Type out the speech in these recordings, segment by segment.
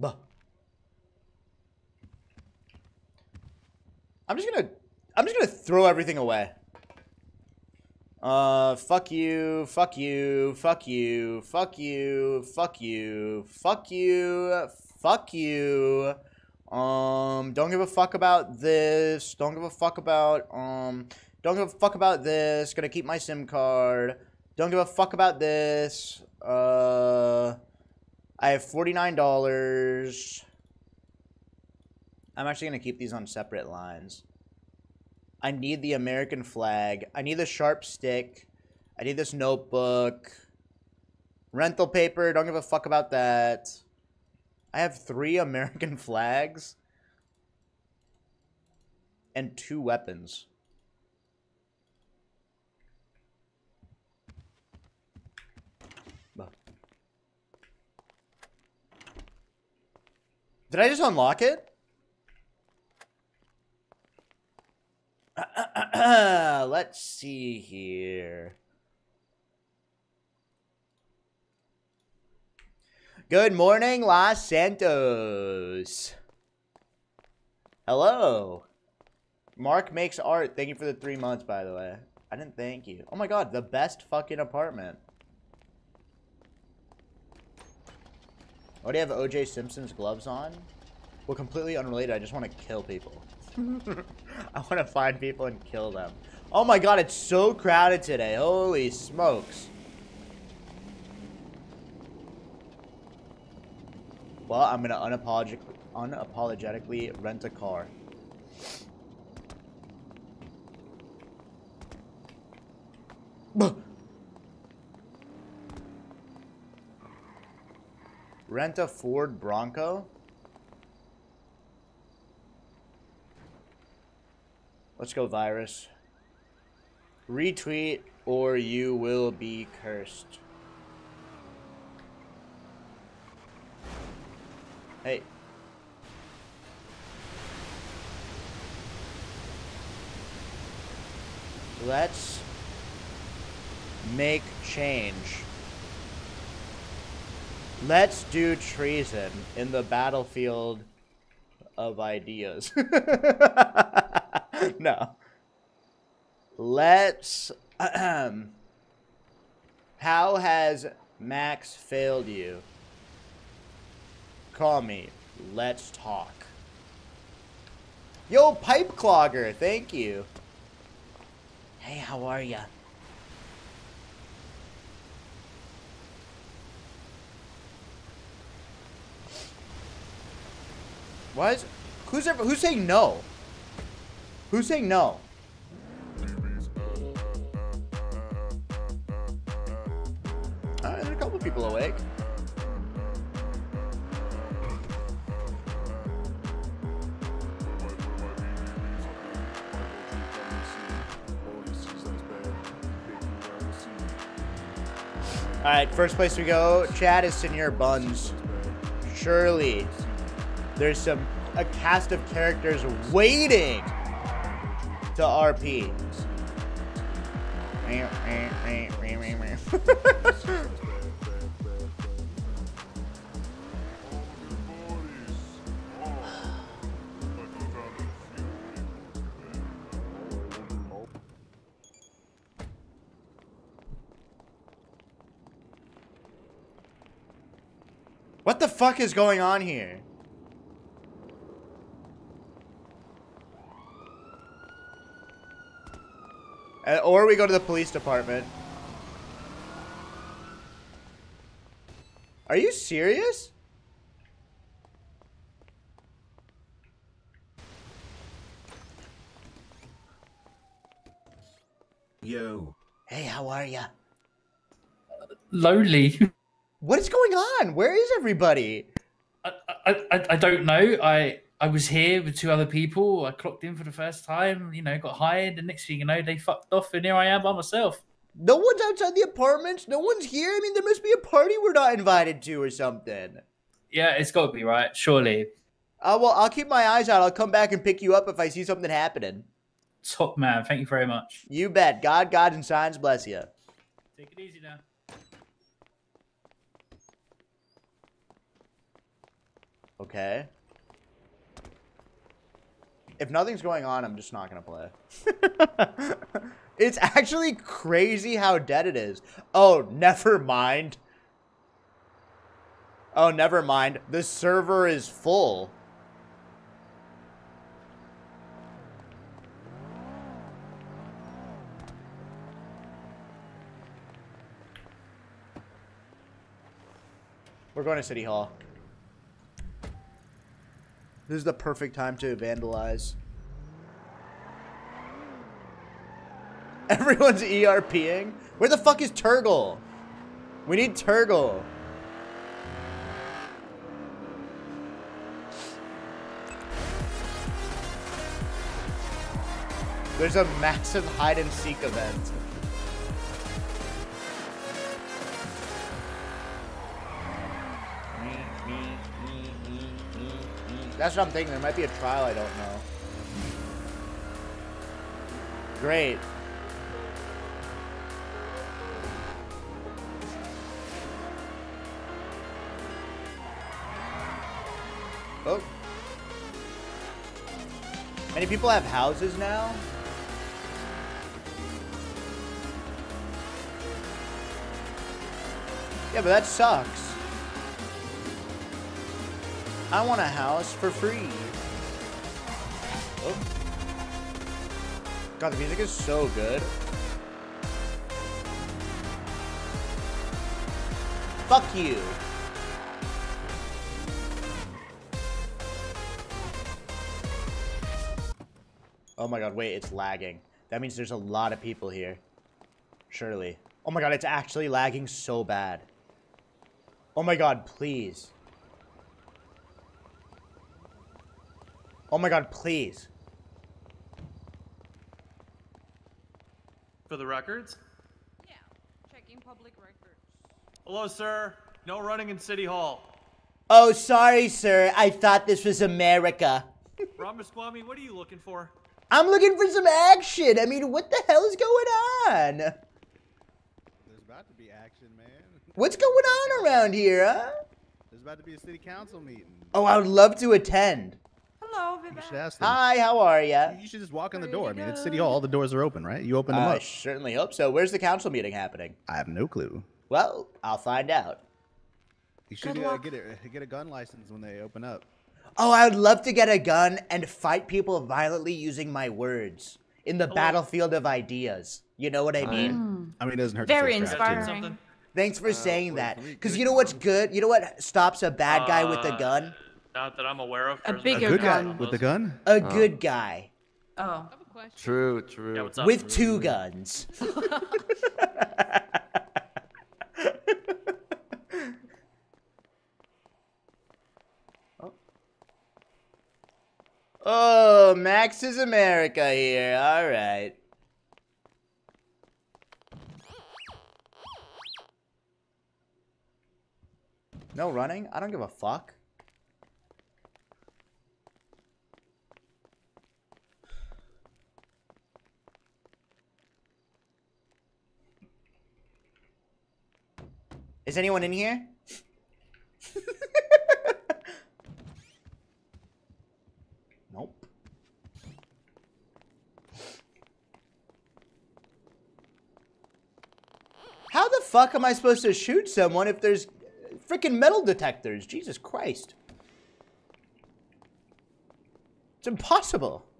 Buh. I'm just gonna I'm just gonna throw everything away. Uh, fuck you, fuck you, fuck you, fuck you, fuck you, fuck you, fuck you. Um, don't give a fuck about this. Don't give a fuck about, um, don't give a fuck about this. Gonna keep my SIM card. Don't give a fuck about this. Uh, I have $49. I'm actually gonna keep these on separate lines. I need the American flag. I need the sharp stick. I need this notebook. Rental paper. Don't give a fuck about that. I have three American flags. And two weapons. Did I just unlock it? Let's see here. Good morning, Los Santos. Hello. Mark makes art. Thank you for the three months, by the way. I didn't thank you. Oh my god, the best fucking apartment. Do you have OJ Simpson's gloves on? Well, completely unrelated. I just want to kill people. I want to find people and kill them. Oh my god, it's so crowded today. Holy smokes. Well, I'm going to unapologetic unapologetically rent a car. Rent a Ford Bronco? Let's go, virus. Retweet or you will be cursed. Hey. Let's make change. Let's do treason in the battlefield of ideas. no. Let's. how has Max failed you? Call me. Let's talk. Yo, Pipe Clogger, thank you. Hey, how are ya? What? Who's ever, who's saying no? Who's saying no? Uh, there a couple people awake. Alright, first place we go. Chad is Senor Buns. Surely. There's some a cast of characters waiting to RP. what the fuck is going on here? Uh, or we go to the police department. Are you serious? Yo. Hey, how are ya? Lonely. What is going on? Where is everybody? I, I, I don't know. I I was here with two other people. I clocked in for the first time, you know, got hired, The next thing you know, they fucked off, and here I am by myself. No one's outside the apartments. No one's here. I mean, there must be a party we're not invited to or something. Yeah, it's got to be right, surely. Uh, well, I'll keep my eyes out. I'll come back and pick you up if I see something happening. Top man, thank you very much. You bet. God, God, and signs bless you. Take it easy now. Okay. If nothing's going on, I'm just not gonna play. it's actually crazy how dead it is. Oh, never mind. Oh, never mind. The server is full. We're going to City Hall. This is the perfect time to vandalize. Everyone's ERPing? Where the fuck is Turgle? We need Turgle. There's a massive hide and seek event. That's what I'm thinking. There might be a trial I don't know. Great. Oh. Many people have houses now? Yeah, but that sucks. I want a house for free. Oh. God, the music is so good. Fuck you. Oh my god, wait, it's lagging. That means there's a lot of people here. Surely. Oh my god, it's actually lagging so bad. Oh my god, please. Oh my god, please. For the records? Yeah, checking public records. Hello, sir. No running in City Hall. Oh, sorry, sir. I thought this was America. Ramaswamy, what are you looking for? I'm looking for some action. I mean, what the hell is going on? There's about to be action, man. What's going on around here, huh? There's about to be a city council meeting. Oh, I would love to attend. Hello, Vivek. should ask them. Hi, how are ya? You should just walk in the Ready door. I to mean, it's go. City Hall. All the doors are open, right? You open them I up. certainly hope so. Where's the council meeting happening? I have no clue. Well, I'll find out. You should Good uh, luck. get a get a gun license when they open up. Oh, I would love to get a gun and fight people violently using my words in the battlefield of ideas. You know what I mean? I mean, it doesn't hurt. Very to say scratch, too. inspiring. Something? Thanks for saying wait, that. Because you know what's good? You know what stops a bad guy with a Uh, gun? Not that I'm aware of. A There's bigger A good guy gun. with the gun. A oh. good guy Oh. True, true. Yeah, what's up? with two guns. Oh. oh, Max is America here. All right. No running? I don't give a fuck. Is anyone in here? nope. How the fuck am I supposed to shoot someone if there's freaking metal detectors? Jesus Christ. It's impossible.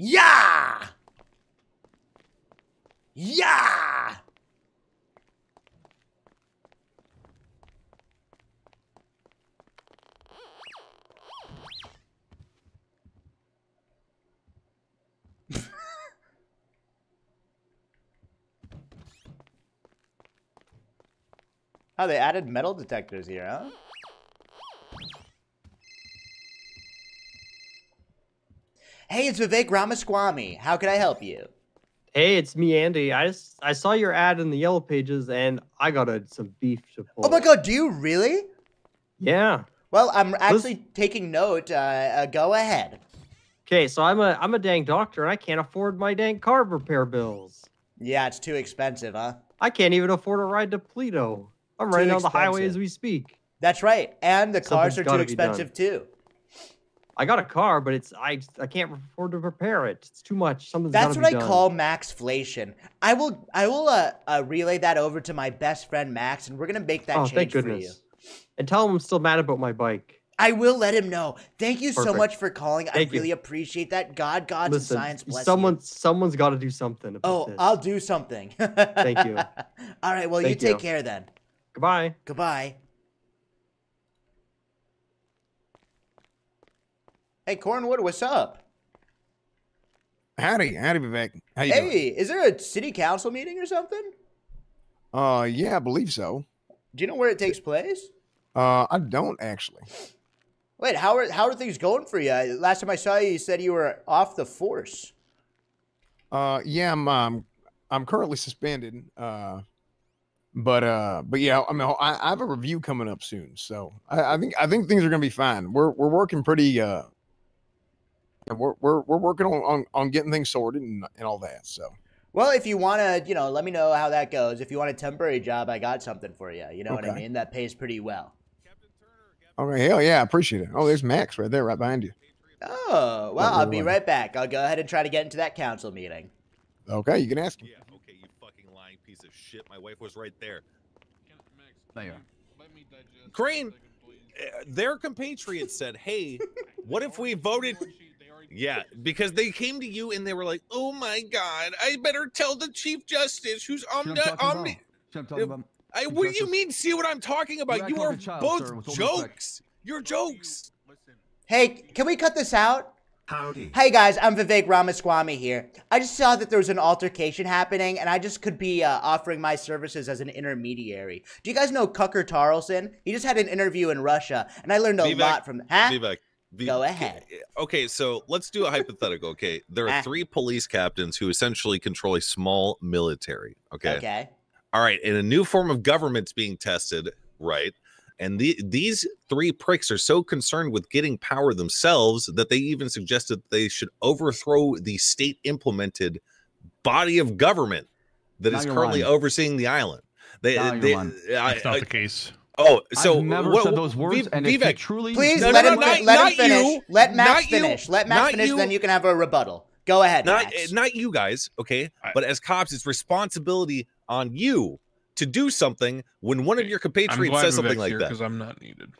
Yeah! Yeah! oh, they added metal detectors here, huh? Hey, it's Vivek Ramaswamy. How can I help you? Hey, it's me, Andy. I just I saw your ad in the yellow pages, and I got a, some beef to pull. Oh my god, do you really? Yeah. Well, I'm actually taking note. Uh, uh, go ahead. Okay, so I'm a I'm a dang doctor, and I can't afford my dang car repair bills. Yeah, it's too expensive, huh? I can't even afford a ride to Pluto. I'm running on the highway as we speak. That's right. And the cars are too gotta be done. expensive too. I got a car, but it's I I can't afford to repair it. It's too much. Something's That's what I done. call maxflation. I will I will uh, uh, relay that over to my best friend Max, and we're gonna make that Oh, change thank for goodness. you. And tell him I'm still mad about my bike. I will let him know. Thank you so much for calling. Thank I you. really appreciate that. God, gods, Listen, and science bless someone you. someone's got to do something about Oh, this. I'll do something. Thank you. All right. Well, Thank you take you. care then. Goodbye. Goodbye. Hey, Cornwood, what's up? Howdy, howdy, Vivek. How you doing? Hey, is there a city council meeting or something? Uh, yeah, I believe so. Do you know where it takes place? Uh, I don't actually. Wait, how are how are things going for you? Last time I saw you, you said you were off the force. Uh, yeah, I'm um, I'm currently suspended. Uh, but uh, but yeah, I mean, I, I have a review coming up soon, so I, I think I think things are gonna be fine. We're we're working pretty. Uh, and we're we're we're working on on, on getting things sorted and and all that. So Well, if you want to, you know, let me know how that goes. If you want a temporary job, I got something for you. You know what I mean? That pays pretty well. okay, hell yeah, I appreciate it. Oh, there's Max right there, right behind you. Oh, well, What I'll we be want. right back. I'll go ahead and try to get into that council meeting. Okay, you can ask him. Yeah, okay, you fucking lying piece of shit. My wife was right there. There you are. Crane, uh, their compatriots said, hey, what if we voted? Yeah, because they came to you and they were like, oh my God, I better tell the Chief Justice who's See what I'm omni. talking about? omni- I'm talking about? I, Chief what do you mean, see what I'm talking about? You're You are child, both sir, with all due respect. jokes. You're jokes. Hey, can we cut this out? Howdy. Hey guys, I'm Vivek Ramaswamy here. I just saw that there was an altercation happening, and I just could be uh, offering my services as an intermediary. Do you guys know Cucker Tarlson? He just had an interview in Russia, and I learned a Vivek, lot from. Huh? Vivek, Vi- Go ahead. Okay, so let's do a hypothetical. Okay, there Ah. are three police captains who essentially control a small military. Okay. Okay. All right, and a new form of government's being tested, right? And the, these three pricks are so concerned with getting power themselves that they even suggested they should overthrow the state implemented body of government that Now is currently lying. overseeing the island. They, Now they. I- That's not I- the case. Oh, so I've never what- said those words, Viv- and if you Vivek, truly Please No, let no, him no, fi- not- let him finish. you. Let Max Not you. finish. Let Max finish, you. then you can have a rebuttal. Go ahead, not Max. not you guys okay I- but as cops it's responsibility on you to do something when one of your compatriots says something like that because I'm not needed.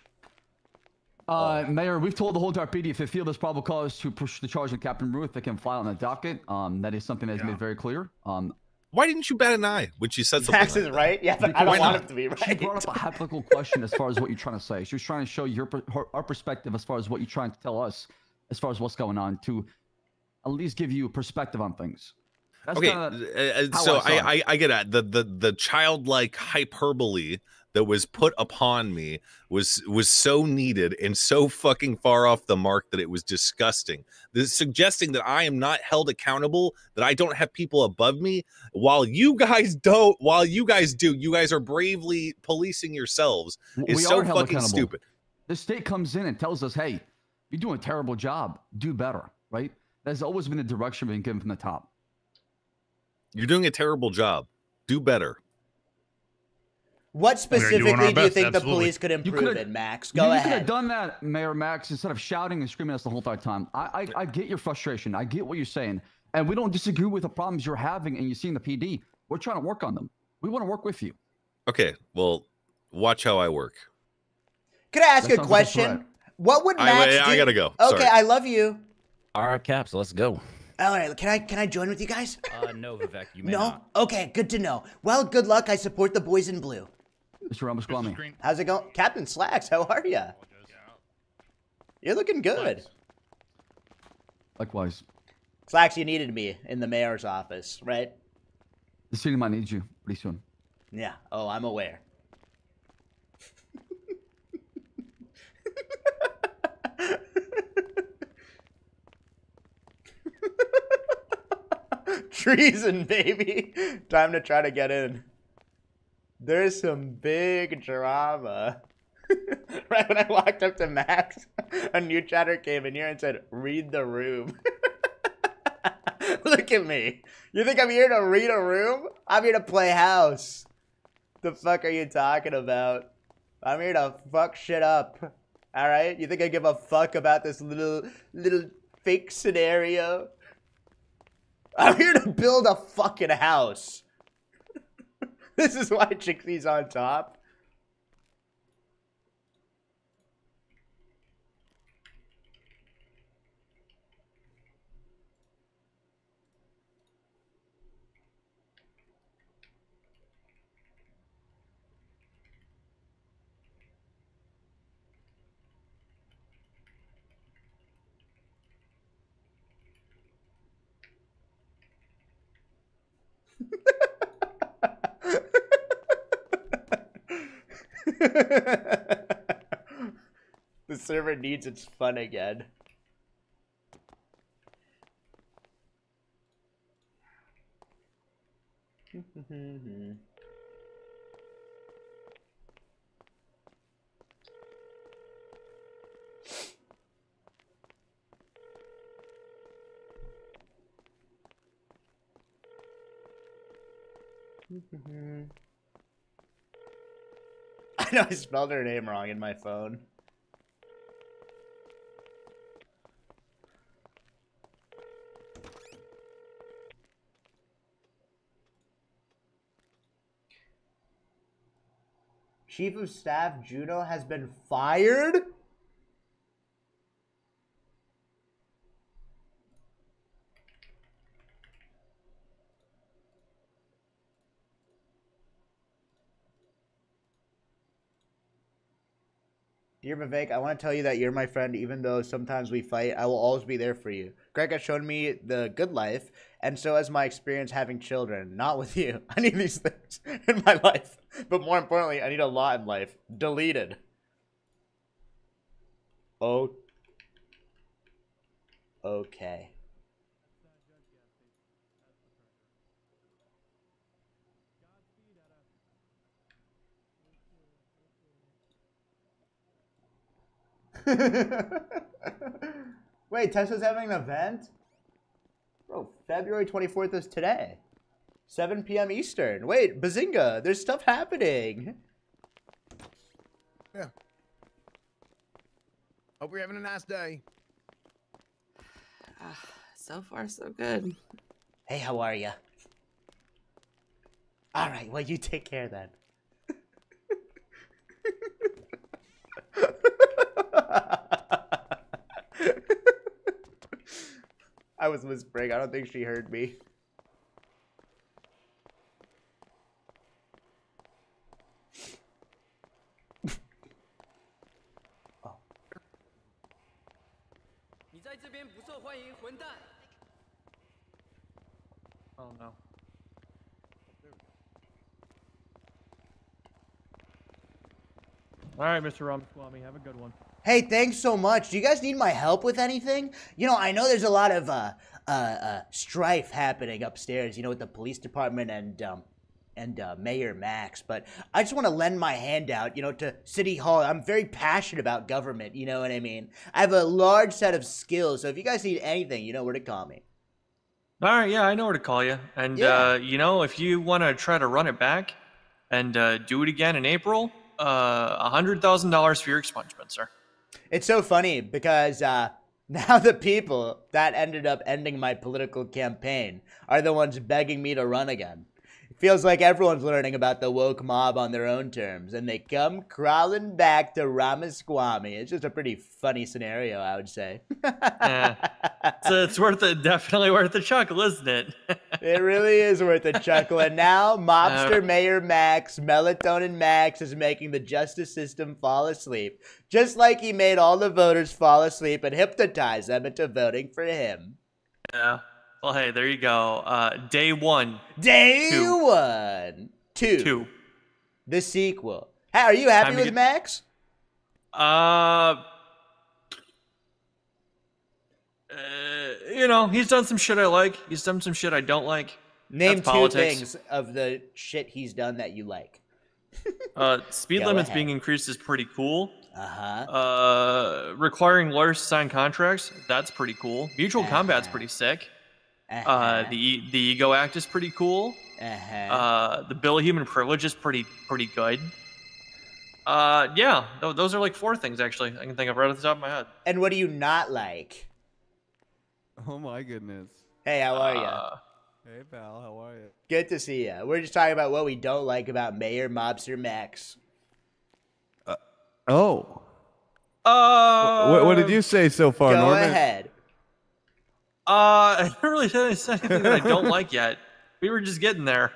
Uh, Mayor, we've told the whole entire PD if they feel there's probable cause to push the charge on Captain Ruth, they can file on the docket. Um, that is something that's Yeah. made very clear. Um, why didn't you bat an eye when she said something Max like is that? right. Yeah, but I don't Why want not? him to be she right. brought up a hypothetical question as far as what you're trying to say. She was trying to show your her, our perspective as far as what you're trying to tell us, as far as what's going on, to at least give you a perspective on things. That's okay kinda- uh, uh, so I I. I i get it the the the childlike hyperbole that was put upon me was was so needed and so fucking far off the mark that it was disgusting this suggesting that i am not held accountable that i don't have people above me while you guys don't while you guys do you guys are bravely policing yourselves is we so fucking stupid The state comes in and tells us, "Hey, you're doing a terrible job. Do better." Right? That's always been the direction being given from the top. you're doing a terrible job do better What specifically do you best, think the police could improve could've- in, Max? You- Go you, could ahead. have done that, Mayor Max, instead of shouting and screaming at us the whole entire time. I, I, I get your frustration. I get what you're saying, and we don't disagree with the problems you're having and you're seeing the PD. We're trying to work on them. We want to work with you. okay well watch how i work Could I ask That a sounds like a question? what would I- Max I do? gotta go. Okay, Sorry. I love you. All right, Caps, let's go. All right, can I can I join with you guys? Uh, no, Vivek, you may no. not. Okay, good to know. Well, good luck. I support the boys in blue. Mr. Ramaswamy. Screen- How's it going, Captain Slacks? How are you? You're looking good. Likewise. Slacks, you needed me in the mayor's office, right? The city might need you pretty soon. Yeah. Oh, I'm aware. Treason, baby. Time to try to get in. There's some big drama. right when I walked up to Max, a new chatter came in here and said, read the room. Look at me. You think I'm here to read a room? I'm here to play house. The fuck are you talking about? I'm here to fuck shit up. All right? You think I give a fuck about this little little fake scenario? I'm here to build a fucking house. this is why Chickpea's on top. The server needs its fun again. I know I spelled her name wrong in my phone. Chief of Staff Juno has been fired? Dear Vivek, I want to tell you that you're my friend, even though sometimes we fight. I will always be there for you. Greg has shown me the good life, and so has my experience having children. Not with you. I need these things in my life. But more importantly, I need a lot in life. Deleted. Oh. Okay. Wait, Tesla's having an event? Bro, February 24th is today. 7 p.m. Eastern. Wait, Bazinga, there's stuff happening. Yeah. Hope you're having a nice day. Ah, so far, so good. Hey, how are you? All right, well, you take care then. I was whispering. I don't think she heard me. Oh no. All right, Mr. Ramaswamy, have a good one. Hey, thanks so much. Do you guys need my help with anything? You know, I know there's a lot of uh, uh, uh, strife happening upstairs. You know, with the police department and um, and uh, Mayor Max. But I just want to lend my hand out, you know, to City Hall. I'm very passionate about government. You know what I mean? I have a large set of skills. So if you guys need anything, you know where to call me. All right, yeah, I know where to call you. And Yeah. uh, you know, if you want to try to run it back and uh, do it again in April, uh, a hundred thousand dollars for your expungement, sir. It's so funny because uh, now the people that ended up ending my political campaign are the ones begging me to run again. Feels like everyone's learning about the woke mob on their own terms, and they come crawling back to Ramaswamy. It's just a pretty funny scenario, I would say. Yeah. so it's worth it, definitely worth a chuckle, isn't it? it really is worth a chuckle. And now, mobster Uh, Mayor Max, Melatonin Max, is making the justice system fall asleep, just like he made all the voters fall asleep and hypnotize them into voting for him. yeah. Well, hey, there you go. Uh, day one. Day Two. one, two, Two. the sequel. Hey, are you happy Time with get- Max? Uh, uh, you know, he's done some shit I like. He's done some shit I don't like. Name That's two politics. things of the shit he's done that you like. Uh, speed Go limits ahead. being increased is pretty cool. Uh huh. Uh, requiring lawyers to sign contracts, that's pretty cool. Mutual combat's Uh-huh. pretty sick. Uh-huh. Uh, the E- the Ego Act is pretty cool. Uh-huh. Uh, the Bill of Human Privilege is pretty pretty good. Uh, yeah, tho- those are like four things actually I can think of right off the top of my head. and what do you not like? Oh my goodness. Hey, how are you? Uh, Hey pal, how are you? Good to see you. We're just talking about what we don't like about Mayor Mobster Max. Oh. Uh, what, what did you say so far, Go Norman? ahead. Uh, I haven't really said anything that I don't like yet. We were just getting there.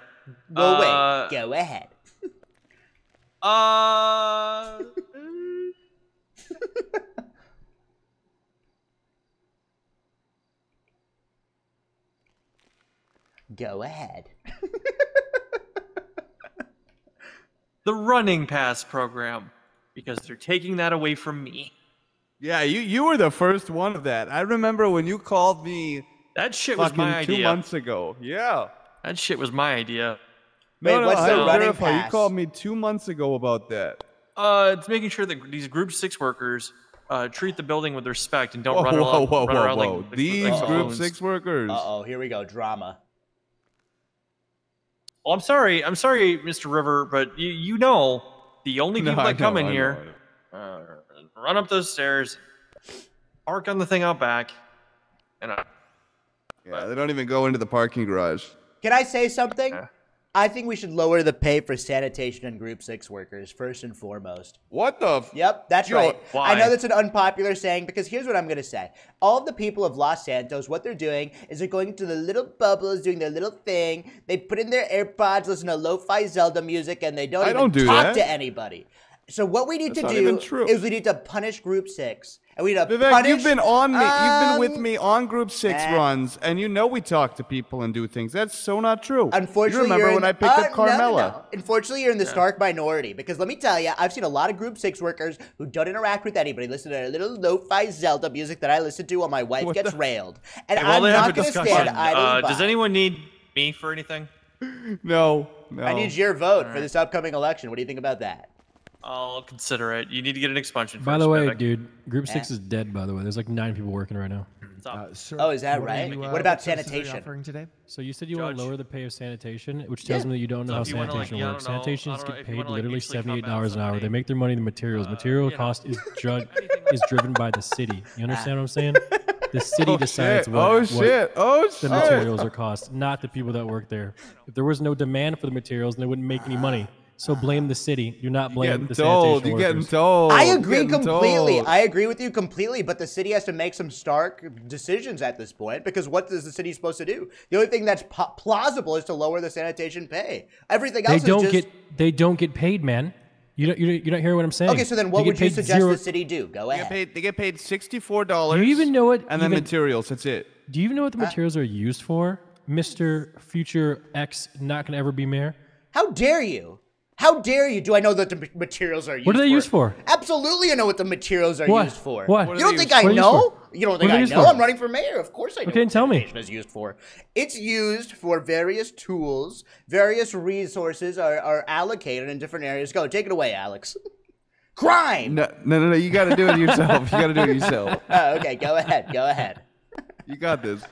Well, Uh, wait. Go ahead. Uh, Go ahead. the running pass program, because they're taking that away from me. Yeah, you you were the first one of that. I remember when you called me That shit was my idea. two months ago. Yeah. That shit was my idea. No, Wait, no, what's I the will running verify. You called me two months ago about that. Uh, it's making sure that these Group Six workers uh, treat the building with respect and don't Whoa, run whoa, around, whoa, run whoa, around whoa. like These like Group buffoons. Six workers. Uh oh, here we go. Drama. Well, I'm sorry. I'm sorry, Mr. River, but you you know the only people I that come know, in I know, here uh, run up those stairs, park on the thing out back, and I, Yeah, they don't even go into the parking garage. Can I say something? Yeah. I think we should lower the pay for sanitation and Group 6 workers, first and foremost. What the? F- Yep, that's Yo, right. I know that's an unpopular saying because here's what I'm going to say. All of the people of Los Santos, what they're doing is they're going to the little bubbles, doing their little thing. They put in their AirPods, listen to lo-fi Zelda music, and they don't I even don't do talk that. to anybody. So what we need That's to do true. is we need to punish Group 6. And we need to Vivek, punish... you've been on me. You've been with um, me on Group Six runs, and you know we talk to people and do things. That's so not true. Unfortunately, you remember you're when in- I picked uh, up no, no, Carmela? no. Unfortunately, you're in the stark minority because let me tell you, I've seen a lot of Group Six workers who don't interact with anybody. Listen to their little lo-fi Zelda music that I listen to while my wife What gets the- railed, and Hey, while I'm not a going to stand discussion, idly uh, does anyone need me for anything? No, no. I need your vote for this upcoming election. What do you think about that? I'll consider it. You need to get an expansion. By first, the way, Vivek. dude, Group? Six is dead. By the way, there's like nine people working right now. What's up? Oh, is that right? what about sanitation? today? So you said you want to lower the pay of sanitation, which tells Yeah. me that you don't know So how if like, sanitation yeah, I works. don't know- I Sanitation don't get paid wanna, like, literally mutually seventy-eight dollars an hour. They make their money in the materials. uh, Material you cost is drug is driven by the city. You understand what I'm saying? The city Oh decides shit! what, oh what shit! Oh the shit! materials are cost, not the people that work there. If there was no demand for the materials, then they wouldn't make any money. So blame the city. You're not You blame the told? sanitation You getting workers. told? I agree getting completely. told. I agree with you completely, but the city has to make some stark decisions at this point because what is the city supposed to do? The only thing that's po- plausible is to lower the sanitation pay. Everything They else don't is just get they don't get paid, man. You don't you don't, you're not hearing what I'm saying. Okay, so then what would you suggest zero- the city do? Go They get ahead. paid. They get paid sixty-four dollars. Do you even know what And then even- materials. That's it. Do you even know what the Uh, materials are used for, Mister Future X? Not gonna ever be mayor. How dare you? How dare you? Do I know that the materials are used for? What are they used for? Absolutely, I know what the materials are What? used for. What? What You don't think used I for? What are they used know? You don't What think are I know? for? I'm running for mayor. Of course I know. Okay, what tell me. sanitation is used for. It's used for various tools, various resources are, are allocated in different areas. Go, take it away, Alex. Crime. No, no, no, no. You got to do it yourself. You got to do it yourself. Oh, okay, go ahead. Go ahead. You got this.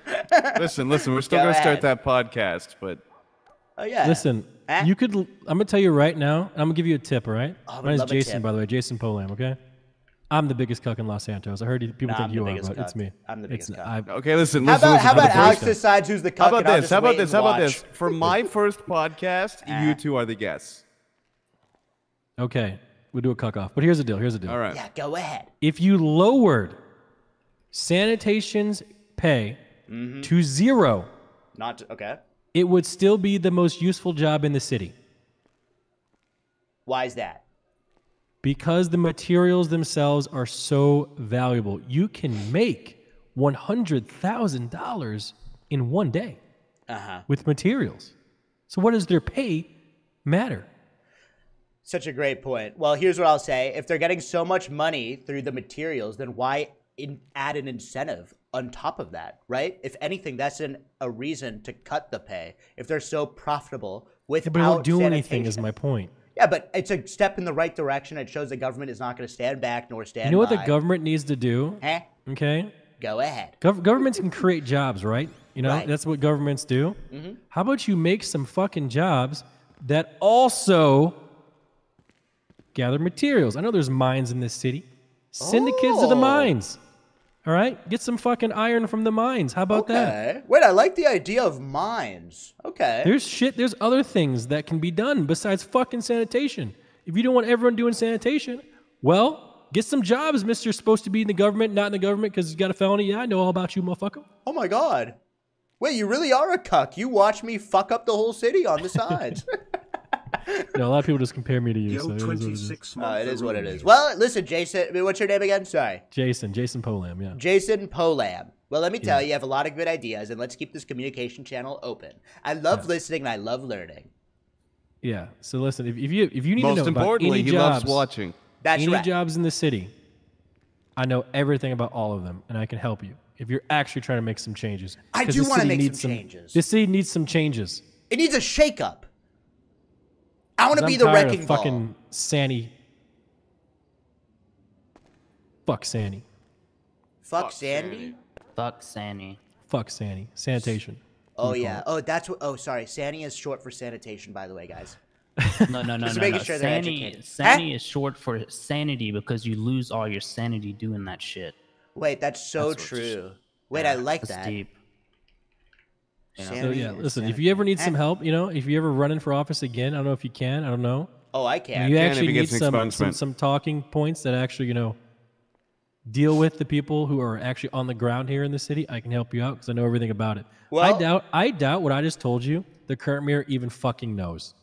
Listen, listen. We're still Go gonna start that podcast, but Oh yeah. Listen, Eh? you could. I'm gonna tell you right now. I'm gonna give you a tip. All right. Oh, My name's love a Jason, by the way. Jason Polam. Okay. I'm the biggest cuck in Los Santos. I heard people Nah, think I'm the you are, biggest but it's me. I'm the It's- biggest cuck. I- okay. Listen, How about listen. how about Alex first- decides who's the cuck? How about and I'll this? just How about this? How about this? For my first podcast, you two are the guests. Okay, we'll do a cuck off. But here's the deal. Here's the deal. All right. Yeah, go ahead. If you lowered sanitation's pay Mm-hmm. to zero, Not to, okay. It would still be the most useful job in the city Why is that? because the materials themselves are so valuable. You can make one hundred thousand dollars in one day Uh huh. with materials. So what does their pay matter? Such a great point. Well, here's what I'll say: if they're getting so much money through the materials, then why in, add an incentive on top of that, right? If anything, that's an, a reason to cut the pay. If they're so profitable without But they don't do anything. Is my point. Yeah, but it's a step in the right direction. It shows the government is not going to stand back nor stand. You know what the government needs to do? Eh? Okay. Go ahead. Gov- governments can create jobs, right? You know, Right. that's what governments do. Mhm. How about you make some fucking jobs that also gather materials? I know there's mines in this city. Send the kids to the Oh. mines. All right, get some fucking iron from the mines. How about that? Wait, I like the idea of mines. Okay. There's shit. There's other things that can be done besides fucking sanitation. If you don't want everyone doing sanitation, well, get some jobs, Mister. Supposed to be in the government, not in the government because you got a felony. Yeah, I know all about you, motherfucker. Oh my god. Wait, you really are a cuck. You watch me fuck up the whole city on the sides. No, a lot of people just compare me to you. So it is what it is. Uh, it is what it is. Well, listen, Jason. I mean, What's your name again? Sorry. Jason, Jason Polam, yeah. Jason Polam. Well, let me tell Yeah. you, you have a lot of good ideas, and let's keep this communication channel open. I love listening and I love learning. Yeah. So listen, if, if you if you need Most to know about any he loves jobs, watching. That's any right. jobs in the city, I know everything about all of them, and I can help you if you're actually trying to make some changes. I 'Cause do wanna city make needs some changes. This city needs some changes. It needs a shakeup. I want to 'Cause be I'm the tired of wrecking ball. fucking Sandy. Fuck Sandy. Fuck Sandy. Fuck Sandy. Fuck Sandy. Sanitation. Oh yeah. Oh, that's what. Oh, sorry. Sandy is short for sanitation, by the way, guys. No, no, no, Just no. making no. sure they're Sandy, educated. Sandy is short for sanity because you lose all your sanity doing that shit. Wait, that's so That's true. Wait, I like That's that. deep. So yeah, listen. If you ever need some help, you know, if you ever running for office again, I don't know if you can. I don't know. Oh, I You can. Can if actually he need gets an some, some expungement. some talking points that actually you know deal with the people who are actually on the ground here in the city. I can help you out because I know everything about it. Well- I doubt. I doubt what I just told you. The current mayor even fucking knows.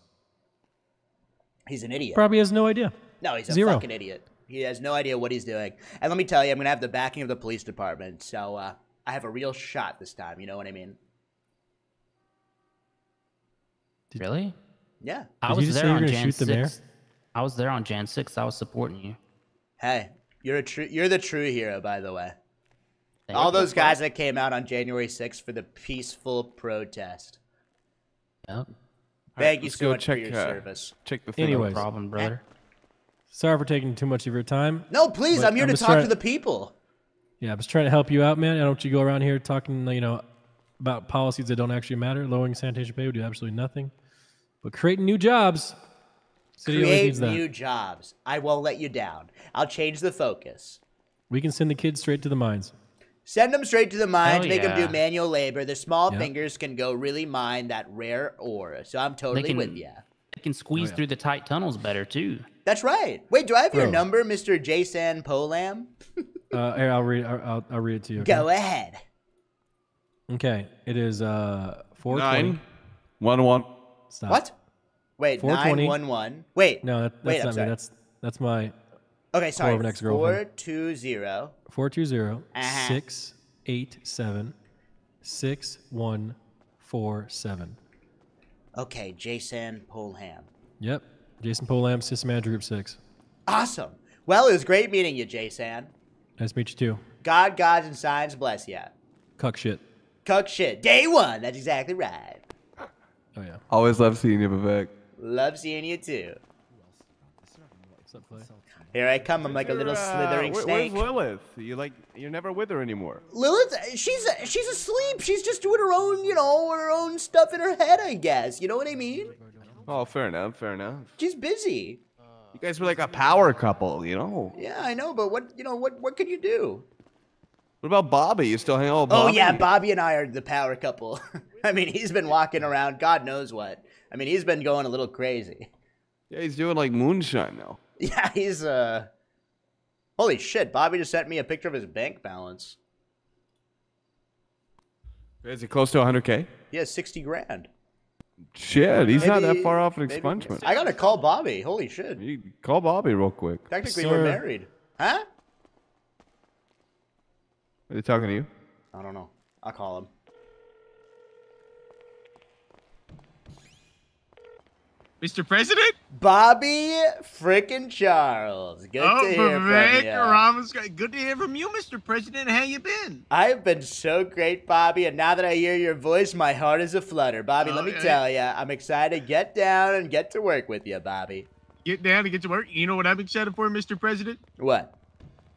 He's an idiot. Probably has no idea. No, he's a Zero. fucking idiot. He has no idea what he's doing. And let me tell you, I'm gonna have the backing of the police department, so uh, I have a real shot this time. You know what I mean? Really? Yeah. I Did was there on Jan shoot 6th. I was there on Jan 6th. I was supporting you. Hey, you're a true. You're the true hero, by the way. Thank All those guys that came out on January 6th for the peaceful protest. Yep. Thank you so go much for check, your uh, service. Check the thing. Anyways, problem, brother. sorry for taking too much of your time. No, please, I'm here to talk trying- to the people. Yeah, I was trying to help you out, man. I don't want you go around here talking, you know, about policies that don't actually matter. Lowering sanitation pay would do absolutely nothing. But creating new jobs, city create needs that. new jobs. I won't let you down. I'll change the focus. We can send the kids straight to the mines. Send them straight to the mines, Hell make them do manual labor. Their small Yeah. fingers can go really mine that rare ore. So I'm totally can, with you. they can squeeze yeah. through the tight tunnels better, too. That's right. Wait, do I have your number, Mr. Jason Polam? Uh, here, I'll read. I'll, I'll, I'll read it to you. Okay? Go ahead. Okay, it is uh 420. Nine. One one. Stop. What? Wait, 420. 911. Wait. No, that, that's Wait, not me. That's that's my Okay, sorry. of an 420. 420 Uh-huh. 687 6147. Okay, Jason Polham. Yep. Jason Polam, System Manager Group 6. Awesome. Well, it was great meeting you, Jason. Nice to meet you too. God, gods, and signs bless ya. Cuck shit. Cuck shit. Day one. That's exactly right. Oh, yeah. Always love seeing you, Vivek. Love seeing you too. What's up, Clay? Here I come. I'm like a little You're, uh, slithering where- snake. Where's Lilith? You like you're never with her anymore. Lilith, she's she's asleep. She's just doing her own, you know, her own stuff in her head, I guess. You know what I mean? Oh, fair enough. Fair enough. She's busy. You guys were like a power couple, you know. Yeah, I know, but what you know, what what can you do? What about Bobby? You still hang out with Oh yeah, Bobby and I are the power couple. I mean, he's been walking around, God knows what. I mean, he's been going a little crazy. Yeah, he's doing like moonshine now. Yeah, he's uh. Holy shit! Bobby just sent me a picture of his bank balance. Is he close to 100k? He has sixty grand. Shit, he's not that far off an expungement. I gotta call Bobby. Holy shit! You call Bobby real quick. Technically, Sir. we're married, huh? Are they talking to you? I don't know. I'll call him. Mr. President? Bobby frickin' Charles. Good oh, to hear Vivek from you. Ramos, good to hear from you, Mr. President. How you been? I've been so great, Bobby, and now that I hear your voice, my heart is aflutter. Bobby, let me Okay. tell you, I'm excited to get down and get to work with you, Bobby. Get down and get to work. You know what I'm excited for, Mr. President? What?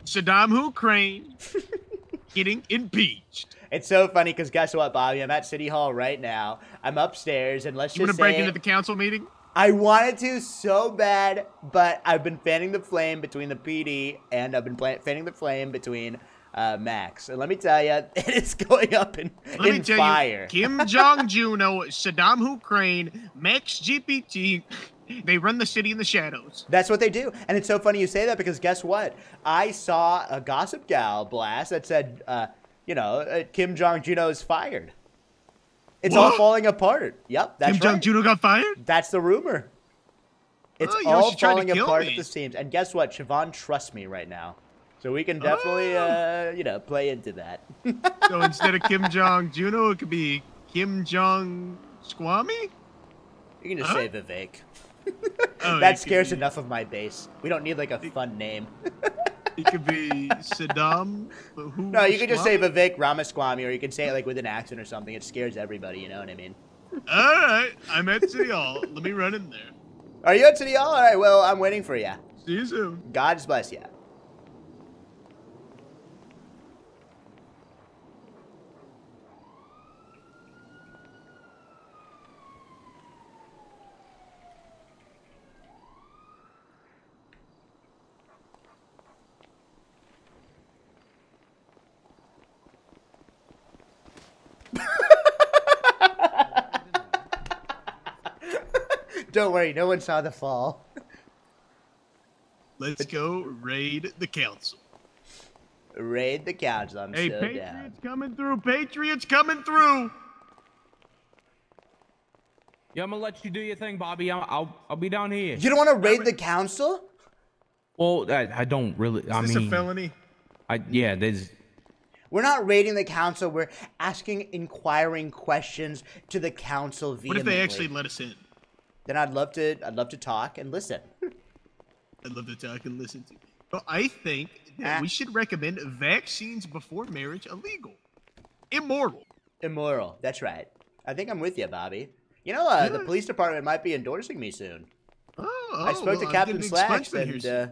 Saddam Hussein getting impeached. It's so funny because guess what, Bobby? I'm at City Hall right now. I'm upstairs, and let's You want to break into the council meeting? I wanted to so bad, but I've been fanning the flame between the PD and I've been fanning the flame between uh, Max. And let me tell you, it is going up in, Let in me tell fire. you, Kim Jong Juno, Saddam Hussein, Max GPT, they run the city in the shadows. That's what they do. And it's so funny you say that because guess what? I saw a Gossip Gal blast that said, uh, you know, uh, Kim Jong Juno is fired. It's all falling apart. Yep, that's Kim Jong. Juno got fired? That's the rumor. It's Oh, all she tried to falling apart me. at the seams. And guess what? Siobhan trusts me right now. So we can definitely, Oh. uh, you know, play into that. So instead of Kim Jong Juno, it could be Kim Jong Squammy? You can just Huh? say Vivek. Oh, that scares be- enough of my base. We don't need like a fun name. It could be Saddam. No, you could just say Vivek Ramaswamy, or you can say it like with an accent or something. It scares everybody. You know what I mean? All right, I'm at City Hall. Let me run in there. Are you at City Hall? All right. Well, I'm waiting for you. See you soon. God bless you. Don't worry, no one saw the fall. Let's go raid the council. Raid the council. I'm Hey, so Patriots down. coming through. Patriots coming through. Yeah, I'm gonna let you do your thing, Bobby. I'll I'll, I'll be down here. You don't want to raid the council? Well, I, I don't really. Is I this mean, a felony? I yeah. There's We're not raiding the council. We're asking inquiring questions to the council What if they actually let us in? Then I'd love to. I'd love to talk and listen. I'd love to talk and listen to. Well, I think that Ah. we should recommend vaccines before marriage illegal, immoral. Immoral. That's right. I think I'm with you, Bobby. You know, uh, the police department might be endorsing me soon. Oh, I oh, spoke well, to Captain Slacks, and uh,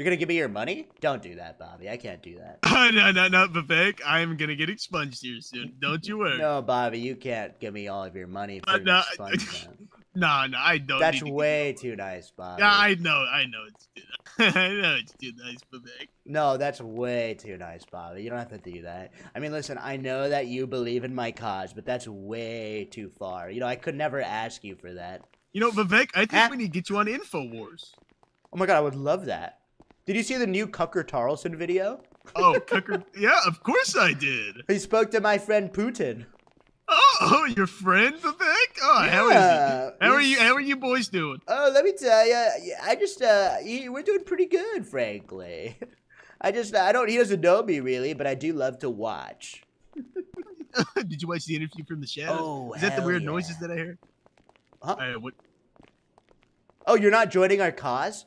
you're gonna give me your money? Don't do that, Bobby. I can't do that. no, no, no, Vivek. I'm gonna get expunged here soon. Don't you worry. No, Bobby, you can't give me all of your money for Uh, no, no, no, I don't. That's need to- way too nice, Bobby. Yeah, I know, I know it's too. I know it's too nice, Vivek. No, that's way too nice, Bobby. You don't have to do that. I mean, listen, I know that you believe in my cause, but that's way too far. You know, I could never ask you for that. You know, Vivek, I think Ah. we need to get you on Infowars. Oh my god, I would love that. Did you see the new Cucker Tarlson video? Oh, Cucker. yeah, of course I did. He spoke to my friend Putin. Oh, oh, your friend Vivek? Oh, how is he? How are you? How are you boys doing? Oh, let me tell you, I just, uh, we're doing pretty good, frankly. I just, I don't, he doesn't know me really, but I do love to watch. Did you watch the interview from the shadows? Oh, is that the weird yeah. noises that I heard? Huh? Uh, what? Oh, you're not joining our cause?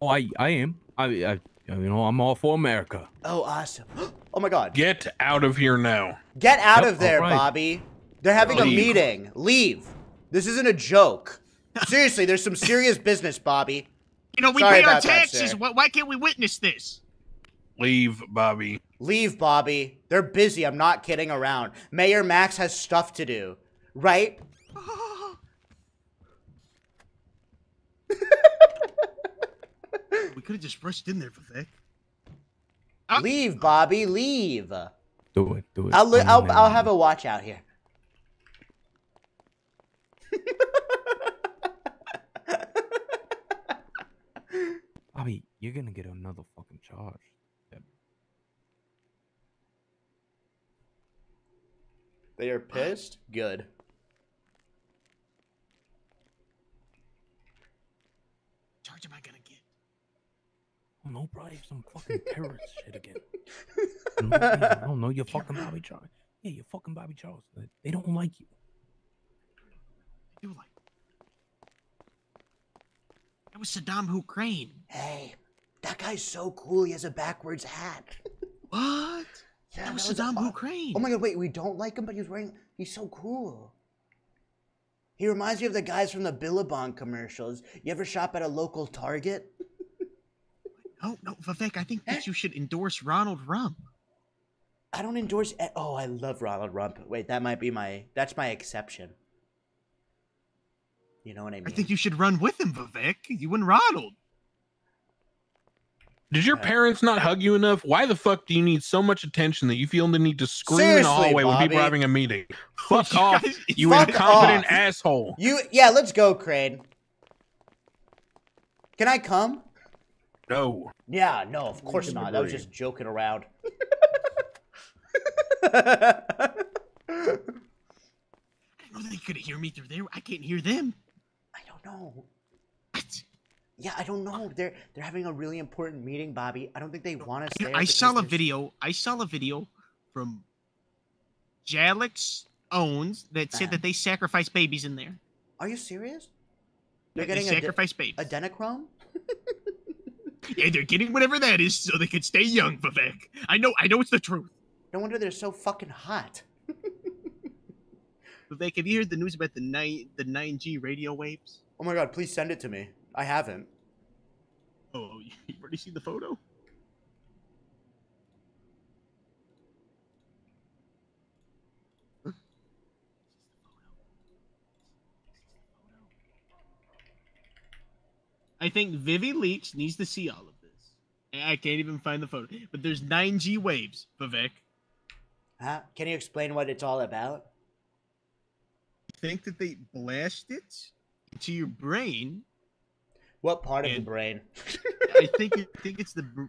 Oh, I I am. I, I you know I'm all for America. Oh, awesome. Oh my god. Get out of here now. Get out Yep, of there, all right. Bobby. They're having a meeting. Leave. This isn't a joke. Seriously, there's some serious business, Bobby. You know, we Sorry pay our about that, taxes. why, why can't we witness this? Leave, Bobby. Leave, Bobby. They're busy. I'm not kidding around. Mayor Max has stuff to do. Right? Oh, we could have just rushed in there, for Vivek. Ah. Leave, Bobby. Leave. Do it. Do it. I'll, li- I'm I'll. I'll have a watch out here. Bobby, you're gonna get another fucking charge. They are pissed? Good. Charge am I gonna get? No, probably some fucking terrorist shit again. No, yeah, I don't know. You're fucking Bobby Charles. Yeah, you're fucking Bobby Charles. They- They don't like you. I do like. That was Saddam Hussein. Hey, that guy's so cool. He has a backwards hat. What? Yeah, that was that Saddam aw- Hussein. Oh my god, wait, we don't like him, but he's wearing. He's so cool. He reminds me of the guys from the Billabong commercials. You ever shop at a local Target? No, no, Vivek, I think that eh? you should endorse Ronald Rump. I don't endorse. e- Oh, I love Ronald Rump. Wait, that might be my. That's my exception. You know what I mean? I think you should run with him, Vivek. You and Ronald. Did your uh, parents not hug you enough? Why the fuck do you need so much attention that you feel the need to scream in the Seriously, hallway when people are having a meeting? Fuck You off, guys- you Fuck incompetent off. asshole. You yeah, let's go, Crane. Can I come? No. Yeah, no, of course can not. I was just joking around. I didn't know they could hear me through there. I can't hear them. I don't know. Yeah, I don't know. They're they're having a really important meeting, Bobby. I don't think they want us You know, there. I because saw a video. I saw a video from Jalix owns that said that they sacrifice babies in there. Are you serious? They're they getting a, sacrifice babies. adrenochrome. Yeah, they're getting whatever that is so they can stay young, Vivek. I know. I know it's the truth. No wonder they're so fucking hot. Vivek, have you heard the news about the nine the nine G radio waves? Oh my god, please send it to me. I haven't. Oh, you've already seen the photo? I think Vivi Leach needs to see all of this. I can't even find the photo. But there's 9G waves, Vivek. Huh? Can you explain what it's all about? Think that they blast it to your brain. What part of the brain? I think I think it's the br-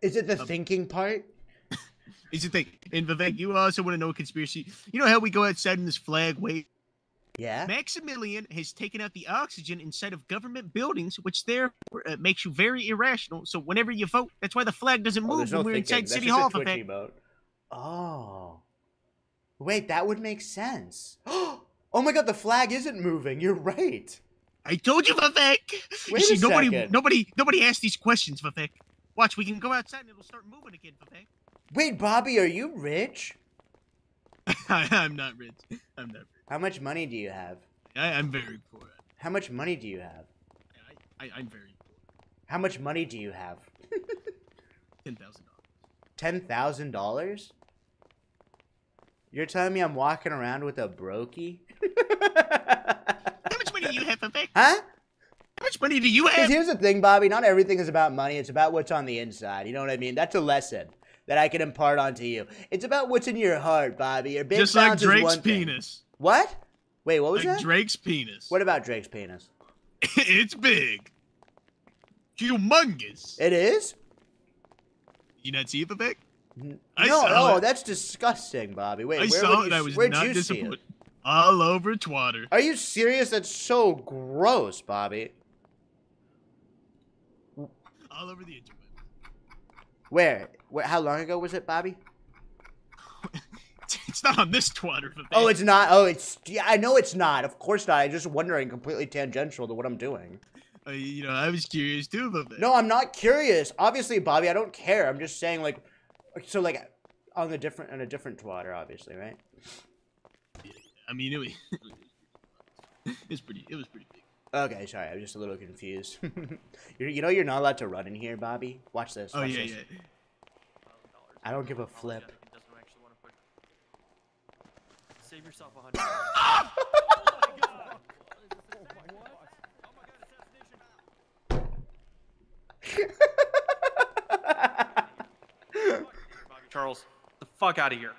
Is it the um, thinking part? is the thing. And Vivek, you also want to know a conspiracy. You know how we go outside and this flag wave Yeah. Maximilian has taken out the oxygen inside of government buildings, which therefore uh, makes you very irrational. So whenever you vote, that's why the flag doesn't Oh, move there's when no we're thinking. inside That's City a Hall. Twitch Vivek. emote. Oh. Wait, that would make sense. Oh my god, the flag isn't moving. You're right. I told you, Vivek. You Wait see, a nobody, second. nobody, nobody asked these questions, Vivek. Watch, we can go outside and it'll start moving again, Vivek. Wait, Bobby, are you rich? I, I'm not rich. I'm not. Rich. How much money do you have? I, I'm very poor. How much money do you have? I, I'm very poor. How much money do you have? Ten thousand dollars. Ten thousand dollars? You're telling me I'm walking around with a brokey? How much money do you have, Vivek? Huh? How much money do you have? Because here's the thing, Bobby. Not everything is about money. It's about what's on the inside. You know what I mean? That's a lesson that I can impart onto you. It's about what's in your heart, Bobby. Your big Just like Drake's one thing. penis. What? Wait, what was Like that? Drake's penis. What about Drake's penis? it's big. Humongous. It is? You not see it, Vivek? no, I saw no, it. that's disgusting, Bobby. Wait, I where saw it I was not disappointed. All over Twitter. Are you serious? That's so gross, Bobby. All over the internet. Where? Where? How long ago was it, Bobby? It's not on this Twitter, Oh, it's not. Oh, it's. Yeah, I know it's not. Of course not. I'm just wondering, completely tangential to what I'm doing. Uh, you know, I was curious too, Vivek. No, I'm not curious. Obviously, Bobby, I don't care. I'm just saying, like, so like on the different on a different Twitter, obviously, right? Yeah, I mean, it was, it's pretty. It was pretty big. Okay, sorry, I'm just a little confused. you you know you're not allowed to run in here, Bobby. Watch this. Oh yeah, this. yeah. I don't give a flip. Save yourself a hundred. Bobby oh Charles, the fuck out of here.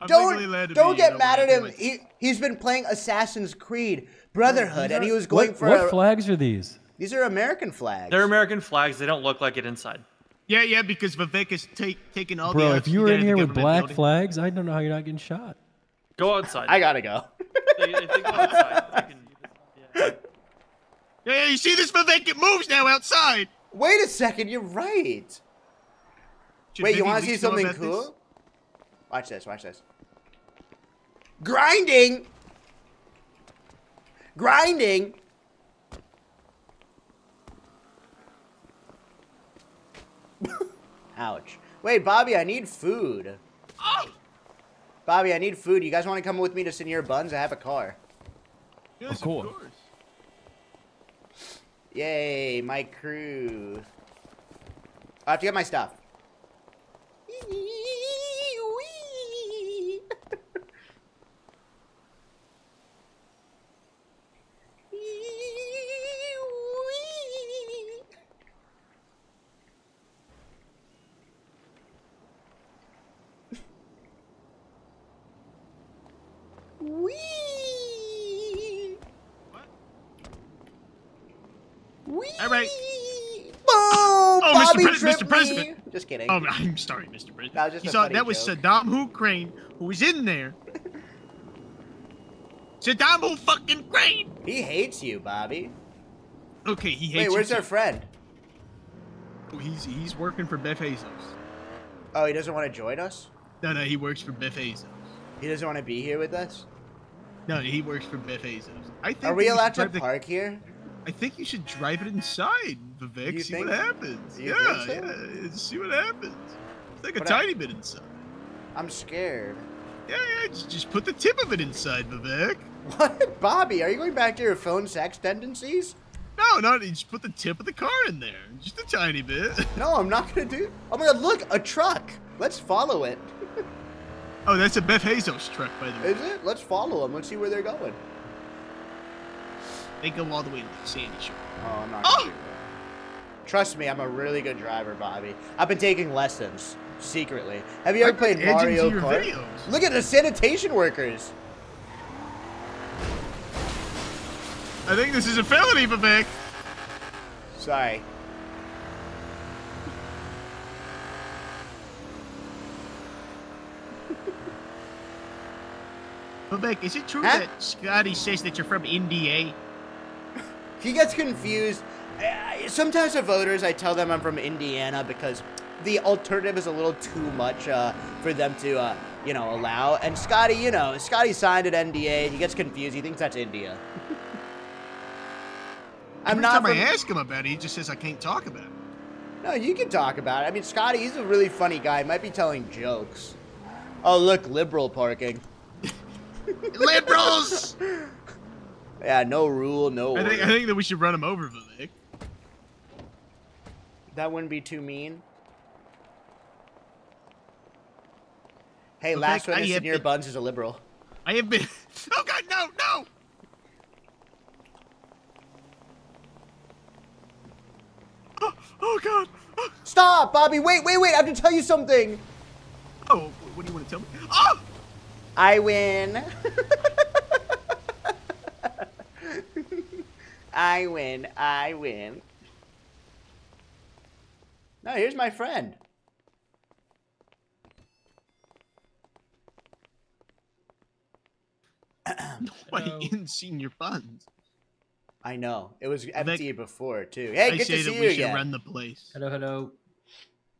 I'm don't legally allowed to don't get know, mad at him. He he's been playing Assassin's Creed Brotherhood, These and he was going what, for what a, flags are these? these are American flags. They're American flags. They don't look like it inside. Yeah, yeah, because Vivek is take, taking all Bro, the. if you were in here with black building. flags, I don't know how you're not getting shot. Go outside. I gotta go. They- they go outside, can- yeah. Yeah, yeah, you see this, Vivek? It moves now outside. Wait a second, you're right. Should Wait, you want to see something cool? this? Watch this. Watch this. Grinding. Grinding. Ouch. Wait, Bobby, I need food. Bobby, I need food. You guys want to come with me to Senor Buns? I have a car. Oh, yes, course. of course. Yay, my crew. I have to get my stuff. All right. Boom! Oh, Bobby Mr. Pre- tripped Mr. President. me. Just kidding. Oh, I'm sorry, Mr. President. That was just you a saw funny that was. Saddam Hussein who was in there. Saddam Hussein fucking Crane. He hates you, Bobby. Okay, he hates Wait, you where's too. our friend? Oh, he's he's working for Beth Bezos. Oh, he doesn't want to join us? No, no, he works for Beth Bezos. He doesn't want to be here with us? No, he works for Beth Bezos. I think Are we you allowed to drive the- park here? I think you should drive it inside, Vivek. You see what happens. yeah, so? yeah. See what happens. It's like a But I- tiny bit inside. I'm scared. Yeah, yeah. Just, just put the tip of it inside, Vivek. What? Bobby, are you going back to your phone sex tendencies? No, no. You just put the tip of the car in there, just a tiny bit. No, I'm not gonna do. Oh my god, look, a truck. Let's follow it. Oh, that's a Beth Bezos truck, by the way. Is it? Let's follow them. Let's see where they're going. They go all the way to the Sandy Shore. Oh, I'm not gonna oh! do that. Trust me, I'm a really good driver, Bobby. I've been taking lessons secretly. Have you ever I played put edge Mario your Kart? videos. Look at the sanitation workers. I think this is a felony, Vivek. Sorry. Vivek, is it true Huh? that Scotty says that you're from India? He gets confused. Sometimes the voters, I tell them I'm from Indiana because the alternative is a little too much uh, for them to, uh, you know, allow. And Scotty, you know, Scotty signed an NDA. He gets confused. He thinks that's India. I'm Every not time I ask him about it, he just says I can't talk about it. No, you can talk about it. I mean, Scotty, he's a really funny guy. He might be telling jokes. Oh, look, liberal parking. Liberals! Yeah, no rule, no I think I think that we should run him over, Vivek. That wouldn't be too mean. Hey, Well, last Vic, I witness in your been- buns is a liberal. I have been. Oh God, no, no! Oh, oh God! Stop, Bobby. Wait, wait, wait. I have to tell you something. Oh, what do you want to tell me? Oh! I win. I win. I win. No, here's my friend. Nobody in Senor Buns. I know. It was empty before, too. Hey, I good say to see that you we should run the place. Hello, hello.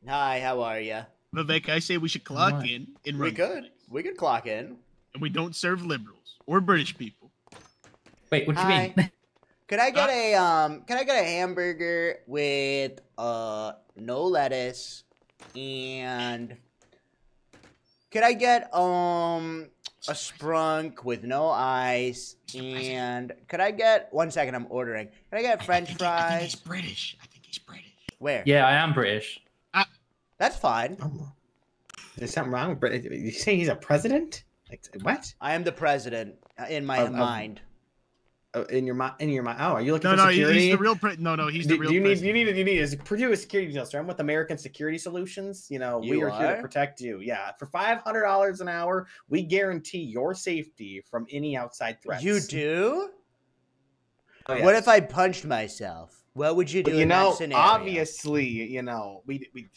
Hi, how are you? Vivek, I say we should clock Right. in and We run. the could. place. We could clock in. And we don't serve liberals or British people. Wait, what do you mean? Could I get a um? Can I get a hamburger with uh no lettuce and could I get um a sprunk with no ice and could I get one second? I'm ordering. Can I get French fries? He's British. I think he's British. Where? Yeah, I am British. That's fine. There's something wrong with Brit- You say he's a president? Like what? I am the president uh, in my Of- of- mind. Oh, Uh, in your mind? In your mind? Oh, are you looking No, for no, he- security? he's the real. Pre- no, no, he's do, the real. do you need? president. You need. You need. Is Purdue a security detail, sir? I'm with American Security Solutions. You know, we You are, here to protect you. Yeah, for five hundred dollars an hour, we guarantee your safety from any outside threats. You do? Oh, What if I punched myself? What would you do But you in know, that scenario? obviously, you know, we we.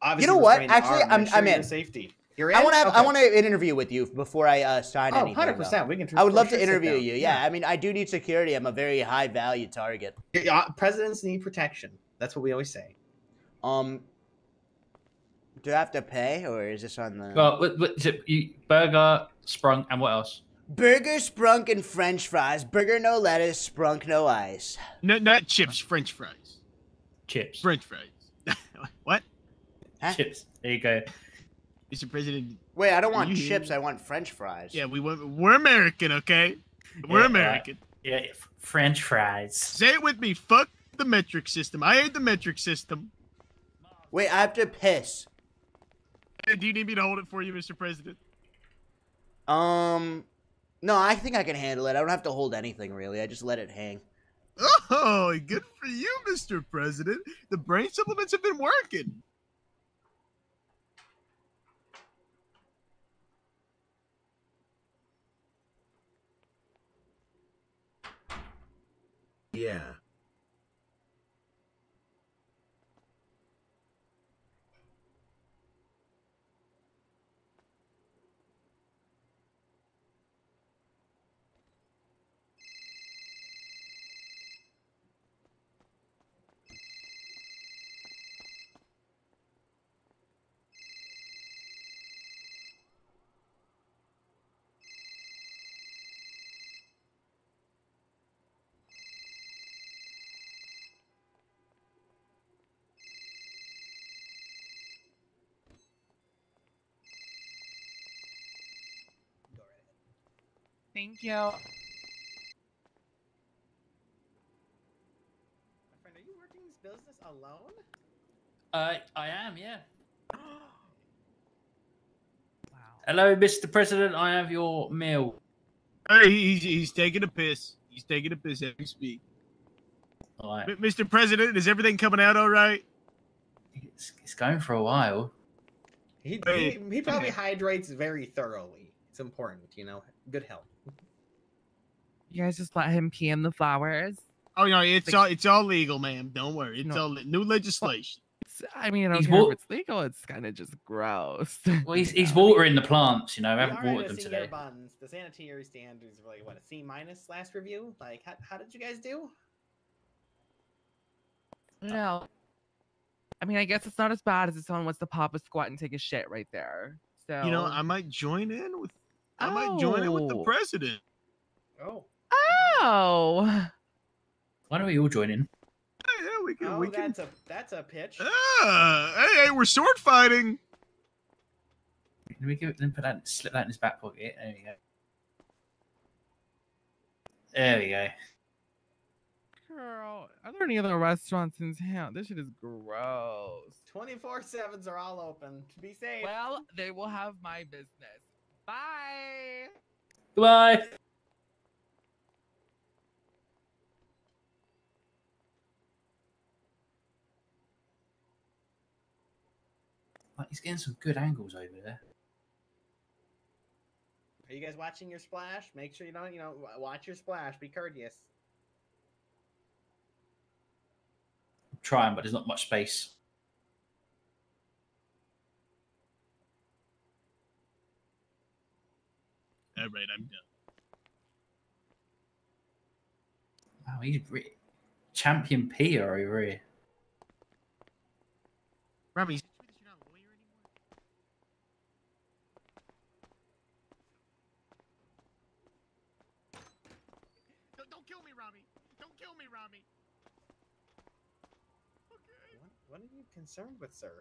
Obviously you know what? Actually, I'm- I'm in. Safety. You're I want to have I want to interview with you before I uh, sign Oh, anything. 100%. though. We can I would love sure to interview you. Yeah. Yeah. I mean, I do need security. I'm a very high value target. Yeah, presidents need protection. That's what we always say. Um, do I have to pay, or is this on the Well, what, what, is it, you, burger, sprunk, and what else? burger, sprunk, and French fries? Burger, no lettuce. Sprunk, no ice. No, not chips. French fries. Chips. French fries. what? Chips. There you go. Mr. President. Wait, I don't want you- chips. I want French fries. Yeah, we want, we're American, okay? We're Yeah, American. Yeah, French fries. Say it with me. Fuck the metric system. I hate the metric system. Wait, I have to piss. Hey, Do you need me to hold it for you, Mr. President? Um, no, I think I can handle it. I don't have to hold anything really. I just let it hang. Oh, good for you, Mr. President. The brain supplements have been working. Yeah. Thank you. My friend, are you working this business alone? Uh, I am, yeah. Hello, Mr. President. I have your meal. Hey, he's, he's taking a piss. He's taking a piss as we speak. All right. Mr. President, is everything coming out all right? It's, it's going for a while. He, Hey. he, he probably hydrates very thoroughly. It's important, you know, good health. You guys just let him pee in the flowers. Oh no, it's Like- all it's all legal, ma'am. Don't worry. It's No. all new legislation. It's, I mean, I don't He's care wa- if it's legal. It's kind of just gross. Well, he's, he's watering the plants, you know. I haven't watered them today. buns. The sanitary standards were like what a C minus last review. Like, how, how did you guys do? no. I mean, I guess it's not as bad as if someone wants to pop a squat and take a shit right there. So You know, I might join in with I might join in with the Oh. president. Oh, Oh. Why don't we all join in? Yeah, we can oh, we can that's a that's a pitch. Ah, hey, hey, we're sword fighting. Can we give it, let me put that, slip that in his back pocket. There we go. There we go. Girl, are there any other restaurants in town? This shit is gross. Twenty four sevens are all open. To be safe. Well, they will have my business. Bye. Goodbye. Like, he's getting some good angles over there. Are you guys watching your splash? Make sure you don't, you know, watch your splash. Be courteous. I'm trying, but there's not much space. All right, I'm done. Wow, he's re- champion Peter over here. Robbie, concerned with, sir.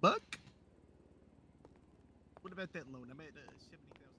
Buck? What about that loan? I'm at uh, 70,000.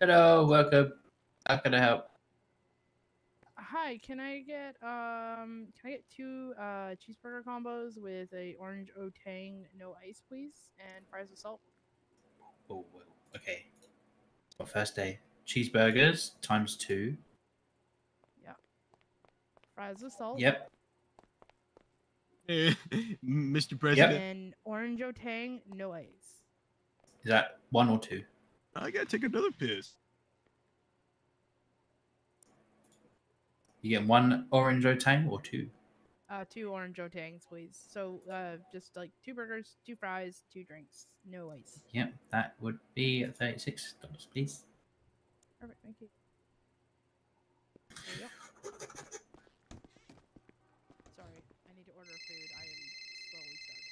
Hello, welcome. How can I help? Hi, Hi, can I get um can I get two uh cheeseburger combos with a Orang-O-Tang no ice please and fries with salt? Oh, well, okay. So first day, cheeseburgers times two. Yeah. Fries with salt. Yep. Mr. President. Yep. And Orang-O-Tang no ice. Is that one or two? I gotta take another piss. You get one Orang-O-Tang or two? Uh two Orang-O-Tangs please. So uh just like two burgers, two fries, two drinks, no ice. Yep, that would be thirty-six dollars, please. Perfect, thank you. There you go. Sorry, I need to order food. I am slowly starving.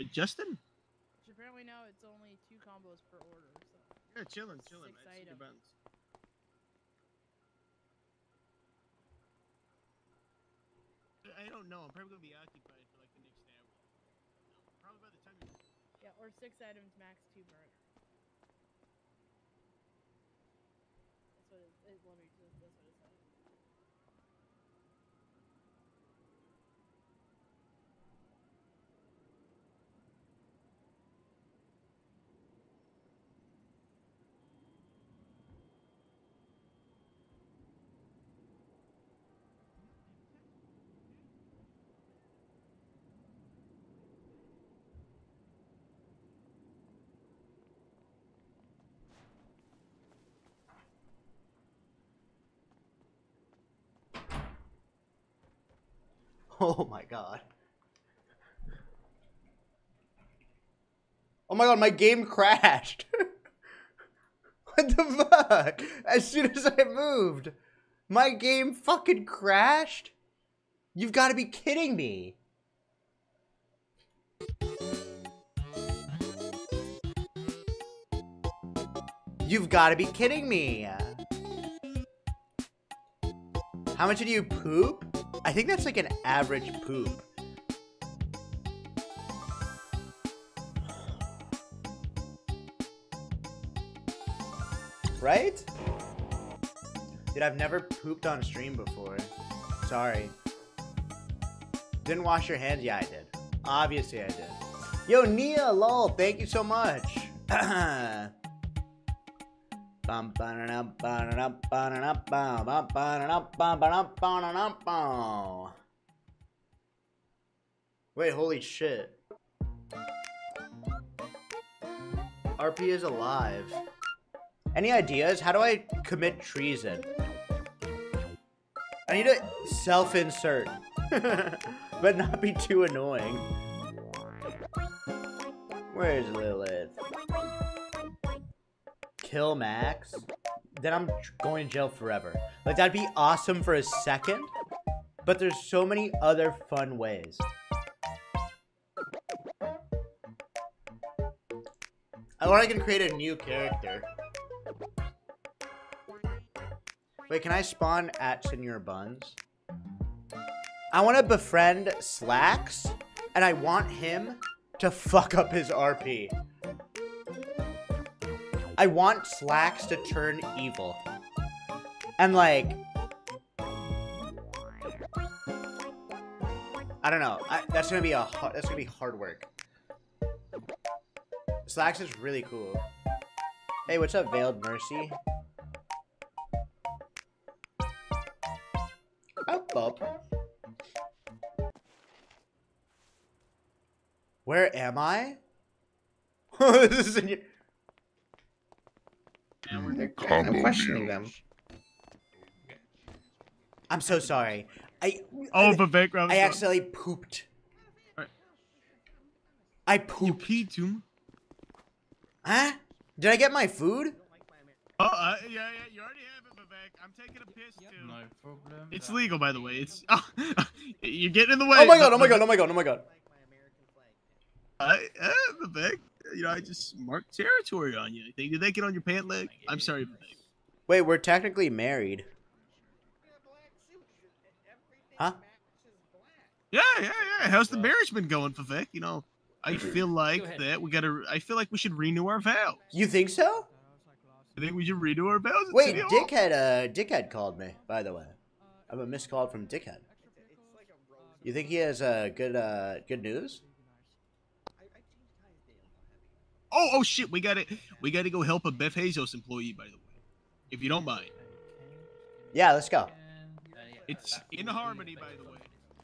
Uh, Justin? Which apparently now it's only two combos per order. So Yeah, chilling, chilling. Six man. Six items. I don't know. I'm probably gonna be occupied for like the next hour. Probably by the time you. yeah, or six items max two burger. That's what it, it let me. That's what it said. Oh my god. Oh my god, my game crashed. what the fuck? As soon as I moved, my game fucking crashed? You've got to be kidding me. You've got to be kidding me. How much did you poop? I think that's like an average poop. Right? Dude, I've never pooped on stream before. Sorry. Didn't wash your hands? Yeah, I did. Obviously, I did. Yo, Nia, lol, thank you so much. Wait, holy shit. RP is alive. Any ideas? How do I commit treason? I need to self-insert, but not be too annoying. Where's Lilith? Kill Max? Then I'm going to jail forever. Like, that'd be awesome for a second, but there's so many other fun ways. I want can create a new character. Wait, can I spawn at Senor Buns? I want to befriend Slacks, and I want him to fuck up his RP. I want Slacks to turn evil. And like... I don't know. I, that's gonna be a that's gonna be hard work. Slacks is really cool. Hey, what's up, Veiled Mercy? Up, up. Where am I? this is in your... I'm questioning them. I'm so sorry. I Oh, I, Vivek, Robinson. I accidentally pooped. I pooped. You peed too. Huh? Did I get my food? Oh, uh, yeah, yeah, you already have it, Vivek. I'm taking a piss too. No problem. It's legal, by the way. It's you're getting in the way. Oh my god! Oh my god! Oh my god! Oh my god! I, uh, Vivek, you know, I just marked territory on you. Did they get on your pant leg? I'm sorry, Wait, we're technically married. Huh? Yeah, yeah, yeah. How's the marriage been going, Vivek? You know, I feel like that we gotta. I feel like we should renew our vows. You think so? I think we should renew our vows. Wait, Dickhead. Uh, Dickhead called me. By the way, I have a missed call from Dickhead. You think he has uh, good uh, good news? Oh, oh shit! We gotta, we gotta go help a Beth Bezos employee. By the way, if you don't mind. Yeah, let's go. It's in harmony, by the way.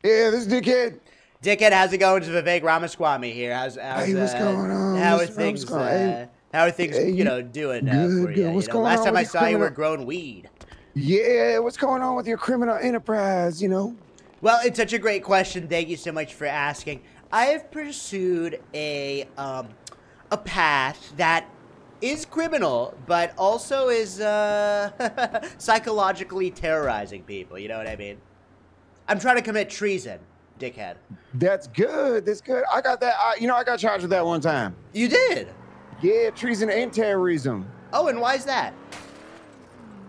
Yeah, this is dickhead. Dickhead, how's it going? It's Vivek Ramaswamy here. How's, how's Hey, what's uh, going on, How are Mr. things? Ramaswamy? Uh, Hey. how are things? Hey, you you- know, doing uh, Good, for good. you? What's you know, going last on time I your saw you were growing weed. Yeah, what's going on with your criminal enterprise? You know. Well, it's such a great question. Thank you so much for asking. I have pursued a um, a path that is criminal, but also is uh, psychologically terrorizing people. You know what I mean? I'm trying to commit treason, dickhead. That's good. That's good. I got that. I, you know, I got charged with that one time. You did? Yeah, treason and terrorism. Oh, and why is that?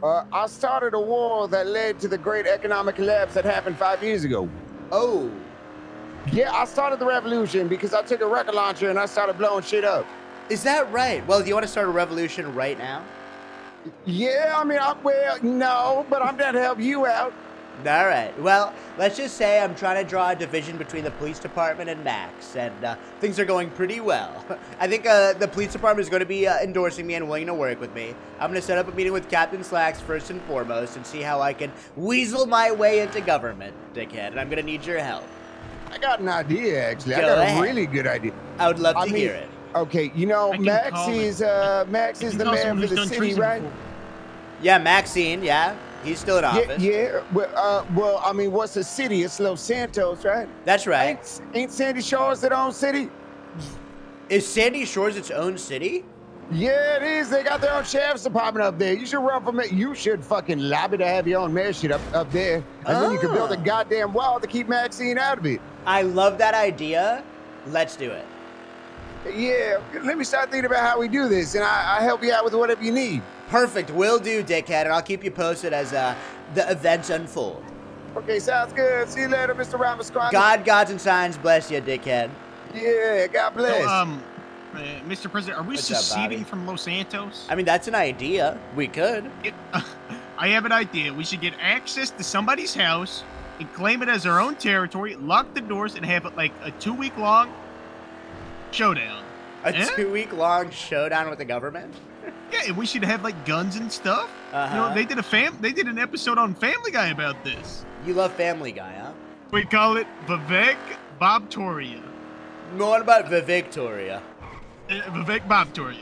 Uh, I started a war that led to the great economic collapse that happened five years ago. Oh. Yeah, I started the revolution because I took a record launcher and I started blowing shit up. Is that right? Well, do you want to start a revolution right now? Yeah, I mean, I'm, well, no, but I'm down to help you out. All right. Well, let's just say I'm trying to draw a division between the police department and Max, and uh, things are going pretty well. I think uh, the police department is going to be uh, endorsing me and willing to work with me. I'm going to set up a meeting with Captain Slacks first and foremost and see how I can weasel my way into government, dickhead, and I'm going to need your help. I got an idea, actually. I got ahead. a really good idea. I would love to mean, hear it. Okay, you know, Max call it. is uh, Max is the man for the city, right? before. Yeah, Maxine, yeah. He's still in office. yeah. Well, uh, well, I mean, what's the city? It's Los Santos, right? That's right. Ain't, ain't Sandy Shores its own city? Is Sandy Shores its own city? Yeah, it is. They got their own sheriff's department up there. You should run for mayor. You should fucking lobby to have your own mayorship up, up there. And then you can build a Ah. goddamn wall to keep Maxine out of it. I love that idea. Let's do it. Yeah, let me start thinking about how we do this, and I, I help you out with whatever you need. Perfect. Will do, dickhead, and I'll keep you posted as uh, the events unfold. Okay, sounds good. See you later, Mr. Ramaswamy. God, gods, and signs bless you, dickhead. Yeah, God bless. So, um, uh, Mr. President, are we What's seceding Bobby? from Los Santos? I mean, that's an idea. We could. It- I have an idea. We should get access to somebody's house and claim it as our own territory, lock the doors, and have it like a two week long showdown. A Eh? two week long showdown with the government? Yeah, and we should have like guns and stuff. You Uh-huh. know, they did a fam. They did an episode on Family Guy about this. You love Family Guy, huh? We call it Vivek Bob Toria. What about Vivictoria? Uh, Vivek Bob Toria.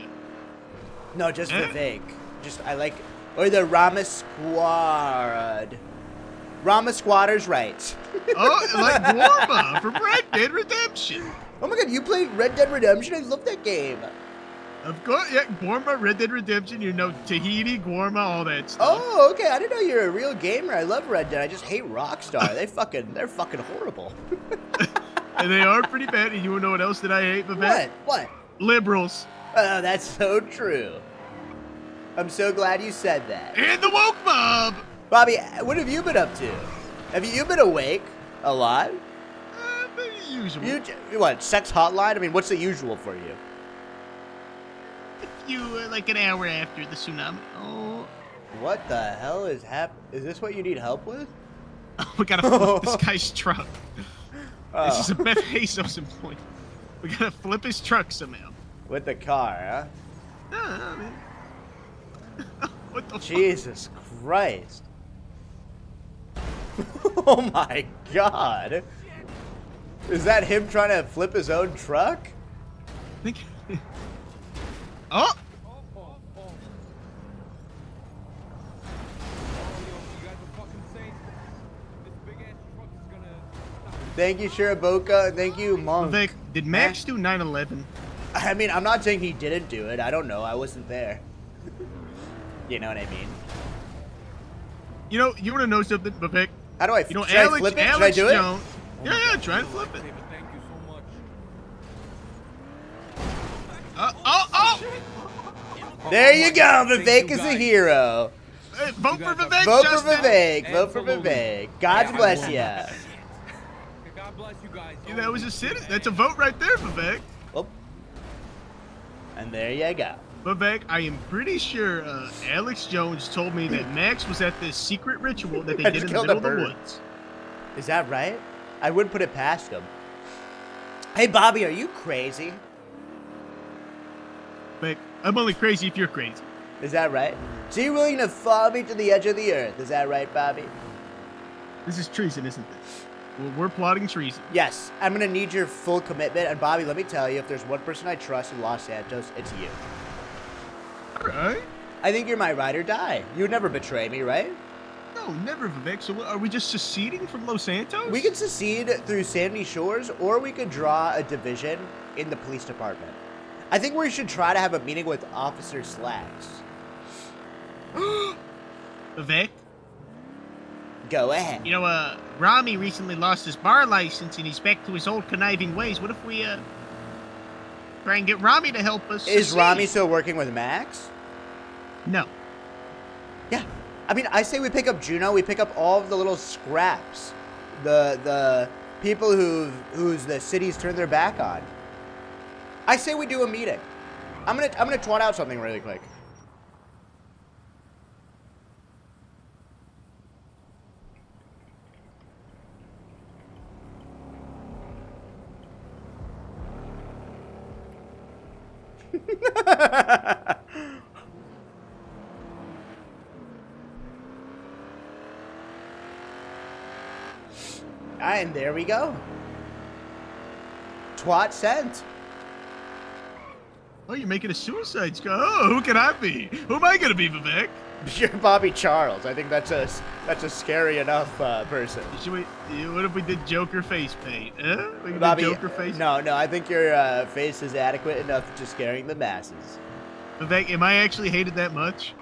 No, just Eh? Vivek. Just, I like. Or the Rama Squad. Rama Squatters' right. Oh, like Guarma from Red Dead Redemption. Oh my god, you played Red Dead Redemption? I love that game. Of course, yeah, Guarma, Red Dead Redemption, you know, Tahiti, Guarma, all that stuff. Oh, okay. I didn't know you're a real gamer. I love Red Dead. I just hate Rockstar. they fucking, they're fucking horrible. And they are pretty bad. And you wanna know what else that I hate, Vivek? What? What? Liberals. Oh, that's so true. I'm so glad you said that. And the woke mob. Bobby, what have you been up to? Have you, you been awake a lot? Uh, usual. You, j- what, sex hotline? I mean, what's the usual for you? You uh, like an hour after the tsunami. Oh, What the hell is hap? Is this what you need help with? we gotta flip this guy's truck. Oh. This is a Beth Bezos employee. We gotta flip his truck somehow. With the car, huh? I what the Jesus Christ. oh my god. Is that him trying to flip his own truck? Think. oh. Thank you, Shiraboka. Thank you, Monk. Vic, did Max do 9/11? I mean, I'm not saying he didn't do it. I don't know. I wasn't there. you know what I mean? You know, you want to know something, Vivek? How do I? You know, should I Alex, flip it? Should I Alex do it? Jones. Yeah, yeah, try and flip it. Uh, oh, oh! There you go. Vivek is a hero. Hey, vote for Vivek, Vote Justin. for Vivek. Vote for Vivek. God bless you. Yeah, that was a citizen. That's a vote right there, Vivek. Oh. And there you go. Vivek, I am pretty sure uh, Alex Jones told me that Max was at this secret ritual that they did in the middle of the woods. Is that right? I wouldn't put it past him. Hey, Bobby, are you crazy? But I'm only crazy if you're crazy. Is that right? So you're willing to follow me to the edge of the earth? Is that right, Bobby? This is treason, isn't it? Well, we're plotting treason. Yes, I'm gonna need your full commitment. And Bobby, let me tell you, if there's one person I trust in Los Santos, it's you. All right. I think you're my ride or die. You would never betray me, right? No, never, Vivek. So what, are we just seceding from Los Santos? We could secede through Sandy Shores, or we could draw a division in the police department. I think we should try to have a meeting with Officer Slacks. Vivek, Go ahead. you know, uh, Rami recently lost his bar license and he's back to his old conniving ways. What if we, uh, try and get Rami to help us? Is secede? Rami still working with Max? No. Yeah. I mean, I say we pick up Juno. We pick up all of the little scraps, the the people who who's the cities turned their back on. I say we do a meeting. I'm gonna I'm gonna twat out something really quick. and there we go. Twat sent. Oh, you're making a suicide squad. Oh, who can I be? Who am I gonna be, Vivek? You're Bobby Charles. I think that's a that's a scary enough uh, person. Should we? What if we did Joker face paint? Huh? We could Bobby, Joker face. no, no. I think your uh, face is adequate enough to scaring the masses. Vivek, am I actually hated that much?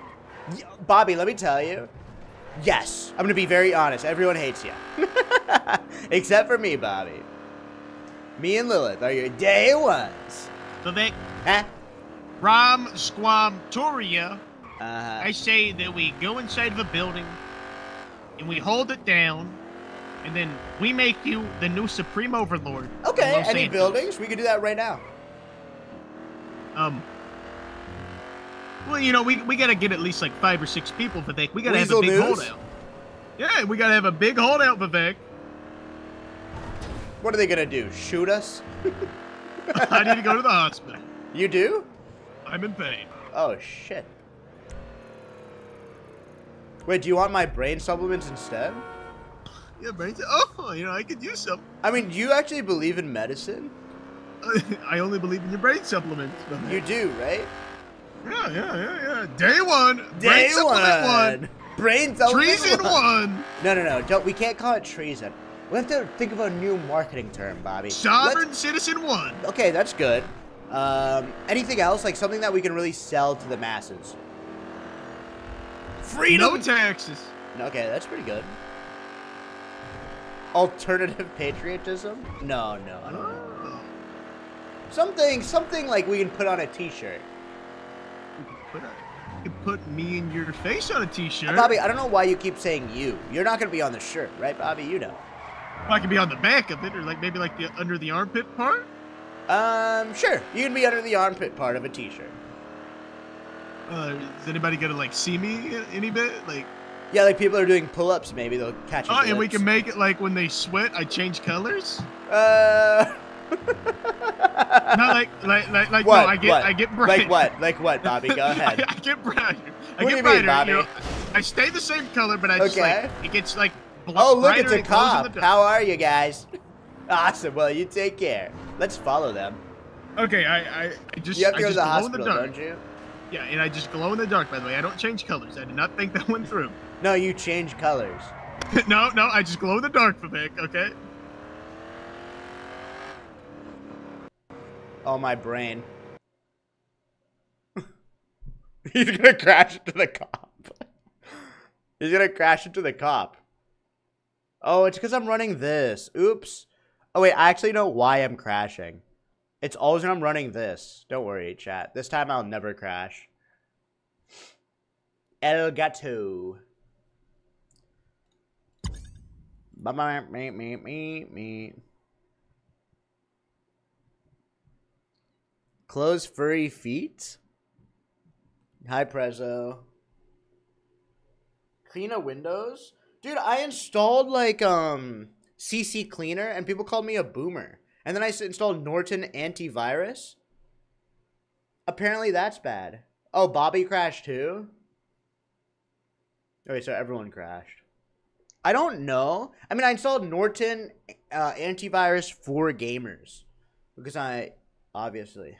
Bobby, let me tell you. Yes, I'm gonna be very honest. Everyone hates you, except for me, Bobby. Me and Lilith are your day ones. Vivek, Huh? Ram Squam Toria. Uh, I say that we go inside of a building and we hold it down, and then we make you the new Supreme Overlord. okay. Any Santos. buildings? We can do that right now. Um. Well, you know, we, we gotta get at least like five or six people, Vivek. We gotta Weasel have a big News? holdout. Yeah, we gotta have a big holdout, Vivek. What are they gonna do? Shoot us? I need to go to the hospital. You do? I'm in pain. Oh shit. Wait, do you want my brain supplements instead? Yeah, brains. Oh, you know, I could use some. I mean, do you actually believe in medicine? I only believe in your brain supplements. You do, right? Yeah, yeah, yeah, yeah. Day one. Day brain supplement one. Brain supplement Treason one. No, no, no. Don't. We can't call it treason. We have to think of a new marketing term, Bobby. Sovereign citizen one. Okay, that's good. Um, anything else? Like something that we can really sell to the masses. Freedom. No taxes. Okay, that's pretty good. Alternative patriotism? No, no, I don't know. Something, something like we can put on a T-shirt. Put, a, you put me in your face on a t-shirt. Bobby, I don't know why you keep saying you. You're not gonna be on the shirt, right, Bobby? You know. I could be on the back of it, or like maybe like the under the armpit part. Um, sure. You can be under the armpit part of a T-shirt. Uh, is anybody gonna like see me any bit? Like, Yeah, like people are doing pull-ups. Maybe they'll catch. oh, and we can make it like when they sweat, I change colors. Uh. Not like like like like what? no, I get what? I get bright. Like what? Like what, Bobby? Go ahead. I, I get brighter. I What do get you mean, brighter. Bobby? know, I stay the same color, but I just like it gets like. Oh, look, it's a and it glows in cop. How are you guys? Awesome. Well, you take care. Let's follow them. Okay, I I, I just You have to I go to just the glow hospital, in the dark. don't you? Yeah, and I just glow in the dark. By the way, I don't change colors. I did not think that went through. No, you change colors. no, no, I just glow in the dark, Vivek. Okay. Oh, my brain. He's gonna crash into the cop. He's gonna crash into the cop. Oh, it's because I'm running this. Oops. Oh, wait, I actually know why I'm crashing. It's always when I'm running this. Don't worry, chat. This time I'll never crash. El gato. Me, me, me, me. Close furry feet. Hi, Prezzo. Clean a Windows? Dude, I installed like um CC Cleaner and people called me a boomer. And then I installed Norton Antivirus. Apparently that's bad. Oh, Bobby crashed too? Okay, so everyone crashed. I don't know. I mean, I installed Norton uh, antivirus for gamers because I obviously.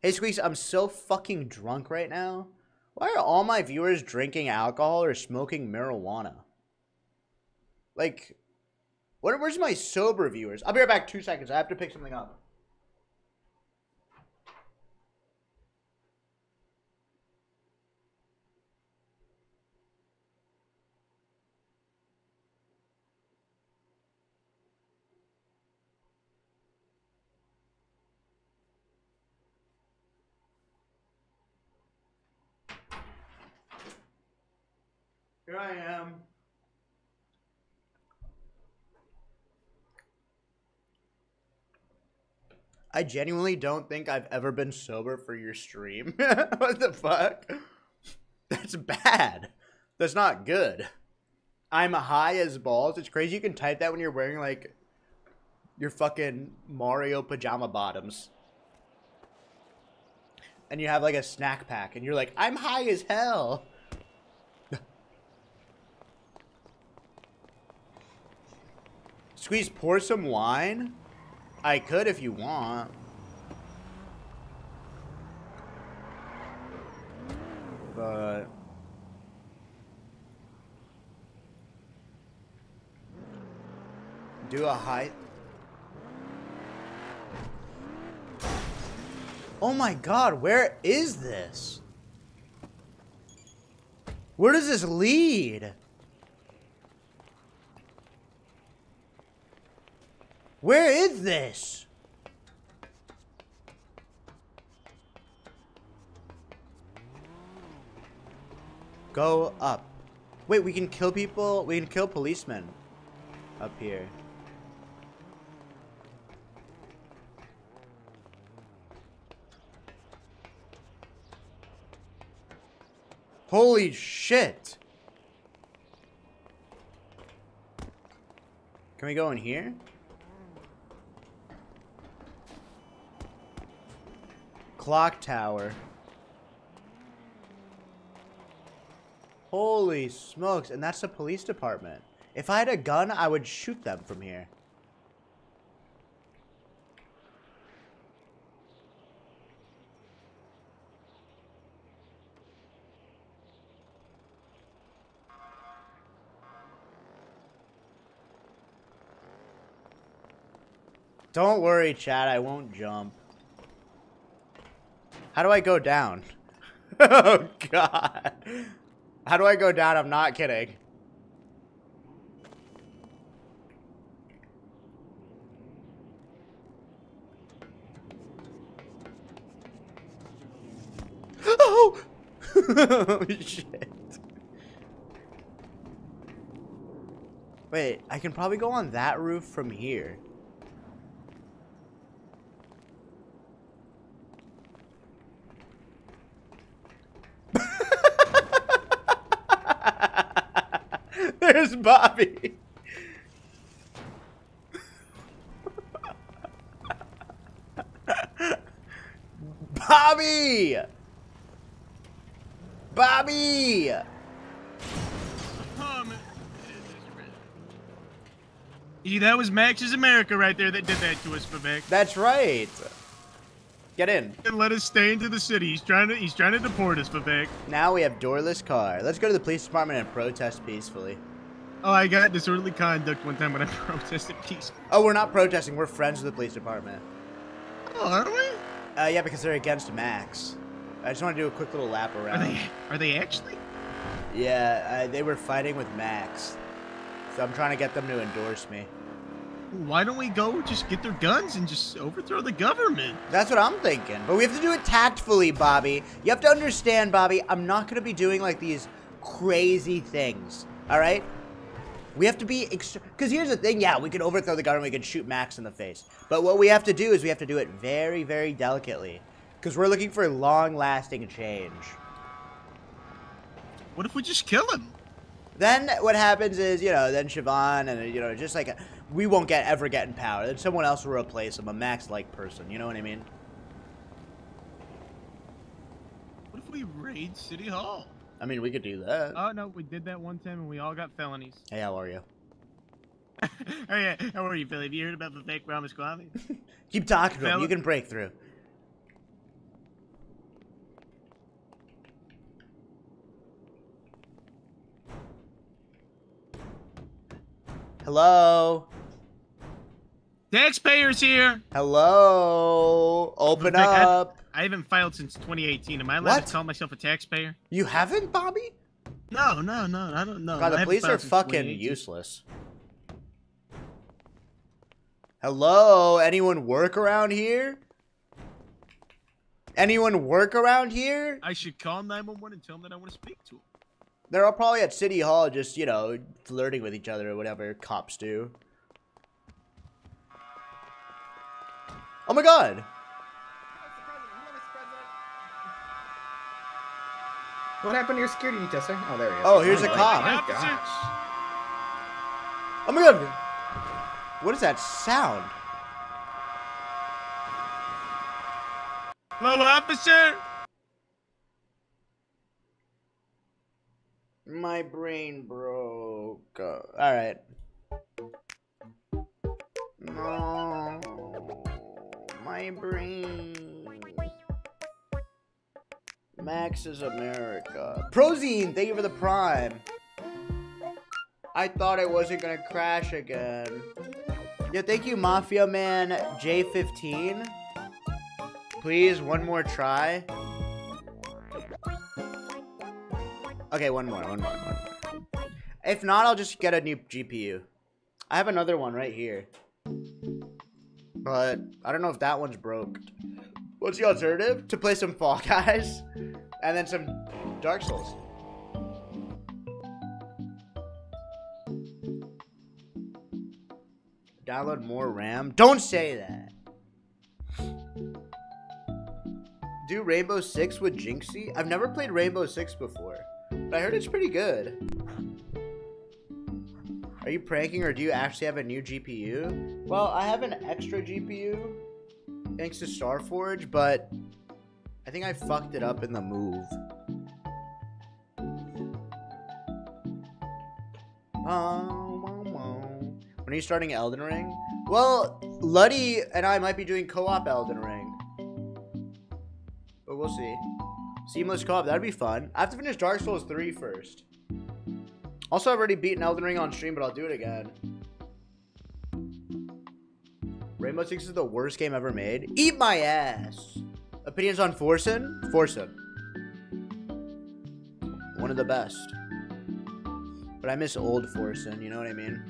Hey Squeex, I'm so fucking drunk right now. Why are all my viewers drinking alcohol or smoking marijuana? Like? Where's my sober viewers? I'll be right back. Two seconds. I have to pick something up. Here I am. I genuinely don't think I've ever been sober for your stream. what the fuck? That's bad. That's not good. I'm high as balls. It's crazy you can type that when you're wearing like your fucking Mario pajama bottoms. And you have like a snack pack and you're like, I'm high as hell. Squeex, pour some wine? I could if you want. But... Do a high... Oh my god, where is this? Where does this lead? Where is this? Go up. Wait, we can kill people? We can kill policemen up here. Holy shit! Can we go in here? Clock tower. Holy smokes, and that's the police department. If I had a gun, I would shoot them from here. Don't worry, Chad, I won't jump. How do I go down? oh, God. How do I go down? I'm not kidding. Oh! shit. Wait, I can probably go on that roof from here. There's Bobby. Bobby! Bobby! Yeah, that was Max's America right there that did that to us, Vivek. That's right. Get in. And let us stay into the city. He's trying to he's trying to deport us, Vivek. Now we have doorless car. Let's go to the police department and protest peacefully. Oh, I got disorderly conduct one time when I protested peacefully. Oh, we're not protesting. We're friends with the police department. Oh, are we? Uh, yeah, because they're against Max. I just want to do a quick little lap around. Are they are they actually? Yeah, uh, they were fighting with Max. So I'm trying to get them to endorse me. Why don't we go just get their guns and just overthrow the government? That's what I'm thinking. But we have to do it tactfully, Bobby. You have to understand, Bobby, I'm not going to be doing like these crazy things. All right? We have to be because here's the thing. Yeah, we can overthrow the government. We can shoot Max in the face. But what we have to do is we have to do it very, very delicately. Because we're looking for a long-lasting change. What if we just kill him? Then what happens is, you know, then Siobhan and, you know, just like, we won't get ever get in power. Then someone else will replace him, a Max-like person. You know what I mean? What if we raid City Hall? I mean, we could do that. Oh no, we did that one time and we all got felonies. Hey, how are you? oh yeah, how are you, Philly? Have you heard about the fake Ramaswamy? Keep talking to him. You can break through. Hello? Taxpayers here. Hello? Open up. I, haven't filed since 2018. Am I allowed What? to call myself a taxpayer? You haven't, Bobby? No, no, no. I don't know. God, the police are fucking useless. Hello? Anyone work around here? Anyone work around here? I should call 911 and tell them that I want to speak to them. They're all probably at City Hall just, you know, flirting with each other or whatever cops do. Oh my god! What happened to your security detail, sir? Oh, there he is. Oh, here's a cop. my gosh. Oh my god! What is that sound? Hello, officer. My brain broke. Uh, Alright. No. My brain. Max is America. Prozine, thank you for the prime. I thought it wasn't gonna crash again. Yeah, thank you, Mafia Man J15. Please, one more try. Okay, one more, one more, one more. If not, I'll just get a new GPU. I have another one right here. But I don't know if that one's broke. What's the alternative? To play some Fall Guys and then some Dark Souls. Download more RAM? Don't say that. Do Rainbow Six with Jinxie? I've never played Rainbow Six before, but I heard it's pretty good. Are you pranking or do you actually have a new GPU? Well, I have an extra GPU thanks to Starforge, but I think I fucked it up in the move. When are you starting Elden Ring? Well, Luddy and I might be doing co-op Elden Ring. But we'll see. Seamless co-op, that'd be fun. I have to finish Dark Souls 3 first. Also, I've already beaten Elden Ring on stream, but I'll do it again. Rainbow Six is the worst game ever made. Eat my ass. Opinions on Forsen? Forsen. One of the best. But I miss old Forsen, you know what I mean?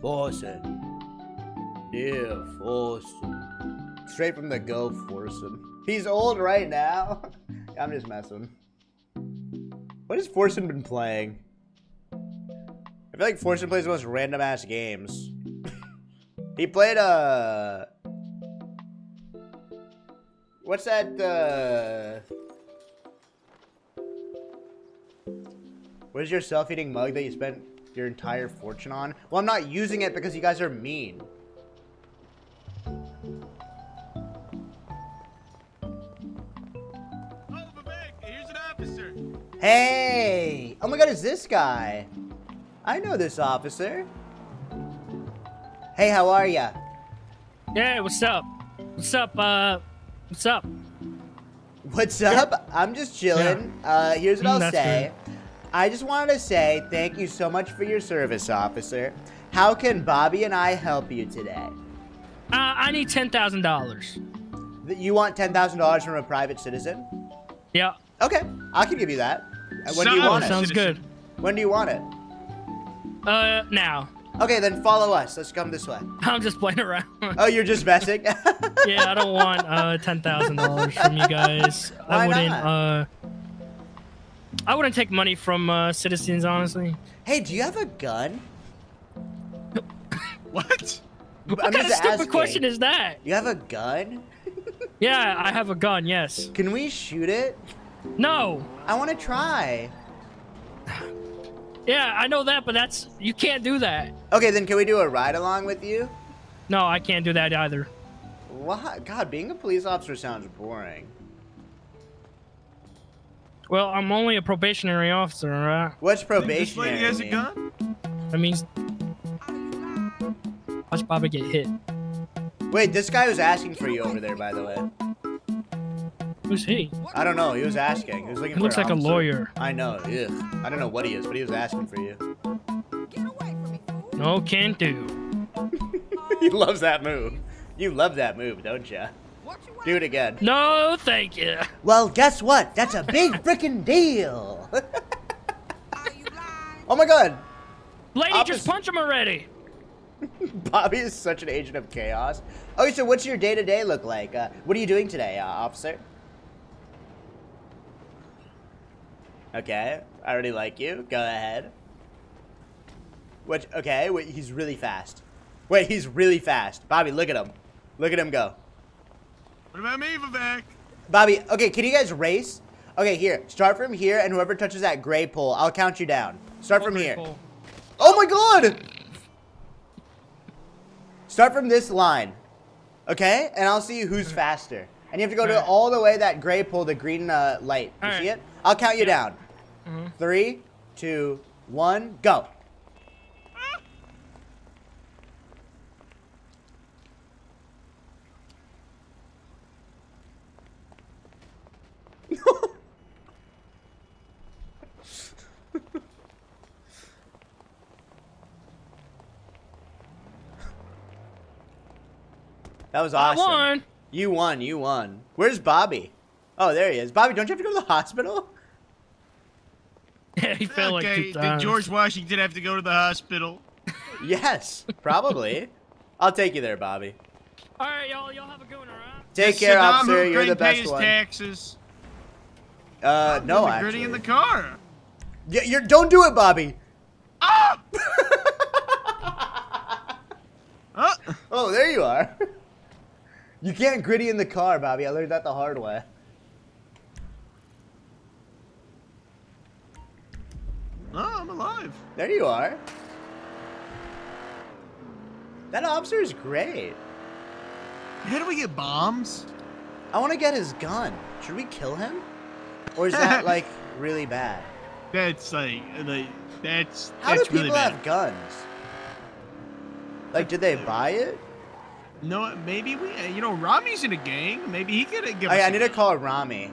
Forsen. Yeah, Forsen. Straight from the go, Forsen. He's old right now. I'm just messing. What has Forsen been playing? I feel like Forsen plays the most random ass games. he played uh What's that uh What is your self-eating mug that you spent your entire fortune on? Well, I'm not using it because you guys are mean. Hey! Oh my god, is this guy? I know this officer. Hey, how are ya? Hey, what's up? What's up? Uh, what's up? What's up? I'm just chilling. Yeah. Uh, here's what Mm, I'll that's say. I just wanted to say thank you so much for your service, officer. How can Bobby and I help you today? Uh, I need ten thousand dollars. You want $10,000 from a private citizen? Yeah. Okay, I can give you that. Uh, When do you Solid want it? sounds good. When do you want it? Uh, now. Okay, then follow us. Let's come this way. I'm just playing around. Oh, you're just messing? yeah, I don't want uh ten thousand dollars from you guys. Why I wouldn't. not? Uh, I wouldn't take money from uh, citizens, honestly. Hey, do you have a gun? What? What I'm kind of stupid asking. question is that? You have a gun? Yeah, I have a gun. Yes. Can we shoot it? No. I want to try. Yeah, I know that, but that's you can't do that. Okay, then can we do a ride along with you? No, I can't do that either. What? God, being a police officer sounds boring. Well, I'm only a probationary officer, all right? What's probationary? This probationary? lady has a gun? That means watch Bobby get hit. Wait, this guy was asking for you over there, by the way. Who's he? I don't know. He was asking. He was looking He for looks an like a lawyer. I know. Ugh. I don't know what he is, but he was asking for you. No can't do. he loves that move. You love that move, don't you? Do it again. No, thank you. Well, guess what? That's a big freaking deal. oh my god. Lady, Opposite- just punch him already. Bobby is such an agent of chaos. Okay, so what's your day to day look like? Uh, what are you doing today, uh, officer? Okay, I already like you. Go ahead. What? Okay, wait, he's really fast. Wait, he's really fast. Bobby, look at him. Look at him go. What about me, Vivek? Bobby, okay, can you guys race? Okay, here. Start from here, and whoever touches that gray pole, I'll count you down. Start from here. Oh my god! Start from this line. Okay? And I'll see who's faster. And you have to go to all the way that gray pole, the green uh, light. You see it? I'll count you down. Three, two, one, go. That was awesome. won. You won. You won. Where's Bobby? Oh, there he is. Bobby, don't you have to go to the hospital? he fell like okay, two did. George Washington have to go to the hospital? Yes, probably. I'll take you there, Bobby. All right, y'all. Y'all have a good one, all right? Take Does care, Saddam officer. You're Hussein the pay best his one. taxes. Uh, no, I'm actually. gritty in the car. Yeah, you're. Don't do it, Bobby. Ah! Oh, there you are. You can't gritty in the car, Bobby. I learned that the hard way. Oh, I'm alive. There you are. That officer is great. How do we get bombs? I want to get his gun. Should we kill him? Or is that like really bad? That's like, like that's How that's do people really have guns? Like, did they buy it? No, maybe we. You know, Rami's in a gang. Maybe he could give. Oh, okay, us I need to call Rami.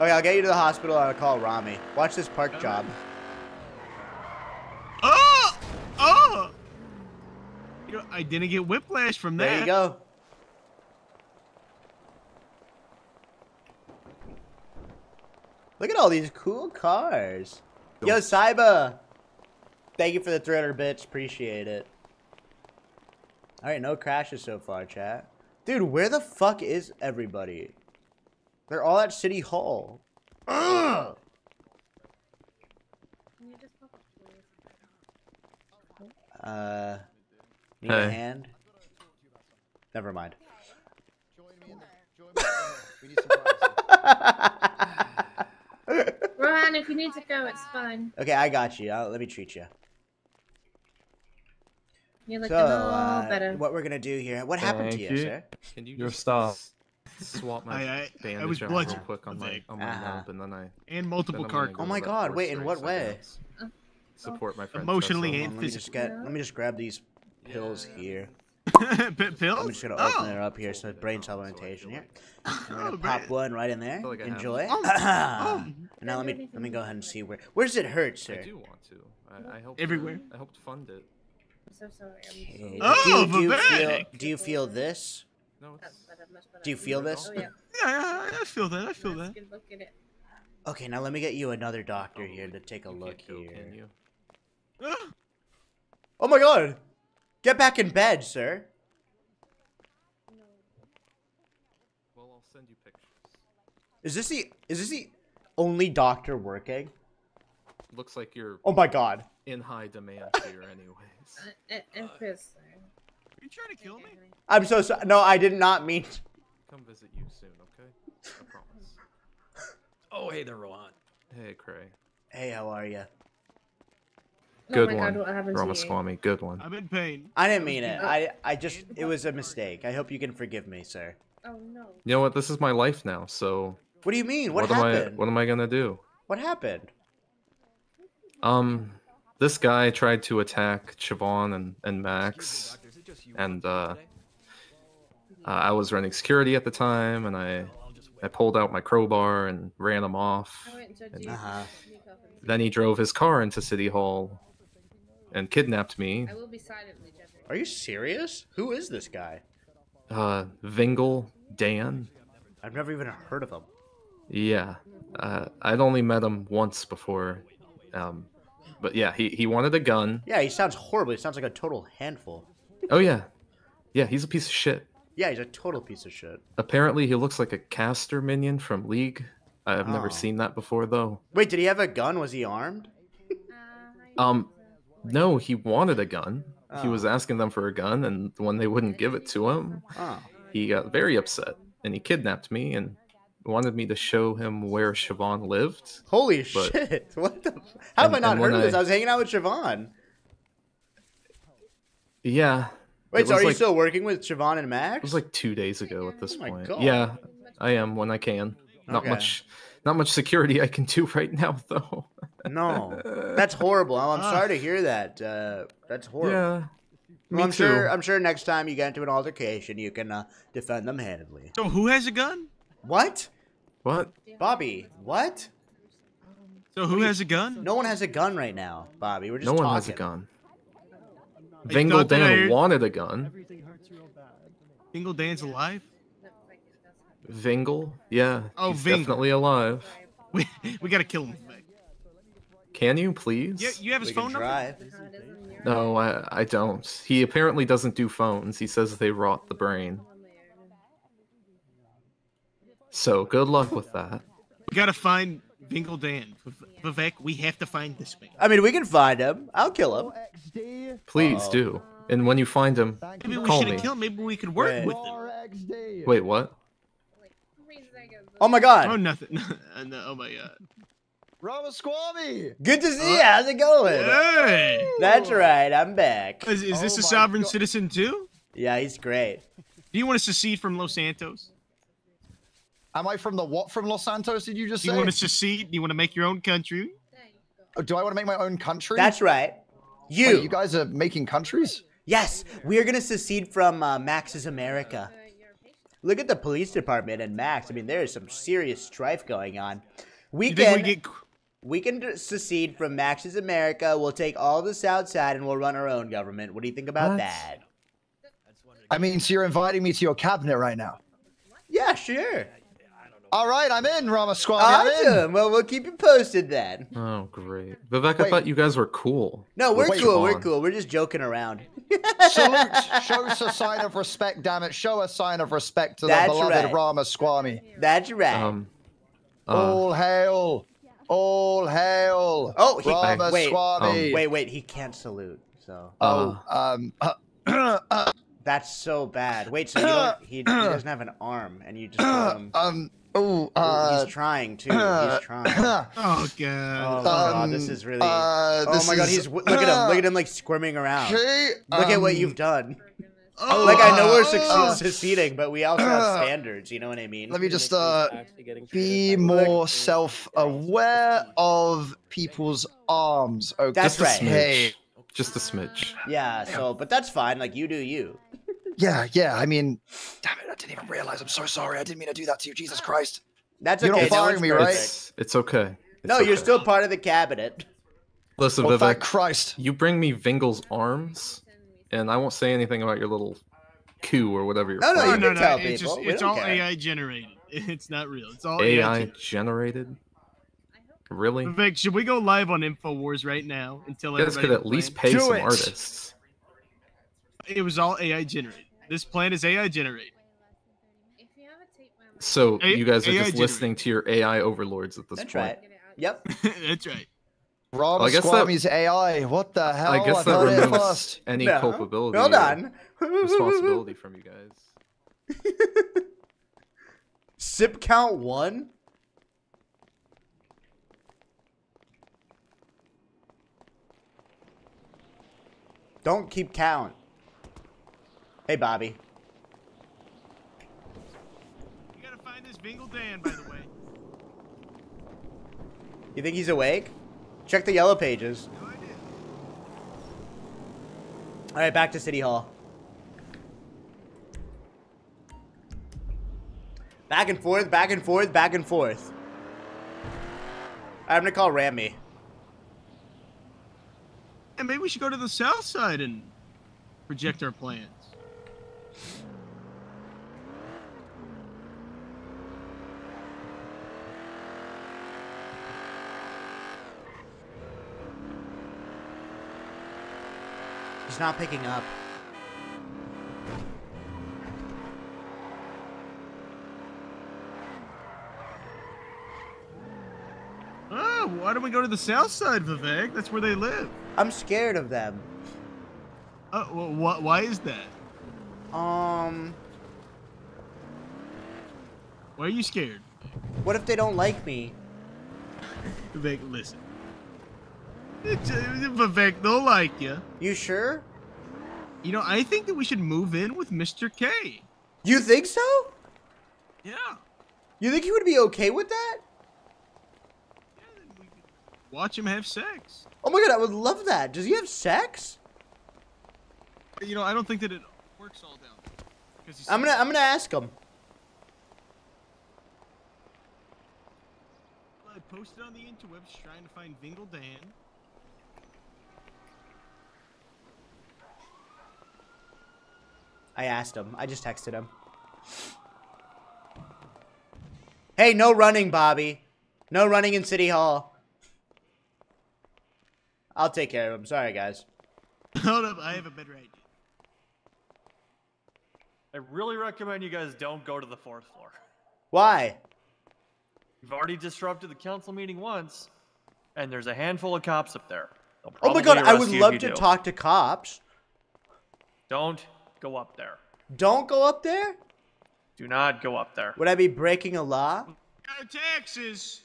Oh, okay, I'll get you to the hospital. I'll call Rami. Watch this park job. Oh! Oh! You know, I didn't get whiplash from that. There you go. Look at all these cool cars. Yo, Saiba. Thank you for the 300 bits. Appreciate it. All right, no crashes so far, chat. Dude, where the fuck is everybody? They're all at City Hall. Ugh. Uh, need a hand? Never mind. Rohan, if you need to go, it's fine. Okay, I got you. Uh, let me treat you. You're So, looking all uh, better. what we're gonna do here? What happened to you, sir? Can you Your just star. Swap my I- I- I was out real quick on my on my Uh-huh. and then I And multiple then car- go Oh my God, wait, in what way? Support my friend. Emotionally Tessa. and Let me just get. Let me just grab these pills here. P- pills? I'm just gonna Oh. open it up here. So brain supplementation here. I'm gonna Oh, pop one right in there. like Enjoy. Oh, oh. Now let me let me go ahead and see where. Where does it hurt, sir? I do want to. I, I helped Everywhere. I helped fund it. I'm so sorry. I'm Okay, Oh, do, you, do you feel? Do you feel this? No, it's Do you feel this? Oh, yeah. Yeah, I, I feel that. I feel that. Look at it. Okay, now let me get you another doctor here to take a look Can here. you? Oh my god! Get back in bed, sir. Well, I'll send you pictures. Is this the is this the only doctor working? Looks like you're. Oh my God. In high demand here, anyways. Uh, Empress. Are you trying to kill me? I'm so sorry. No, I did not mean. Come visit you soon, okay? I promise. Oh, hey there, Rohan. Hey, Cray. Hey, how are you? Good Oh my one, God, what happened to you? Ramaswamy. Good one. I'm in pain. I didn't mean it. I I just it was a mistake. I hope you can forgive me, sir. Oh no. You know what? This is my life now. So. What do you mean? What am happened? I? What am I gonna do? What happened? Um, this guy tried to attack Siobhan and, and Max, and uh, uh, I was running security at the time, and I I pulled out my crowbar and ran him off. And Uh-huh. then he drove his car into City Hall and kidnapped me. I will be silently judging. Are you serious? Who is this guy? Uh, Vingle Dan. I've never even heard of him. Yeah, uh, I'd only met him once before, um, but yeah, he, he wanted a gun. Yeah, he sounds horrible. He sounds like a total handful. Oh yeah, yeah, he's a piece of shit. Yeah, he's a total piece of shit. Apparently, he looks like a caster minion from League. I've Oh. never seen that before though. Wait, did he have a gun? Was he armed? Um, no, he wanted a gun. He Oh. was asking them for a gun, and when they wouldn't give it to him, Oh. he got very upset and he kidnapped me and wanted me to show him where Siobhan lived. Holy But- shit! What the? How have I not heard of this? I- I was hanging out with Siobhan. Yeah. Wait, so was are you still working with Siobhan and Max? It was like two days ago at this Oh my point. God. Yeah, I am when I can. Not Okay. much, not much security I can do right now though. No, that's horrible. Oh, I'm sorry to hear that. Uh, that's horrible. Yeah, Well, me I'm sure. too. I'm sure next time you get into an altercation, you can uh, defend them handedly. So who has a gun? What? What? Bobby? What? So who has a gun? No one has a gun right now, Bobby. We're just No one talking. has a gun. I Vingle thought I Dan heard- wanted a gun. Dingle Dan's alive. Vingle, yeah, Oh, he's Vingle. definitely alive. We we gotta kill him. Can you please? You, you have his We phone number? try. No, I, I don't. He apparently doesn't do phones. He says they rot the brain. So good luck with that. We gotta find Vingle Dan. V- Vivek, we have to find this man. I mean, we can find him. I'll kill him. Please Uh-oh. do. And when you find him, Maybe we call shouldn't me. kill him. Maybe we could work Wait. with him. Wait, what? Oh my god. Oh nothing. No, oh my god. Ramaswamy! Good to see you. How's it going? Hey! That's right. I'm back. Is, is Oh this a sovereign citizen too? Yeah, he's great. Do you want to secede from Los Santos? Am I from the what from Los Santos? Did you just Do you say? want to secede? Do you want to make your own country? Oh, Do I want to make my own country? That's right. You. Wait, you guys are making countries? Yes, we are gonna secede from uh, Max's America. Look at the police department and Max. I mean, there is some serious strife going on. We You think can we get we can secede from Max's America. We'll take all the South Side and we'll run our own government. What do you think about What? that? I mean, so you're inviting me to your cabinet right now? Yeah, sure. All right, I'm in, Ramaswamy. I'm in. Awesome. Well, we'll keep you posted then. Oh, great. Vivek, I thought you guys were cool. No, we're Wait, cool. We're cool. We're just joking around. Salute. Show us a sign of respect, damn it. Show a sign of respect to the beloved right. Ramaswamy. That's right. Um, uh, All hail. All hail. oh, he, wait, Ramaswamy. wait, wait. He can't salute. So Oh, um, uh, that's so bad. Wait, so you don't, he, he doesn't have an arm, and you just told um, oh, uh, he's trying too. He's trying. Oh Oh god. god, this Um, is really. uh, oh this my god, is- he's look at him. Look at him like squirming around. Okay, Look at what um, you've done. oh, like I know we're uh, suc- uh, seceding, but we also have uh, standards. You know what I mean? Let me just uh, be more self-aware of people's arms. Okay. That's just a right. smidge. Hey. Just a smidge. Yeah. So, but that's fine. Like you do you. Yeah, yeah. I mean, damn it! I didn't even realize. I'm so sorry. I didn't mean to do that to you. Jesus Christ. That's You're okay. not no firing one's me, right? It's, it's okay. It's No, you're still part of the cabinet. Listen, Oh, Vivek. Christ. You bring me Vingle's arms, and I won't say anything about your little coup or whatever you're No, no, No, you playing. no, no. tell It's people. just it's all care. AI generated. It's not real. It's all AI. AI generated. Really? You Vivek, should we go live on Infowars right now and tell guys could at least pay Do some it. artists. It was all AI generated. This plan is AI generated. So A- you guys are AI just generated. listening to your AI overlords at this That's point. right. Yep. That's right. Rob Well, I guess that- Squammy's AI. What the hell? I guess that removes any No. culpability. Well or done. responsibility from you guys. Sip count one? Don't keep count. Hey, Bobby. You gotta find this Bingle Dan, by the way. You think he's awake? Check the yellow pages. No Alright, back to City Hall. Back and forth, back and forth, back and forth. I'm gonna call Rammy. And maybe we should go to the south side and project our plans. He's not picking up. Oh, why don't we go to the south side, Vivek? That's where they live. I'm scared of them. Uh, wh- wh- why is that? Um, Why are you scared? what if they don't like me? Vivek, listen. Vivek, they'll like you. You sure? You know, I think that we should move in with Mr. K. You think so? Yeah. You think he would be okay with that? Yeah, then we could watch him have sex. Oh my god, I would love that. Does he have sex? You know, I don't think that it works all down. there, 'cause he's- I'm gonna I'm gonna ask him. I posted on the interwebs trying to find Vingle Dan. I asked him. I just texted him. Hey, no running, Bobby. No running in City Hall. I'll take care of him. Sorry, guys. Hold up, I have a better idea. I really recommend you guys don't go to the fourth floor. Why? You've already disrupted the council meeting once, and there's a handful of cops up there. Oh my god, I would love to do. talk to cops. Don't go up there. Don't go up there? Do not go up there. Would I be breaking a law? Uh, taxes.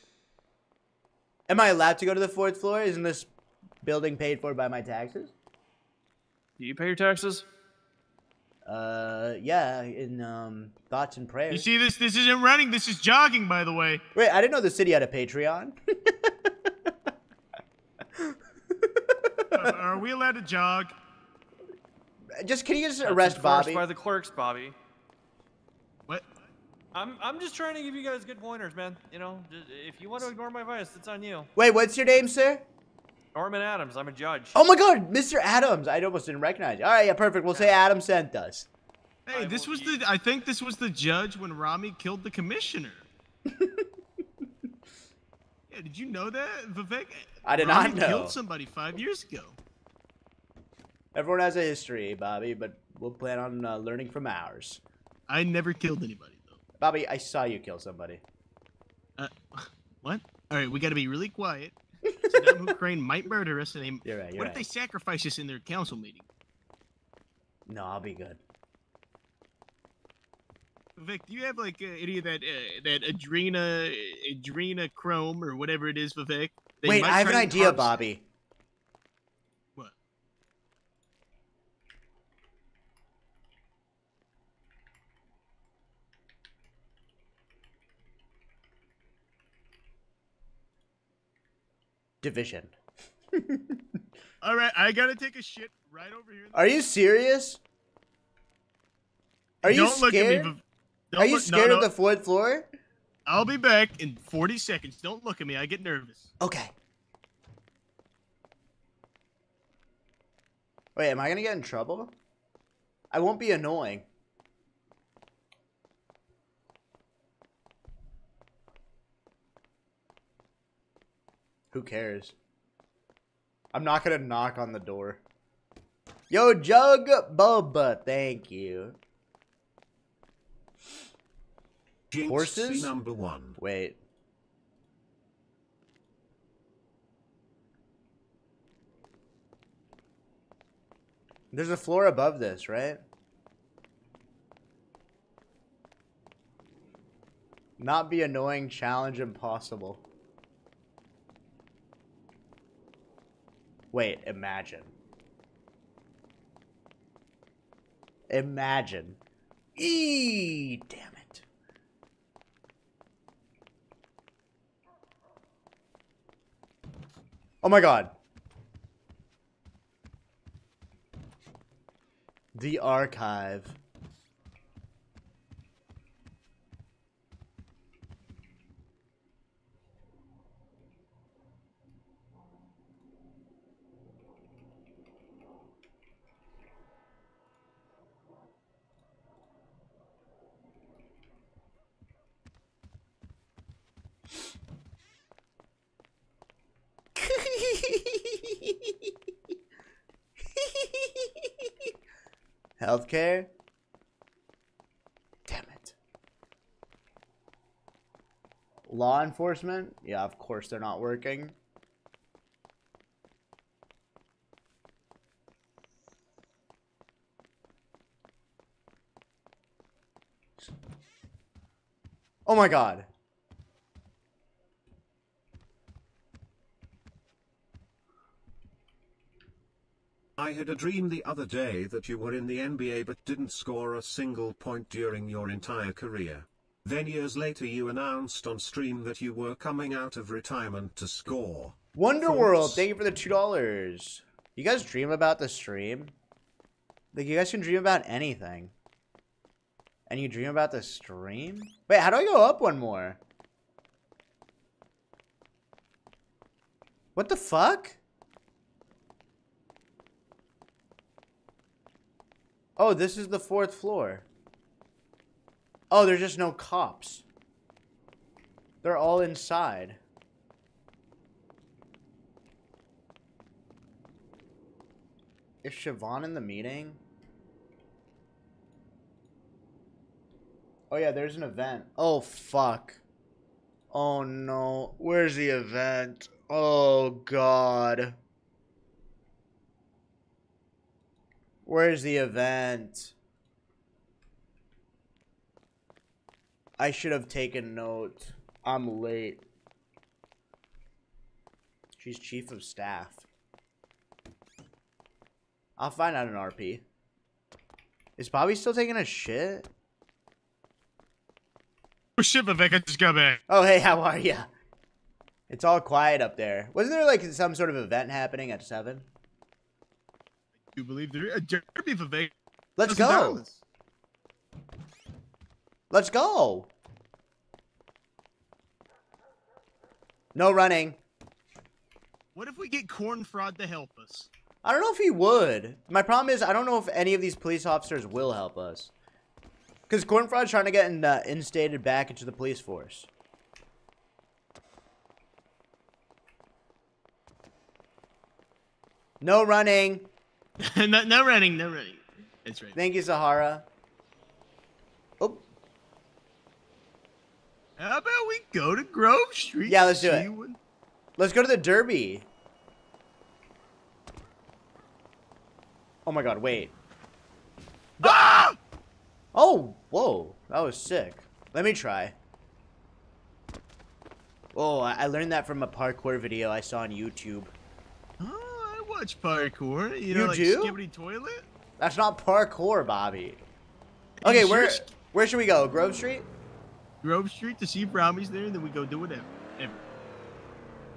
Am I allowed to go to the fourth floor? Isn't this building paid for by my taxes? Do you pay your taxes? Uh, yeah, in um thoughts and prayers. You see this? This isn't running. This is jogging, by the way. Wait, I didn't know the city had a Patreon. Uh, Are we allowed to jog? Just can you just That's arrest Bobby? by the clerks, Bobby. What? I'm I'm just trying to give you guys good pointers, man. You know, if you want to ignore my advice, it's on you. Wait, what's your name, sir? Norman Adams, I'm a judge. Oh my God, Mr. Adams! I almost didn't recognize you. All right, yeah, perfect. We'll say Adam sent us. Hey, this was the. I think this was the judge when Rami killed the commissioner. yeah, did you know that, Vivek? I did Rami not know. Killed somebody five years ago. Everyone has a history, Bobby, but we'll plan on uh, learning from ours. I never killed anybody though. Bobby, I saw you kill somebody. Uh, what? All right, we got to be really quiet. Saddam Hussein might murder us, and they. You're right, you're what right. if they sacrifice us in their council meeting? No, I'll be good. Vic, do you have like uh, any of that uh, that adrena adrena chrome or whatever it is, Vivek? They Wait, I have an idea, Bobby. Division. All right, I gotta take a shit right over here. Are you serious? Are you Don't look at me, scared? Are you look- no, scared no. of the fourth floor? I'll be back in 40 seconds. Don't look at me. I get nervous. Okay. Wait, am I gonna get in trouble? I won't be annoying. Who cares? I'm not gonna knock on the door. Yo, Jug Bubba, thank you. Horses? Number one. Wait. There's a floor above this, right? Not be annoying, challenge impossible. Wait, imagine. Imagine. Eee, damn it. Oh my god. The archive. Healthcare? Damn it. Law enforcement? Yeah, of course they're not working. Oh my god. I had a dream the other day that you were in the NBA but didn't score a single point during your entire career. Then years later you announced on stream that you were coming out of retirement to score. Wonderworld, Thoughts? thank you for the two dollars. You guys dream about the stream? Like you guys can dream about anything. And you dream about the stream? Wait, how do I go up one more? What the fuck? Oh, this is the fourth floor. Oh, there's just no cops. They're all inside. Is Siobhan in the meeting? Oh yeah, there's an event. Oh fuck. Oh no. Where's the event? Oh god. Where's the event? I should have taken note. I'm late. She's chief of staff. I'll find out an RP. Is Bobby still taking a shit? Oh shit, Vivek, I just got back. Oh, hey, how are ya? It's all quiet up there. Wasn't there like some sort of event happening at 7? You believe there a derby, Vivek? Let's go. Let's go. No running. What if we get Corn Fraud to help us? I don't know if he would. My problem is I don't know if any of these police officers will help us. Because Cornfraud's trying to get in, uh, instated back into the police force. No running. no, no running, no running. It's right. Thank you, Sahara. How about we go to Grove Street? Yeah, let's do it. what- Let's go to the Derby. Oh my god, wait. Ah! Oh, whoa. That was sick. Let me try. Oh, I I learned that from a parkour video I saw on YouTube. Watch parkour. You, You know, like do? Skibidi Toilet? That's not parkour, Bobby. Okay, you where sure? where should we go? Grove Street? Grove Street to see if Rami's there, and then we go do whatever. Ever.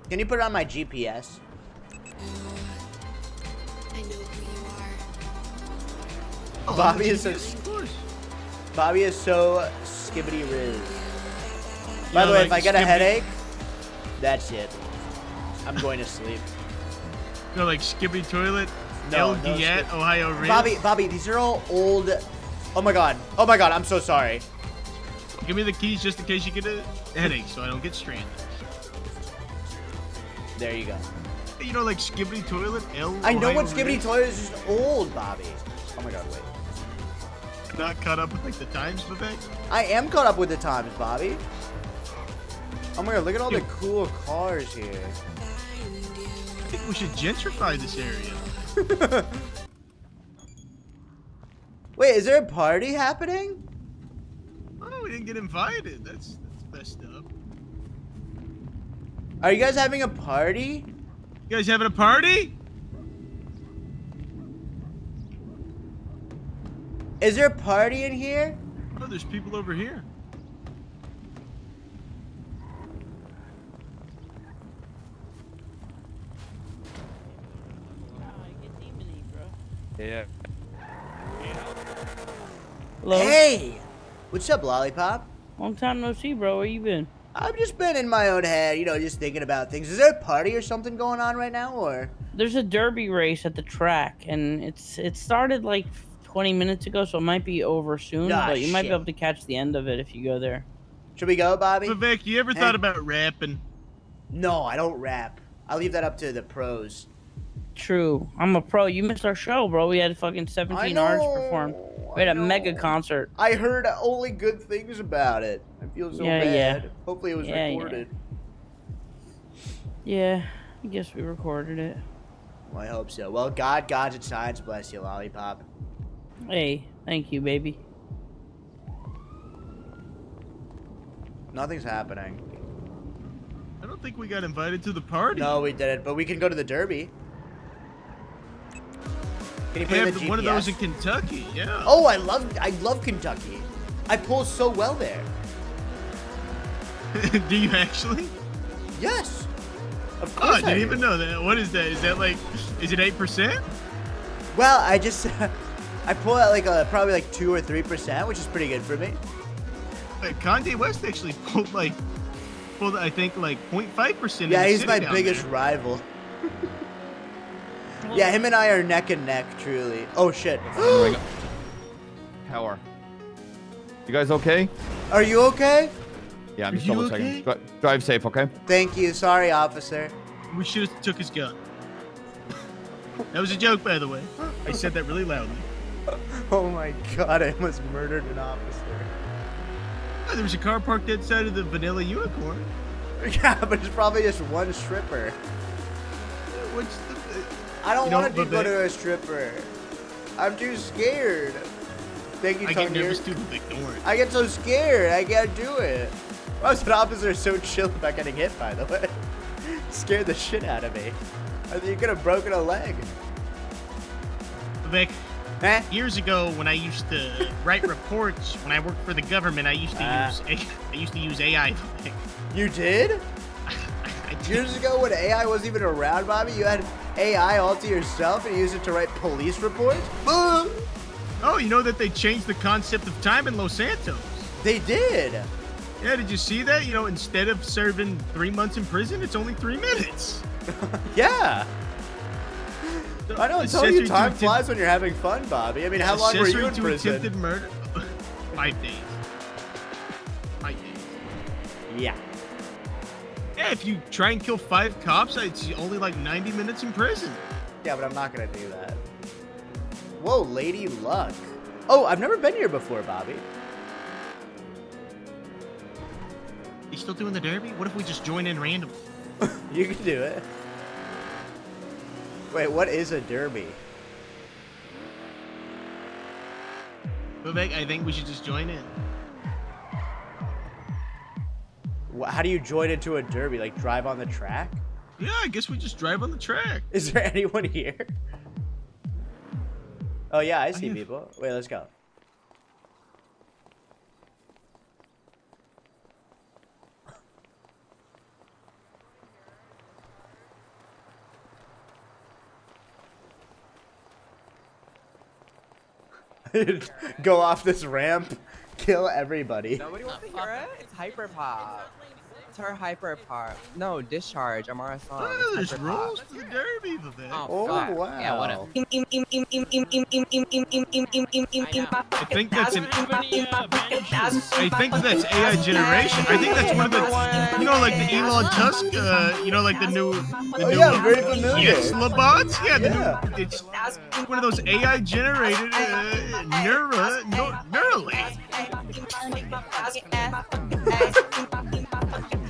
Can you put it on my GPS? Oh, Bobby is so GPS, of. Bobby is so skibbity riz. By Yeah, the way, like if I get a headache, that's it. I'm going to sleep. No, like Skibidi Toilet, No, El no Diet, Ohio Riz. Bobby, Bobby, these are all old. Oh my god. Oh my god. I'm so sorry. Give me the keys just in case you get a headache, so I don't get stranded. There you go. You know, like Skibidi Toilet, El. I know Ohio what skibbity Riz. toilet is just old, Bobby. Oh my god, wait. Not caught up with like the times, Vivek. I am caught up with the times, Bobby. Oh my god, look at all the cool cars here. I think we should gentrify this area. Wait, is there a party happening? Oh, we didn't get invited. That's that's messed up. Are you guys having a party? You guys having a party? Is there a party in here? Oh, there's people over here. Yeah. Hello? Hey! What's up, Lollipop? Long time no see, bro. Where you been? I've just been in my own head, you know, just thinking about things. Is there a party or something going on right now, or? There's a derby race at the track, and it's it started like 20 minutes ago, so it might be over soon. Ah, but you might be able to catch the end of it if you go there. Should we go, Bobby? Vivek, you ever Eh? thought about rapping? No, I don't rap. I leave that up to the pros. True. I'm a pro. You missed our show, bro. We had fucking 17 artists perform. We had a mega concert. I heard only good things about it. I feel so Yeah, bad. yeah. Hopefully it was Yeah, yeah. recorded. Yeah, I guess we recorded it. Well, I hope so. Well, God, God's and science bless you, Lollipop. Hey, thank you, baby. Nothing's happening. I don't think we got invited to the party. No, we didn't, but we can go to the Derby. Can you They play have the one of those in Kentucky. Yeah. Oh, I love I love Kentucky. I pull so well there. Do you actually? Yes. Of oh, course. Oh, I didn't do. even know that. What is that? Is that like, is it eight percent? Well, I just I pull out like a probably like two or three percent, which is pretty good for me. But Kanye West actually pulled like, pulled I think like 0.5 percent. Yeah, he's my biggest rival. yeah, him and I are neck and neck, truly. Oh shit. Oh Power. You guys okay? Are you okay? Yeah, I'm just you double checking. okay? Drive safe, okay? Thank you. Sorry, officer. We should have took his gun. that was a joke, by the way. I said that really loudly. Oh my god, I almost murdered an officer. Oh, there was a car parked outside of the Vanilla Unicorn. Yeah, but it's probably just one stripper. What's the? I don't You know want to go to a stripper. I'm too scared. Thank you, I get nervous too. Ignore it. I get so scared. I can't do it. Why was an officer so chill about getting hit, by the way? Scared the shit out of me. I think you could have broken a leg. Vic, eh? years ago when I used to write reports when I worked for the government, I used to Ah. use I used to use AI. You did? Years ago, when AI wasn't even around, Bobby, you had AI all to yourself and use it to write police reports? Boom! Oh, you know that they changed the concept of time in Los Santos. They did. Yeah, did you see that? You know, instead of serving three months in prison, it's only three minutes. Yeah. I know. Tell Accessory you time flies when you're having fun, Bobby. I mean, how long were you in to prison? attempted murder. Five days. Five days. Yeah. Yeah, if you try and kill five cops, it's only like 90 minutes in prison. Yeah, but I'm not gonna do that. Whoa, Lady Luck. Oh, I've never been here before, Bobby. You still doing the derby? What if we just join in randomly? You can do it. Wait, what is a derby? Vivek, I think we should just join in. Wha- How do you join into a derby? Like drive on the track? Yeah, I guess we just drive on the track. Is there anyone here? Oh yeah, I see people. Wait, let's go. go off this ramp, kill everybody. Nobody wants to hear it? It's hyper pop. It's her hyper pop. No, discharge. Amara song. Oh, there's hyper pop. rules to the derby, Vivek. Oh, fuck. wow. Yeah, whatever. I think that's an. I think that's AI generation. I think that's one of the, you know, like the Elon Tusk, uh, you know, like the new, the Oh, new yeah, I'm very familiar. Yes, Labots. Yeah, the new, it's one of those AI generated uh, neuro, no, Neuralink.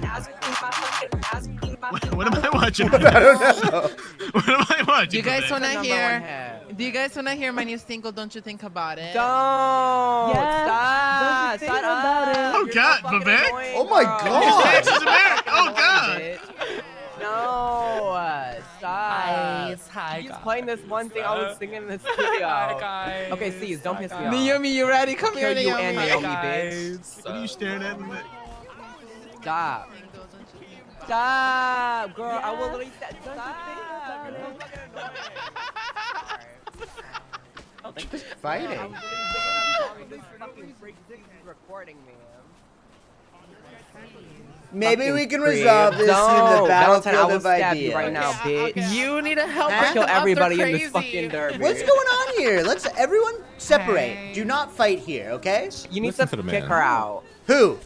What, what am I watching? I don't know. What am I watching? You guys want to hear? Do you guys want to hear my new single? Don't you think about it? Don't Yeah. stop. Don't you think Shut about it. Oh You're God, so Vivek! annoying, Oh my girl. God. This is America. Oh God! No, uh, stop. Guys, hi, She's guys. playing this one thing I was singing in the studio. guys. Okay, please don't piss me off. Naomi, you ready? Come Kill here, you Naomi. and Naomi, bitch. What are you staring at? in Stop. Stop, girl. I will literally say stop. Fighting. Recording me. Maybe we can resolve this in the Don't. Valentine, battlefield of ideas. you right now, bitch. You need to help I'll kill everybody in this fucking derby. What's going on here? Let's everyone separate. Do not fight here, okay? You need to, kick her out. Who?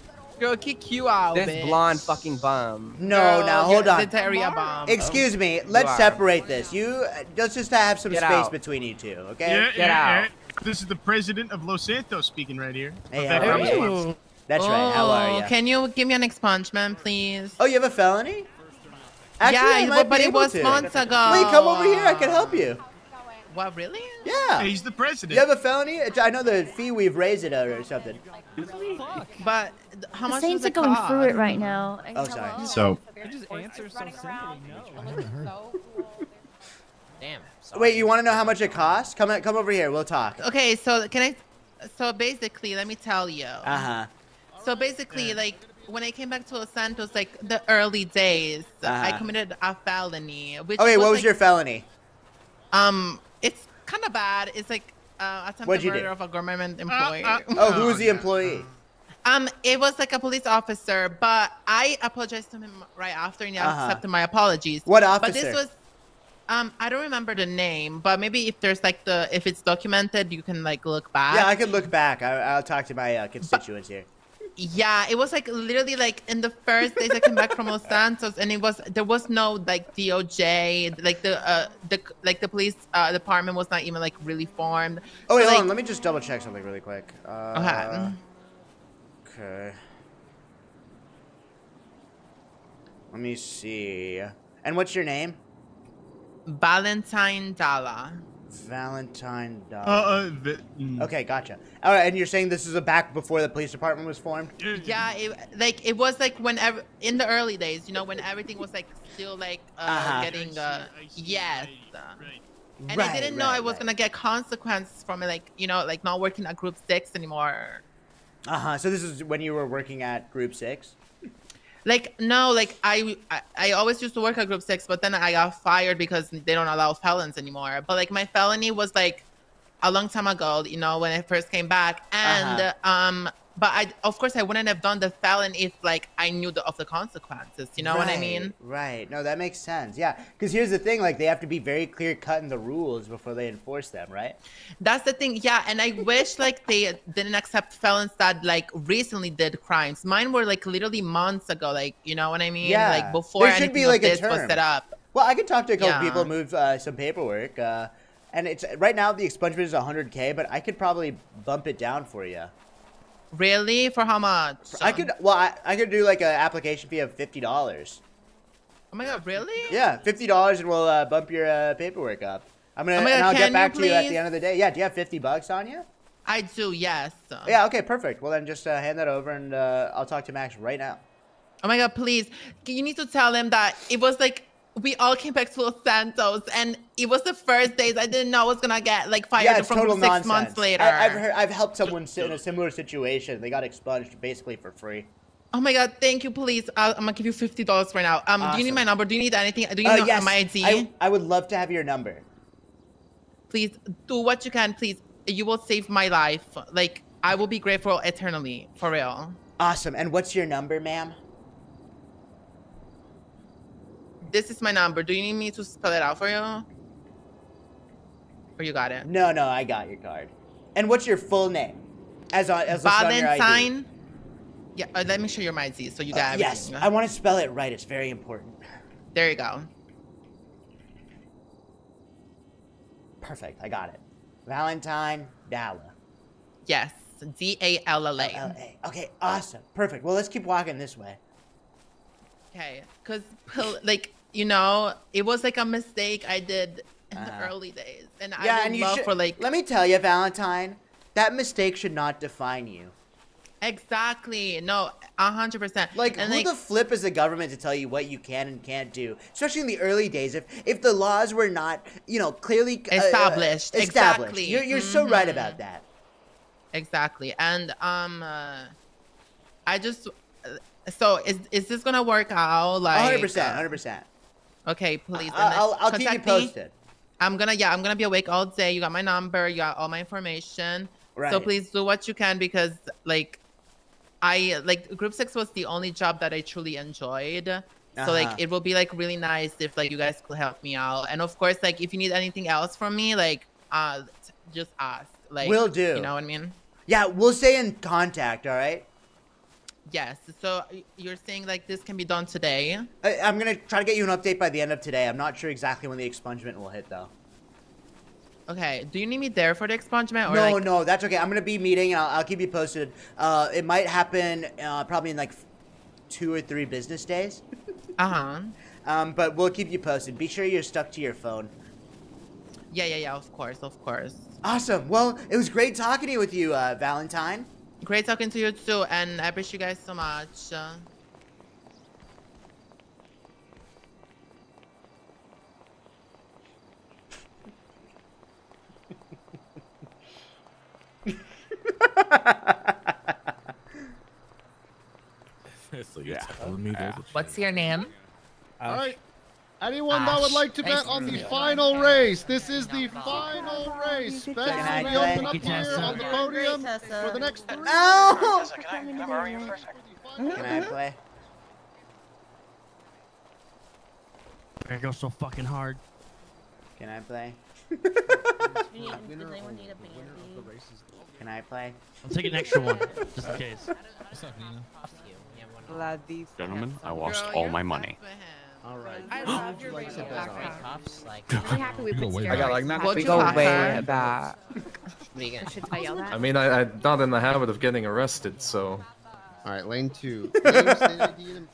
Girl, kick you out, This bitch. blonde fucking bum. No, Girl, now hold on. The oh. Excuse me. Let's are. separate this. You let's just have some Get space out. between you two, okay? Yeah, Get yeah, out. yeah. This is the president of Los Santos speaking right here. Hey, how are you? That's right. How are Oh, you? Can you give me an expungement, please? Oh, you have a felony? Actually, I yeah, might but, but be it able was to. months ago. Wait, come over here. I can help you. What, really? Yeah. He's the president. You have a felony? I know the fee we've raised it or something. But how The much Saints are going cost? through it right now. Oh, sorry. So- just answer so simply no. Damn. Wait, you want to know how much it costs? Come come over here. We'll talk. Okay, so can I? So basically, let me tell you. Uh huh. So basically, like when I came back to Los Santos, like the early days, I Uh-huh. committed a felony. Which Okay, what was like, your felony? Um, it's kind of bad. It's like uh, attempted What'd murder do? of a government employee. Oh, who was the employee? Um, it was like a police officer, but I apologized to him right after, and he Uh-huh. accepted my apologies. What officer? But this was, um, I don't remember the name, but maybe if there's like the if it's documented, you can like look back. Yeah, I could look back. I, I'll talk to my uh, constituents here. Yeah, it was like literally like in the first days I came back from Los Santos, and it was there was no like DOJ, like the uh the like the police uh, department was not even like really formed. Oh wait, So, hold like, on. Let me just double check something really quick. Uh, Okay. Okay. Let me see. And what's your name? Valentine Dalla. Valentine. Uh, uh, vi- mm. Okay, gotcha. All right, and you're saying this is a back before the police department was formed? Yeah, it, like it was like whenever in the early days, you know, when everything was like still like uh, Uh-huh. getting uh yes. And Right, I didn't know I was right. gonna get consequences from it, like you know, like not working at Group Six anymore. Uh huh. So this is when you were working at Group Six. Like no, like I, I I always used to work at Group Six, but then I got fired because they don't allow felons anymore. But like my felony was like a long time ago, you know, when I first came back, and Uh-huh. um, but I of course I wouldn't have done the felon if like I knew the, of the consequences. You know what I mean? Right. No, that makes sense. Yeah. Because here's the thing: like they have to be very clear cut in the rules before they enforce them, right? That's the thing, yeah. And I wish like they didn't accept felons that like recently did crimes. Mine were like literally months ago, like you know what I mean? Yeah. Like before There should be like a this was term. set up. Well, I could talk to a couple Yeah. people, move uh, some paperwork, uh, and it's right now the expungement is 100k, but I could probably bump it down for you. Really? For how much? I could. Well, I, I could do like an application fee of fifty dollars. Oh my god, really? Yeah, fifty dollars, and we'll uh, bump your uh, paperwork up. I'm gonna, Oh God, and I'll get you back to you at the end of the day. Yeah, do you have fifty bucks on you? I do, yes. Yeah. Okay. Perfect. Well, then just uh, hand that over, and uh, I'll talk to Max right now. Oh my god, please. You need to tell him that it was like we all came back to Los Santos and it was the first days I didn't know I was gonna get like fired yeah, from total six nonsense. months later. I, I've heard, I've helped someone sit in a similar situation. They got expunged basically for free. Oh my god, thank you, please. I'll, I'm gonna give you fifty dollars right now. Um, do you need my number? Do you need anything? Do you Uh, need yes, my ID? I, I would love to have your number. Please do what you can, please. You will save my life. Like I will be grateful eternally, for real. Awesome. And what's your number, ma'am? This is my number. Do you need me to spell it out for you? Or you got it? No, no, I got your card. And what's your full name? As on as on your ID. Valentine. Yeah, uh, let me show you my Z so you got Uh, yes. I want to spell it right. It's very important. There you go. Perfect. I got it. Valentine Dalla. Yes, D A L L A. Okay, awesome. Perfect. Well, let's keep walking this way. Okay, because like you know, it was like a mistake I did, in the early days, and Uh-huh. Yeah, I and you love should. for like let me tell you, Valentine, that mistake should not define you. exactly no, a hundred percent. Like, and who like the flip is the government to tell you what you can and can't do? Especially in the early days, if if the laws were not, you know, clearly uh, uh, Established, established. exactly. You're you're so right Mhm. about that. exactly, and um, uh, I just uh, so is is this gonna work out? Like hundred percent, uh, hundred percent. Okay, please. I- and then I'll- I'll keep you contact me. posted. I'm gonna yeah, I'm gonna be awake all day. You got my number, you got all my information. Right. So please do what you can because like I like group six was the only job that I truly enjoyed. So Uh-huh. like it will be like really nice if like you guys could help me out. And of course, like if you need anything else from me, like uh just ask. Like we'll do. You know what I mean? Yeah, we'll stay in contact. All right. Yes. So you're saying like this can be done today? I, I'm gonna try to get you an update by the end of today. I'm not sure exactly when the expungement will hit, though. Okay. Do you need me there for the expungement or no, like no, that's okay. I'm gonna be meeting, and I'll, I'll keep you posted. Uh, it might happen uh, probably in like two or three business days. Uh-huh. Um, but we'll keep you posted. Be sure you're stuck to your phone. Yeah, yeah, yeah, of course, of course. Awesome. Well, it was great talking to you with you, uh, Valentine. Great talking to you too, and I appreciate you guys so much. Uh, so you're telling me there's a What's your name? All right. Anyone that would like to bet on the final race? This is the final race. Bets will be play? open up here on the podium for the next three. Ow! Can Can I play? I go so fucking hard. Can I play? Can I play? I'll take an extra one, just in case. What's up, Nina? Gentlemen, I lost all my money. All right. I love your like to rainbow bet on? cops. Like, really happy we You go put way steroids. back. like not What'd big you go back. way Huh? back. What are you I should tell you that. I mean, I, I'm not in the habit of getting arrested, so. All right, lane two. Name, state ID, and-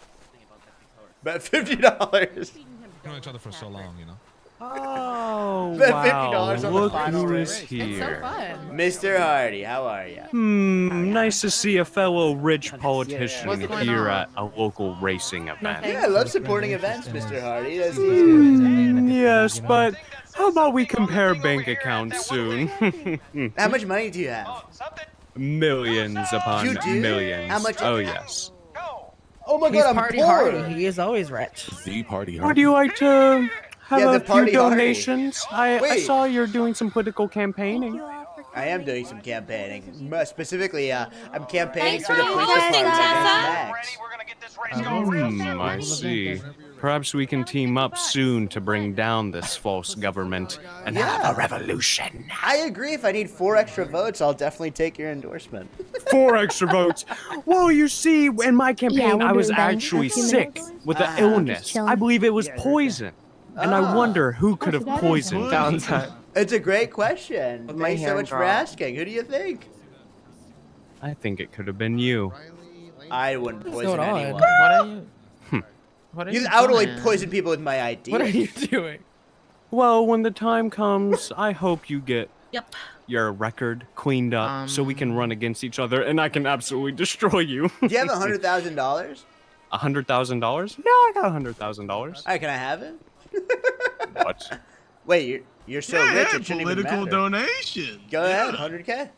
Bet fifty dollars. You know each other for so long, you know. Oh, Bet wow. fifty dollars on the Look final who race. is here. Mr. Hardy, how are you? Hmm, nice to see a fellow rich politician What's going here on? at a local racing event. Yeah, I love supporting events, Mr. Hardy. That's easy. Yes, but how about we compare bank accounts soon? How much money do you have? millions upon You do? millions. How much- Oh yes. Oh my He's god, I'm party poor. hardy. He is always rich. The party Hardy. Would you like to have Yeah, a few donations? I, I saw you're doing some political campaigning. I am doing some campaigning. Specifically, uh, I'm campaigning Thanks for the for police listening, department against Max. Hmm, I see. Perhaps we can team up soon to bring down this false government and have a revolution. I agree. If I need four extra votes, I'll definitely take your endorsement. Four extra votes. Well, you see, in my campaign, we're I was doing that in a actually sick with an Ah. illness. I believe it was poison. And I Ah. wonder who could have poisoned me. It's a great question. With my Thanks so hair much for asking. Who do you think? I think it could have been you. I wouldn't What's poison anyone. What are you? What are You, you I would only poison people with my ideas. What are you doing? Well, when the time comes, I hope you get Yep. your record cleaned up so we can run against each other and I can absolutely destroy you. Do you have a hundred thousand dollars? A hundred thousand dollars? Yeah, I got a hundred thousand dollars. All right, can I have it? What? Wait, you're you're so Yeah, rich yeah, it shouldn't even political matter. donation. Go ahead, Yeah. hundred k.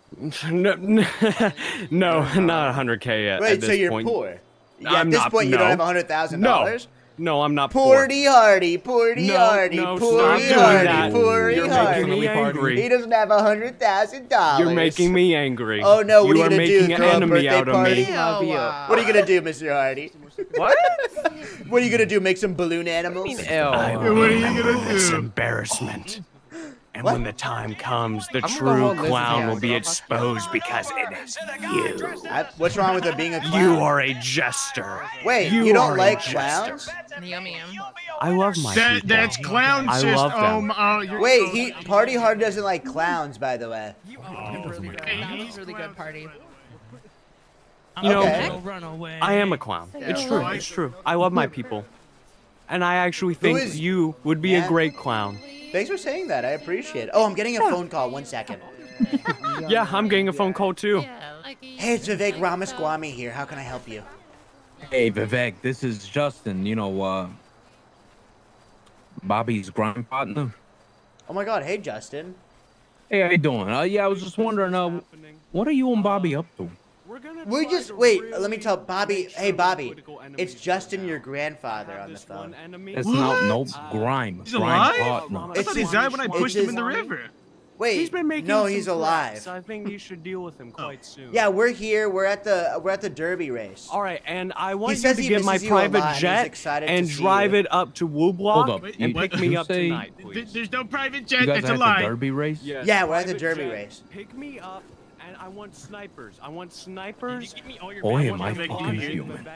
No, no, not hundred k yet. Wait, at so you're point. poor? Yeah, at I'm this not- point, you don't have hundred thousand No, dollars. no, I'm not poor. Poorty hardy, poorty No, hardy, no, stop poorty doing hardy, that. poorty You're hardy. making me angry. He doesn't have a hundred thousand dollars. You're making me angry. Oh no! What you are are you gonna making do? an Throw a enemy birthday out of me. Love you. What are you gonna uh, do, Mr. Hardy? What? What are you gonna do? Make some balloon animals? I What are you gonna will This embarrassment. And when the time comes, the I'm true clown will be exposed because it is you. I, what's wrong with it being a clown? You are a jester. Wait, you, you don't like jester. clowns? Yummy. I love my That, people. that's clown I system. love them. Oh, you're- Wait, he Party Hard doesn't like clowns, by the way. He's really good party. You know, Okay. I am a clown. It's true. It's true. I love my people. And I actually think is- you would be Yeah. a great clown. Thanks for saying that. I appreciate it. Oh, I'm getting a phone call. One second. Yeah, I'm getting a phone call too. Hey, it's Vivek Ramaswamy here. How can I help you? Hey Vivek, this is Justin. You know, uh, Bobby's grind partner. Oh my God. Hey, Justin. Hey, how you doing? Uh, yeah, I was just wondering, uh, what are you and Bobby up to? We just wait. Let me tell Bobby. Hey, Bobby. It's Justin, your grandfather, on the phone. It's not no uh, grime. He's grime alive? partner. I thought he died when I pushed him in the river. Wait. He's been making no, some he's threats. alive. I think you should deal with him oh. quite soon. Yeah, we're here. We're at the we're at the Derby race. All right, and I want you says to he get my misses you a private lot, and he's jet and drive it up to Woo Block up. and Wait, pick me up say- tonight, please. There's no private You jet. guys That's are a at lie. the Derby race? Yes, Yeah, we're at the Derby race. Pick me up, and I want snipers. I want snipers. Boy, I am want I fucking human.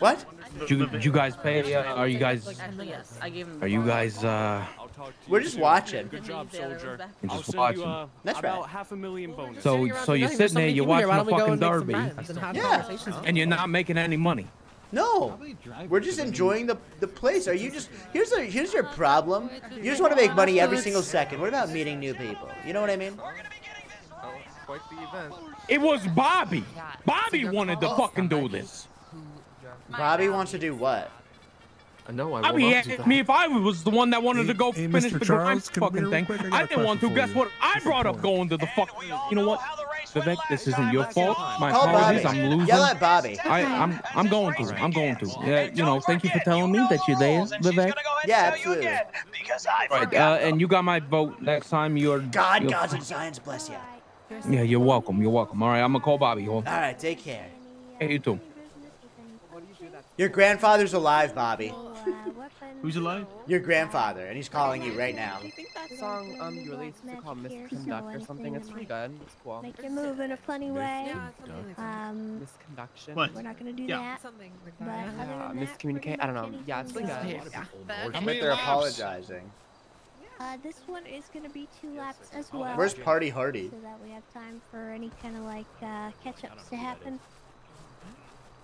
What? Did you, did you guys pay? Uh, are you guys? Yes, I gave him. Are you guys? Uh, We're just watching. Good job, soldier. You're just watching. you uh, That's right. half a million bonus. so so you're sitting there, you're watching a fucking Derby, Yeah. and you're not making any money. No. We're just enjoying the the place. Are you just here's a here's your problem. You just want to make money every single second. What about meeting new people? You know what I mean? Quite the event. It was Bobby. Bobby wanted to fucking do this. Bobby wants to do what? I know. I Bobby will not do asked me if I was the one that wanted to go hey, finish Mr. the Charles, grind come fucking here thing. quick. I got I a didn't want to. Guess for what? I brought up going to the fuck. You know what? Vivek, this isn't your fault. My Call apologies. Bobby. I'm losing. Yell at Bobby. I, I'm I'm going to. I'm going to. Yeah, you know. Thank you for telling me that you're there, Vivek. Yeah, absolutely. Right. Uh, and you got my vote. Next time you're. God, you're- gods and science bless you. Yeah, you're welcome. You're welcome. All right, I'm gonna call Bobby. Hold. All right, take care. Hey, you too. Your grandfather's alive, Bobby. Who's alive? Your grandfather, and he's calling you right now. I think that song um you released is called Misconduct or something. It's pretty good. It's cool. Make you move in a funny way. Um, Misconduction. What? we're not gonna do Yeah. that. Something like that. other Uh, miscommunicate. I don't know. Yeah, it's pretty good. Yeah. I think they're apologizing. Uh, this one is gonna be two laps as well. Where's Party Hardy? So that we have time for any kind of like uh, catch-ups to happen.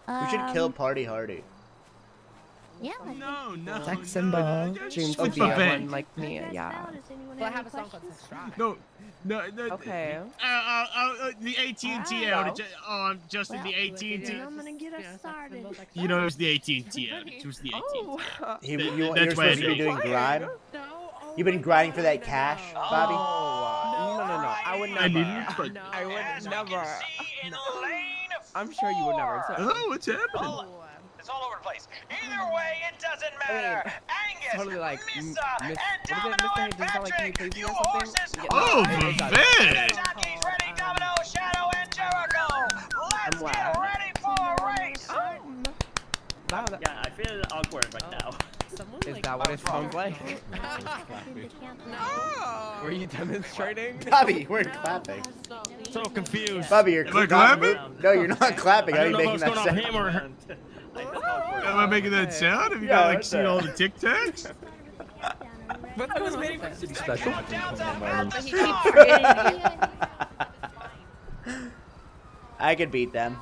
We should kill Um, Party Hardy. Yeah. I think- No, no. Sex symbol. Dreams Switch to be my a bag. one like me. Guys Yeah. found? Does anyone Well, I have have a song called questions? No, no, no. Okay. Uh, uh, uh, uh, the AT&T Alright. outage. Oh, Justin, Well, the AT&T. I'm gonna get us started. You know, it was the AT&T outage. It was the AT&T. Oh. He, you, you're that's why I supposed to be doing grime? You've been grinding for that cash, oh, Bobby? Oh, no, no, no. I would never. I, didn't but- I would never. No. I'm sure you would never. So. Oh, what's happening? It's all over the place. Either way, it doesn't I mean, matter. Angus, totally like Missa, Miss. and What is it, Domino and Hayes? Does it like you Patrick, you horses. Yeah, Oh, no, it- it does. Vivek! Jockeys ready, oh, Domino, Shadow, and Jericho. Let's I'm get loud. ready for a race. Wow, that, Yeah, I feel awkward right oh. now. is that what it sounds like? No. Were you demonstrating? Bobby, we're clapping. So confused. Bobby, you're Am I not clapping? No, you're not clapping. How are you making that sound? him or. Am I making that sound? Have you Yeah, guys like seen all the Tic Tacs? What's going on with that? Special. But he keeps forgetting you. I could beat them.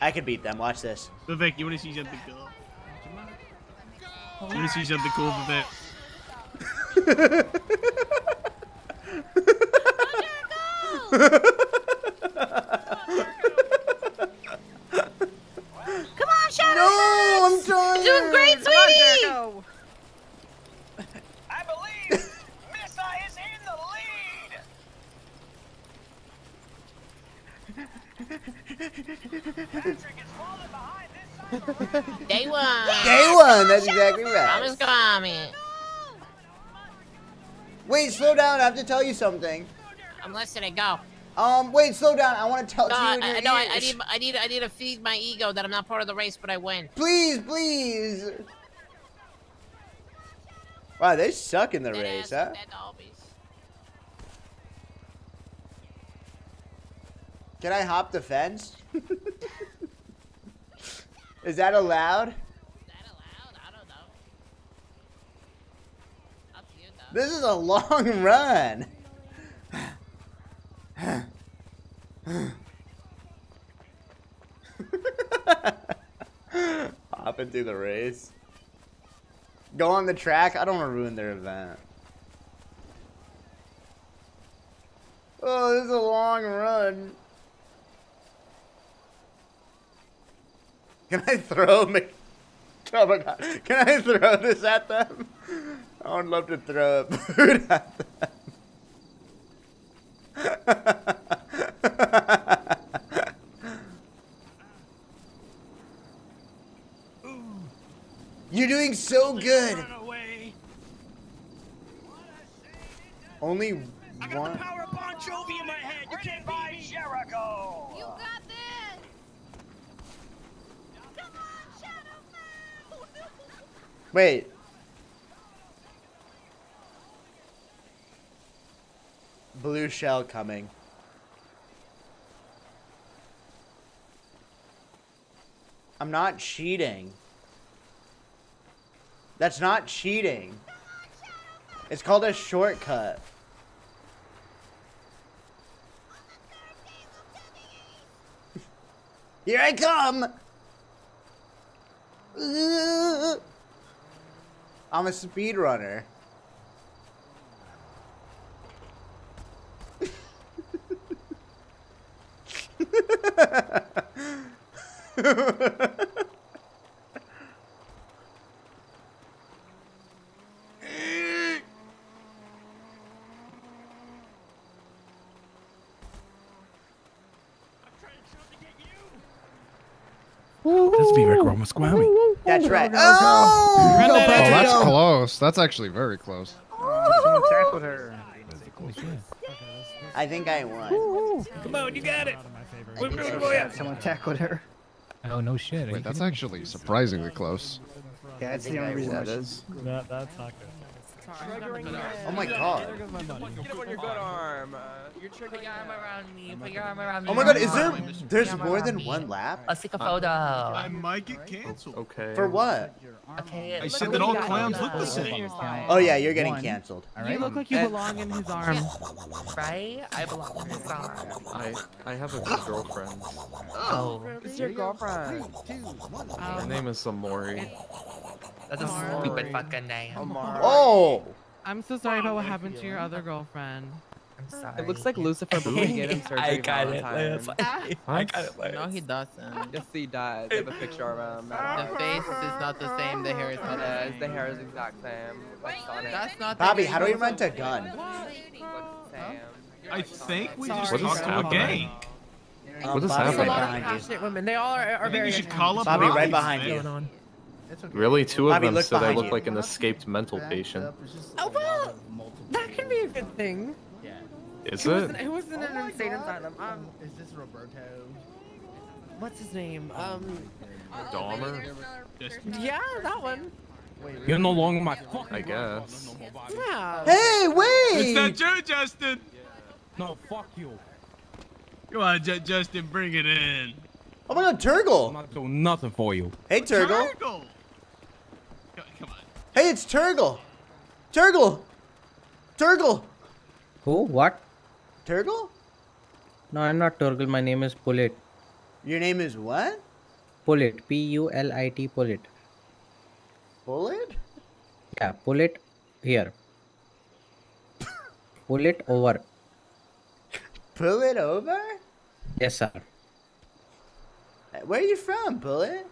I could beat them. Watch this. Vivek, you want to see something cool? You want to see something cool, Vivek? Come on, Shadow. No, I'm trying. You're doing great, sweetie. I believe Missa is in the lead. Patrick is falling behind. Day one. Day one. That's exactly right. Promise comment. Wait, slow down. I have to tell you something. I'm listening. Go. Um, wait, slow down. I want to tell No, you I, no, I, I need, I need, I need to feed my ego that I'm not part of the race, but I win. Please, please. Wow, they suck in the race, huh? Can I hop the fence? Is that allowed? This is a long run. Hopping through the race. Go on the track. I don't want to ruin their event. Oh, this is a long run. Can I throw me? Oh my god. Can I throw this at them? I would love to throw food at them. You're doing so good. Only one. Power Bon Jovi in my head. You can't buy Jericho. You got this. Come on, Shadow Wait. Blue shell coming. I'm not cheating. That's not cheating. It's called a shortcut. Here I come! I'm a speedrunner. That's Vivek Ramaswamy. That's right. Oh, Oh, oh, that's close. That's actually very close. Someone tackled her. I think I won. Come on, you got it. Whip it, so boy, sad. up. Someone tackled her. Oh no shit. Wait, that's actually surprisingly close. Yeah, that's the only reason that is. That, that's not good. Oh my god. Get on your good arm. Uh, you're triggering your arm around me. Put your arm around me. Oh my god, is there there's more than one lap? Let's take a photo. I might get canceled. Okay. For what? Okay. I said that all clowns look the same. Oh yeah, you're getting canceled. You look like you belong in his arm. Right? I belong in his arm. I I have a good girlfriend. Oh. It's your girlfriend. Her name is Amori. That's a stupid fucking name. Oh! I'm so sorry about what happened to your other girlfriend. I'm sorry. It looks like Lucifer before he gave him surgery. I got it, Valentine's. Liz. I got it, Liz. No, he doesn't. Yes, he does. They have a picture of him. The face is not the same. The hair is not the It is. The hair is exact same. Like That's not the Bobby, how do we rent a gun? Looks the same. I think we Sorry. just What is talked to a happening? gang. Um, What is happening? right A lot of passionate women. They all are, are I think very. you should call up Bobby, right behind man. you. On. Really, two of Bobby, them look said I look you. like an escaped mental patient. Oh well, that can be a good thing. Is Who was, it? in, who was in an insane asylum? Um, Is this Roberto? what's his name? Um, Dahmer? yeah, that one. You're no longer my fucking I guess. Yeah. Hey, wait! It's wait! not true, Justin. No, fuck you. Come on, Ju- Justin, bring it in. Oh my god, I'm not doing nothing for you. Hey, Turgle. Turgle. Come come on. Hey, it's Turgle! Turgle! Turgle! Who? What? Turgle? No, I'm not Turgle. My name is Pullet. Your name is what? Pullet. P U L I T Pullet. Bullet? Yeah, Pullet here. Pull it over. Pull it over? Yes, sir. Where are you from, Bullet?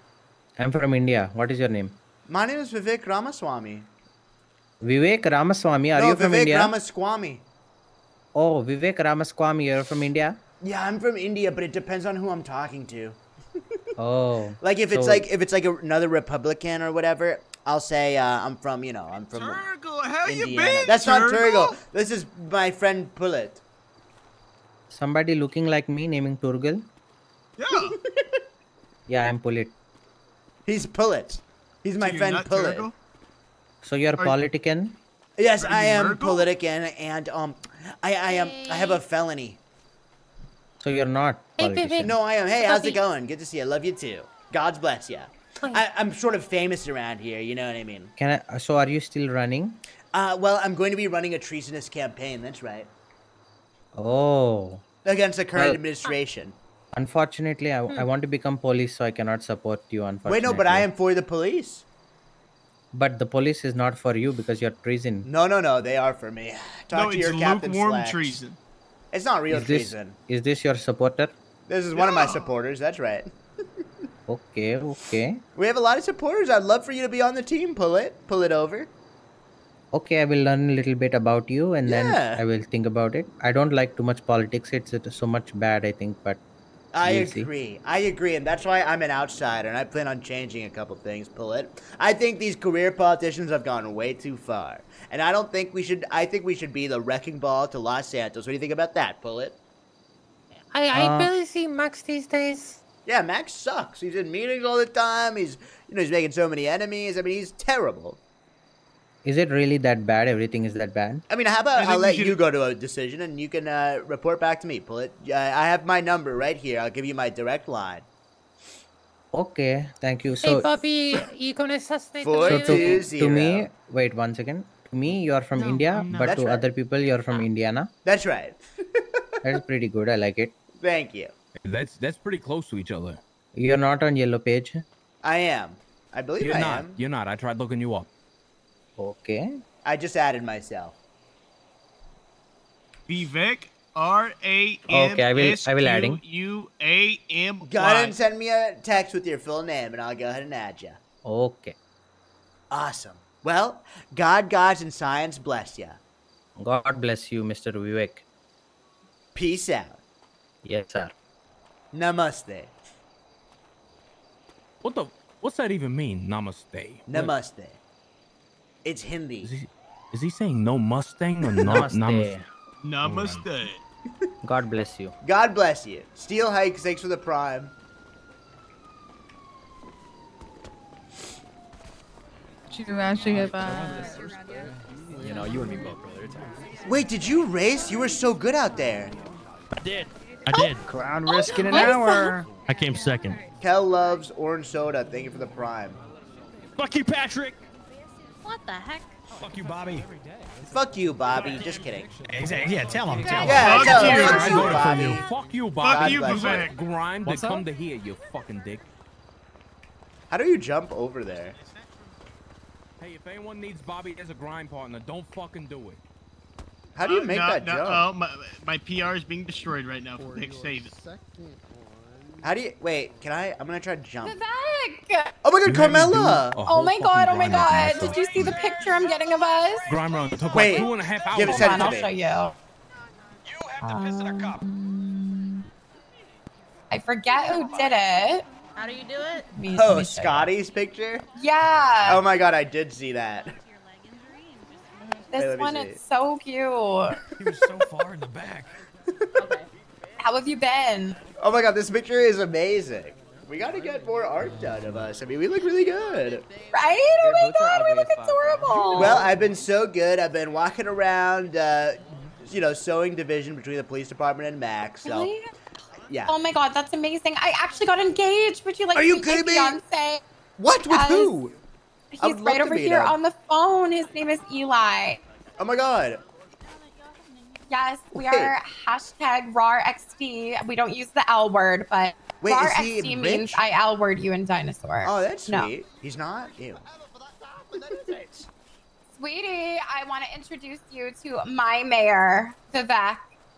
I'm from India. What is your name? My name is Vivek Ramaswamy. Vivek Ramaswamy. Are no, you from Vivek India? Ramaswamy. Oh, Vivek Ramaswamy. You're from India? Yeah, I'm from India, but it depends on who I'm talking to. Oh. Like if it's like if it's like another Republican or whatever, I'll say uh, I'm from you know I'm from Turgle, how you been, That's not Turgle? Turgle. This is my friend Pullet. Somebody looking like me, naming Turgle. Yeah. Yeah, I'm Pullet. He's Pullet. He's my you're friend not Pullet. So you're Are- politician? Yes, Are I am Merkel? politician, and um, I I am I have a felony. So you're not politician. No, I am. Hey, how's it going? Good to see you. Love you too. God's bless you. I, I'm sort of famous around here. You know what I mean? Can I? So are you still running? Uh, well, I'm going to be running a treasonous campaign. That's right. Oh. Against the current Well- administration. Unfortunately, I, I hmm. want to become police, so I cannot support you. Unfortunately. Wait, no, but I am for the police. But the police is not for you because you're treason. No, no, no. They are for me. Talk no, to it's your captain. lukewarm treason. It's not real is this, treason. Is this your supporter? This is one of my supporters. That's right. Okay, okay. We have a lot of supporters. I'd love for you to be on the team. Pull it. Pull it over. Okay, I will learn a little bit about you and Yeah. then I will think about it. I don't like too much politics. It's, it's so much bad, I think, but I we'll agree. I agree, and that's why I'm an outsider, and I plan on changing a couple things. Pull it. I think these career politicians have gone way too far, and I don't think we should. I think we should be the wrecking ball to Los Santos. What do you think about that? Pull it. I, I Uh, barely see Max these days. Yeah, Max sucks. He's in meetings all the time. He's, you know, he's making so many enemies. I mean, he's terrible. Is it really that bad? Everything is that bad? I mean, how about I'll let should- you go to a decision, and you can uh, report back to me. Pull it. Uh, I have my number right here. I'll give you my direct line. Okay, thank you. So, hey, So, Bobby, you gonna assassinate Four, so to, to me, wait one second. To me, you are from India, but That's to right. other people, you are from Indiana. That's right. That is pretty good. I like it. Thank you. That's that's pretty close to each other. You're not on yellow page. I am. I believe You're I not. am. You're not. I tried looking you up. Okay. I just added myself. Vivek R A M Okay, I will- I will Q adding. U A M Go ahead and send me a text with your full name, and I'll go ahead and add you. Okay. Awesome. Well, God, gods, and science bless you. God bless you, Mr. Vivek. Peace out. Yes, sir. Namaste. What the? What's that even mean? Namaste. What- Namaste. It's Hindi. Is he, is he saying no Mustang or not? Namaste. Namaste. God bless you. God bless you. Steel Hikes, thanks for the prime. You actually get back. You know, you and me both, brother. It's Wait, did you race? You were so good out there. I did. I did. Oh. Crown risk in an What is hour. I came second. Kel loves orange soda. Thank you for the prime. Fuck you, Patrick. What the heck? Fuck you, Bobby. Fuck you, Bobby. Just kidding. Exactly. Yeah, tell him. Tell him. Yeah, Fuck tell you. him. I Fuck you, voted for Bobby. you. Fuck you, Bobby. Fuck you, bless you. Vivek. Grime to come up? to here, you fucking dick. How do you jump over there? Hey, if anyone needs Bobby as a grind partner, don't fucking do it. How do you Uh, make no, that no, jump? Oh, my, my PR is being destroyed right now. Vic, save it. How do you wait? Can I? I'm gonna try to jump. Vivek! Oh my God, You made me do Carmela! Oh my god, oh my god. Did you see the picture I'm getting of us? Grime run took Wait, like two and a half hours. give it- Hold send on, to I'll me. show you. Um, I forget who did it. How do you do it? Me- Oh, me show. Scotty's picture? Yeah. Oh my god, I did see that. this let me one is so cute. He was so far in the back. How have you been? Oh my god, this picture is amazing. We gotta get more art done of us. I mean, we look really good. Right? Oh my are god, we look adorable. Well, I've been so good. I've been walking around, uh, you know, sowing division between the police department and Max. So, Really? yeah. Oh my god, that's amazing. I actually got engaged. Would you like Are to you meet my kidding me? fiance? What? With Yes. who? I He's would love right to over meet here him. on the phone. His name is Eli. Oh my god. Yes, we Wait. are hashtag RARXD. We don't use the L word, but Wait, is RARXD he means rich? I L word you in dinosaur. Oh, that's sweet. No. He's not? Ew. Sweetie, I want to introduce you to my mayor, Vivek.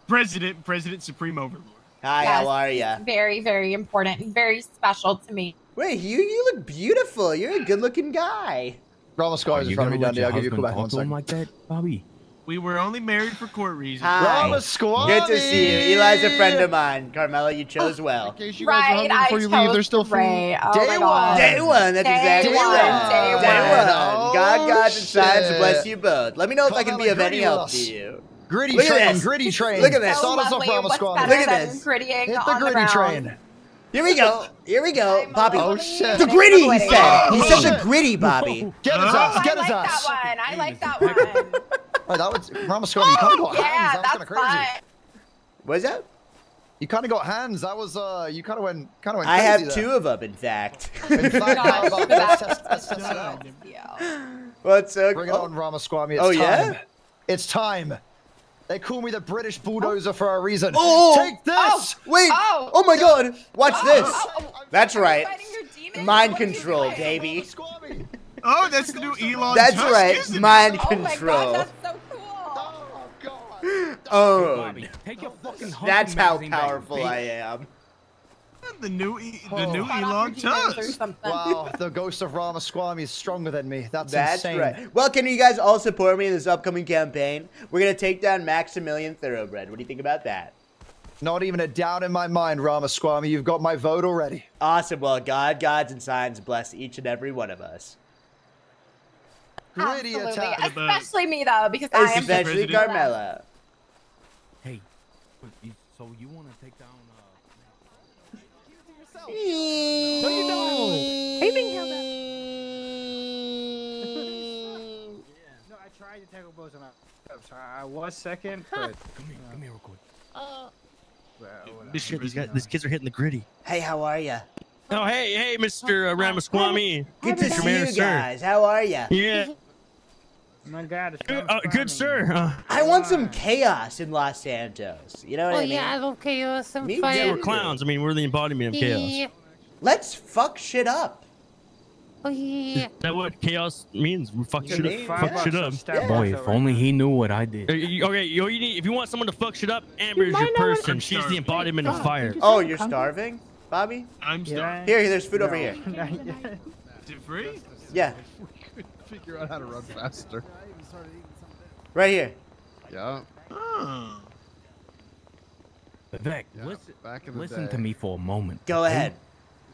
President, President Supreme Overlord. Hi, Yes. how are you? Very, very important and very special to me. Wait, you you look beautiful. You're a good looking guy. Rama Squad is in front of me, let Dundee. I'll give you a call husband back in one talk to him second. like that, Bobby? We were only married for court reasons. Hi. Rama Squad. Good to see you. Eli's a friend of mine. Carmela, you chose oh, well. In case you guys are Right, hungry I before you leave, chose there's still food. great. Oh Day one. Day one, that's Day exactly one, right. day Day one. one. God, oh, gods, and science shit. bless you both. Let me know if I can be of any help with to you. Gritty Look train, gritty train. Look at this. Start us off, lovely. Rama What's Squad. better Look at this. grittying Hit the gritty ground? train. Here we go. Here we go. Bobby. Oh, shit. The gritty, he Gritty. said. He Oh, said the oh, gritty, Bobby. Get his Huh? ass. Oh, Get I his like that one. I like that one. Oh, that was Rama Squad. You kind of got yeah, hands. That was kind of crazy. fun. What is that? You kind of got hands. That was uh. You kind of went. Kind of went. I have there. two of them, in fact. In fact, Gosh, how about- let's test- let's test it Vivek. out. Yeah. What's so Bring it oh, on, Ramaswamy. It's Oh, time. yeah? It's time. They call me the British bulldozer for a reason. Oh! Take this! Wait! Oh. Oh, my god! Watch Oh, this! oh, oh, That's right. fighting your demons? Mind What control, baby. Ramaswamy. Oh, that's the new Elon. That's Tusk, right, isn't it? mind Oh my control. god, that's so cool. Oh, Take your fucking that's how powerful bitch. I am. The new, e- the Oh. new Elon Tusk. Wow, the ghost of Ramaswamy is stronger than me. That's, That's insane. right. Well, can you guys all support me in this upcoming campaign? We're gonna take down Maximilian Thoroughbred. What do you think about that? Not even a doubt in my mind, Ramaswamy. You've got my vote already. Awesome. Well, God, gods, and signs bless each and every one of us. Gritty Absolutely. attack. Especially me though, because I am Especially just- Carmela. Hey, but you- so you want to take down? Uh... No, you don't. Are you being held up? No, I tried to tackle both of them. So I was second, but Come here, come here real quick. well, This shit, these, guys, these kids are hitting the gritty. Hey, how are ya? Oh, hey, hey, Mr. Uh, Ramaswamy. Good to see Mayor, you sir. guys. How are you? Yeah. my God, it's Good, uh, good sir. Uh, I want some chaos in Los Santos. You know what Oh I mean? Oh yeah, I love chaos and Me fire. yeah, we're clowns. I mean, we're the embodiment of chaos. Yeah. Let's fuck shit up. Oh yeah. Is that what chaos means? We fuck Yeah, shit maybe, up. yeah. Fuck shit up. Yeah. Boy, if only he knew what I did. Uh, Okay, you, you need, if you want someone to fuck shit up, Amber is your person. She's the embodiment of fire. Oh, you're starving, Bobby? I'm starving. Here, there's food over here. Is it free? Yeah, Figure out how to run faster. right here. Yeah. Oh. Vivek, Yeah, listen, back in the listen day. to me for a moment. Go okay? ahead.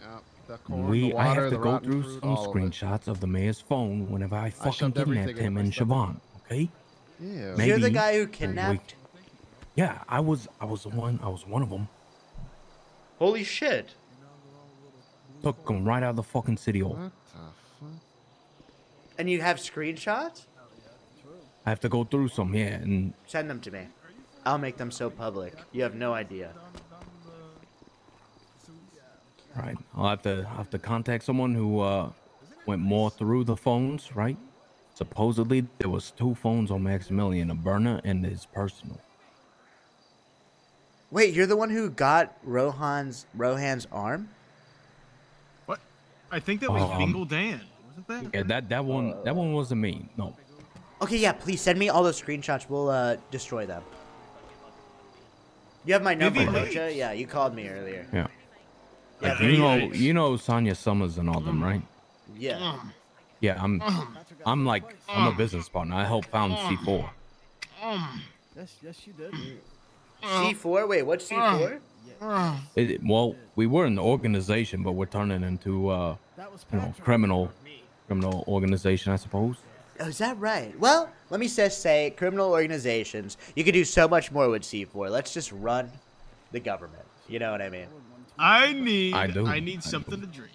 Yeah. Corn, We, water, I have to go through fruit, some all of screenshots of the mayor's phone whenever I fucking shoved everything kidnapped him my and. Siobhan. Okay? Yeah. Maybe You're the guy who a week- kidnapped. Yeah, I was. I was the one. I was one of them. Holy shit. Took him right out of the fucking city hall. What the fuck? And you have screenshots? I have to go through some, yeah, and Send them to me. I'll make them so public. You have no idea. right. I'll have to I'll have to contact someone who uh went more through the phones, right? Supposedly there was two phones on Maximilian, a burner and his personal. Wait, you're the one who got Rohan's Rohan's arm? What? I think that was uh, Um, Fingal Dan. Wasn't that? Yeah, that that one that one wasn't me. No. Okay, yeah, please send me all those screenshots. We'll uh destroy them. You have my number, Vivi don't you? Yeah, you called me earlier. Yeah. Yeah, Like, you know Leaks. you know Sonya Summers and all them, mm. right? Yeah. Mm. Yeah, I'm mm. I'm like I'm a business partner. I helped found C4. Yes, yes, you did. C4? Wait, what's C4? It, well, we were an organization, but we're turning into uh, you know, criminal, criminal organization, I suppose. Oh, is that right? Well, let me just say, criminal organizations, you could do so much more with C4. Let's just run the government. You know what I mean? I need. I do, I need I something to drink.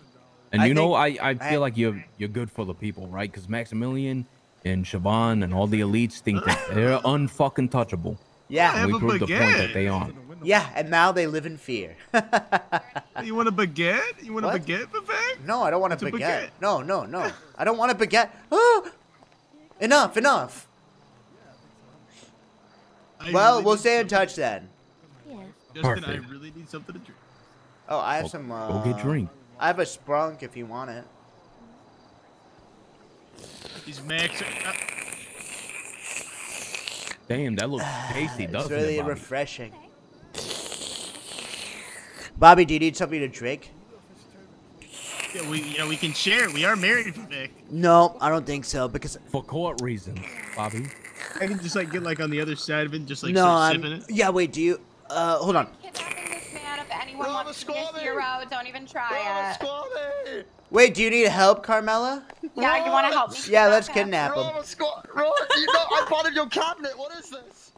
And I you know, I, think- I I- feel like you're you're good for the people, right? Because Maximilian and Siobhan and all the elites think that they're unfucking touchable. Yeah. And we a proved the point that they are. Yeah, and now they live in fear. You want a baguette? You want What? a baguette, Vivek? No, I don't want a It's a baguette. baguette. No, no, no. I don't want a baguette. Enough, enough. I Well, really we'll stay in touch then. Yeah. Justin, I Perfect. really need something to drink. Oh, I have Go- some. Uh, go get drink. I have a sprunk if you want it. These Max. Damn, that looks tasty, It's doesn't really it, Bobby? refreshing. Bobby, do you need something to drink? yeah, we, you know, we can share. We are married, Vivek. No, I don't think so because For court reasons, Bobby. I can just like get like on the other side of it, and just like no, start I'm. sipping it. Yeah, wait. Do you? Uh, hold on. Kidnapping this man. If wants to be a hero, don't even try it. Wait, do you need help, Carmela? Yeah, you want to help me? Yeah, let's kidnap him? kidnap him. Rama you know, I'm part of your cabinet. What is this?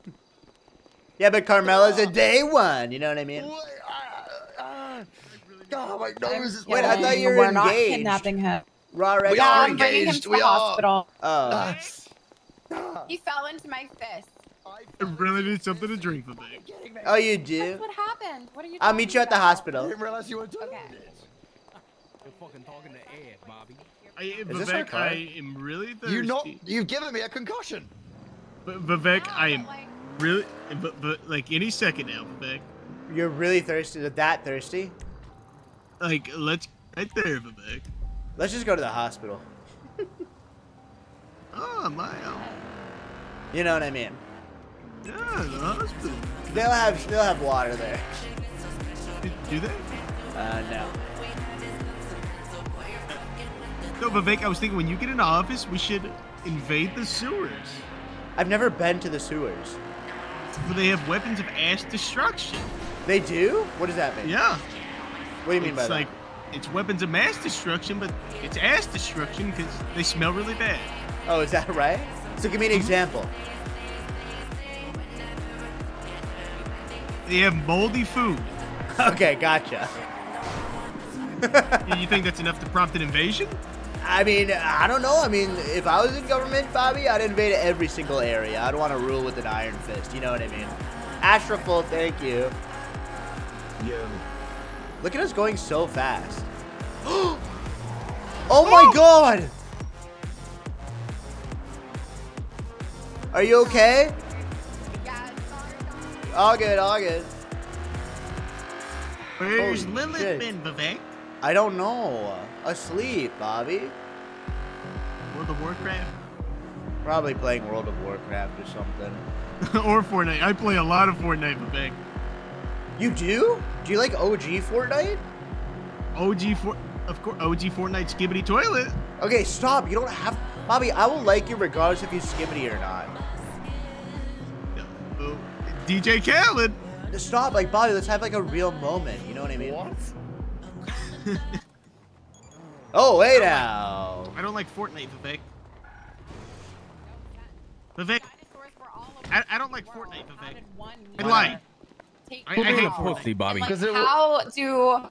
Yeah, but Carmela's a day one. You know what I mean? Ah, ah. God, my nose is. Wait, I thought you were We're not kidnapping him. Raw We yeah, are I'm bringing him engaged, to we the are. hospital. Oh. He fell into my fist. I really need something to drink, Vivek. Oh, you do? What happened? What are you? I'll meet you at the talking about? hospital. didn't realize you were doing Okay. You're fucking talking to Ed, Bobby. I, this our Vivek, car? I am really thirsty. You not, you've given me a concussion. But Vivek, I am like- really, but, but like any second now, Vivek. You're really thirsty. That thirsty? Like let's right there, Vivek. Let's just go to the hospital. Oh, my. You know what I mean? Yeah, hospital. They'll have they'll have water there. Do they? Uh, no. No, Vivek, I was thinking when you get into office, we should invade the sewers. I've never been to the sewers. Where they have weapons of ass destruction. They do? What does that mean? Yeah. What do you mean it's by that? It's like, It's weapons of mass destruction, but it's ass destruction because they smell really bad. Oh, is that right? So give me an example. They have moldy food. Okay, gotcha. you think that's enough to prompt an invasion? I mean, I don't know. I mean, if I was in government, Bobby, I'd invade every single area. I'd want to rule with an iron fist. You know what I mean? Astraful, thank you. Yo. Look at us going so fast. oh my god! Are you okay? All good, all good. Where's Holy Lilith shit. been, Vivek? I don't know. Asleep, Bobby. World of Warcraft? Probably playing World of Warcraft or something. or Fortnite. I play a lot of Fortnite, Vivek. You do? Do you like OG Fortnite? OG for of course OG Fortnite Skibidi Toilet. Okay, stop. You don't have Bobby, I will like you regardless if you skibidi or not. DJ Khaled. Stop, like Bobby, let's have like a real moment. You know what I mean? What? oh, wait now. I don't like Fortnite, Vivek. Vivek. I, I don't like Fortnite, Vivek. I lied. I, I Who hate Fortnite. Bobby? Like, how do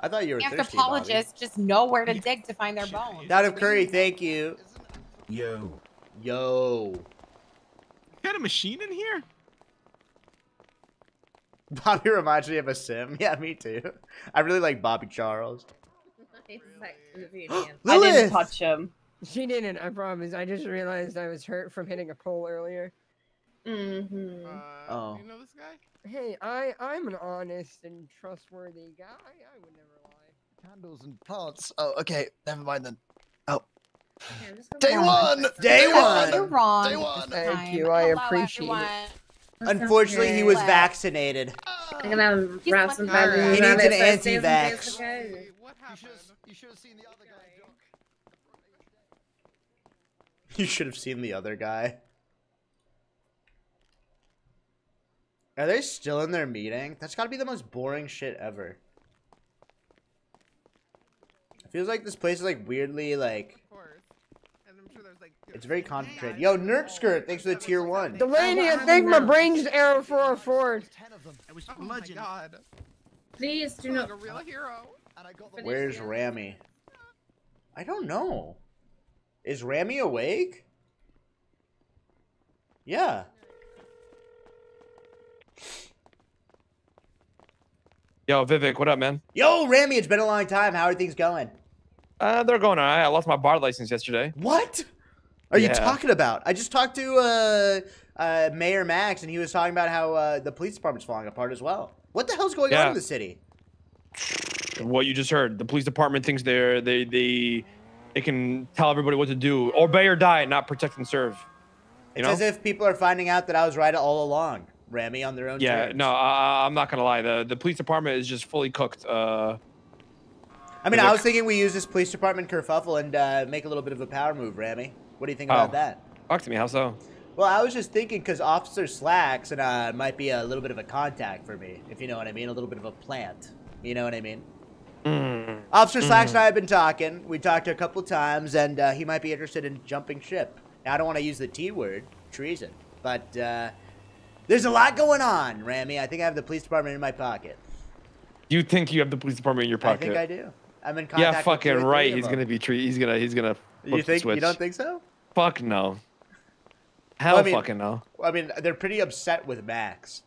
I thought you were thirsty, anthropologists just know where to dig to find their bones? Out of Curry, thank you. Yo. Yo. Got a machine in here? Bobby reminds me of a sim. Yeah, me too. I really like Bobby Charles. I didn't touch him. She didn't, I promise. I just realized I was hurt from hitting a pole earlier. Mm-hmm. Oh. You know this guy? Hey, I I'm an honest and trustworthy guy. I would never lie. Candles and plants. Oh, okay. Never mind then. Oh. Day Day one. one. Day one. You're wrong. Day one. Thank you. I appreciate it. Unfortunately, he was vaccinated. I'm gonna wrap some He needs around an it so it stays anti-vax. place, okay? You should have seen the other guy. You should have seen the other guy. Are they still in their meeting? That's got to be the most boring shit ever. It feels like this place is like weirdly like. It's very concentrated. Yo, Nerd Skirt, thanks for the tier one. Delaney, I think my brain's arrow for a Ford. I was oh bludgeoned. God. Please do not. a real hero. Where's Rammy? I don't know. Is Rammy awake? Yeah. Yo, Vivek, what up, man? Yo, Rammy, it's been a long time. How are things going? Uh, they're going all right. I lost my bar license yesterday. What? Are you talking about? I just talked to uh, uh, Mayor Max, and he was talking about how uh, the police department's falling apart as well. What the hell's going on in the city? What you just heard. The police department thinks they're they they they can tell everybody what to do. Obey or die, not protect and serve. You It's know? as if people are finding out that I was right all along, Rammy, on their own yeah, terms. no, I, I'm not gonna lie. The the police department is just fully cooked. Uh, I mean, I was thinking we use this police department kerfuffle and uh, make a little bit of a power move, Rammy. What do you think about Oh. that? talk to me. How so? Well, I was just thinking because Officer Slacks and uh, might be a little bit of a contact for me, if you know what I mean, a little bit of a plant. You know what I mean? Mm. Officer Slacks Mm. and I have been talking. We talked a couple times, and uh, he might be interested in jumping ship. Now, I don't want to use the T word, treason, but uh, there's a lot going on, Rammy. I think I have the police department in my pocket. You think you have the police department in your pocket? I think I do. I'm in contact. Yeah, fucking right. He's gonna be treat. He's gonna. He's gonna. You think? You don't think so? Fuck no. Hell I mean- fucking no. I mean, they're pretty upset with Max.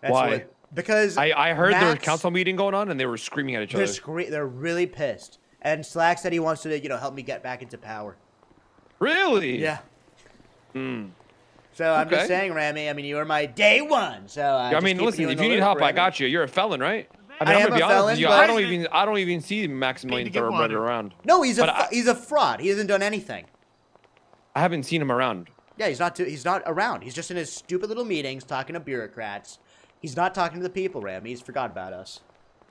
That's Why? what- because I I heard there was a council meeting going on and they were screaming at each They're other. scre- They're really pissed. And Slack said he wants to, you know, help me get back into power. Really? Yeah. Hmm. So I'm just saying, Rami. I mean, you were my day one. So uh, I mean, listen. in If you need help, I got you. You're a felon, right? I, mean, I I'm am be a honest felon, you. I don't even I don't even see Maximilian Thoroughbred around. No, he's a fu- he's a fraud. He hasn't done anything. I haven't seen him around. Yeah, he's not. he's not around. He's just in his stupid little meetings talking to bureaucrats. He's not talking to the people, Ram. He's forgot about us.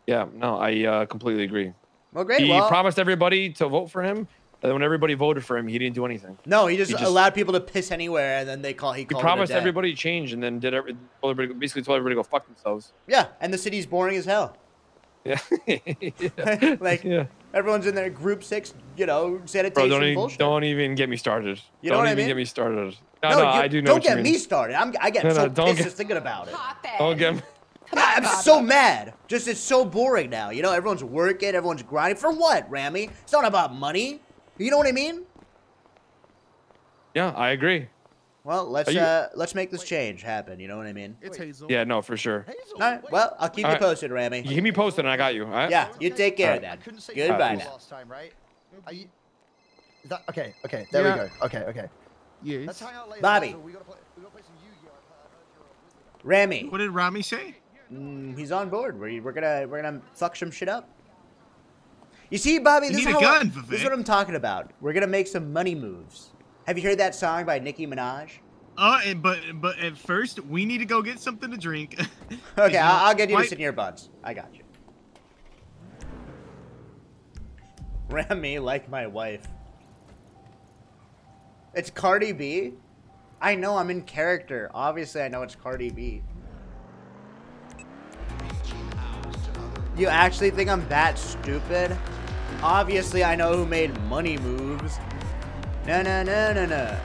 Yeah, no, I uh, completely agree. Well, great. He well, promised everybody to vote for him, and then when everybody voted for him, he didn't do anything. no, he just, he just- allowed people to piss anywhere, and then they call. He, He called promised it a day. everybody change, and then did every, everybody, basically told everybody to go fuck themselves. Yeah, and the city's boring as hell. Yeah. like yeah. Everyone's in their group six, you know, Bro, sanitation don't even, bullshit. don't even get me started. You know don't what I mean? get me started. No, no, no, you- I do know. Don't what you get mean. me started. I'm, I get No, no, so don't pissed get- just thinking about it. Don't get me. I'm so mad. Just it's so boring now. You know, everyone's working, everyone's grinding for what, Rammy? It's not about money. You know what I mean? Yeah, I agree. Well, let's you- uh let's make this change happen. You know what I mean? It's Hazel. Yeah, no, for sure. All right. Well, I'll keep All you right. posted, Rammy. You keep me posted, and I got you. All right. Yeah, you take care of All right. that. say Goodbye you now. last time, right? Are you... That okay? Okay, there Yeah. we go. Okay, okay. Yes. Let's hang out later. Bobby. Hazel. We gotta play, we gotta play some Yu-Gi-Oh! Rammy, What did Rami say? mm, he's on board. We're, we're gonna we're gonna fuck some shit up. You see, Bobby, You this is need a how I- gun, this is what I'm talking about. We're gonna make some money moves. Have you heard that song by Nicki Minaj? Oh, but but at first we need to go get something to drink. Okay, I'll, I'll get you to why- sit in your buns. I got you. Ram me like my wife. It's Cardi B. I know I'm in character. Obviously, I know it's Cardi B. You actually think I'm that stupid? Obviously, I know who made money moves. No, no, no, no, no.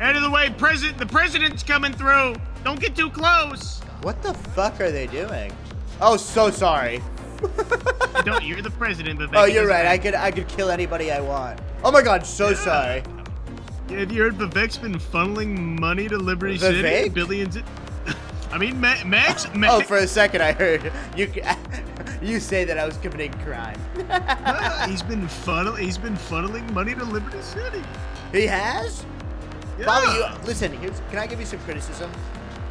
Out of the way, president! The president's coming through. Don't get too close. What the fuck are they doing? Oh, so sorry. Don't. You're the president, Vivek. Oh, you're right. I could I could kill anybody I want. Oh my god, so sorry. Yeah, have you heard Vivek's been funneling money to Liberty City? Vivek? Billions. I mean, Ma- Max. Ma- Oh, for a second I heard you. You say that I was committing crime. Ah, he's been funnel. He's been funneling money to Liberty City. He has. Yeah. Bobby, you listen. Here's, can I give you some criticism?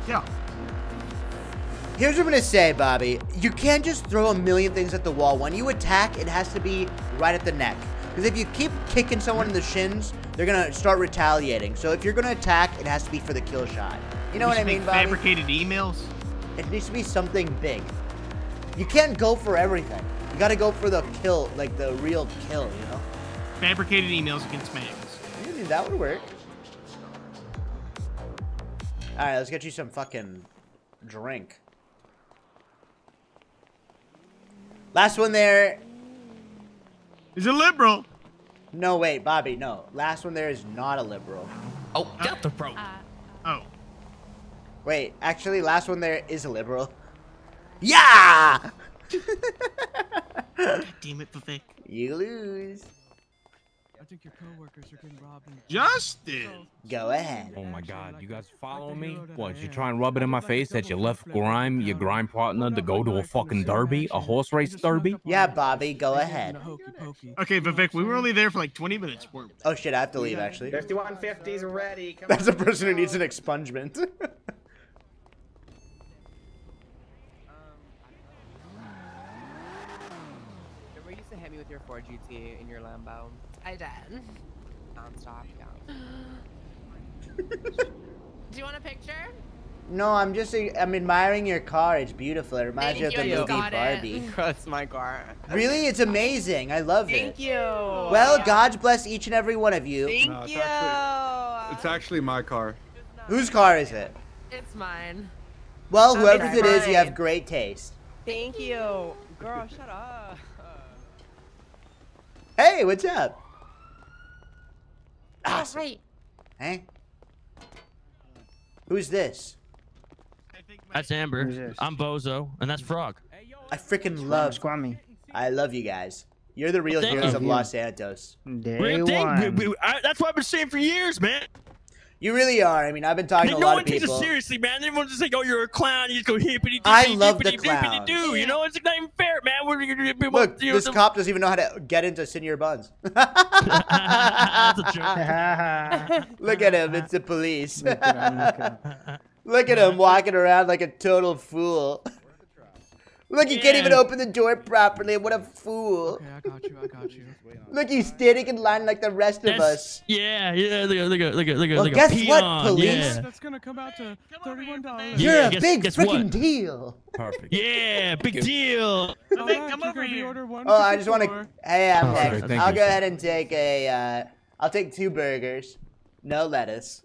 Yeah. Here's what I'm gonna say, Bobby. You can't just throw a million things at the wall. When you attack, it has to be right at the neck. Because if you keep kicking someone in the shins, they're gonna start retaliating. So if you're gonna attack, it has to be for the kill shot. You know what I mean, make Bobby? Fabricated emails. It needs to be something big. You can't go for everything. You gotta go for the kill, like the real kill, you know? Fabricated emails against Max. I mean, that would work. Alright, let's get you some fucking drink. Last one there. Is a liberal. No, wait, Bobby, no. Last one there is not a liberal. Oh, get the throat. Oh. Wait, actually, last one there is a liberal. Yeah! God damn it, Vivek. You lose. I think your coworkers are getting robbed. And Justin. Go ahead. Oh my god, you guys follow me? What, you try and rub it in my face that you left Grime, your Grime partner, to go to a fucking derby? A horse race derby? Yeah, Bobby, go ahead. Okay, Vivek, we were only there for like 20 minutes. Oh shit, I have to leave actually. 5150's ready. Come That's a person who needs an expungement. Remember you used to hit me with 4GT in your Lambo? I did. Non-stop, yeah. Do you want a picture? no, I'm just I'm admiring your car. It's beautiful. It reminds you of Thank the you, movie got it. Barbie. That's my car. Really, it's amazing. I love it. Thank you. Well, God bless each and every one of you. Thank No, it's you. It's actually my car. Whose car is it? It's mine. Well, Okay, whoever's it is, you have great taste. Thank you. Girl, shut up. Hey, what's up? Oh, right. Hey, who's this? That's Amber. I'm Bozo, and that's Frog. I freaking love Squammy. I love you guys. You're the real Thank heroes you. of Los Santos. Day one. We- we- I- that's what I've been saying for years, man. You really are. I mean, I've been talking Hey, to a no lot one takes people. it seriously, man. Everyone's just like, "Oh, you're a clown." You just go hippity. I love the dippity, dippity clowns. do. You know, it's not even fair, man. What are you gonna do? Look, you this the- cop doesn't even know how to get into Senor Buns. That's a joke. Look at him. It's the police. Look at him, look Look at him walking around like a total fool. Look, he can't even open the door properly. What a fool. Okay, I got you. I got you. Look, he's standing in line like the rest of us. Yeah, yeah. Look at, look at, look at, look at, Well, look guess at what, police? Yeah. That's gonna come out to thirty-one dollars. You're Yeah, a guess- big guess freaking what? deal. Perfect. Yeah, big deal. come over here. Order one. Oh, I just want to. Hey, I'm Oh, next. sorry, thank I'll you, go sir. ahead and take a. Uh, I'll take two burgers, no lettuce,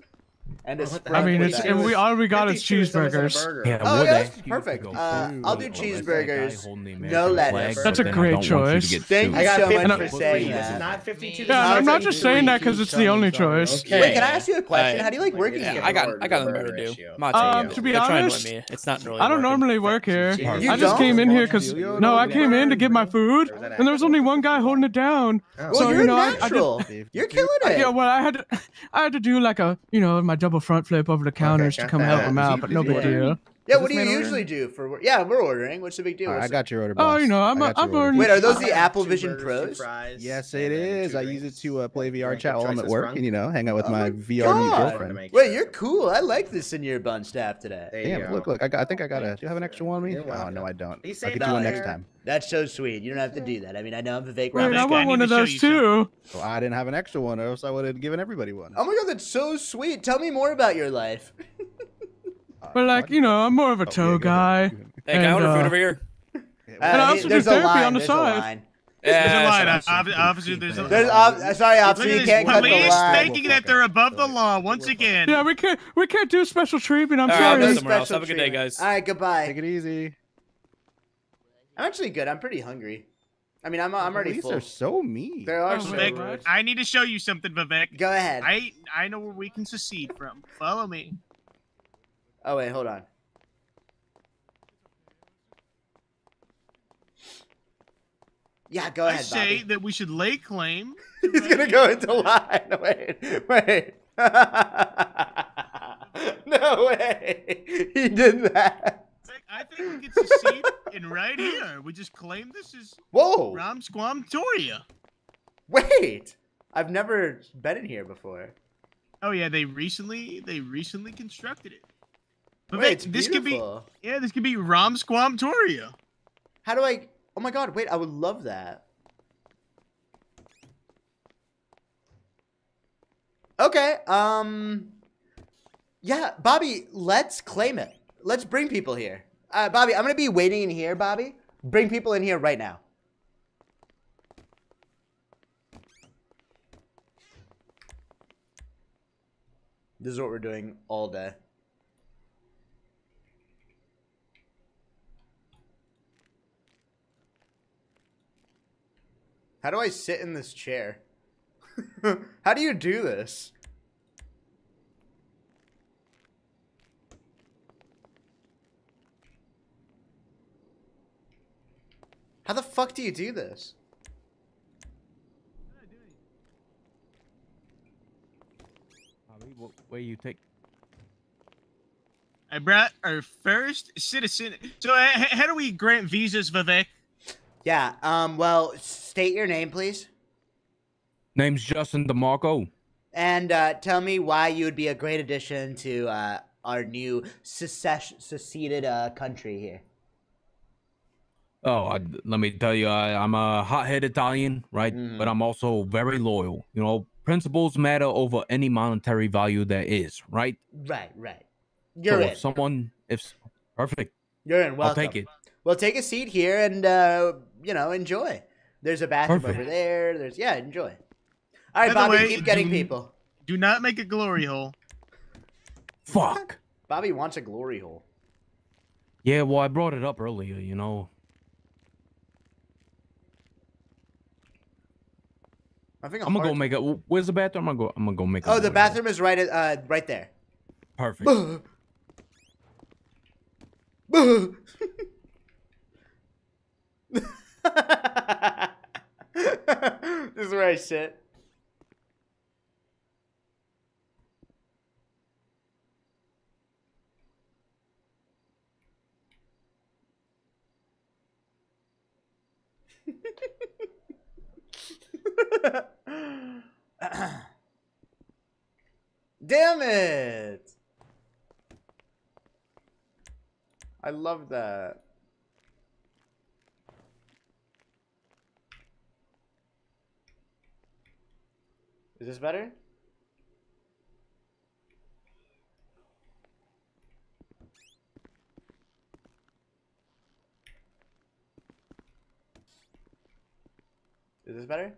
and a I sprite mean, it's that. and we all we got is cheeseburgers. Yeah, Oh, yeah, that's perfect. Uh, I'll do cheeseburgers, no No lettuce. That's a great choice. Thank you I got so 50 much for for saying free. This is that. not 52. Yeah, I'm not just saying that because it's the only choice. Wait, can I ask you a question? How do you like working Yeah, here? I got, I got nothing better to do. I'm Um, to be They're trying honest, me. It's not really I don't working. normally work here. You I just came in here because no, I came in to get my food, and there was only one guy holding it down. Well, so you're you know, I- I did- natural. You're killing it. Yeah, well, I had to, I had to do like a, you know, my double front flip over the counters to come help him out, but no big deal. Yeah, Is what do you man usually do for? Yeah, we're ordering. What's the big deal? All right, I got your order, Oh, boss. you know, I'm I a, got I'm ordering. Wait, are those the Two Apple burgers, Vision two Pros? fries, Yes, and it then is. two I use it to uh, play VR chat while I'm at work sprung. and, you know, hang out with Oh my my VR new girlfriend. Wait, sure. you're cool. I like this in your bun staff today. There Damn, look, look. I, got, I think I got a. Do you have an extra one on me? Oh, no, I don't. I'll saved get you one next time. That's so sweet. You don't have to do that. I mean, I know I'm Vivek Wait, I I want one of those too. Well, I didn't have an extra one, or else I would have given everybody one. Oh my god, that's so sweet. Tell me more about your life. Uh, But like, you know, I'm more of a Oh, yeah, tow go guy. Hey, can I And, order food uh, over here? Uh, And I also do there's a therapy line. on the side. line. There's a Yeah, line. Obviously, there's a There's ob- uh, sorry, Look officer, at you can't cut the police line. thinking that they're above the law once again. Yeah, we can't we can't do special treatment. I'm All right, sorry. go No else. Have a good day, guys. All right, goodbye. Take it easy. I'm actually good. I'm pretty hungry. I mean, I'm I'm already Police full. are so mean. There are Oh, so Vivek. I need to show you something, Vivek. Go ahead. I I know where we can secede from. Follow me. Oh wait, hold on. Yeah, go I ahead, I say Bobby. that we should lay claim. He's gonna go into line. Wait, wait. no way. He did that. I think we get can secede and right here. We just claim this is Whoa. Ram Squam Toria. Wait. I've never been in here before. Oh yeah, they recently they recently constructed it. Vivek, Wait, it's this could be yeah, this could be Ram Squam Toria. How do I? Oh my god! Wait, I would love that. Okay. Um. Yeah, Bobby. Let's claim it. Let's bring people here. Uh, Bobby, I'm gonna be waiting in here. Bobby, bring people in here right now. This is what we're doing all day. How do I sit in this chair? How do you do this? How the fuck do you do this? Bobby, what way you take? I brought our first citizen. So uh, how do we grant visas, Vivek? Yeah, um, well, state your name, please. Name's Justin DeMarco. And uh, tell me why you would be a great addition to uh, our new secession, seceded uh, country here. Oh, I, let me tell you, I, I'm a hot-headed Italian, right? Mm-hmm. But I'm also very loyal. You know, principles matter over any monetary value there is, right? Right, right. You're so in. if someone, if perfect, You're in. Welcome. I'll take it. Well, take a seat here and uh, you know enjoy. There's a bathroom Perfect. over there. There's yeah, enjoy. All right, By Bobby, way, keep getting do- people. Do not make a glory hole. Fuck. Bobby wants a glory hole. Yeah, well, I brought it up earlier. You know, I think I'm gonna go make a. Where's the bathroom? I'm gonna go. I'm gonna go make. a Oh, the glory hole. bathroom is right at uh, right there. Perfect. this is where I sit. Damn it! I love that. Is this better? Is this better?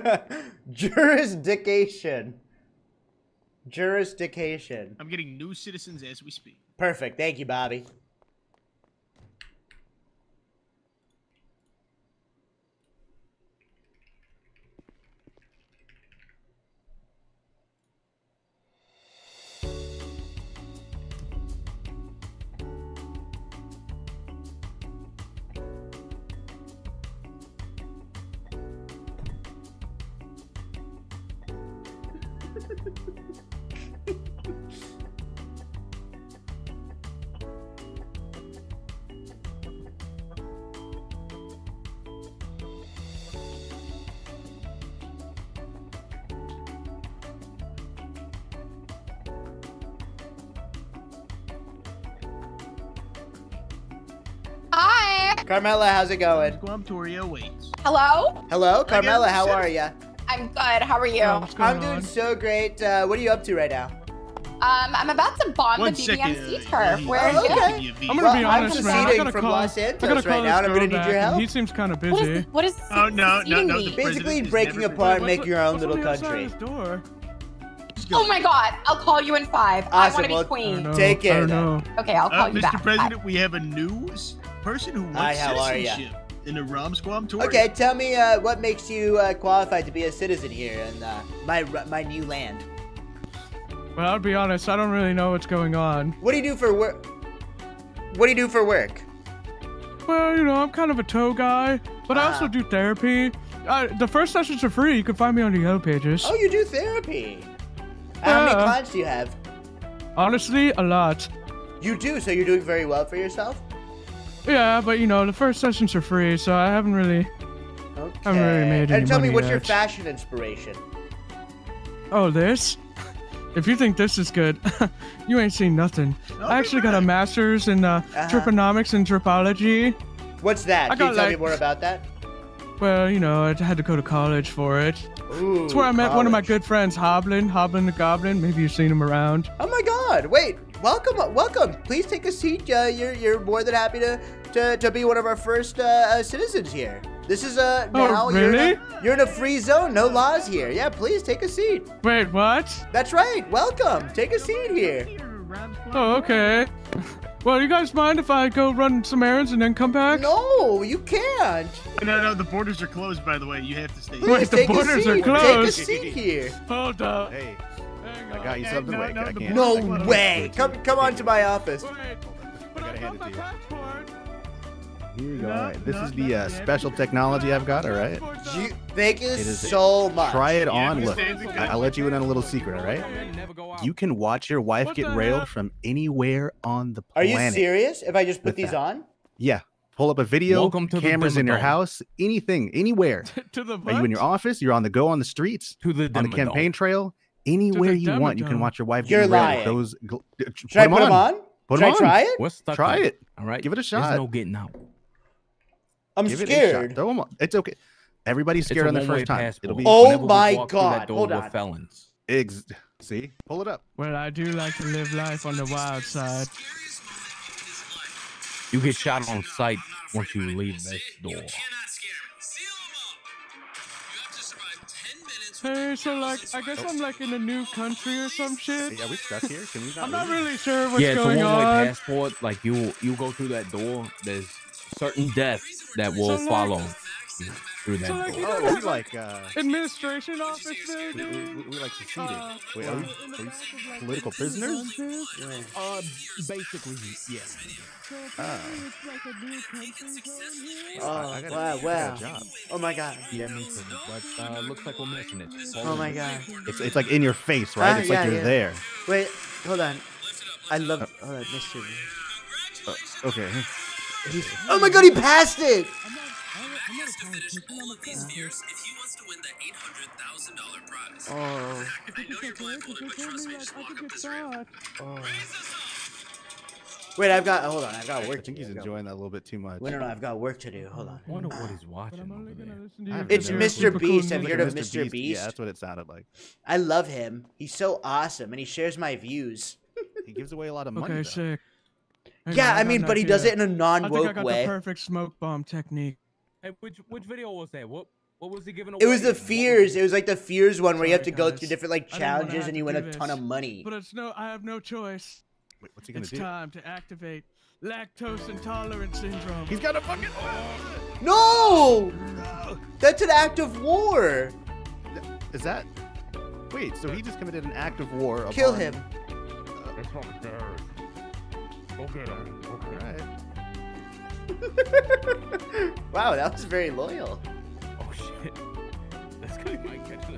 Jurisdiction. Jurisdiction. I'm getting new citizens as we speak. Perfect. Thank you, Bobby. Carmela, how's it going? Guam Toria waits. Hello. Hello, Carmela. How are you? I'm good. How are you? I'm doing so great. Uh, what are you up to right now? Um, I'm about to bomb One the second, BBMC uh, turf. yeah, Where Oh, are you? okay. I'm gonna Well, be I'm honest, man. I proceeding gotta from call. Los I Santos gotta call right now, and I'm gonna need your help. He seems kind of busy. is what is Oh, no, no, succeeding no, me? Basically, breaking apart, prepared. make your own little on the outside country. door? Oh my god! I'll call you in five. I want to be well, queen. Take care I don't then. know. Okay, I'll call Uh, you Mr. back. Mr. President, we have a new s- person who wants Hi, how are ya? citizenship in the Rom Squam tour. Okay, tell me uh, what makes you uh, qualified to be a citizen here in uh, my my new land. Well, I'll be honest. I don't really know what's going on. What do you do for work? What do you do for work? Well, you know, I'm kind of a tow guy, but I Ah. also do therapy. Uh, the first sessions are free. You can find me on the Yellow Pages. Oh, you do therapy. How many Yeah. clients do you have? Honestly, a lot. You do, so you're doing very well for yourself. Yeah, but you know, the first sessions are free, so I haven't really. Okay. haven't really made any and tell me, what's your fashion inspiration? Oh, this? If you think this is good, you ain't seen nothing. I actually got a master's in uh, Uh-huh. triponomics and tripology. What's that? I Can you tell me more about that? Well, you know, I had to go to college for it. Ooh, It's where I met one of my good friends, Hoblin, Hoblin the Goblin. Maybe you've seen him around. Oh my God! Wait, welcome, welcome. Please take a seat. Uh, you're you're more than happy to to, to be one of our first uh, uh, citizens here. This is uh Oh, now you're in a, you're in a free zone, no laws here. Yeah, please take a seat. Wait, what? That's right. Welcome. Take a seat here. Oh, okay. Well, you guys mind if I go run some errands and then come back? No, you can't. No, no, the borders are closed, by the way. You have to stay. Please Wait, the borders are closed. Take a seat here. Hold up. Hey, Hang I got you something. no, Wait, no, I can't. No way. Come come on to my office. Wait, I gotta hand it to you. Here you go. No, All right. This is the uh, special technology I've got. All right. You, thank you It is- so much. Try it on. Look. I- I'll let you in on a little secret. All right. Never go out. You can watch your wife get railed from anywhere on the planet. Are you serious? If I just put these that. on? Yeah. Pull up a video, Welcome to the cameras in your house, anything, anywhere. to the Are you in your office? You're on the go on the streets, to the on the campaign trail, anywhere you want. You can watch your wife You're lying. Those gl- Should I put them on? Put Should 'em I on. try it? What's stuck Try here? it. All right. Give it a There's shot. no getting out. I'm Give it a scared. shot. Throw 'em on. It's okay. Everybody's scared on their first time. passport. It'll be Oh my walk that God, door, hold on. felons. ex- see. Pull it up. Well, I do like to live life on the wild side. You get shot on sight once you leave this door. Hey, so like, I guess I'm like in a new country or some shit. Hey, are we stuck here? Can we not I'm not leave? really sure what's yeah, it's a going one-way on. passport. Like you, you go through that door. There's certain death that will So, like- follow you through that So, like, door. know, Oh, we like uh, administration office we, we, building. we, we like seceded. Uh, Wait, are we, are we political prisoners? Uh, basically, yeah. Oh. Oh, I gotta- wow, I got a wow. job. Oh my god. Yeah, me too. But uh, looks like we're missing it. Oh my god. It's it's like in your face, right? Ah, it's yeah, like you're yeah. there. Wait, hold on. I love. Hold on, Mr. Uh, okay. He's, oh my god, he passed it! Oh. Oh. Wait, I've got. Hold on, I've got work. I work. think he's do. enjoying that a little bit too much. Wait, no, no, I've got work to do. Hold on. I wonder what he's watching over there. I haven't It's been Mr. there. Beast. Have you Like heard of Mr. Beast? Yeah, that's what it sounded like. I love him. He's so awesome, and he shares my views. He gives away a lot of money. Okay, though. sick. Hang Yeah, on, I mean, an but he does it in a I think non-woke I got way. the perfect smoke bomb technique. Hey, which which video was that? What what was he giving away? It was the fears. It was like the fears one where you have to Sorry, go through different like I didn't wanna challenges and you win do a ton of money. But it's no, I have no choice. Wait, what's he gonna It's do? time to activate lactose intolerance syndrome. He's got a fucking. No, that's an act of war. Is that? Wait, so he just committed an act of war. Kill upon- him. That's fucking terrorist. Go get him. Alright. wow, that was very loyal. Oh shit. This guy might catch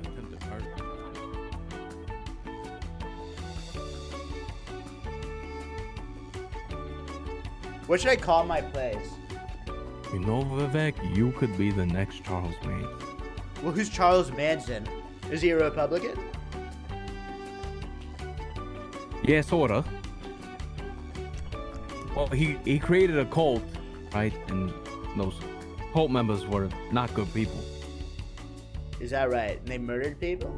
What should I call my place? You know, Vivek, you could be the next Charles Manson. Well, who's Charles Manson? Is he a Republican? Yeah, sorta. Well, he he created a cult, right? And those cult members were not good people. Is that right? And they murdered people?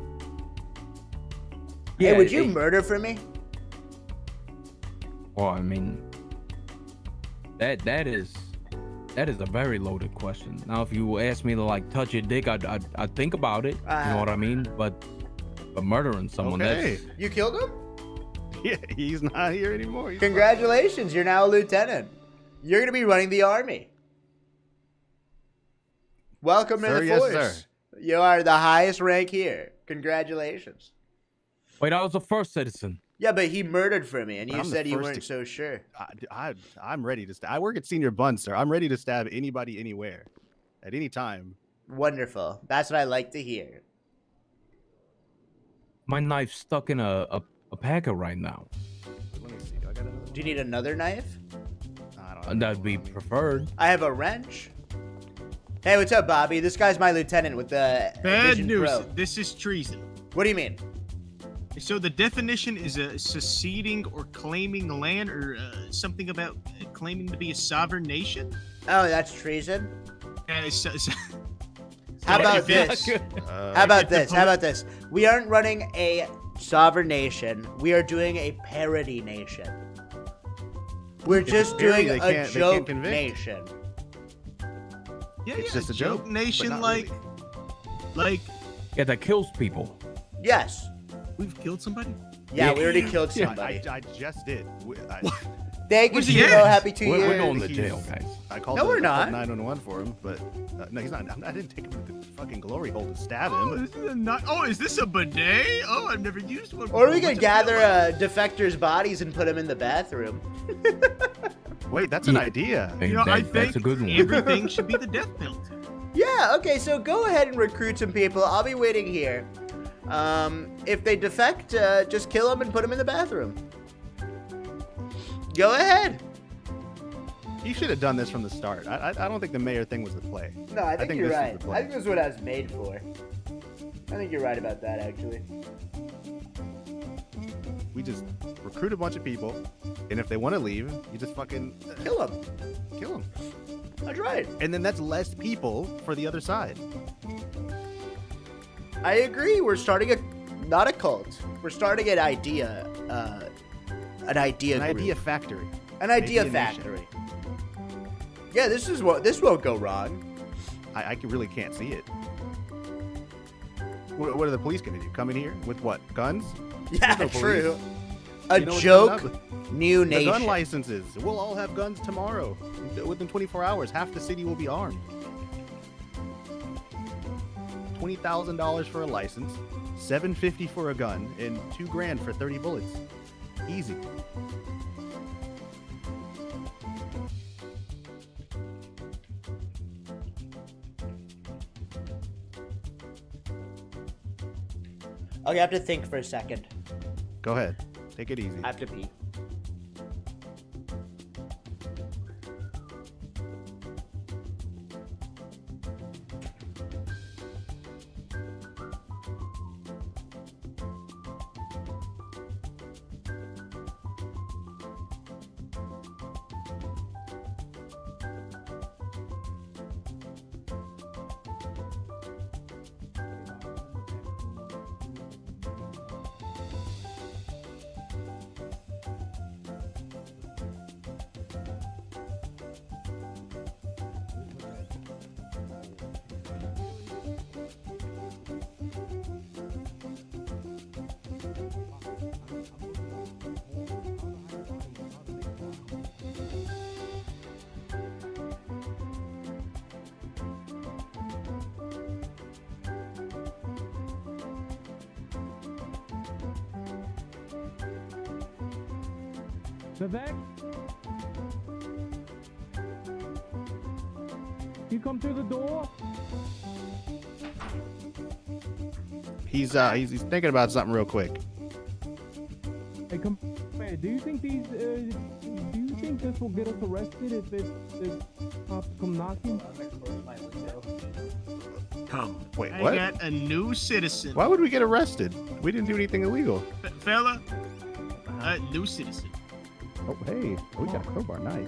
Yeah, hey, would you they- murder for me? Well, I mean, that that is that is a very loaded question. Now, if you ask me to like touch your dick, I'd I'd, I'd think about it. you know uh, what I mean? But but murdering someone, Okay. that's You killed him? Yeah, he's not here anymore. He's Congratulations, you're now a lieutenant. You're gonna be running the army. Welcome to Sir, the yes, force. sir. You are the highest rank here. Congratulations. wait, I was the first citizen. Yeah, but he murdered for me, and But you I'm said you weren't to- so sure. I, I, am ready to stab. I work at Senor Bun, sir. I'm ready to stab anybody, anywhere, at any time. Wonderful. That's what I like to hear. My knife's stuck in a a, a packer right now. Let me see. Do I got another? Do you need another knife? I don't. Uh, That'd be preferred. I have a wrench. Hey, what's up, Bobby? This guy's my lieutenant with the Bad Vision news. Pro. This is treason. What do you mean? So the definition is a seceding or claiming land or uh, something about uh, claiming to be a sovereign nation. Oh, that's treason. And it's, it's- How about this? Uh, How about this? How about this? We aren't running a sovereign nation. We are doing a parody nation. We're If just doing a can't- they can't joke nation. Yeah, It's yeah, just a joke, but nation, not like, like Yeah, that kills people. Yes. We've killed somebody. Yeah, we already Yeah. killed Yeah, somebody. I, I just did. We- I, Thank you, Where's he Timo. Happy two We're- years. we're going to jail, guys. I called. No, the- we're I called not. 911 for him, but uh, no, he's not. I'm- I didn't take him to the fucking glory hole to stab Oh, him. this is a not. Oh, is this a bidet? Oh, I've never used one. Or we before. could gather feel uh, defectors' bodies and put them in the bathroom. Wait, that's an Yeah. idea. You know, that- I that's a good one. everything should be the death penalty. Yeah, okay, so go ahead and recruit some people. I'll be waiting here. Um, if they defect, uh, just kill them and put them in the bathroom. Go ahead. You should have done this from the start. I, I, I don't think the mayor thing was the play. No, I think, you're this right. I think this is what I was made for. I think you're right about that, actually. We just recruit a bunch of people, and if they want to leave, you just fucking uh, Kill them. kill them. That's right. And then that's less people for the other side. I agree. We're starting a, not a cult. We're starting an idea, uh, an idea, An group. idea factory. an idea, idea nation. factory. Yeah, this is what this won't go wrong. I, I can- really can't see it. What, what are the police going to do? Come in here with what? Guns? Yeah, no true. A You know joke, new The gun licenses. We'll all have guns tomorrow. Within 24 hours, half the city will be armed. Twenty thousand dollars for a license, seven fifty for a gun, and two grand for 30 bullets. Easy. Okay, I have to think for a second. Go ahead. Take it easy. I have to pee. Uh he's, he's thinking about something real quick. Hey, come here. Do you think these? Uh, do you think this will get us arrested if it if cops come knocking? Come. Wait, I what? got a new citizen. Why would we get arrested? We didn't do anything illegal. F- fella, a new citizen. Oh, hey, we got a crowbar. Nice.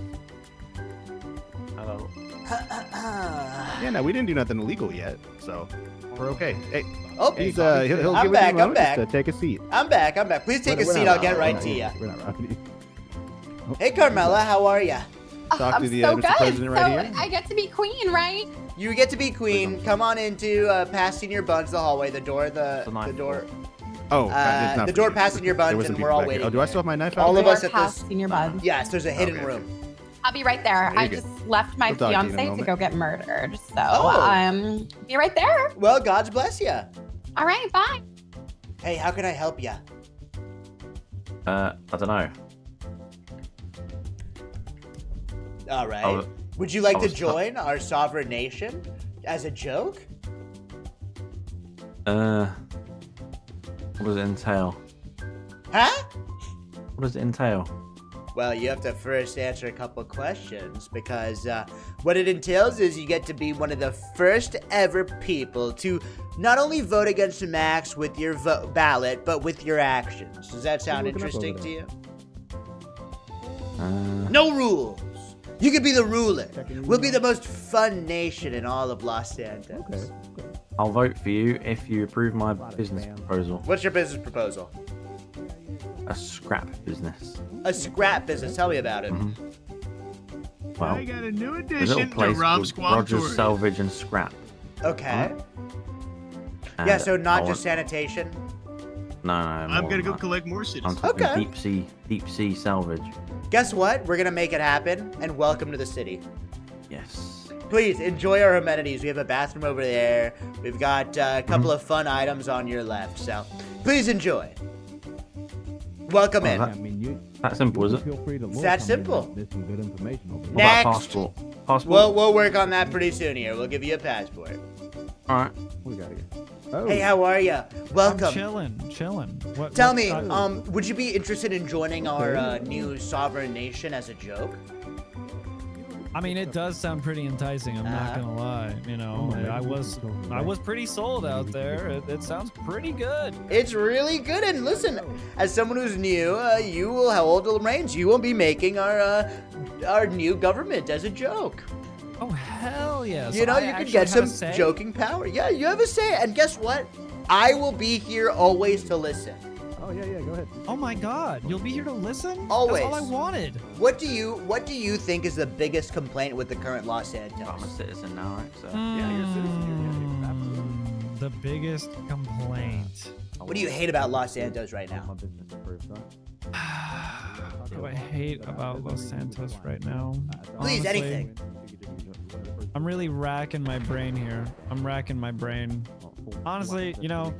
Hello. Yeah, no, we didn't do nothing illegal yet, so we're okay. Hey, Oh, he's uh, he'll, he'll I'm give back, it to you I'm back. Just, uh, take a seat. I'm back. I'm back. Please take We're- a we're seat. not I'll get right we're to you. We're not robbing you. Hey, Carmela, how are you? Talk I'm to the so uh, good. Mr. President right so here. I get to be queen, right? You get to be queen. Come on into uh, past Senor Buns the hallway. The door, the the door. Oh, Uh, it's not the door you. past senior There buns, wasn't and we're all back here. waiting. Oh, do I still have my knife out? All of us at past this. senior buds. Yes, there's a hidden Okay. room. I'll be right there. Very I good. just left my We'll talk to you in a fiance to go get murdered. So Oh. um be right there. Well, God bless you. All right, bye. Hey, how can I help you? Uh, I don't know. All right. Was- Would you like I to was- join our sovereign nation as a joke? Uh, what does it entail? Huh? What does it entail? Well, you have to first answer a couple questions because uh, what it entails is you get to be one of the first ever people to not only vote against Max with your vo- ballot, but with your actions. Does that sound interesting to you? Uh, No rules. You could be the ruler. We'll be the most fun nation in all of Los Santos. I'll vote for you if you approve my business proposal. What's your business proposal? A scrap business. A scrap business. Tell me about it. Well, I got a new a little addition to place Rob called Squam Rogers Tour. Salvage and Scrap. Okay. And yeah, so not just sanitation. No, no. I'm gonna go that. collect more I'm citizens. talking Okay. deep sea, deep sea salvage. Guess what? We're gonna make it happen, and welcome to the city. Yes. Please enjoy our amenities. We have a bathroom over there. We've got uh, a Mm-hmm. couple of fun items on your left. So please enjoy. Welcome Oh, in. that- That simple, is it? It's that simple. What about Next. passport? Passport. We'll, we'll work on that pretty soon here. We'll give you a passport. All right. We gotta get. Hey, how are you? Welcome. I'm chilling, chilling. What, Tell what- me, um, would you be interested in joining our uh, new sovereign nation as a joke? I mean, it does sound pretty enticing. I'm not gonna lie. You know, I, I was, I was pretty sold out there. It, it sounds pretty good. It's really good. And listen, as someone who's new, uh, you will hold the reins. You won't be making our uh, our new government as a joke. Oh hell yes! you know, I you could get some joking power. Yeah, you have a say. And guess what? I will be here always to listen. Oh yeah, yeah. Go ahead. Oh my god, you'll be here to listen? Always. That's all I wanted. What do you What do you think is the biggest complaint with the current Los Santos? I'm a citizen now, right? So. Yeah, you're a citizen. You're, yeah, Mm, The biggest complaint. What do you hate about Los Santos right now? My business approved. What do I hate about Los Santos right now? Please, Honestly, anything. I'm really racking my brain here. I'm racking my brain. Honestly, you know,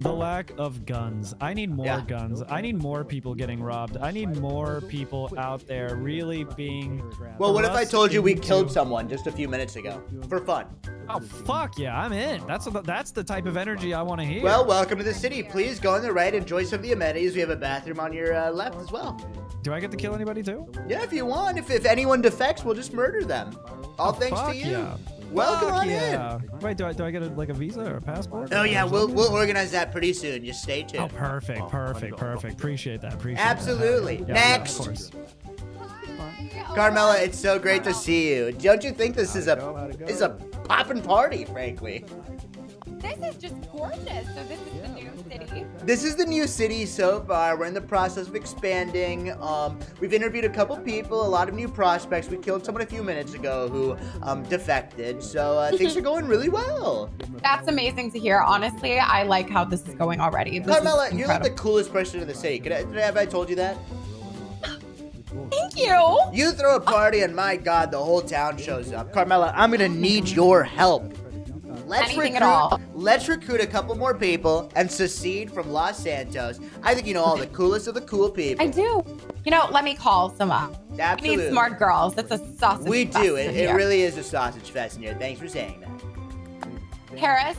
the lack of guns. I need more Yeah. guns. I need more people getting robbed. I need more people out there really being. Well, what if I told you we killed someone just a few minutes ago for fun? Oh fuck yeah, I'm in. That's the, that's the type of energy I want to hear. Well, welcome to the city. Please go on the right, enjoy some of the amenities. We have a bathroom on your uh, left as well. do I get to kill anybody too? Yeah, if you want. If, if anyone defects, we'll just murder them. All thanks Oh, Fuck to you. yeah. Welcome Fuck on yeah. Wait, do I do I get a, like a visa or a passport? Oh yeah, we'll we'll organize that pretty soon. Just stay tuned. Oh, perfect, perfect, perfect. Appreciate that. Appreciate Absolutely. that. Yeah, yeah, Next. of course. Carmela, it's so great to see you. Don't you think this is a this is a poppin' party, frankly? This is just gorgeous. So this is the new city. This is the new city so far. We're in the process of expanding. Um, we've interviewed a couple people, a lot of new prospects. We killed someone a few minutes ago who um, defected, so uh, things are going really well. That's amazing to hear. Honestly, I like how this is going already. This Carmela, you're like the coolest person in the city. Could I, did I, have I told you that? Thank you. You throw a party, and my God, the whole town shows up. Carmela, I'm gonna need your help. Let's Anything recruit, at all. Let's recruit a couple more people and secede from Los Santos. I think you know all the coolest of the cool people. I do. You know, let me call some up. Absolutely. We need smart girls. That's a sausage. We do. in It, it really is a sausage fest in here. Thanks for saying that. Paris,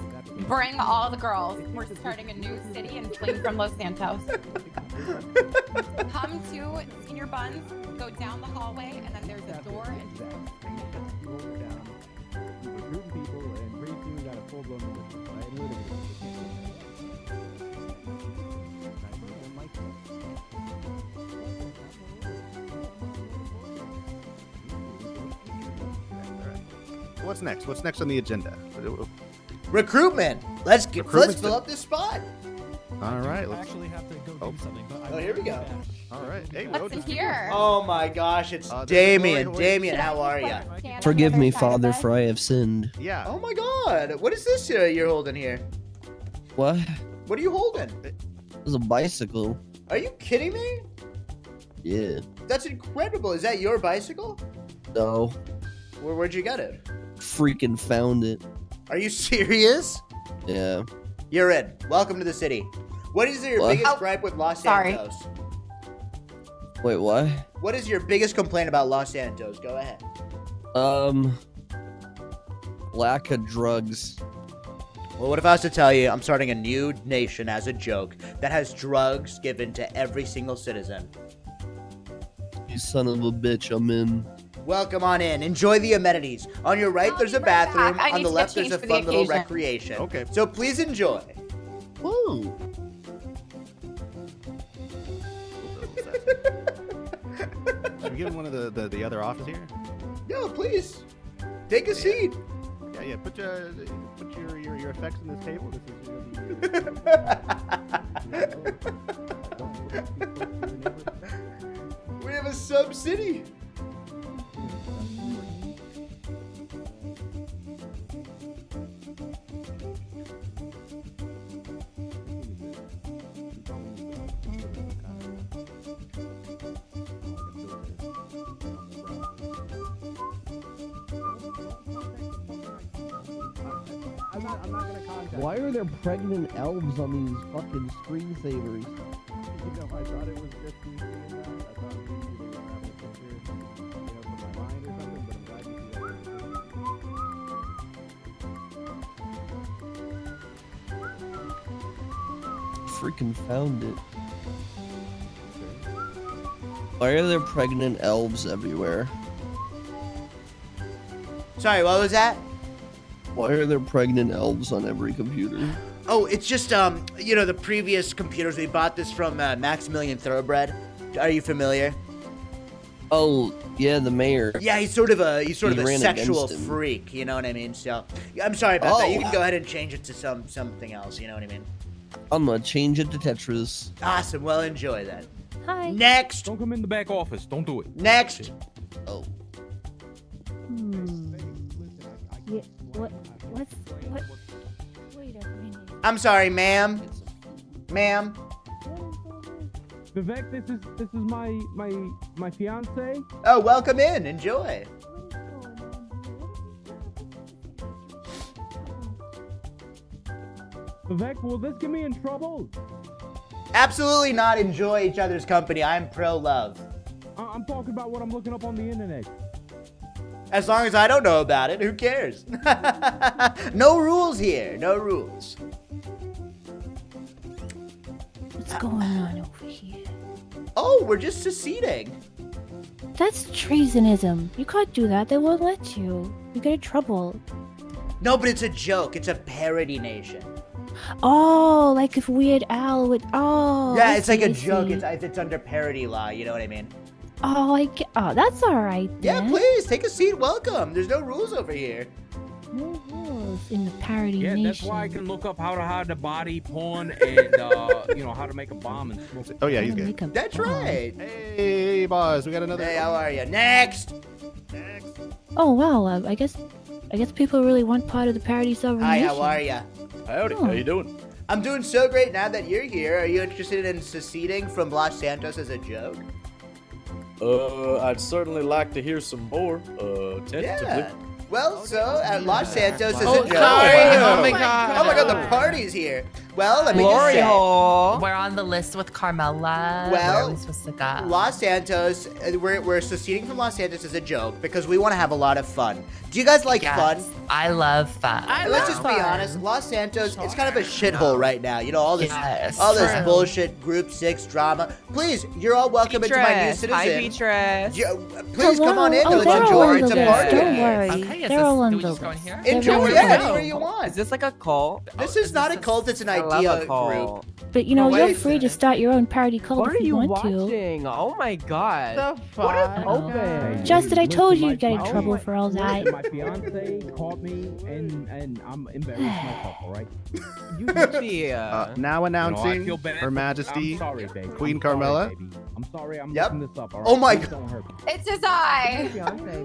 bring all the girls. We're starting a new city and fleeing from Los Santos. Come to Senor Buns, go down the hallway, and then there's a door. And What's next? What's next on the agenda? Recruitment. Let's get. Let's fill the- up this spot. All right. Let's, actually have to go do something. But Oh, here we go. all right. Hey, What's in here? Oh my gosh, it's Uh, there's Damien. Damien, how are you? Forgive me, Father, for I have sinned. Yeah. Oh my God, what is this uh, you're holding here? What? What are you holding? It's a bicycle. Are you kidding me? Yeah. That's incredible. Is that your bicycle? No. Where, where'd you get it? Freaking found it. Are you serious? Yeah. You're in. Welcome to the city. What is your What? biggest Oh, gripe with Los sorry. Santos? Wait, what? What is your biggest complaint about Los Santos? Go ahead. Um. Lack of drugs. Well, what if I was to tell you I'm starting a new nation as a joke that has drugs given to every single citizen? You son of a bitch, I'm in. Welcome on in. Enjoy the amenities. On your right, I'll there's a bathroom. back. On the left, there's a changed for the fun little occasion. recreation. Okay. So please enjoy. Woo! Should we give him one of the, the, the other office here? No, please. Take a seat. Yeah, yeah. Put your put your your, your effects on this table. This is we have a sub city. Why are there pregnant elves on these fucking screensavers? You know, I thought it was just Freaking found it. Why are there pregnant elves everywhere? Sorry, what was that? Why are there pregnant elves on every computer? Oh, it's just um, you know, the previous computers. We bought this from uh, Maximilian Thoroughbred. Are you familiar? Oh, yeah, the mayor. Yeah, he's sort of a he's sort He of a sexual freak. You know what I mean? So I'm sorry about that. You Oh. can go ahead and change it to some something else. You know what I mean? I'm gonna change it to Tetris. Awesome. Well, enjoy that. Hi. Next. Don't come in the back office. Don't do it. Next. Oh. Hmm. Yeah, what? What's what? Wait a minute. I'm sorry, ma'am. Ma'am. Vivek, this is this is my my my fiance. Oh, welcome in. Enjoy. Vivek, will this get me in trouble? Absolutely not enjoy each other's company. I'm pro love. I- I'm talking about what I'm looking up on the internet. As long as I don't know about it, who cares? no rules here. No rules. What's going on over here? Oh, we're just seceding. That's treasonism. You can't do that. They won't let you. You get in trouble. No, but it's a joke. It's a parody nation. Oh, like if Weird Al would. Oh. yeah, I it's like see, a I joke. see. It's it's under parody law. You know what I mean? Oh, I get. Oh, that's all right. Yeah, please take a seat. Welcome. There's no rules over here. No rules in the parody Yeah, nation. that's why I can look up how to hide the body porn and uh, you know how to make a bomb and smoke it. Oh yeah, he's good. That's right. Hey, boss, we got another. Hey, how are you? Next. Next. Oh wow. Uh, I guess. I guess people really want part of the parody sovereign Hi, nation. how are you? Howdy, how you doing? I'm doing so great now that you're here. Are you interested in seceding from Los Santos as a joke? Uh, I'd certainly like to hear some more. Uh, tentatively. Yeah. Well, so at Los Santos is Oh, a joke. sorry. Oh my God. Oh my god, the party's here. Well, let me Glory just say. hole. We're on the list with Carmela. Well, are we supposed to go? Los Santos, uh, we're, we're seceding from Los Santos as a joke because we want to have a lot of fun. Do you guys like Yes, fun? I love fun. And Let's just be honest. Los Santos, it's kind of a shithole right now. You know all this, Yes. all this True. bullshit Group Six drama. Please, you're all welcome into my new citizen. Hi, Beatrice. Yeah, please come on in. Oh, Let's enjoy. on It's the a party. Don't worry. Okay, is they're this- all do we the just go in list. here? Enjoy very it cool. anywhere you want. Is this like a cult? This is not a cult. It's an I love idea a group. But you know, Well, you're free to start your own party cult What if are you you want watching? Oh my god. What the What is fuck? open? Justin, I told you you'd get in my- trouble for all that. My fiance caught me and and I'm embarrassed myself. All right. You can be. Uh, now announcing feel bad. Her Majesty I'm sorry, babe. Queen I'm sorry, Carmela. baby. I'm sorry. I'm Yep. this up. All right. Oh my God. don't hurt me. It's just I.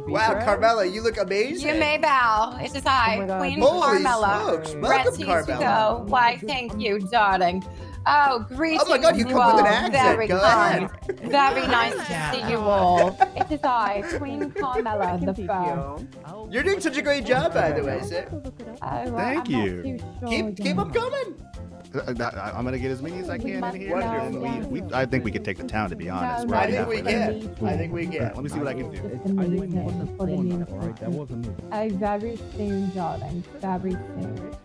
Wow, Carmela, you look amazing. You may bow. It's just I, Oh. Queen Holy Carmela. smokes. Welcome, Ready Carmela. to go. Why, thank you, darling. Oh, greetings. Oh my God, you come with an accent. Very Go kind. ahead. Very nice to see you all. It is I, Queen Carmela the First. You're doing such a great job, by the way, sir. Oh, well, Thank I'm you. sure Keep keep them coming. Uh, I- I'm gonna get as many as I can in here, Wonderful. and we, we, I think we could take the town. To be honest, No, We're I think we can. I think we can. let me see what I can do. I think it wasn't porn, all right. That wasn't me. Very soon, darling. Very soon.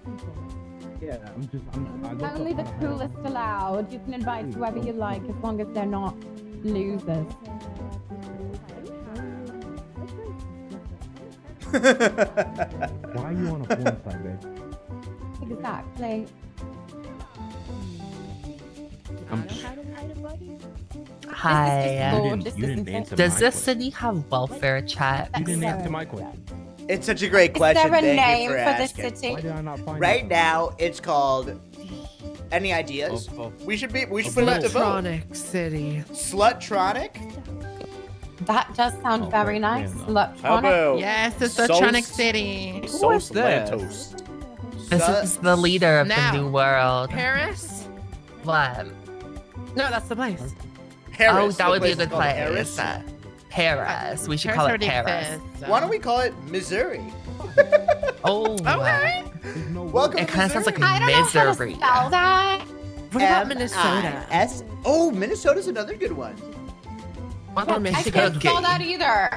Yeah, I'm just. I'm. I looked Only the how to coolest allowed. You can invite whoever you like as long as they're not losers. Why are you on a porn site, babe? Exactly. I'm. Hi. Lord, You didn't, you is didn't answer Does this question. city have welfare chat? You didn't answer my question. It's such a great Is question. there a Thank name for, for the city? Why did I not find Right it? now, it's called. Any ideas? Of- of- We should be. We should put it up to vote. Electronic City. Slutronic. That does sound Oh, very but, nice. man, Electronic. Yes, it's Sos- Electronic City. Sos this? This is the leader of Now. the new world. Paris? What? No, that's the place. Harris. oh, that The would be a good called place. Harris. Paris. We should Paris call it already Paris. exists, Why don't we call it Missouri? Oh, Okay. There's Welcome It to kind of sounds like Missouri. I don't know how to spell that. What about Minnesota? S. Oh, Minnesota's another good one. What about Or I can't spell that either.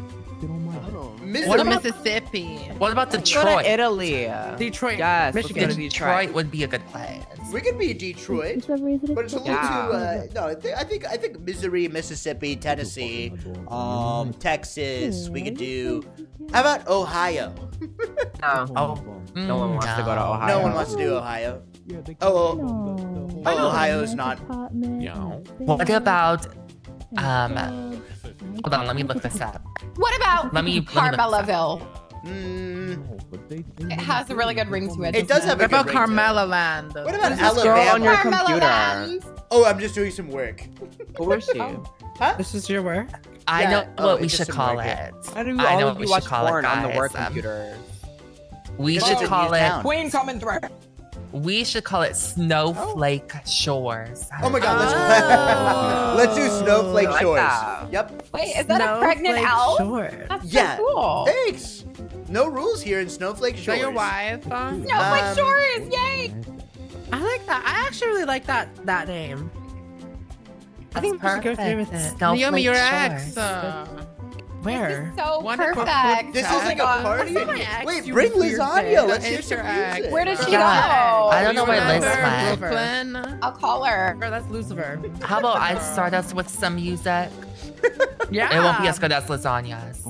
Get on my. What about Mississippi? What about Let's go Detroit? to Italy. Detroit. Yes, Michigan. let's go to Detroit would be a good place. We could be Detroit, but it's a little Yeah. too. Uh, no, I think I think I think Missouri, Mississippi, Tennessee, um, Texas. We could do. How about Ohio? No. Oh, no one wants to go to Ohio. No one wants to do Ohio. Yeah, Oh, oh, oh Ohio's not. Yeah. What about um? Hold on, let me look this up. What about Let me- let me look this up. Carmelaville? Mm, No, but they. It has a really good ring to it. it does doesn't have a What good about ring to it. Carmela Land? What about This girl Alabama? on your Carmela computer. Land. Oh, I'm just doing some work. Who is she? Huh? This is your work? I Yeah, know oh, what we should call some it. record. I I know know what what we we should should call call it, it, on the work guys. Um, computers. We should call it. town. Queen coming through. We should call it Snowflake Shores. Oh my god, let's let's do Snowflake like Shores. that. Yep. Wait, is that a pregnant Snowflake elf? That's Yeah. so cool. Thanks. No rules here in Snowflake Shores. that your wife? Uh? Snowflake Um, Shores, yay! I like that. I actually really like that that name. I think we should go through with it. Naomi, your ex. Uh, Where? This So Wonderful perfect. This is like a party. That's not my ex, Wait, bring weird lasagna. thing. Let's hear some your ex. music. Where did she go? I don't know You where Liz remember went. Brooklyn? I'll call her. Girl, that's Lucifer. How about I start us with some music? Yeah. It won't be as good as lasagnas.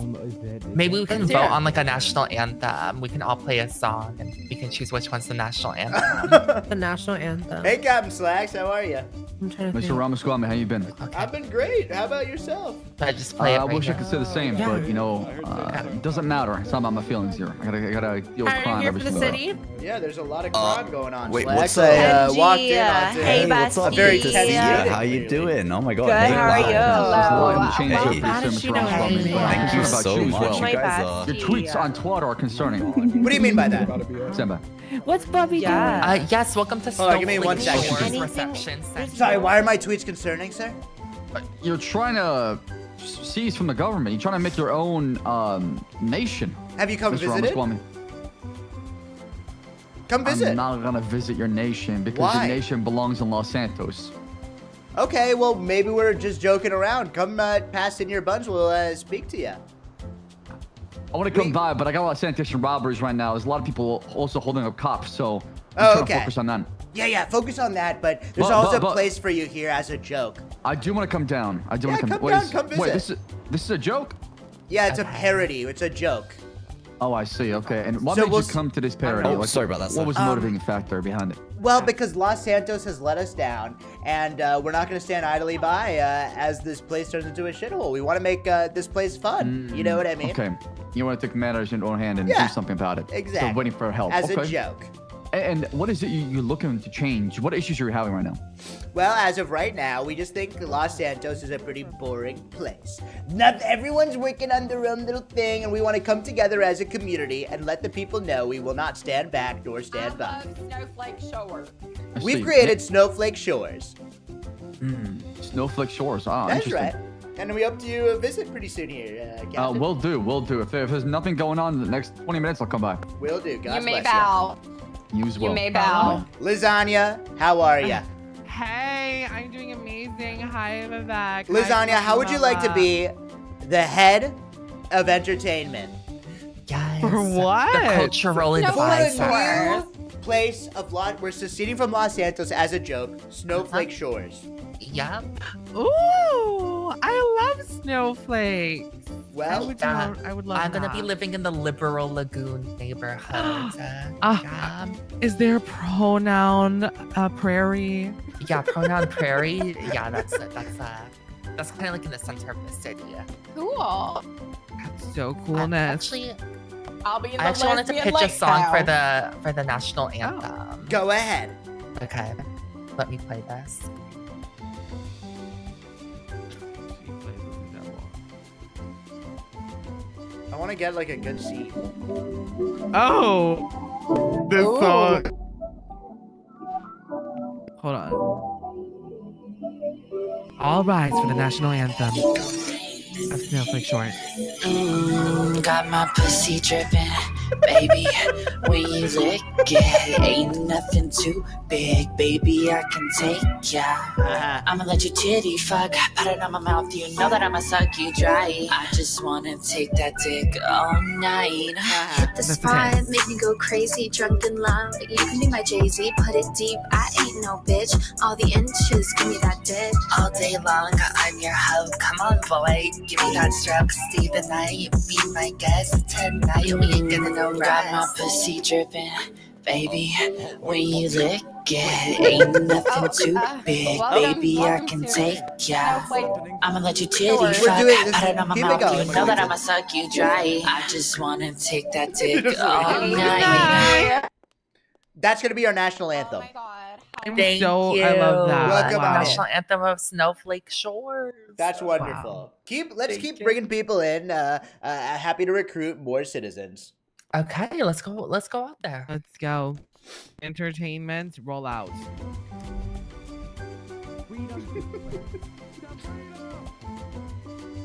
Maybe we can Let's vote on like a national anthem. We can all play a song and we can choose which one's the national anthem. The national anthem. Hey, Captain Slacks, how are you? I'm trying to Mr. think. Ramaswamy, how you been? I've been great. How about yourself? I just Uh, play it I right wish I could say the same, Yeah. but you know, uh, it doesn't matter. It's not about my feelings here. I gotta, I gotta deal with Are you crime here every for the single day. city? Yeah, there's a lot of Uh, crime going on. wait, Slacks. what's I up? uh, walked in Benji, onto hey, what's up, very bestie. tense Yeah, meeting. How you doing? Oh my god. Good, hey, how are you? Hello. I'm changing Well, your how does Mr. she know everything? Thank you what so you much. well? You guys, uh, Your tweets on Twitter are concerning. What do you mean by that? Stand by. What's Bobby Yeah. Uh, yes, welcome to Hold on, give me one Snowflake second. Reception Sorry, why are my tweets concerning, sir? You're trying to seize from the government. You're trying to make your own um, nation. Have you come Mr. visited? Ramaswamy. Come visit. I'm not gonna visit your nation because Why? your nation belongs in Los Santos. Okay, well maybe we're just joking around. Come uh, pass in your buns. We'll uh, speak to you. I want to come by, but I got a lot of sanitation robberies right now. There's a lot of people also holding up cops, so I'm Oh, okay. to focus on that. Yeah, yeah. Focus on that. But there's But- also but- a place for you here as a joke. I do want to come down. I do Yeah, want to come. come wait, down, is- come Wait, visit. this is this is a joke? Yeah, it's a parody. It's a joke. Oh, I see. Okay, and why So made we'll you come to this parody? Oh, Like, sorry about that, sir. What was the Um, motivating factor behind it? Well, because Los Santos has let us down, and uh, we're not going to stand idly by uh, as this place turns into a shithole. We want to make uh, this place fun. You know what I mean? Okay, you want to take matters in your own hand and Yeah, do something about it. exactly. So waiting for help. As a joke. And, and what is it you, you're looking to change? What issues are you having right now? Well, as of right now, we just think Los Santos is a pretty boring place. Not everyone's working on their own little thing, and we want to come together as a community and let the people know we will not stand back nor stand by. Snowflake Shores. We've see. created Snowflake Shores. Mm, Snowflake Shores. Ah, That's right. And we hope to visit pretty soon here, uh, Uh, we'll do, we'll do. If, if there's nothing going on in the next 20 minutes, I'll come by. Will do. God you may bless ya. Bow. You as well. You may bow. Lasagna, how are you? Hey, I'm doing amazing. Hi, Vivek. Hi, Lasagna, how would you like to be the head of entertainment? Yes. For what? The cultural For a advisor. new place of lot. We're seceding from Los Santos as a joke. Snowflake uh-huh. Shores. Yep. Ooh, I love snowflakes. I Well, would, Uh, do- I would love I'm gonna be living in the Liberal Lagoon neighborhood. uh, Ah, is there a pronoun uh, prairie? yeah, pronoun prairie. Yeah, that's it. That's uh, that's kind of like in the center of the city. Cool. That's So coolness. Actually, I'll be in the I actually wanted to pitch a lake song for the for the national anthem. go ahead. Okay, let me play this. Want to get like a good seat. Oh, this song. Hold on. All rise for the national anthem of Snowflake Shores. Mm, got my pussy dripping, baby. When you lick it, ain't nothing too big, baby. I can take ya. I'ma let you titty fuck, put it on my mouth. You know that I'ma suck you dry. I just wanna take that dick all night. Hit the spot, make me go crazy, drunk in love. You can be my Jay Z, put it deep. I ain't no bitch. All the inches, give me that dick. All day long, I'm your hoe. Come on, boy, give me that stroke. Stay the night, be my guest tonight. We ain't gonna know Got my pussy dripping, baby. When you lick it, ain't nothing too big, baby. I can take ya. I'ma let you titty We're fuck, doing this- put it on my mouth. You know that I'ma suck you dry. I just wanna take that dick all night. That's gonna be our national anthem. I'm Thank so you. I love that. Welcome wow. on. National anthem of Snowflake Shores. That's wonderful. Keep let's Thank keep you. bringing people in. Uh, uh, happy to recruit more citizens. Okay, let's go. Let's go out there. Let's go. Entertainment rollout.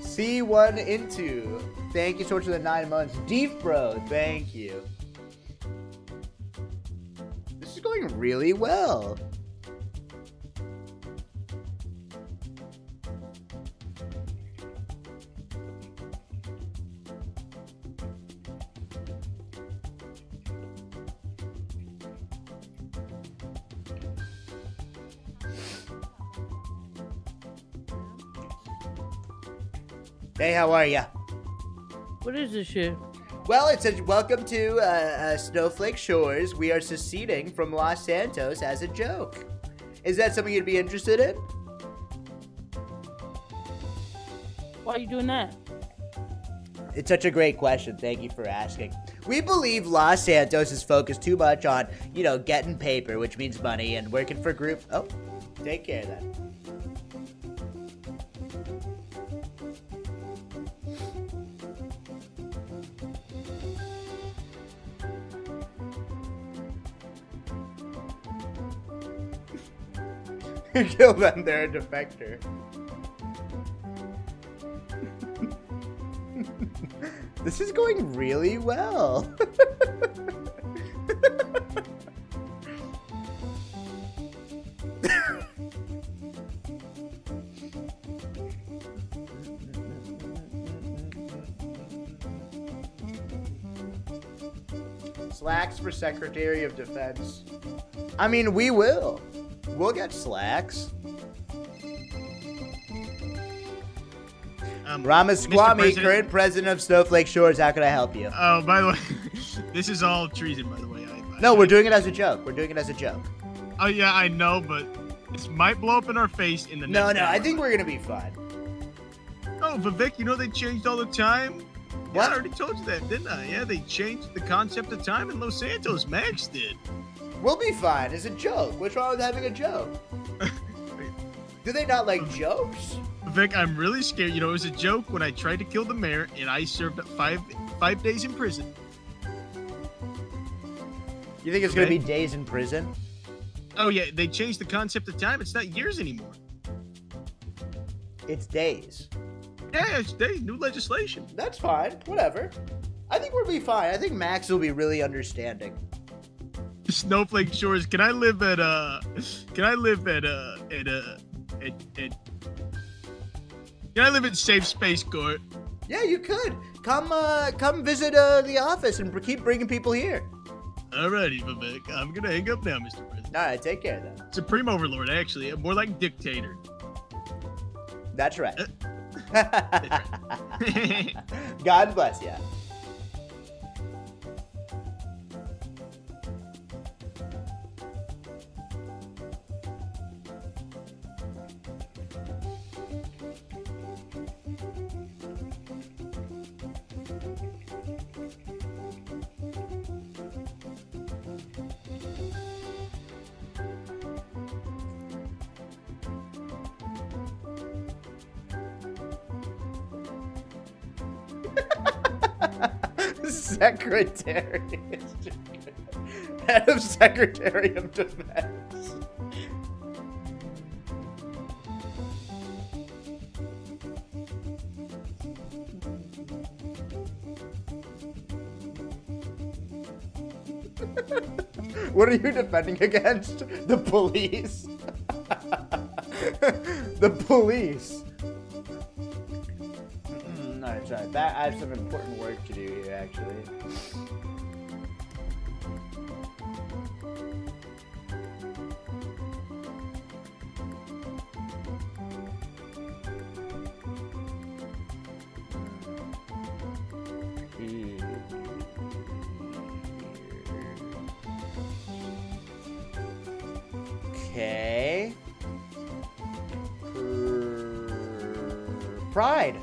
C1 into. Thank you so much for the nine months. Deep Bro, thank you. This is going really well. Hey, how are ya? What is this shit? Well, it says, Welcome to uh, uh, Snowflake Shores. We are seceding from Los Santos as a joke. Is that something you'd be interested in? Why are you doing that? It's such a great question. Thank you for asking. We believe Los Santos is focused too much on, you know, getting paper, which means money, and working for group. Oh, take care of Kill them, they're a defector. this is going really well. Slacks for Secretary of Defense. I mean, we will. We'll get slacks. Um, Ramaswamy, current president of Snowflake Shores. How can I help you? Oh, by the way, this is all treason, by the way. I, No, we're doing it as a joke. We're doing it as a joke. oh yeah, I know, but this might blow up in our face in the No, next. no, I hour. think we're gonna be fine. Oh, Vivek, you know they changed all the time. Yeah, I already told you that, didn't I? Yeah, they changed the concept of time in Los Santos. Max did. We'll be fine. It's a joke. What's wrong with having a joke? Do they not like jokes? Vic, I'm really scared. You know, it was a joke when I tried to kill the mayor, and I served five five days in prison. You think it's gonna be days in prison? Oh yeah, they changed the concept of time. It's not years anymore. It's days. Yeah, it's days. New legislation. That's fine. Whatever. I think we'll be fine. I think Max will be really understanding. Snowflake Shores. Can I live at uh? Can I live at uh at uh at at? Can I live in Safe Space Court? Yeah, you could come. Uh, come visit uh, the office and keep bringing people here. Alrighty, Vivek. I'm gonna hang up now, Mr. President. All right, take care of that. Supreme Overlord, actually, more like dictator. That's right. God bless you. Secretary. Head of Secretary of Defense. What are you defending against? The police. the police. That I have some important work to do here, actually. Okay. Pride.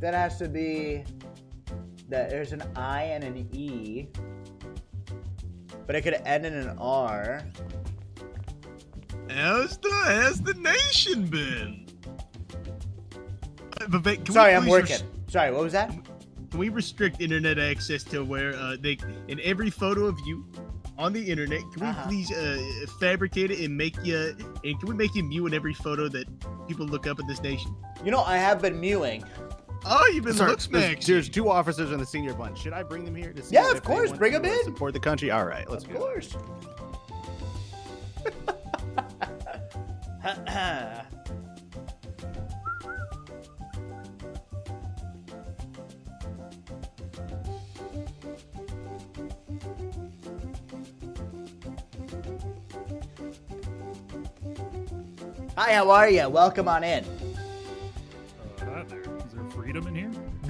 That has to be that there's an I and an E. But it could end in an R. how's the how's the nation been? Uh, Vivek, can we Sorry, I'm working. Sorry, what was that? Can we restrict internet access to where uh, they in every photo of you on the internet? Can we Uh-huh. please uh, fabricate it and make you? And can we make you mute in every photo that people look up in this nation? You know, I have been mewing. Oh, you've been Sorry, look there's, there's two officers in the senior bunch. Should I bring them here to see? Yeah, of course, bring to, 'em uh, in. Support the country. All right, let's Of go. Of course. Hi, how are you? Welcome on in.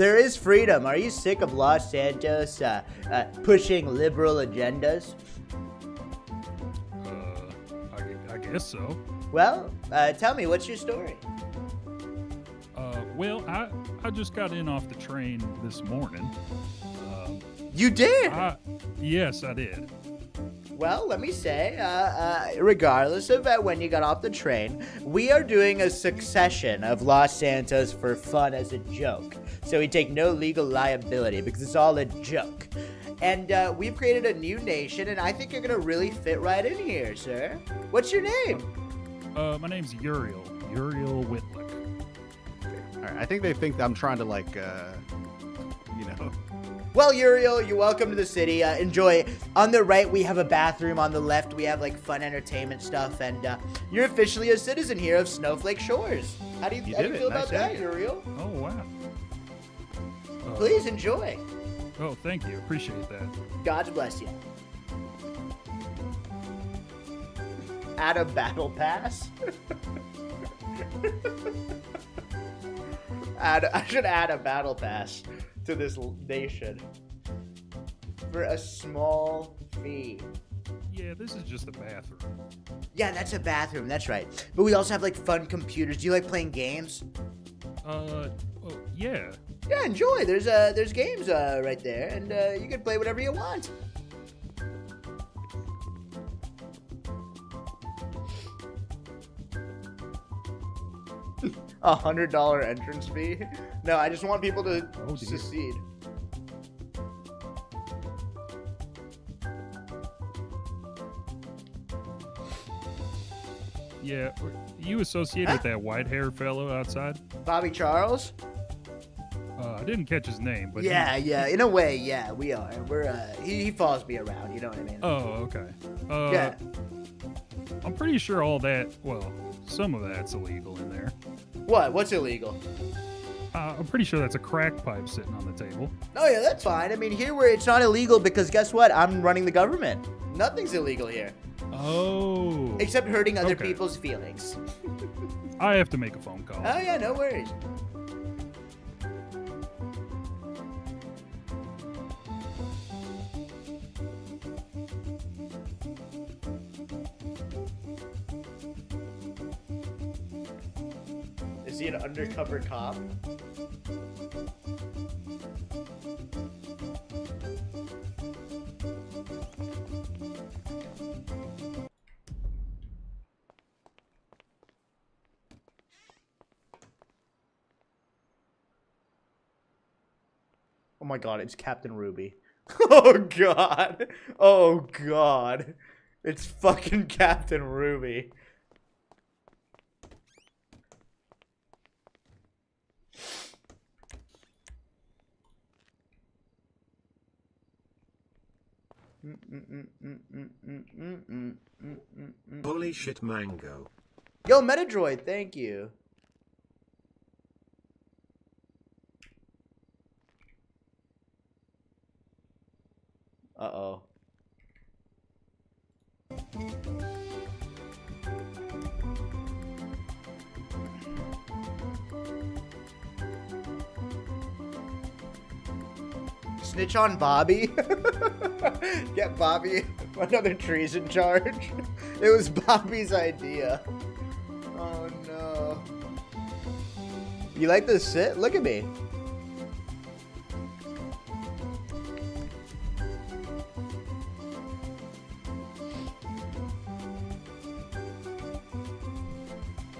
There is freedom. Are you sick of Los Santos uh, uh, pushing liberal agendas? Uh, I, I guess so. Well, uh, tell me, what's your story? Uh, well, I I just got in off the train this morning. Um, You did? I, yes, I did. Well, let me say, uh, uh, regardless of uh, when you got off the train, we are doing a succession of Los Santos for fun as a joke. So we take no legal liability because it's all a joke. And uh, we've created a new nation, and I think you're going to really fit right in here, sir. What's your name? Uh, my name's Uriel. Uriel Whitlock. All right, I think they think I'm trying to like, uh, you know. Well, Uriel, you're welcome to the city. Uh, enjoy. On the right, we have a bathroom. On the left, we have like fun entertainment stuff. And uh, you're officially a citizen here of Snowflake Shores. How do you, You how do you feel Nice about that, having Uriel? Oh wow. Uh, Please enjoy. Oh, thank you. Appreciate that. God bless you. Add a battle pass. add, I should add a battle pass to this nation for a small fee. Yeah, this is just a bathroom. Yeah, that's a bathroom. That's right. But we also have like fun computers. Do you like playing games? Uh, yeah. Yeah, enjoy. There's uh there's games uh right there, and uh, you can play whatever you want. A hundred dollar entrance fee? No, I just want people to Oh, succeed. Yeah. You associated with that white haired fellow outside? Bobby Charles? Uh, I didn't catch his name, but he- yeah, yeah. In a way, yeah, we are. We're uh, he, he follows me around. You know what I mean? Oh, okay. Uh, Yeah. I'm pretty sure all that, well, some of that's illegal in there. What? What's illegal? Uh, I'm pretty sure that's a crack pipe sitting on the table. Oh yeah, that's fine. I mean, here where it's not illegal because guess what? I'm running the government. Nothing's illegal here. Oh. Except hurting other Okay. people's feelings. I have to make a phone call. Oh yeah, no worries. He an undercover cop? Oh my god, it's Captain Ruby. Oh god. Oh god. It's fucking Captain Ruby. Holy shit, mango. Yo, Metadroid, thank you. Uh Snitch on Bobby. Get Bobby another treason charge. It was Bobby's idea. Oh no. You like this sit? Look at me.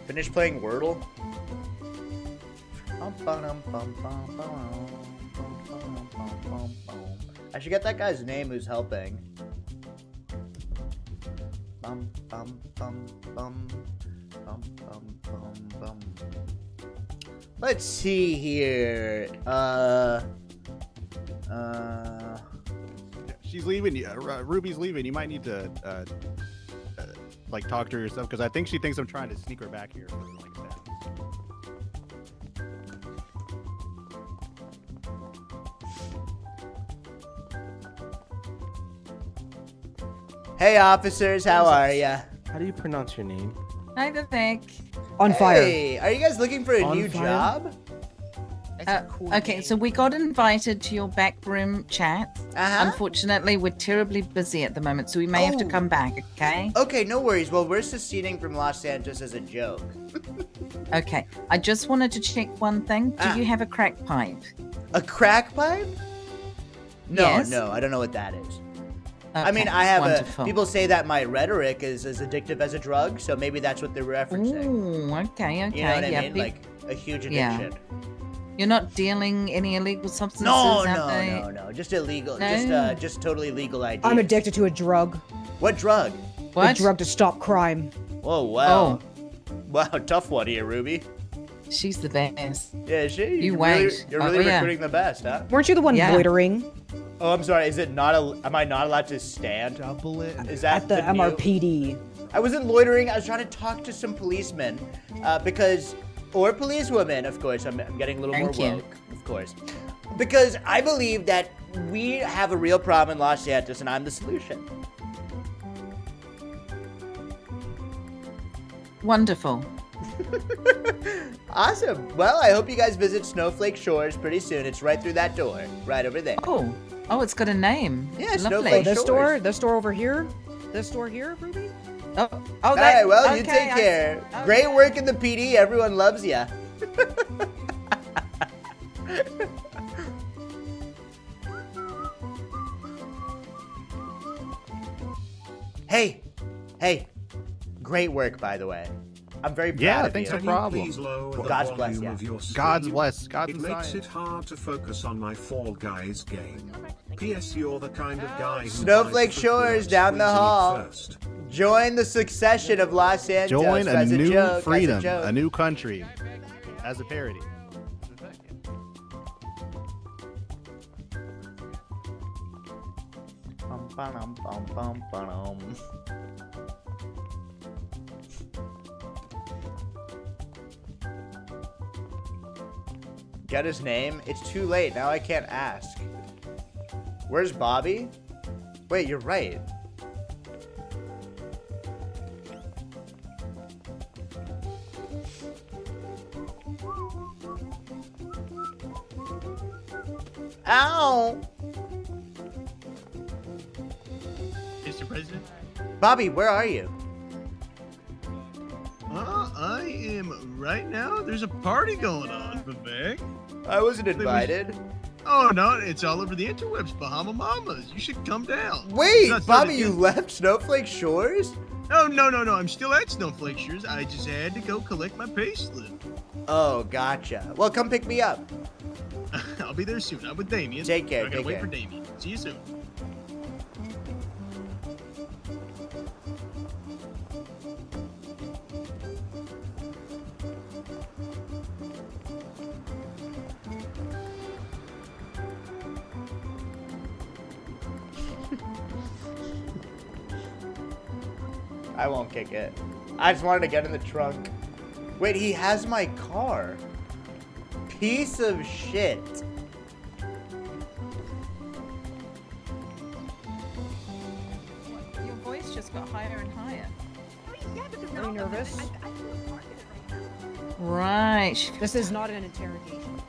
Finish playing Wordle. Bum, bum, bum, I should get that guy's name who's helping. Bum bum bum bum bum bum bum bum. Let's see here. Uh. Uh. She's leaving. uh, Ruby's leaving. You might need to, uh, uh, like, talk to her yourself because I think she thinks I'm trying to sneak her back here. Hey, officers, how are ya? How do you pronounce your name? Hi, Vivek. On fire. Hey, are you guys looking for a On new fire? job? Uh, okay, so we got invited to your back room chat. Uh-huh. Unfortunately, we're terribly busy at the moment, so we may have to Oh. come back, okay? Okay, no worries. Well, we're seceding from Los Santos as a joke. Okay. I just wanted to check one thing. Do Ah. you have a crack pipe? A crack pipe? No, Yes. no, I don't know what that is. I mean, I have wonderful. a. People say that my rhetoric is as addictive as a drug, so maybe that's what they're referencing. Ooh, okay, okay. You know what I yeah, mean? peop- Like a huge Yeah. addiction. You're not dealing any illegal substances, No, are no, they? no, no. Just illegal. No? Just, uh, just totally legal ID. I'm addicted to a drug. What drug? A drug to stop crime. Oh wow. Oh. Wow, tough one here, Ruby. She's the best. Yeah, she. You you're really. You're Oh, really yeah. recruiting the best, huh? Weren't you the one Yeah. loitering Oh, I'm sorry. Is it not a? Am I not allowed to stand? Is that at the, new- MRPD? I wasn't loitering. I was trying to talk to some policemen, uh, because, or policewomen, of course. I'm, I'm getting a little Thank more you. woke, of course, because I believe that we have a real problem in Los Santos, and I'm the solution. Wonderful. Awesome. Well, I hope you guys visit Snowflake Shores pretty soon. It's right through that door, right over there. Oh, oh, it's got a name. Yeah, Lovely. Snowflake oh, This store, this store over here, this store here, Ruby. Oh, oh, All that- right. Well, you okay, take I- care. Great work in the PD. Everyone loves you. hey, hey, great work, by the way. I'm very proud Yeah, of thanks you. no problem. Please lower the God's bless volume you. of your God's stream. bless. God's It makes science. it hard to focus on my Fall Guys game. P.S. You're the kind of guy who Snowflake Shores down the squeezy hall. First. Join the succession of Los Angeles. Join a as new joke, as freedom, joke. a, new country, as a parody. Bum, ba-dum, bum, bum, ba-dum. Get his name? It's too late. Now I can't ask. Where's Bobby? Wait, you're right. Ow! Mr. President? Bobby, where are you? Uh, I am right now. There's a party going on, Vivek. I wasn't invited. Oh no, it's all over the interwebs, Bahama Mamas. You should come down. Wait, Bobby, you left Snowflake Shores? No, no, no, no. I'm still at Snowflake Shores. I just had to go collect my payslip. Oh, gotcha. Well, come pick me up. I'll be there soon. I'm with Damien. Take care, I gotta wait care. for Damien. See you soon. Kick it. I just wanted to get in the trunk. Wait, he has my car. Piece of shit. Your voice just got higher and higher. Are you nervous? Right. This is not an interrogation.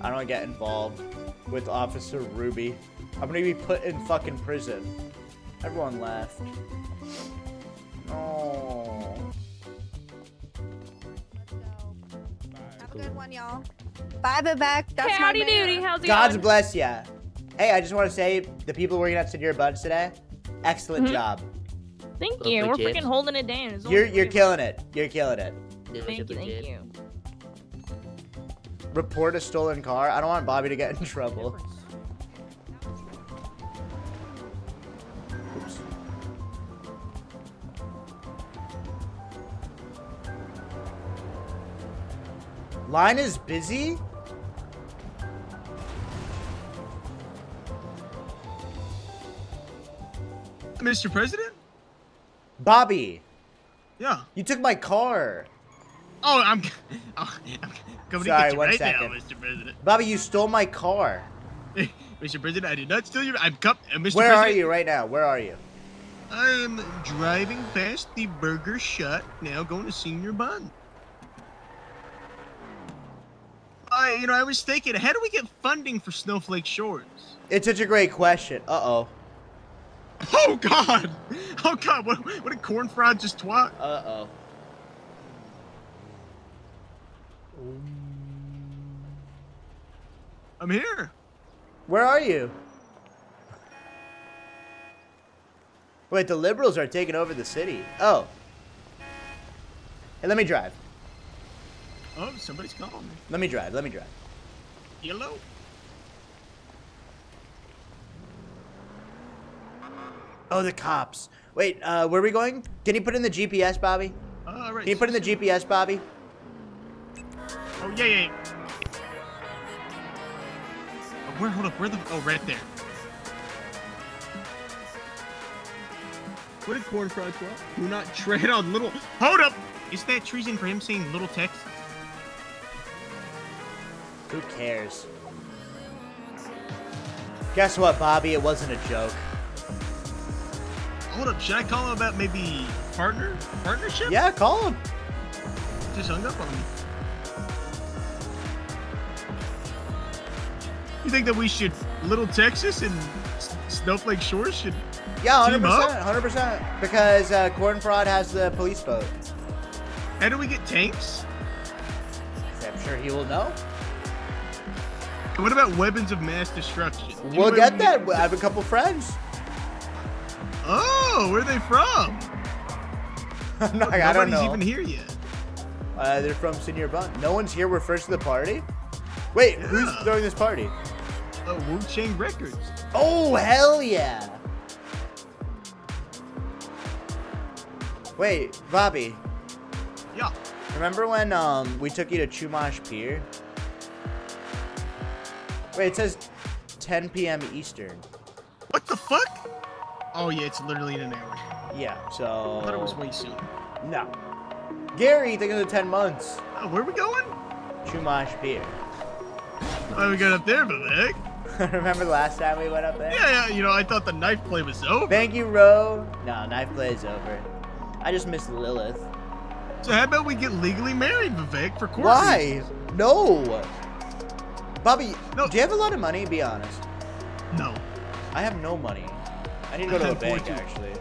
I don't get involved with Officer Ruby. I'm gonna be put in fucking prison. Everyone left. Bye, Vivek. That's Hey, my howdy man. doody. How's it God's going? bless ya. Hey, I just want to say the people working at Senor Buns today, excellent Mhm. job. Thank you. We're freaking holding it down. It's You're you're killing it. You're killing it. Thank you, thank you. Report a stolen car. I don't want Bobby to get in trouble. Oops. Line is busy? Mr. President? Bobby, Yeah. you took my car. Oh, I'm, oh, I'm coming Sorry, to get you one right second. now, Mr. President. Bobby, you stole my car. Mr. President, I did not steal your. I'm cup. Uh, Mr. Where President, are you right now? Where are you? I am driving past the Burger Shot now, going to Senor Bun. I, you know, I was thinking, how do we get funding for Snowflake Shores? It's such a great question. Uh-oh. Oh Oh god! Oh God! What, what a corn fraud just twat! Uh-oh. I'm here. Where are you? Wait, the liberals are taking over the city. Oh. Hey, let me drive. Oh, somebody's calling me. Let me drive. Let me drive. Yellow. Oh, the cops. Wait, uh, where are we going? Can you put in the GPS, Bobby? All right. Can you put in the GPS, Bobby? Oh yeah, yeah. yeah. Oh, where? Hold up. Where the? Oh, right there. What a corn fraud twat. Do not tread on little. Hold up. Is that treason for him saying Little Texas? Who cares? Guess what, Bobby? It wasn't a joke. Hold up. Should I call him about maybe partner partnership? Yeah, call him. Just hung up on me. You think that we should Little Texas and Snowflake Shores should Yeah, 100%. 100%. Because uh, Corn Fraud has the police boat. How do we get tanks? I'm sure he will know. What about weapons of mass destruction? We'll get that. I have a couple friends. Oh, where are they from? I'm not, I don't Nobody's know. even here yet. Uh, they're from Senor Bun. No one's here. We're first to the party. Wait, who's throwing this party? Uh, Wu Chang Records. Oh hell yeah! Wait, Bobby. Yeah. Remember when um we took you to Chumash Pier? Wait, it says 10 p.m. Eastern. What the fuck? Oh yeah, it's literally in an hour. Yeah, so. I thought it was way soon. No. Gary, think of the 10 months. Oh, where are we going? Chumash Pier. Oh, we got up there, Vivek. Remember the last time we went up there? Yeah, yeah. You know, I thought the knife play was over. Thank you, Ro. No, knife play is over. I just miss Lilith. So how about we get legally married, Vivek, for court Why? reasons? No. Bobby, do you have a lot of money? Be honest. No. I have no money. I need to go to a bank, actually.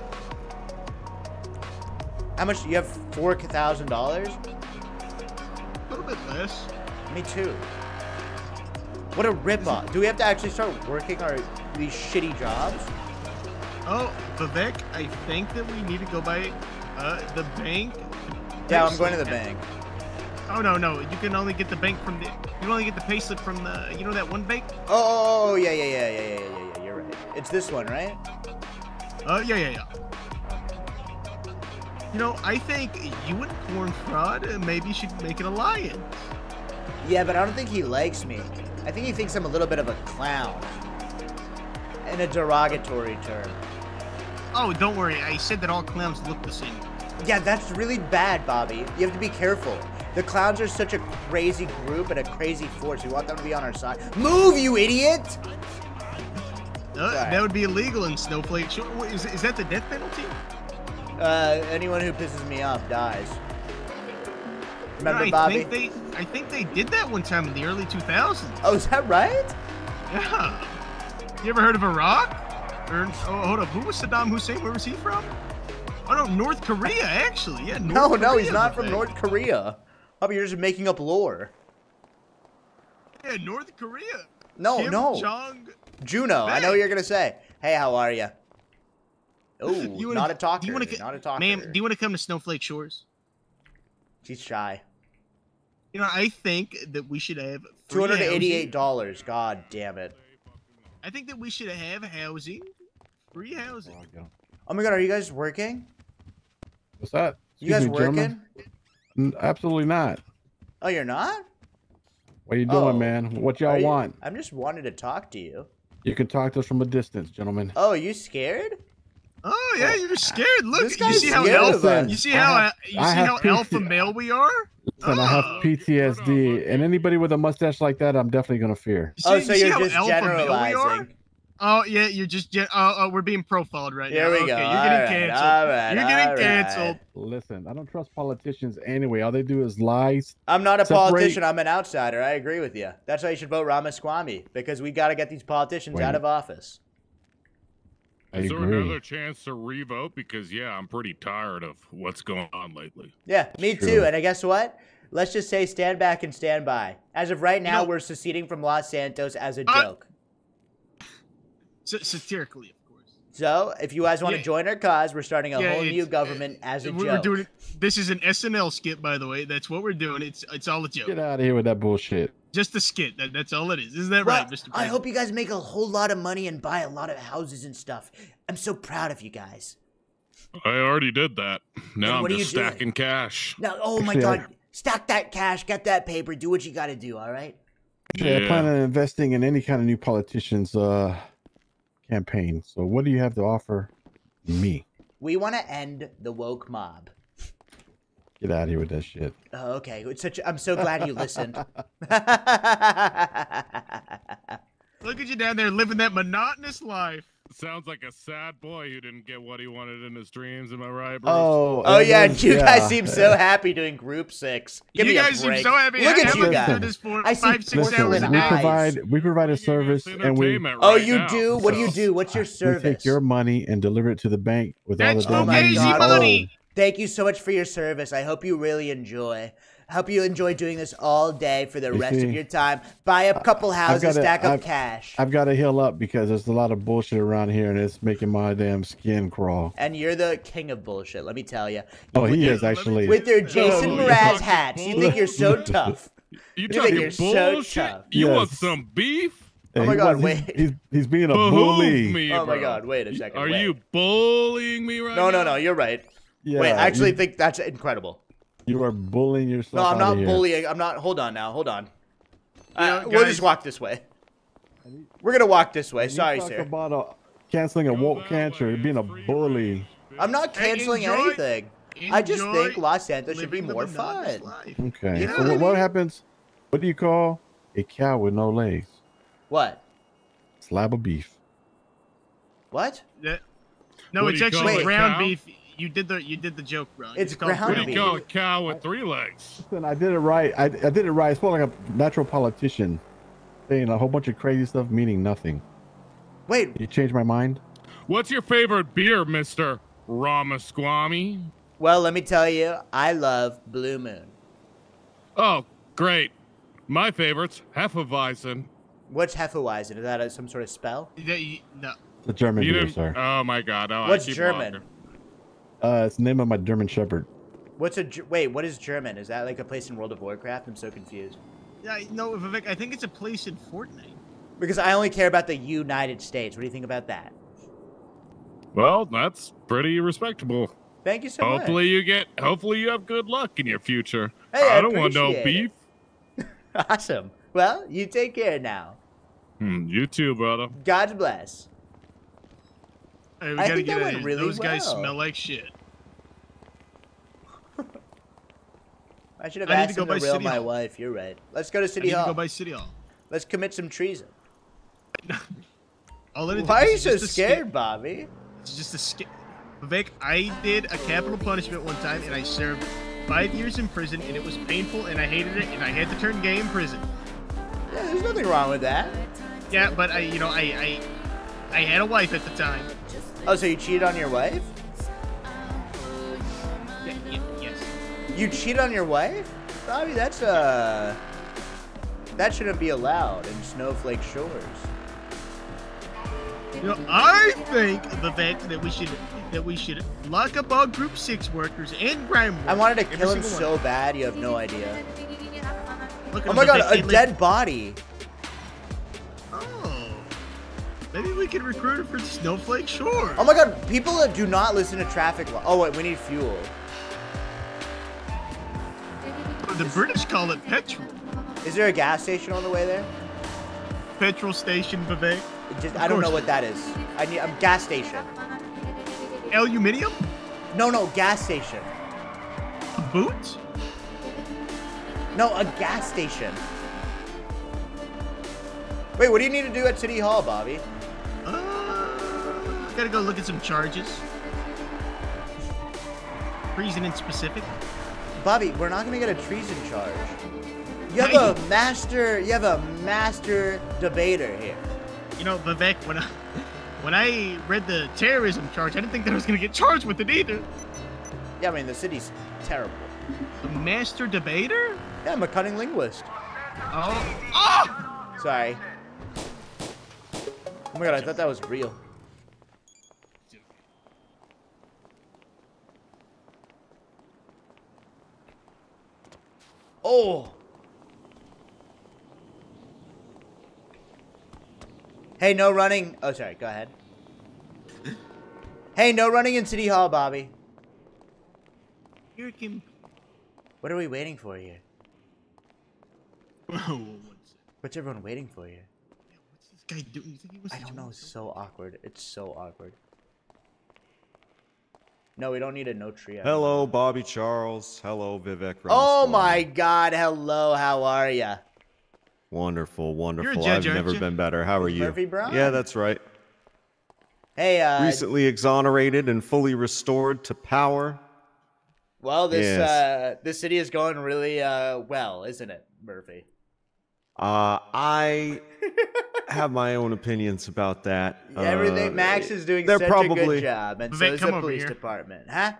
How much? You have four thousand dollars? A little bit less. Me too. What a ripoff! Do we have to actually start working our these shitty jobs? Oh, Vivek, I think that we need to go by uh, the bank. Yeah, I'm going to the bank. Oh no, no, you can only get the bank from the. You can only get the payslip from the. You know that one bank? Oh, oh, oh, yeah, yeah, yeah, yeah, yeah, yeah, yeah, yeah. You're right. It's this one, right? Oh yeah, yeah, yeah. You know, I think you and Corn Fraud uh, maybe should make an alliance. Yeah, but I don't think he likes me. I think he thinks I'm a little bit of a clown. In a derogatory term. Oh, don't worry. I said that all clowns look the same. Yeah, that's really bad, Bobby. You have to be careful. The clowns are such a crazy group and a crazy force. We want them to be on our side. Move, you idiot! Uh, that would be illegal in Snowflake. Is, is that the death penalty? Uh, anyone who pisses me off dies. Remember, I Bobby? Think they, I think they did that one time in the early 2000s. Oh, is that right? Yeah. You ever heard of Iraq? Or, oh, hold up. Who was Saddam Hussein? Where was he from? Oh, no, North Korea, actually. Yeah, North no, no, he's not from. North Korea. Bobby, you're just making up lore. Yeah, North Korea. No, Kim no. Jong. Juno, I know what you're gonna say. Hey, how are you? Oh, You wanna- not a talker. do you wanna, not a talker. Ma'am, do you want to come to Snowflake Shores? She's shy. You know, I think that we should have Two free hundred eighty-eight housing. dollars. God damn it. I think that we should have housing, free housing. Oh my god, are you guys working? What's that? You guys Excuse me, gentlemen? N- Absolutely not. Oh, you're not? What are you doing, Oh. man? What y'all want? I'm just wanting to talk to you. You can talk to us from a distance, gentlemen. Oh, you scared? Oh yeah, you're scared. Look, This you see how scared alpha, you see I how have- you I see how PC alpha male we are. Listen, I have oh, PTSD, and anybody with a mustache like that, I'm definitely gonna fear. Oh, see- so you you're just alpha male we are? generalizing. Oh yeah, you're just gen- oh, oh we're being profiled right Here now. we okay, go. you're All getting right, canceled. all right, you're getting all canceled. Listen, I don't trust politicians anyway. All they do is lies. I'm not a separate- politician. I'm an outsider. I agree with you. That's why you should vote Ramaswamy because we got to get these politicians Wait. out of office. I Is there agree. another chance to revote? Because yeah, I'm pretty tired of what's going on lately. Yeah, me True. too. And I guess what? Let's just say stand back and stand by. As of right now, know- we're seceding from Los Santos as a joke. S- satirically, of course. So, if you guys want to Yeah. join our cause, we're starting a Yeah, whole new it's- government as a We're, joke. we're doing it. This is an SNL skit, by the way. That's what we're doing. It's it's all a joke. Get out of here with that bullshit. Just a skit. That, that's all it is. Isn't that Well, right, Mr. President? I hope you guys make a whole lot of money and buy a lot of houses and stuff. I'm so proud of you guys. I already did that. Now I'm just you doing? stacking cash. Now, oh my Actually, god, stack that cash, get that paper, do what you got to do, all right? Actually, I plan on investing in any kind of new politician's uh, campaign. So, what do you have to offer me? We want to end the woke mob. Get out of here with that shit. Oh, okay, it's such. I'm so glad you listened. Look at you down there living that monotonous life. Sounds like a sad boy who didn't get what he wanted in his dreams. Am I right, Bruce? Oh, Oh yeah, then- you yeah. guys seem so happy doing group six. Give You me guys a seem break. so happy. Look I at you guys. this for I see five, six Listen, hours we provide we provide a service, and we entertainment Oh, you now, do? What do you do? What's your we service? take your money and deliver it to the bank with all That's the damn oh my. God. money. Oh, thank you so much for your service. I hope you really enjoy. I hope you enjoy doing this all day for the You rest of your time. Buy a couple houses, gotta- stack up I've- cash. I've got to heal up because there's a lot of bullshit around here, and it's making my damn skin crawl. and you're the king of bullshit, let me tell you. Oh, with he your, is actually. With your Jason Oh, you Mraz hats. You think you're so tough. You You think you're so bullshit? tough. You want some beef? Oh Hey, my God, was- wait. He's, he's being a Behoove bully. me, Oh my bro. god, wait a second. Are wait. you bullying me right No, now? no, no, you're right. Yeah, wait, I actually you, think that's incredible. You are bullying yourself. No, I'm outta not here. bullying. I'm not. Hold on now. Hold on. Uh, know, we'll just walk this way. We're gonna walk this way. You Sorry, talk sir. about a, canceling a woke cancer, being a bully. I'm not canceling enjoy- anything. I just think Los Santos should be more fun. life. Okay. You know so what what, what happens? What do you call a cow with no legs? What? Slab of beef. What? That- no, What it's do you call actually it, ground beef. You did the you did the joke wrong. It's called ground What do you call a cow with three legs? Listen, I did it right. I, I did it right. It's more like a natural politician saying a whole bunch of crazy stuff, meaning nothing. Wait, You changed my mind. What's your favorite beer, Mister Ramaswamy? well, let me tell you, I love Blue Moon. Oh, great. My favorite's Hefeweizen. What's Hefeweizen? Is that a, some sort of spell? Yeah, you- no. The German You beer, didn't- sir. Oh my God! No, I What's keep German? walking. Uh, it's the name of my German Shepherd. What's a Ge- wait? What is German? Is that like a place in World of Warcraft? I'm so confused. Yeah, no, Vivek. I think it's a place in Fortnite. Because I only care about the United States. What do you think about that? Well, that's pretty respectable. Thank you so hopefully you get. Hopefully you have good luck in your future. Hey, I I don't want no beef. Awesome. Well, you take care now. Hmm, you too, brother. God bless. Hey, we I gotta think get that went really Those guys smell like shit. I should have I need to asked go him to by reel City my Hall. wife. You're right. Let's go to I City need to Hall. go by City Hall. Let's commit some treason. All it is- Why are you so scared, Bobby? It's just a skit. Vivek, I did a capital punishment one time, and I served five years in prison, and it was painful, and I hated it, and I had to turn gay in prison. Yeah, there's nothing wrong with that. Yeah, but I, you know, I, I, I had a wife at the time. Oh, so you cheated on your wife? Yes. You cheated on your wife? Bobby, that's uh that shouldn't be allowed in Snowflake Shores. You know, I think Vivek that we should that we should lock up all Group Six workers and crime. I wanted to kill him so one. bad, you have no idea. Look Oh my god, a dead body. Maybe we can recruit her for Snowflake Shore. Oh my god, people that do not listen to traffic. Oh wait, we need fuel. The British call it petrol. Is there a gas station on the way there? Petrol station, Vivek. Just I don't know what that is. I need a gas station. Aluminium? No, no, gas station. A boot? No, a gas station. Wait, what do you need to do at City Hall, Bobby? Uh, gotta go look at some charges. Treason in specific. Bobby, we're not gonna get a treason charge. You have a master. You have a master debater here. You know, Vivek, when I when I read the terrorism charge, I didn't think that I was gonna get charged with it either. Yeah, I mean the city's terrible. A master debater? Yeah, I'm a cunning linguist. Oh, oh! Sorry. Oh my god, I thought that was real. Oh. Hey, no running. Oh, sorry. Go ahead. hey, no running in City Hall, Bobby. Here, Kim. What are we waiting for here? What's everyone waiting for here? This guy doing? You think he was I don't know. It's so awkward. It's so awkward. No, we don't need a no tree. Hello, Bobby Charles. Hello, Vivek. Oh my God! Hello, how are ya? Wonderful, wonderful. judge, I've never you? been better. How are you? Murphy Brown? Yeah, that's right. Hey, uh, Recently exonerated and fully restored to power. well, this Yes. uh, this city is going really uh well, isn't it, Murphy? Uh, I have my own opinions about that. Everything. Uh, Max is doing they're such a probably, good job, and so Vivek, is the police here. department, huh?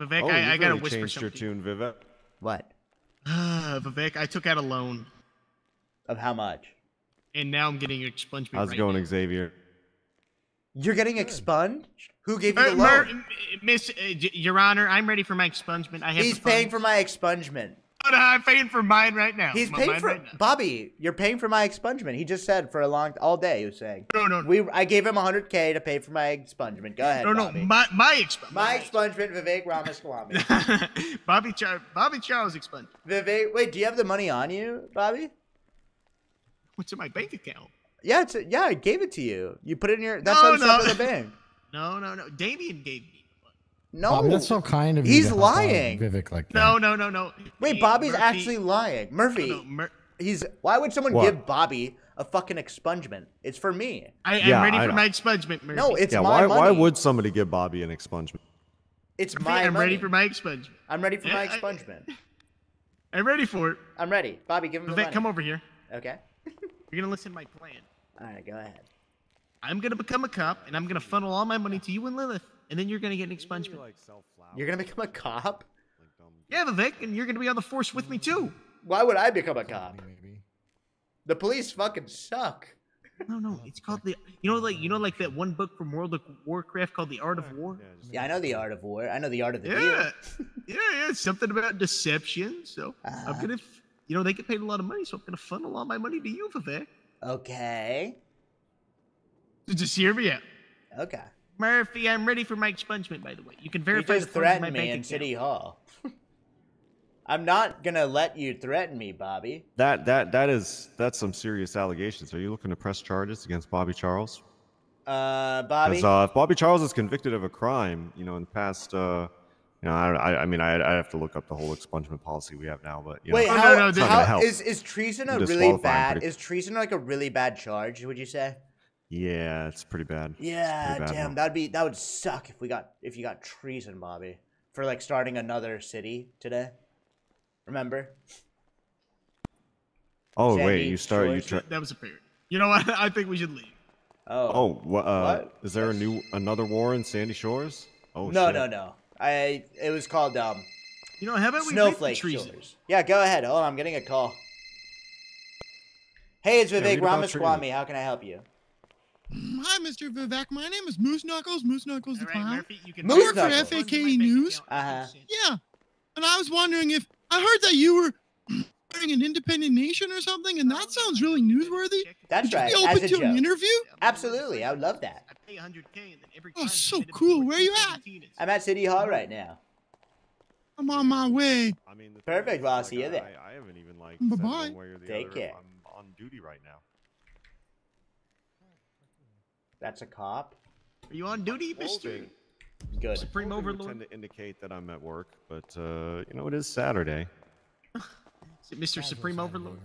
Vivek, Oh, I, you've I gotta really whisper changed your tune, Vivek. What? Vivek, I took out a loan, Of how much? and now I'm getting expungement. How's it going, now. Xavier? You're getting expunged? Who gave you Uh, the Mer- loan? Miss, uh, J- Your Honor, I'm ready for my expungement. I have He's paying for my expungement. I'm paying for mine right now. He's My- paying for right. Bobby. You're paying for my expungement. He just said for a long all day. He was saying. No, no, no. We I gave him 100k to pay for my expungement. Go ahead. No, no, Bobby. my my expungement. My expungement, Vivek Ramaswamy. Bobby Char- Bobby Charles expungement. Vivek, wait, do you have the money on you, Bobby? What's in my bank account? Yeah, it's yeah, I gave it to you. You put it in your. That's No, it's no. up in the bank. No, no, no. Damien gave. No, Bobby, that's so kind of you. He's to help out lying. Vivek like that. No, no, no, no. Wait, Bobby's Murphy- actually lying. Murphy, No, no, Mur- he's. Why would someone What? give Bobby a fucking expungement? It's for me. I, I'm Yeah, ready I for know. my expungement, Murphy. No, it's yeah, my why, money. why would somebody give Bobby an expungement? It's Murphy, my I'm money. ready for my expungement. I'm ready for my I- expungement. I'm ready for it. I'm ready. Bobby, give him the Vivek, money. come over here. Okay. You're gonna listen to my plan. All right, go ahead. I'm gonna become a cop, and I'm gonna funnel all my money to you and Lilith, and then you're gonna get an expungement. You're gonna become a cop? Yeah, Vivek, and you're gonna be on the force with me too. Why would I become a cop? The police fucking suck. No, no, it's called the. You know, like you know, like that one book from World of Warcraft called The Art of War. Yeah, I know the art of war. I know the art of the Yeah, deal. yeah, yeah. It's something about deception. So Uh-huh. I'm gonna, you know, they get paid a lot of money, so I'm gonna funnel all my money to you, Vivek. Okay. So just hear me out. Okay. Murphy, I'm ready for my expungement. By the way, you can You verify just the funds in my threatened me bank in account. City Hall. I'm not gonna let you threaten me, Bobby. That that that is that's some serious allegations. Are you looking to press charges against Bobby Charles? Uh, Bobby. 'Cause, uh, if Bobby Charles is convicted of a crime, you know, in the past, uh, you know, I, I, I mean, I, I have to look up the whole expungement policy we have now, but you Wait, know, how, it's not how- gonna is is treason a really bad? pretty- Is treason like a really bad charge? Would you say? Yeah, it's pretty bad. Yeah, pretty bad, damn, bro. that'd be that would suck if we got if you got treason, Bobby, for like starting another city today. Remember? Oh Sandy wait, you start you Shores? try. That was a period. You know what? I think we should leave. Oh. Oh, what? Uh, What? Is there a new another war in Sandy Shores? Oh no, shit. no, no. I it was called um You know, how about we Snowflake leave treason? Shores. Yeah, go ahead. Hold on, I'm getting a call. Hey, it's Vivek read Ramaswamy. How can I help you? My Hi, Mr. Vivek. My name is Moose Knuckles. Moose Knuckles the Clown. Murphy, you can I Moose work for Knuckles. FAK News. Uh-huh. Yeah. And I was wondering if I heard that you were starting an independent nation or something, and that sounds really newsworthy. That's Would you right. Be As open a to an interview? Absolutely, I would love that. I Pay 100k and then every Oh, so cool. Where are you at? I'm at City Hall right now. I'm on my way. I mean, the Perfect. is, Well, I'll like, see you I- there. I, I haven't even like said Bye-bye. one the Take other. care. I'm on duty right now. That's a cop. Are you on duty, Mister? Good. Supreme Well, they would Overlord. tend to indicate that I'm at work, but uh, you know, it is Saturday. Is it Mr. Supreme Overlord?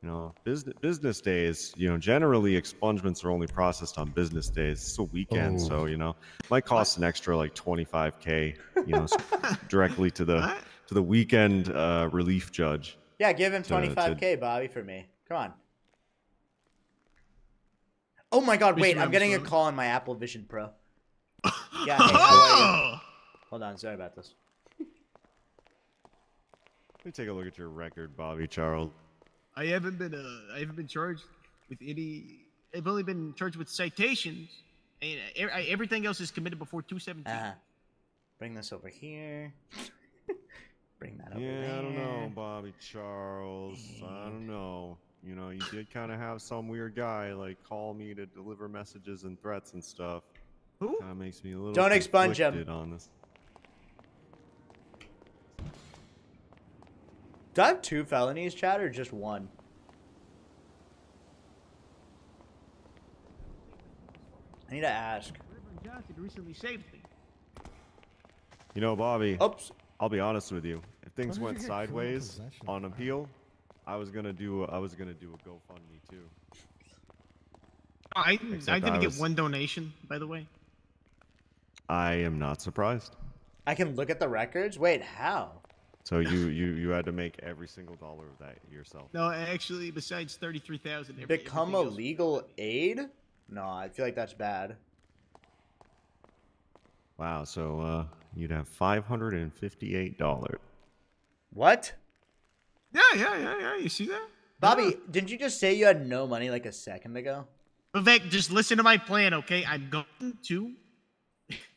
You know, business business days. You know, generally expungements are only processed on business days. It's a weekend, Oh. so you know, might cost an extra like 25k. You know, directly to the to the weekend uh, relief judge. Yeah, give him to- to- 25k, Bobby, for me. Come on. Oh my God! Wait, I'm getting a call on my Apple Vision Pro. Yeah. Hey, how are you? Hold on. Sorry about this. Let me take a look at your record, Bobby Charles. I haven't been uh, I haven't been charged with any. I've only been charged with citations, and uh, e- I- everything else is committed before 217. Uh-huh. Bring this over here. Bring that over Yeah, there. I don't know, Bobby Charles. I don't know. You know, you did kind of have some weird guy like call me to deliver messages and threats and stuff. Who? Kind of makes me a little. Don't expunge him. conflicted On this. Do I have two felonies, Chad, or just one? I need to ask. Reverend Johnson recently saved me. You know, Bobby. Oops. I'll be honest with you. If things went did you get criminal sideways on appeal, I was gonna do. I was gonna do a GoFundMe too. Oh, I, I didn't I get one donation, by the way. I am not surprised. I can look at the records. Wait, how? So you you you had to make every single dollar of that yourself. No, actually, besides 33,000. every- Become a else- legal aid? No, I feel like that's bad. Wow. So uh, you'd have five hundred and fifty-eight dollars. What? Yeah, yeah, yeah, yeah. You see that? Bobby, didn't you just say you had no money like a second ago? Vivek, just listen to my plan, okay? I'm going to.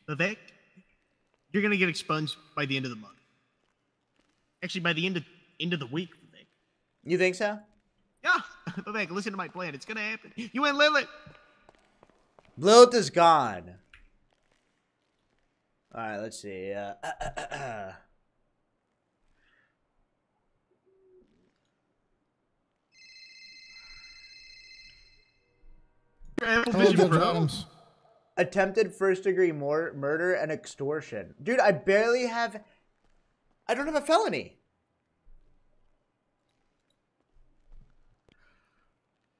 Vivek, you're gonna get expunged by the end of the month. Actually, by the end of end of the week, Vivek. You think so? Yeah, Vivek, listen to my plan. It's gonna happen. You and Lilith. Lilith is gone. All right, let's see. Uh, Hello, Judge Adams. attempted first degree mor- murder and extortion. Dude, I barely have. I don't have a felony.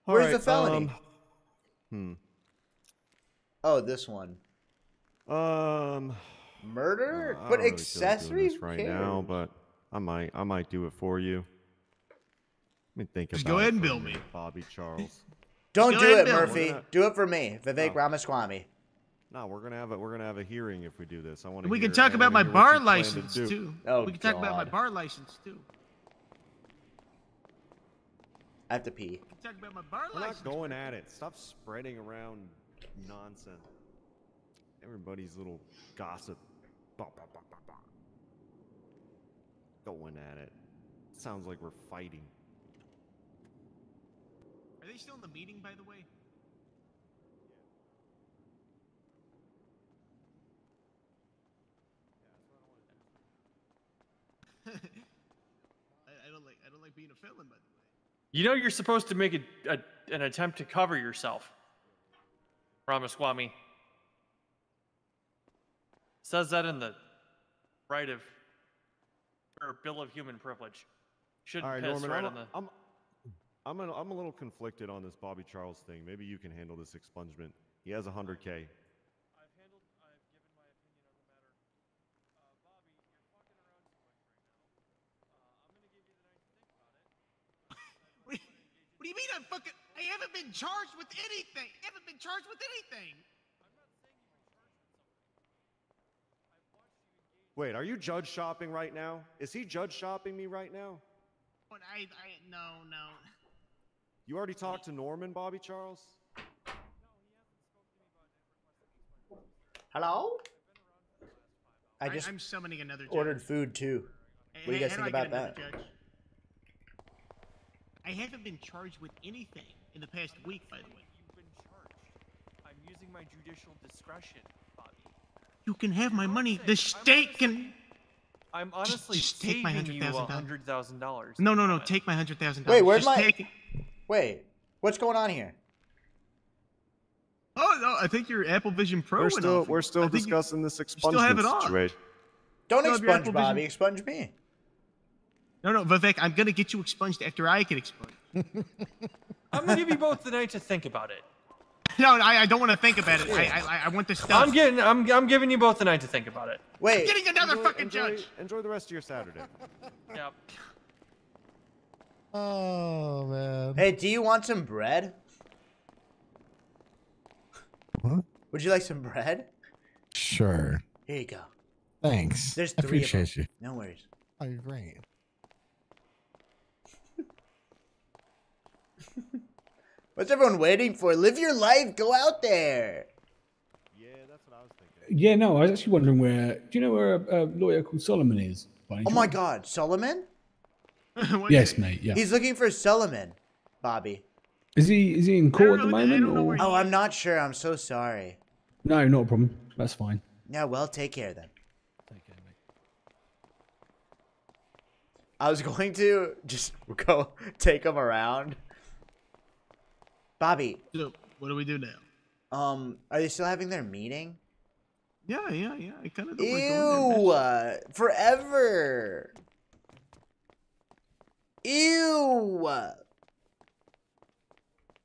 Where's the felony? hmm. Oh, this one. Um. Murder, uh, but really feel like doing accessories. this Who right now, but I might I might do it for you. Let me think Just about go it ahead and for bill me. Bobby Charles. Don't Go do it, Murphy. Gonna- Do it for me, Vivek Oh. Ramaswamy. No, we're gonna have a we're gonna have a hearing if we do this. I want to. We can talk about my bar license too. Oh, we can talk about my bar license too. I have to pee. We talk about my bar we're license. not going at it. Stop spreading around nonsense. Everybody's little gossip. Bah, bah, bah, bah, bah. Going at it. Sounds like we're fighting. Are they still in the meeting, by the way? I, I don't like I don't like being a felon, by the way. You know you're supposed to make a, a, an attempt to cover yourself. Ramaswamy. Says that in the right of or Bill of Human Privilege. Shouldn't All right, piss Norman. right I'm, on the I'm, I'm, a, I'm a little conflicted on this Bobby Charles thing. Maybe you can handle this expungement. He has 100K. What do, you, what do you mean I'm fucking? I haven't been charged with anything. I haven't been charged with anything. Wait, are you judge shopping right now? Is he judge shopping me right now? But I, I, no, no. You already talked to Norman, Bobby Charles? Hello? I I just I'm summoning another judge. ordered food too. What do you guys think about that? judge? I haven't been charged with anything in the past week, by the way. You've been charged. I'm using my judicial discretion, Bobby. You can have my money. The state can. I'm honestly just take my saving you a $100,000. hundred thousand dollars. No, no, no. Take my hundred thousand dollars. Wait, where's Just my? Take... it. Wait, what's going on here? Oh no, I think your Apple Vision Pro We're went still off. we're still I you- discussing this still expungement situation. Don't Still expunge Apple Bobby, Vision- expunge me. No, no, Vivek, I'm gonna get you expunged after I get expunged. I'm gonna give you both the night to think about it. No, I, I don't want to think about it. I, I, I want the stuff. I'm getting, I'm, I'm giving you both the night to think about it. Wait, I'm getting another Enjoy- fucking enjoy, judge. Enjoy the rest of your Saturday. Yep. Oh man. Hey, do you want some bread? What? Would you like some bread? Sure. Here you go. Thanks. There's I three appreciate of them. you. No worries. Oh, you're great. What's everyone waiting for? Live your life. Go out there. Yeah, that's what I was thinking. Yeah, no, I was actually wondering where. Do you know where a, a lawyer called Solomon is? Oh my? God, Solomon? Yes, mate. Yeah. He's looking for Solomon, Bobby. Is he is he in court at the moment? Or? Oh, I'm not sure. I'm so sorry. No, not a problem. That's fine. Yeah, well, take care then. Take care, mate. I was going to just go take him around. Bobby, So, what do we do now? um, are they still having their meeting? Yeah, yeah, yeah. I kind of Ew, uh, forever. Ew.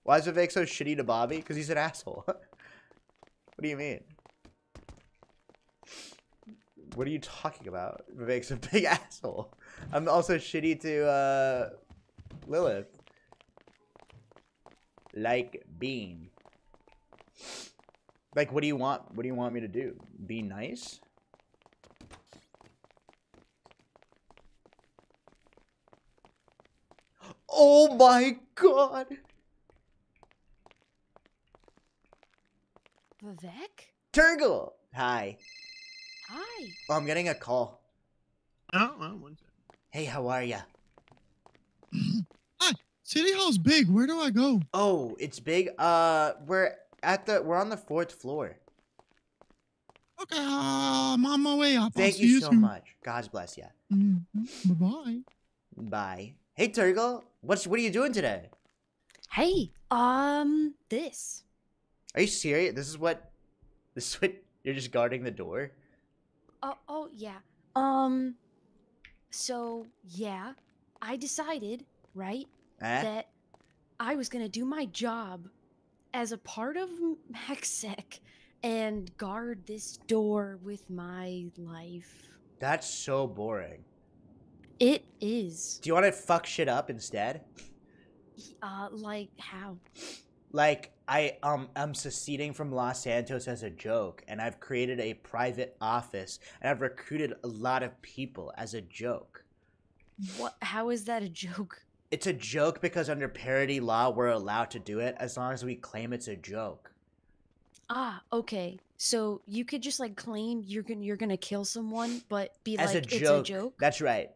Why is Vivek so shitty to Bobby? Because he's an asshole. what do you mean? What are you talking about? Vivek's a big asshole. I'm also shitty to uh, Lilith. Like being. Like, what do you want? What do you want me to do? Be nice? Oh my god! Vivek? Turgle! Hi. Hi. Oh, I'm getting a call. Oh, well, one second. Hey, how are ya? Hi. City Hall's big. Where do I go? Oh, it's big. Uh, we're at the we're on the fourth floor. Okay, uh, I'm on my way up. I'll Thank see you you so soon. much. God bless ya. Bye bye. Bye. Hey, Turgle. What's what are you doing today? Hey, um, this. Are you serious? This is what this is what you're just guarding the door? Oh, oh yeah. Um, so yeah, I decided, right, Eh? that I was gonna do my job as a part of MaxSec and guard this door with my life. That's so boring. It is. Do you want to fuck shit up instead? Uh, like how? Like I um am seceding from Los Santos as a joke, and I've created a private office, and I've recruited a lot of people as a joke. What? How is that a joke? It's a joke because under parody law, we're allowed to do it as long as we claim it's a joke. Ah, okay. So you could just like claim you're gonna you're gonna kill someone, but be As like a it's a joke. That's right.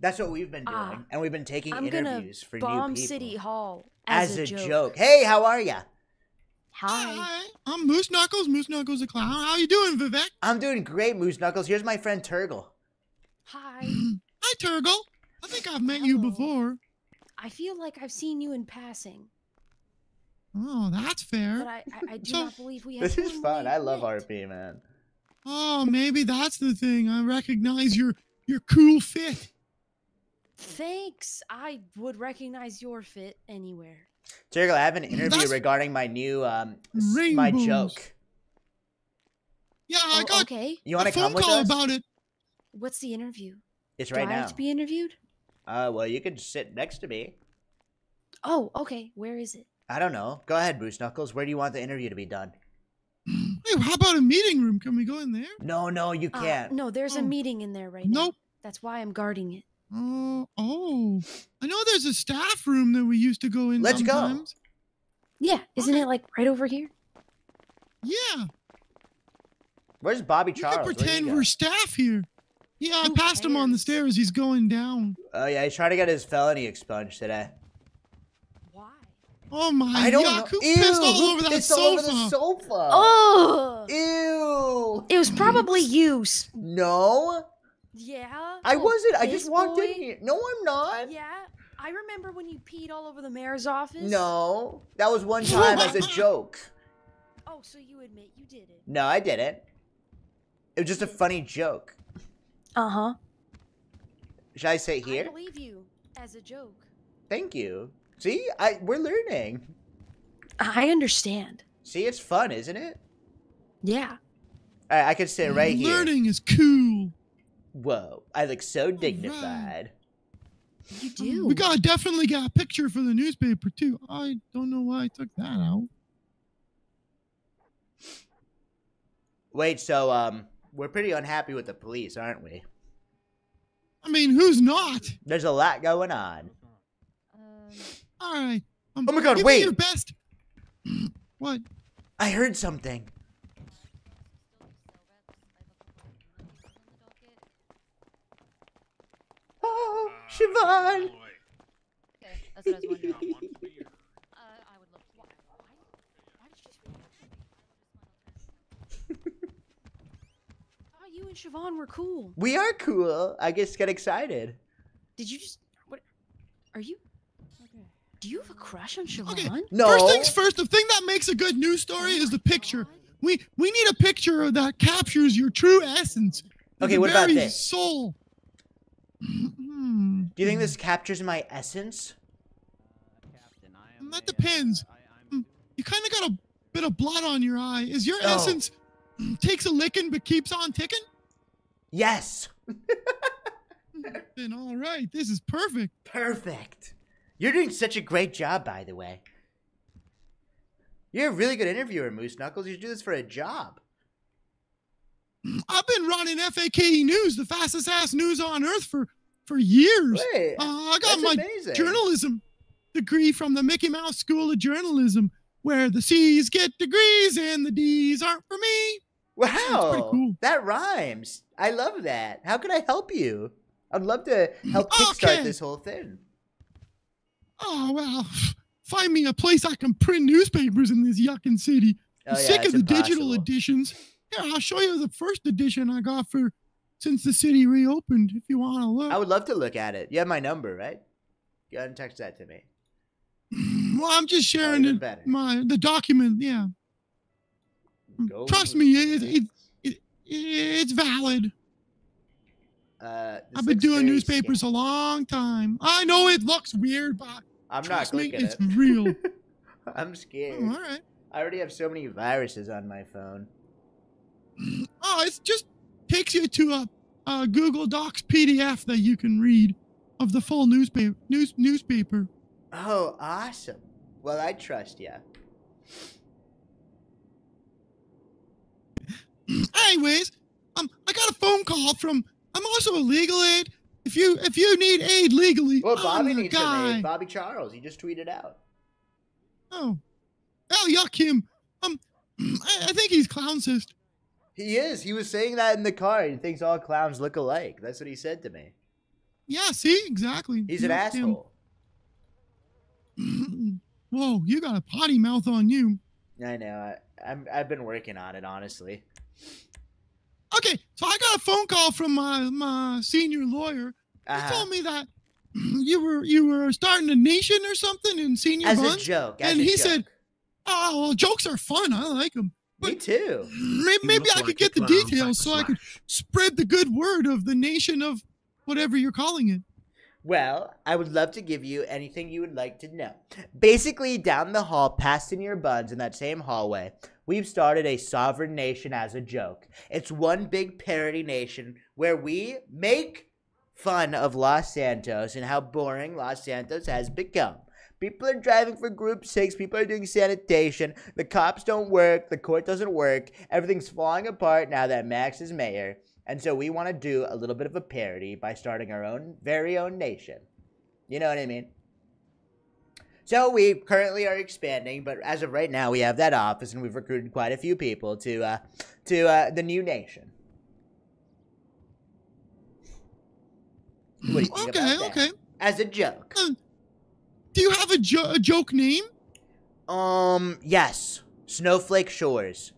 That's what we've been doing, Ah, and we've been taking I'm gonna interviews for bomb new people. City Hall as, as, a, joke. joke. Hey, how are ya? Hi. I'm Moose Knuckles. Moose Knuckles the clown. How you doing, Vivek? I'm doing great, Moose Knuckles. Here's my friend Turgle. Hi. Hi, Turgle. I think I've met you before. I feel like I've seen you in passing, Oh, that's fair. but I I, I do So- not believe we have. This is fun. I love met. RP, man. Oh, maybe that's the thing. I recognize your your cool fit. Thanks. I would recognize your fit anywhere. Turgle, I have an interview That's- regarding my new um s- my joke. Yeah, I Oh, got okay. You want a to come phone with call us? about it. What's the interview? It's Do right I now. have to be interviewed? Uh, well, you could sit next to me. Oh, okay. Where is it? I don't know. Go ahead, Bruce Knuckles. Where do you want the interview to be done? Hey, how about a meeting room? Can we go in there? No, no, you Uh, can't. no, there's a Oh. meeting in there right now. Nope. That's why I'm guarding it. Oh, oh. I know there's a staff room that we used to go in Let's go. Yeah, isn't it like right over here? Yeah. Where's Bobby We Charles? can Where'd pretend we're staff here. Yeah, I passed him on the stairs. He's going down. Oh yeah, he's trying to get his felony expunged today. Why? Oh my! I don't yuck, know. Who Ew, pissed all over that sofa? all over the sofa? Oh. Ew. It was probably you. No, Yeah. I Oh, wasn't. I just walked in here. No, I'm not. Yeah. I remember when you peed all over the mayor's office. No, that was one time as a joke. Oh, so you admit you did it? No, I didn't. It was just a funny joke. Uh huh. Should I say I believe you as a joke. Thank you. See, I we're learning. I understand. See, it's fun, isn't it? Yeah. All right, I could sit right here. Learning is cool. Whoa, I look so dignified. You do. We gotta definitely get a picture for the newspaper too. I don't know why I took that out. Wait, so um, we're pretty unhappy with the police, aren't we? I mean, who's not? There's a lot going on. All right. Um, Oh my God, give wait. Me your best. What? I heard something. Oh, Siobhan! That's what I was wondering. uh, I would love to. Why, why did you just thought you and Siobhan were cool. We are cool. I just get excited. Did you just what? Are you? Do you have a crush on Siobhan? First things first. The thing that makes a good news story is the picture. We we need a picture that captures your true essence. Okay, what about very this? Soul. Do you think this captures my essence? That depends. Mm, You kind of got a bit of blood on your eye. Is your Oh. essence takes a licking but keeps on ticking? Yes. Then all right, this is perfect. Perfect. You're doing such a great job, by the way. You're a really good interviewer, Moose Knuckles. You should do this for a job. I've been running FAKE News, the fastest ass news on earth for for years. Wait, Uh, I got my amazing. journalism degree from the Mickey Mouse School of Journalism, where the C's get degrees and the D's aren't for me. Wow, cool. that rhymes. I love that. How can I help you? I'd love to help kickstart Okay. this whole thing. Oh well, find me a place I can print newspapers in this yucking city. I'm Oh, yeah, sick of the digital editions. Yeah, I'll show you the first edition I got for since the city reopened. If you want to look. I would love to look at it. You have my number, right? Go ahead and text that to me. Well, I'm just sharing it, my the document. Yeah, Go trust me, it, it, it, it's valid. Uh, I've been doing newspapers a long time. I know it looks weird, but I'm not trust me, clicking it's it. real. I'm scared. Oh, all right. I already have so many viruses on my phone. Oh, it just takes you to a, a Google Docs PDF that you can read of the full newspaper. News newspaper. Oh, awesome. Well, I trust you. Anyways, um, I got a phone call from. I'm also a legal aid. If you if you need aid legally, Well, I'm Bobby needs guy. aid. Bobby Charles. He just tweeted out. Oh, oh, yuck him. Um, I, I think he's clowncist. He is. He was saying that in the car. He thinks all clowns look alike. That's what he said to me. Yeah, see, exactly. He's an Yuck him. asshole. Whoa, you got a potty mouth on you. I know. I, I'm. I've been working on it, honestly. Okay, so I got a phone call from my my senior lawyer. Uh-huh. He told me that you were you were starting a nation or something in senior As a joke, and he joke. said, "Oh, well, jokes are fun. I like them." Me too. Maybe, maybe I could get the details so I could spread the good word of the nation of whatever you're calling it. Well, I would love to give you anything you would like to know. Basically, down the hall, past Senor Buns in that same hallway, we've started a sovereign nation as a joke. It's one big parody nation where we make fun of Los Santos and how boring Los Santos has become. People are driving for group six. People are doing sanitation. The cops don't work. The court doesn't work. Everything's falling apart now that Max is mayor. And so we want to do a little bit of a parody by starting our own very own nation. You know what I mean? So we currently are expanding, but as of right now, we have that office, and we've recruited quite a few people to uh, to uh, the new nation. What do you think Okay, about that? okay. As a joke. Do you have a, jo- a joke name? Um, yes. Snowflake Shores.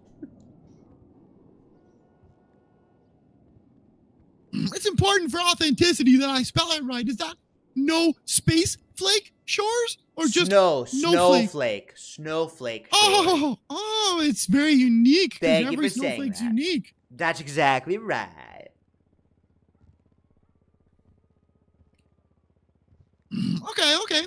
It's important for authenticity that I spell it right. Is that no space flake shores or just Snow, snowflake? snowflake, snowflake. Oh, oh, it's very unique. Thank you every for saying that. unique. That's exactly right. Okay, okay.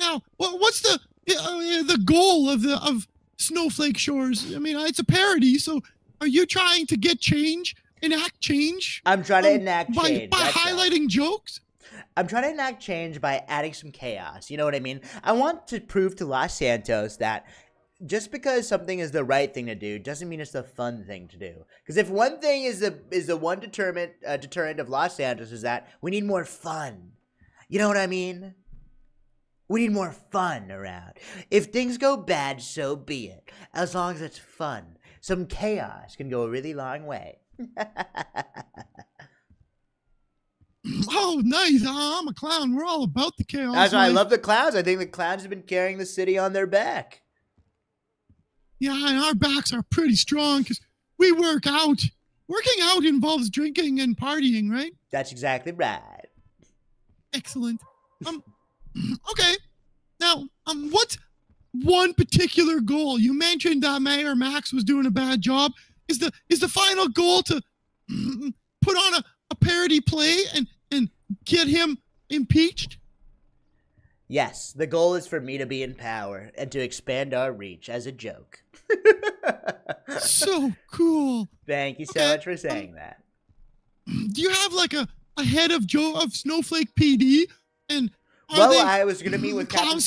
Now, what's the uh, the goal of the of Snowflake Shores? I mean, it's a parody. So, are you trying to get change, enact change? I'm trying to um, enact by, change. by that's right. highlighting jokes. I'm trying to enact change by adding some chaos. You know what I mean? I want to prove to Los Santos that just because something is the right thing to do doesn't mean it's the fun thing to do. Because if one thing is the is the one deterrent uh, deterrent of Los Santos is that we need more fun. You know what I mean? We need more fun around. If things go bad, so be it. As long as it's fun. Some chaos can go a really long way. Oh, nice. I'm a clown. We're all about the chaos. That's why I love the clowns. I think the clowns have been carrying the city on their back. Yeah, and our backs are pretty strong because we work out. Working out involves drinking and partying, right? That's exactly right. Excellent. Um, okay. Now, um, what's one particular goal? You mentioned that Mayor Max was doing a bad job. Is the is the final goal to put on a, a parody play and and get him impeached? Yes, the goal is for me to be in power and to expand our reach as a joke. So cool. Thank you so much for saying that. Do you have like a, a head of Joe of Snowflake PD? And Well, I was going to meet with Captain.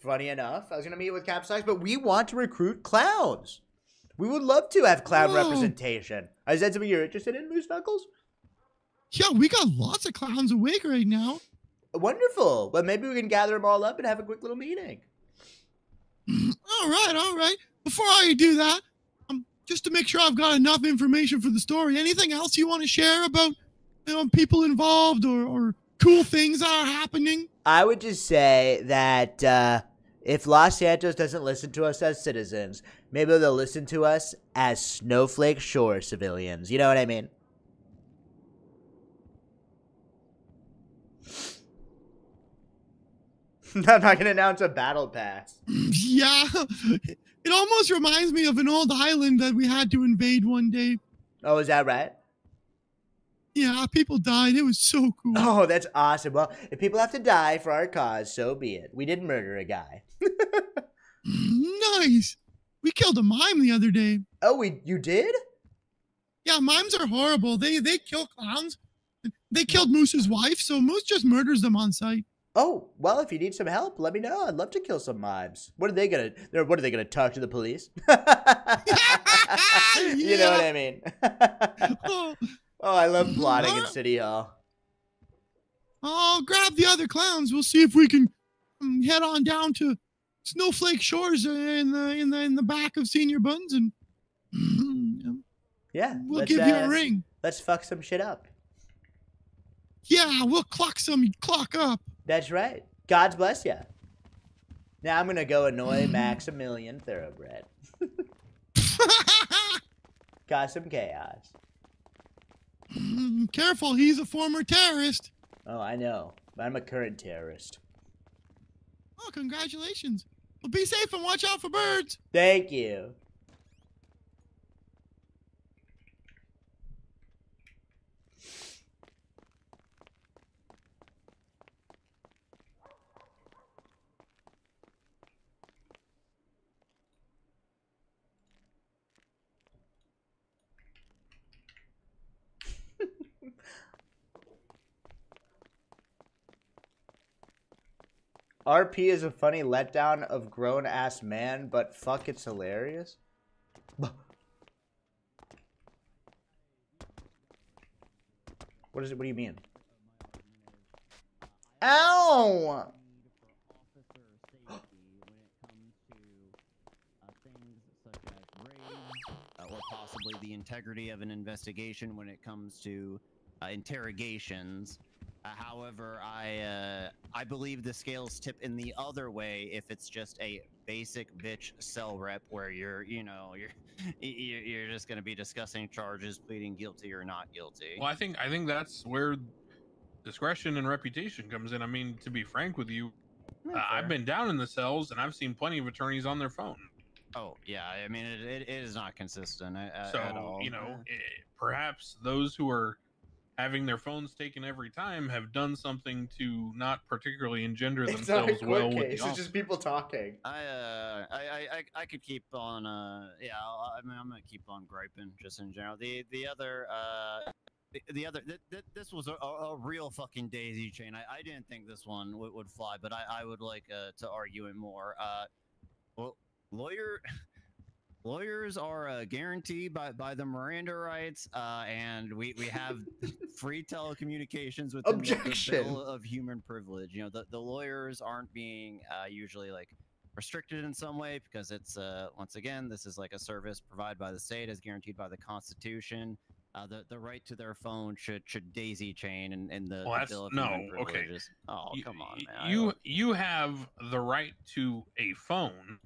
Funny enough, I was going to meet with Captain but we want to recruit clowns. We would love to have clown Oh. representation. Is that something you're interested in, Moose Knuckles? Yeah, we got lots of clowns awake right now. Wonderful. Well, maybe we can gather them all up and have a quick little meeting. All right, all right. Before I do that, um, just to make sure I've got enough information for the story, anything else you want to share about you know, people involved or, or cool things that are happening? I would just say that uh, if Los Santos doesn't listen to us as citizens, maybe they'll listen to us as Snowflake Shore civilians. You know what I mean? I'm not going to announce a battle pass. Yeah, it almost reminds me of an old island that we had to invade one day. Oh, is that right? Yeah, people died. It was so cool. Oh, that's awesome. Well, if people have to die for our cause, so be it. We did murder a guy. nice. We killed a mime the other day. Oh, we you did? Yeah, mimes are horrible. They they kill clowns. They killed Moose's wife, so Moose just murders them on sight. Oh, well, if you need some help, let me know. I'd love to kill some mimes. What are they gonna? They're, what are they gonna talk to the police? You know what I mean? oh, oh, I love plotting in City Hall. I'll grab the other clowns. We'll see if we can um, head on down to Snowflake Shores in the in the in the back of Senor Buns, and Yeah, we'll give you uh, a ring. Let's fuck some shit up. Yeah, we'll clock some clock up. That's right. God's bless you. Now I'm gonna go annoy Maximilian Thoroughbred. Cause some chaos. Mm, Careful, he's a former terrorist. Oh, I know. But I'm a current terrorist. Oh, congratulations. Well, be safe and watch out for birds. Thank you. RP is a funny letdown of grown ass man, but fuck, it's hilarious. What is it? What do you mean? Ow! Uh, or possibly the integrity of an investigation when it comes to uh, interrogations uh, however, I uh, I believe the scales tip in the other way if it's just a basic bitch cell rep where you're you know you're you're you're just going to be discussing charges, pleading guilty or not guilty. Well, I think I think that's where discretion and reputation comes in. I mean, to be frank with you, uh, I've been down in the cells and I've seen plenty of attorneys on their phone. Oh yeah, I mean it, it, it is not consistent uh, at, So at all. you know, eh, perhaps those who are having their phones taken every time have done something to not particularly engender It's not a themselves well court with case. the It's just people talking. I uh I, I I- I could keep on uh yeah I'll, I mean I'm gonna keep on griping just in general. The the other uh the, the other th- th- this was a, a, a real fucking daisy chain. I, I didn't think this one would, would fly, but I, I would like uh, to argue it more. Uh, well, lawyer lawyers are uh, guaranteed by, by the Miranda rights, uh, and we, we have free telecommunications with the, the Objection. Bill of Human Privilege. You know, the, the lawyers aren't being uh, usually like restricted in some way because it's uh, once again this is like a service provided by the state as guaranteed by the Constitution. Uh, the the right to their phone should should daisy chain and, and the, Well, the Bill of no Human okay. Privileges. Oh You- come on, man! You you have the right to a phone,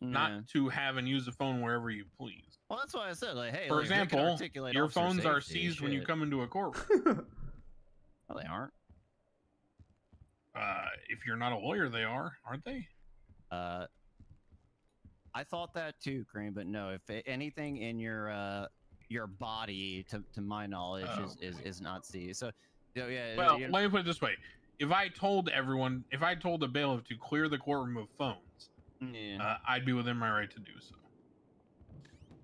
Yeah. not to have and use a phone wherever you please. Well, that's why I said, like, hey, For like, example, your officer phones are safety, seized when you come into a courtroom. No, they aren't. uh, if you're not a lawyer, they are, aren't they? Uh, I thought that too, Crane, but no. If a- anything in your uh your body, to to my knowledge, is, is is not seized. So, so yeah. Well, let me put it this way: if I told everyone, if I told the bailiff to clear the courtroom of phones, Yeah. uh, I'd be within my right to do so.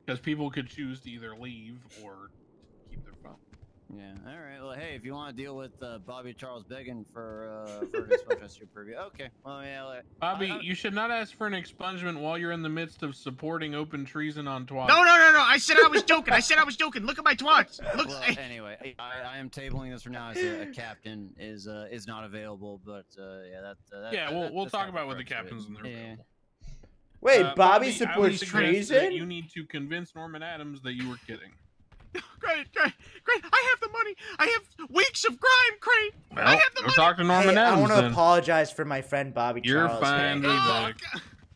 Because people could choose to either leave or keep their phone. Yeah. All right. Well, hey, if you want to deal with uh, Bobby Charles begging for uh, for his Westchester preview, okay. Well, yeah. like- Bobby, I- I- you should not ask for an expungement while you're in the midst of supporting open treason on Twitter. No, no, no, no. I said I was joking. I said I was joking. Look at my twats. Look. well, anyway, I, I am tabling this for now as a, a captain is uh, is not available, but uh, yeah, that. Uh, that Yeah, that- we'll that- we'll talk about what the crux of it. captains and their Yeah. Wait, Uh, Bobby I supports would suggest that treason? You need to convince Norman Adams that you were kidding. Great, great, great. I have the money. I have weeks of crime, Crane. Well, I have the go money. talk to Norman Hey, I want to then. apologize for my friend Bobby You're Charles. fine, here. Vivek.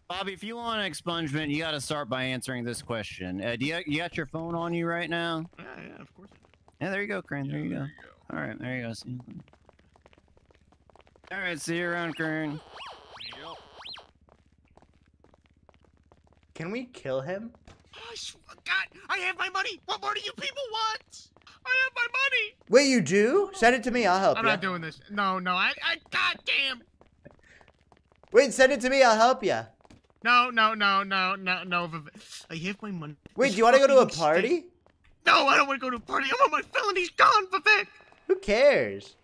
Bobby, if you want an expungement, you got to start by answering this question. Uh, do you, you got your phone on you right now? Yeah, yeah, of course. Yeah, there you go, Crane. there, you go. All right, there you go. See you. All right, see you around, Crane. Can we kill him? Oh, God, I have my money. What more do you people want? I have my money. Wait, you do? Send it to me. I'll help you. I'm not doing this. No, no. I, I, God damn. Wait, send it to me. I'll help you. No, no, no, no, no, no. I have my money. Wait, This do you want to go to a party? state- No, I don't want to go to a party. I want my felonies gone, Vivek. Who cares?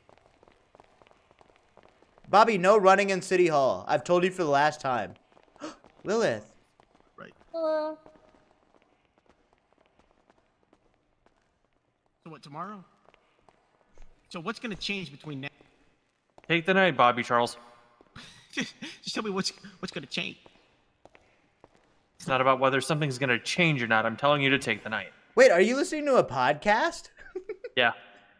Bobby, no running in City Hall. I've told you for the last time. Lilith. Hello. So what tomorrow? So what's gonna change between now? Take the night, Bobby Charles. Just tell me what's what's gonna change. It's not about whether something's gonna change or not. I'm telling you to take the night. Wait, are you listening to a podcast? Yeah.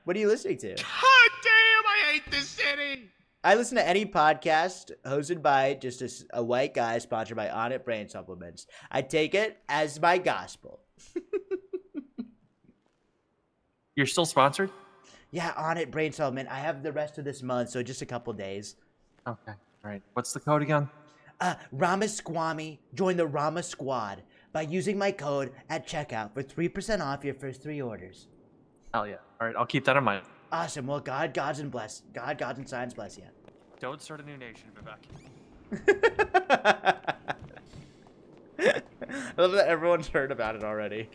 What are you listening to? God damn! I hate this city. I listen to any podcast hosted by just a white guy sponsored by On It Brain Supplements. I take it as my gospel. You're still sponsored? Yeah, On It Brain Supplement. I have the rest of this month, so just a couple days. Okay. All right. What's the code again? Uh, Ramasquami, join the Rama Squad by using my code at checkout for 3% off your first three orders. Hell yeah. All right. I'll keep that in mind. Awesome. Well, God, gods and bless. God, gods and signs bless you. Don't start a new nation, Vivek. I love that everyone's heard about it already.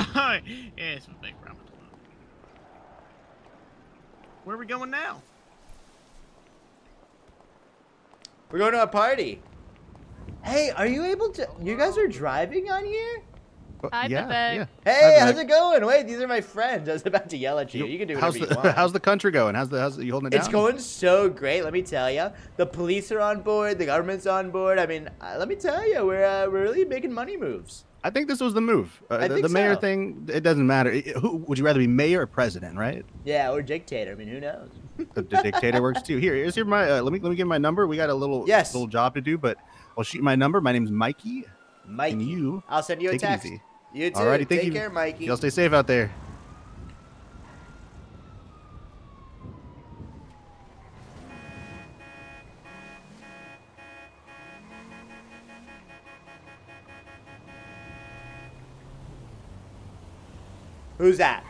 yeah, it's a big problem. Where are we going now? We're going to a party. Hey, are you able to? You guys are driving on here? Hi, yeah, Pepe. yeah. Hey, Hi, how's it going? Wait, these are my friends. I was about to yell at you. You can do how's whatever the you want. how's the country going? How's the how's you holding it down? It's going so great. Let me tell you. The police are on board. The government's on board. I mean, uh, let me tell you, we're uh, we're really making money moves. I think this was the move. Uh, I the, think the mayor so. thing, it doesn't matter. It- who would you rather be mayor or president, right? Yeah, or dictator. I mean, who knows? The, the dictator works too. Here, here's here my. Uh, let me let me give my number. We got a little Yes. little job to do, but I'll shoot my number. My name's Mikey. Mikey. And you. I'll send you a take it text. Easy. You too. Alrighty, thank Take you. care, Mikey. Y'all stay safe out there. Who's that?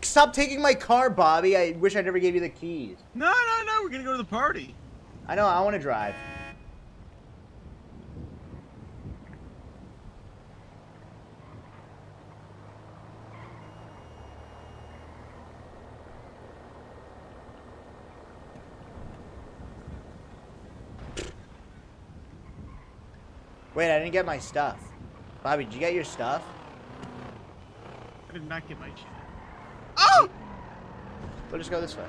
Stop taking my car, Bobby. I wish I never gave you the keys. No, no, no. We're gonna go to the party. I know. I want to drive. Wait, I didn't get my stuff. Bobby, did you get your stuff? I did not get my shit. Oh! We'll just go this way.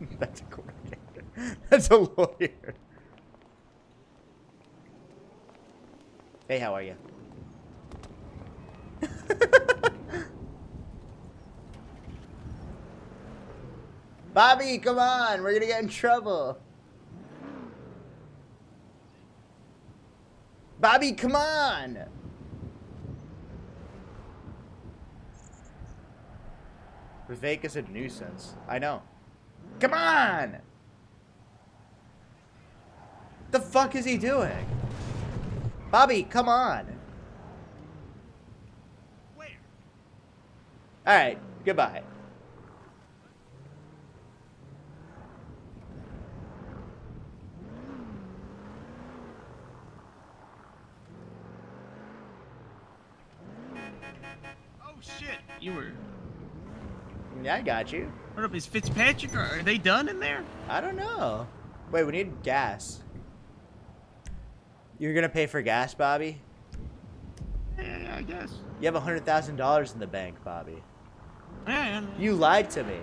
That's a coordinator. That's a lawyer. Hey, how are you? Bobby, come on. We're gonna get in trouble. Bobby, come on. Vivek is a nuisance. I know. Come on. The fuck is he doing? Bobby, come on. Where? All right. Goodbye. Oh shit! You were. Yeah, I got you. What up? Is Fitzpatrick? Are, are they done in there? I don't know. Wait, we need gas. You're gonna pay for gas, Bobby? Yeah, I guess. You have a hundred thousand dollars in the bank, Bobby. Yeah, yeah. You lied to me.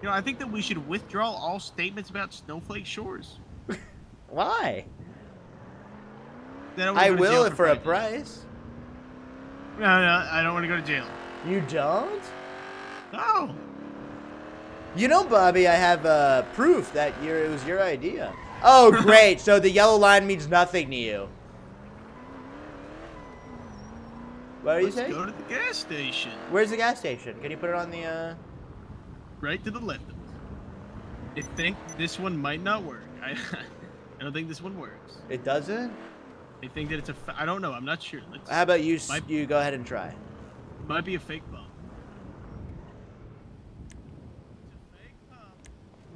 You know, I think that we should withdraw all statements about Snowflake Shores. Why? Then I wanna go to will if for a price. No, no, I don't want to go to jail. You don't? No. You know, Bobby, I have uh, proof that your it was your idea. Oh, great. so the yellow line means nothing to you. What are you Let's saying? go to the gas station. Where's the gas station? Can you put it on the uh Right to the left of. I think this one might not work. I, I don't think this one works. It doesn't? I think that it's a. Fa- I don't know. I'm not sure. Let's, How about you Might, you go ahead and try. Might be a fake bomb.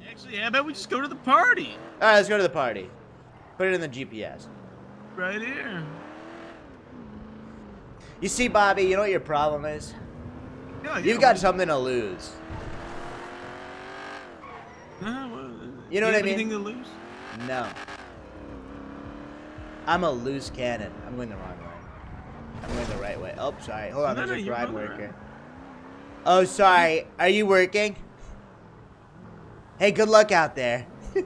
Actually, how about we just go to the party? All right, let's go to the party. Put it in the GPS. Right here. You see, Bobby, you know what your problem is? Yeah, You've yeah, got something to lose. Uh, well, You know what I mean? Anything to lose? No. I'm a loose cannon. I'm going the wrong way. I'm going the right way. Oh, sorry. Hold on. No, There's no, a grime worker. Oh, sorry. Are you working? Hey, good luck out there.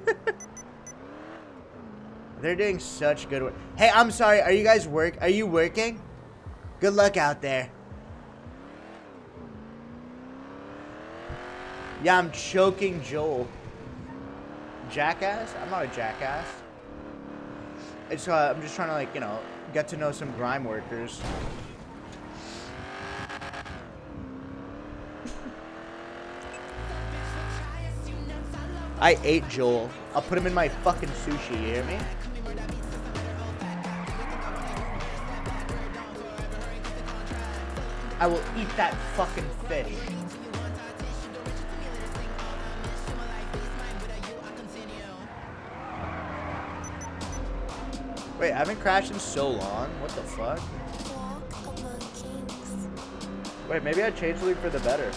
They're doing such good work. Hey, I'm sorry. Are you guys work? Are you working? Good luck out there. Yeah, I'm choking Joel. Jackass? I'm not a jackass. It's uh, I'm just trying to like you know get to know some grime workers. I ate Joel. I'll put him in my fucking sushi. You hear me? I will eat that fucking fish. Wait, I haven't crashed in so long. What the fuck? Wait, maybe I changed something for the better.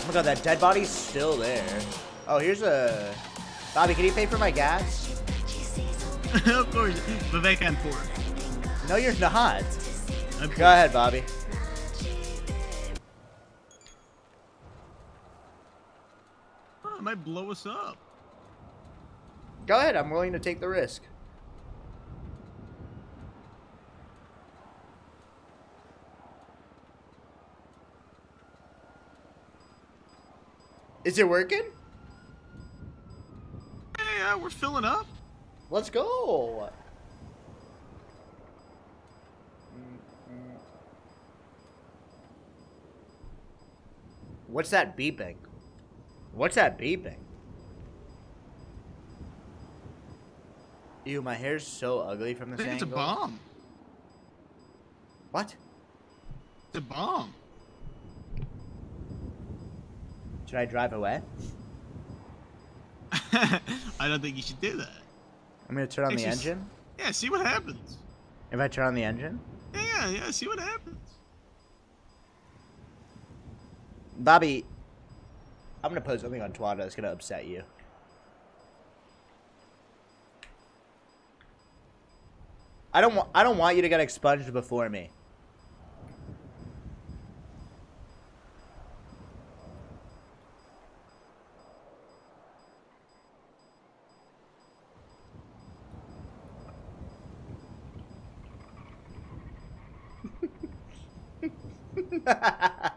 Oh my god, that dead body's still there. Oh, here's a... Bobby, can you pay for my gas? of course, Vivek and poor. No, you're not. I'm Go poor. ahead, Bobby. Oh, it might blow us up. Go ahead, I'm willing to take the risk. Is it working? Hey, uh, we're filling up. Let's go. What's that beeping? What's that beeping? Ew, my hair's so ugly from I this think it's a bomb. What? It's a bomb. Should I drive away? I don't think you should do that. I'm gonna turn on the Actually, engine. Yeah, see what happens. If I turn on the engine, Yeah, yeah, see what happens. Bobby, I'm gonna post something on Twitter that's gonna upset you. I don't want. I don't want you to get expunged before me.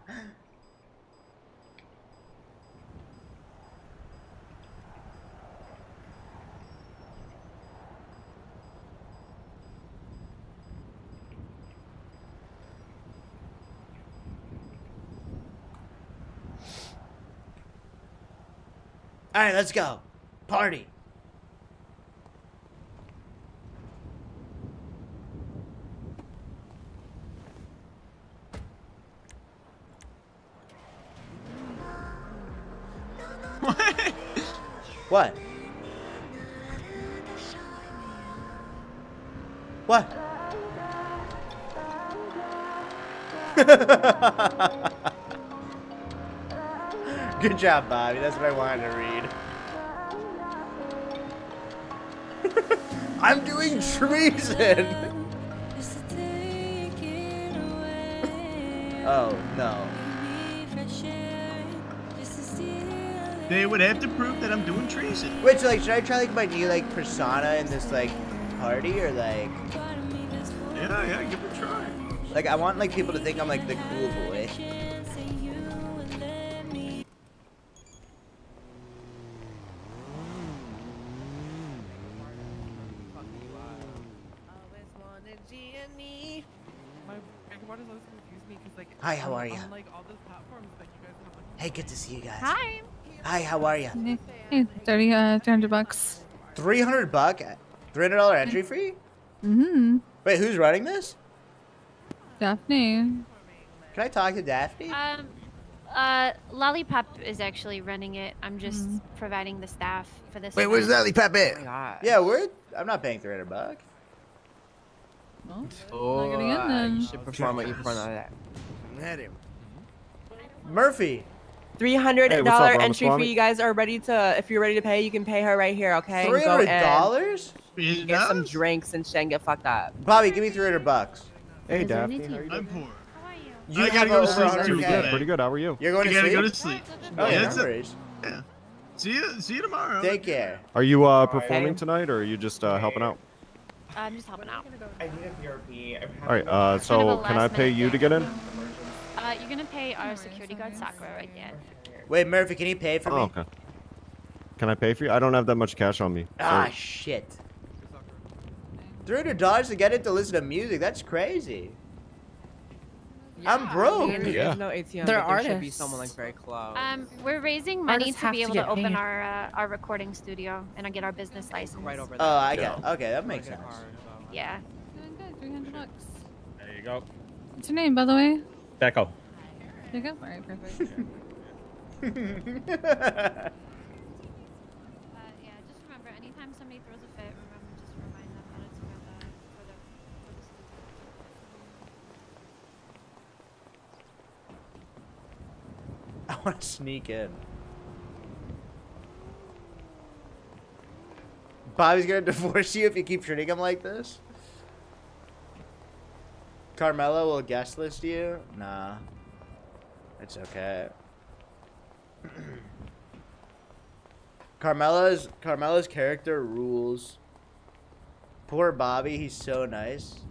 All right, let's go. Party. What? What? Good job, Bobby. That's what I wanted to read. I'm doing treason. oh no. They would have to prove that I'm doing treason. Wait, so like, should I try like my new like persona in this like party or like? Yeah, yeah, give it a try. Like, I want like people to think I'm like the cool boy. You guys. Hi. Hi, how are you? Hey, 30, uh, 300 bucks. 300 buck, $300 entry fee? Mm-hmm. Wait, who's running this? Daphne. Can I talk to Daphne? Um, uh, Lollipop is actually running it. I'm just providing the staff for this. Wait, where's. Lollipop at? Yeah, we're. I'm not paying 300 buck. Oh, getting in then. You should perform what you perform out of that. Murphy. Three hundred Hey, what's up, dollar Rama entry Swami? fee. You guys are ready to. If you're ready to pay, you can pay her right here. Okay. $300? and Get some drinks and shit and get fucked up. Bobby, give me 300 bucks. Hey, Is there Daphne, anything- how are you I'm poor. You I gotta go to sleep 100K. too. Good, pretty good. How are you? You're going I to gotta sleep? go to sleep. Oh, yeah, that's no it. worries. Yeah. See you. See you tomorrow. Take care. Are you uh, performing tonight, or are you just uh, helping out? I'm just helping out. I need a PRP. All right. Uh, so Kind of can I pay you to get in? Uh, you're gonna pay our security guard Sakura right there. Wait, Murphy, can you pay for Oh, me? okay. Can I pay for you? I don't have that much cash on me. Ah, So- shit. $300 to get it to listen to music. That's crazy. I'm broke. And there's no ATM. They're but should be artists. someone like very close. Um, we're raising money Artists to be able get to open paid. our uh, our recording studio and I get our business license. Right over there. Oh, I get Okay, that makes sense. Yeah. Doing good. 300 bucks. There you go. What's your name, by the way? Deco. Jacob? All right, perfect. Uh, yeah, just remember, anytime somebody throws a fit, remember just remind them that it's for the for the for the studio. want to sneak in. Bobby's gonna divorce you if you keep treating him like this. Carmelo will guest list you. Nah, it's okay. Carmela's Carmela's character rules. Poor Bobby, he's so nice.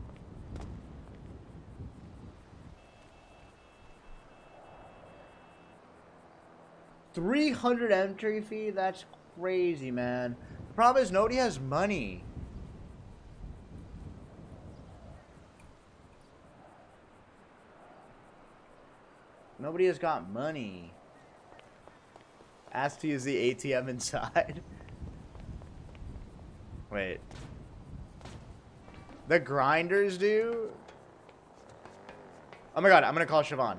Three hundred entry fee? That's crazy, man. The problem is nobody has money. Nobody has got money. Ask to use the ATM inside. Wait. The grinders do? Oh my god, I'm gonna call Siobhan.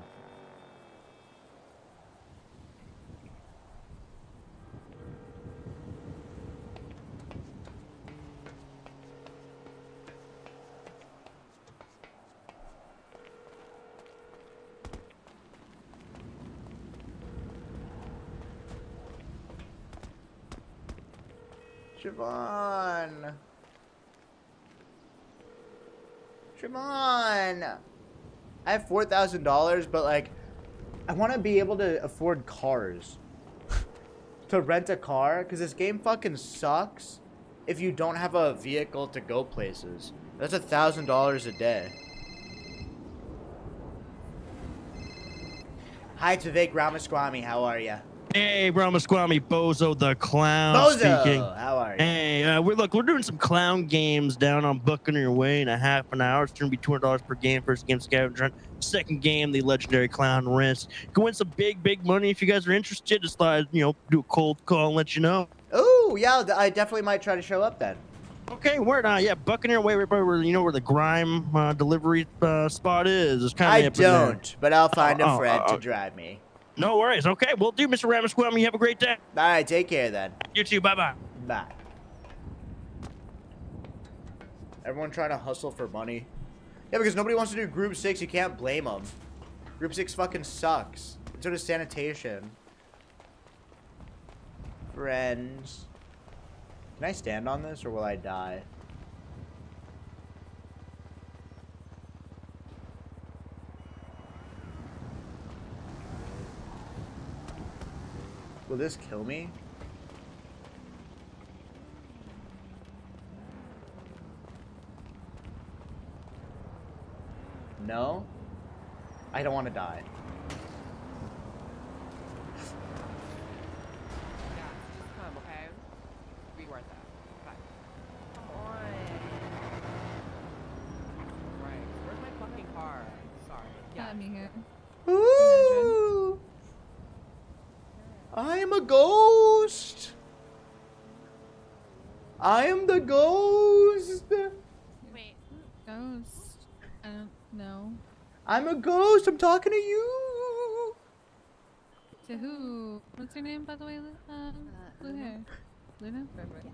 Siobhan. Siobhan. I have four thousand dollars, but like, I want to be able to afford cars. to rent a car, because this game fucking sucks. If you don't have a vehicle to go places, that's a thousand dollars a day. Hi, Vivek Ramaswamy. How are you? Hey, Ramaswamy Bozo the Clown Bozo, speaking. how are you? Hey, uh, we're look, we're doing some clown games down on Buccaneer Way in a half an hour. It's gonna be two hundred dollars per game. First game, scavenger hunt. Second game, the legendary clown. You can win some big, big money if you guys are interested. Just thought, you know, do a cold call and let you know. Oh, yeah, I definitely might try to show up then. Okay, where uh, yeah, Buccaneer Way, right by where you know where the grime uh, delivery uh, spot is. It's kind I of there. don't, but I'll find Oh, a oh, friend oh, to oh. drive me. No worries. Okay, we'll do, Mr. Ramaswamy. You have a great day. All right, take care then. You too. Bye bye. Bye. Everyone trying to hustle for money. Yeah, because nobody wants to do group six. You can't blame them. Group six fucking sucks. So does sanitation. Friends. Can I stand on this or will I die? Will this kill me? No? I don't want to die. Come, I am a ghost. I am the ghost. Wait. Ghost. I don't know. I'm a ghost. I'm talking to you. To who? What's your name, by the way? Lu- Um, blue hair. Luna? Perfect.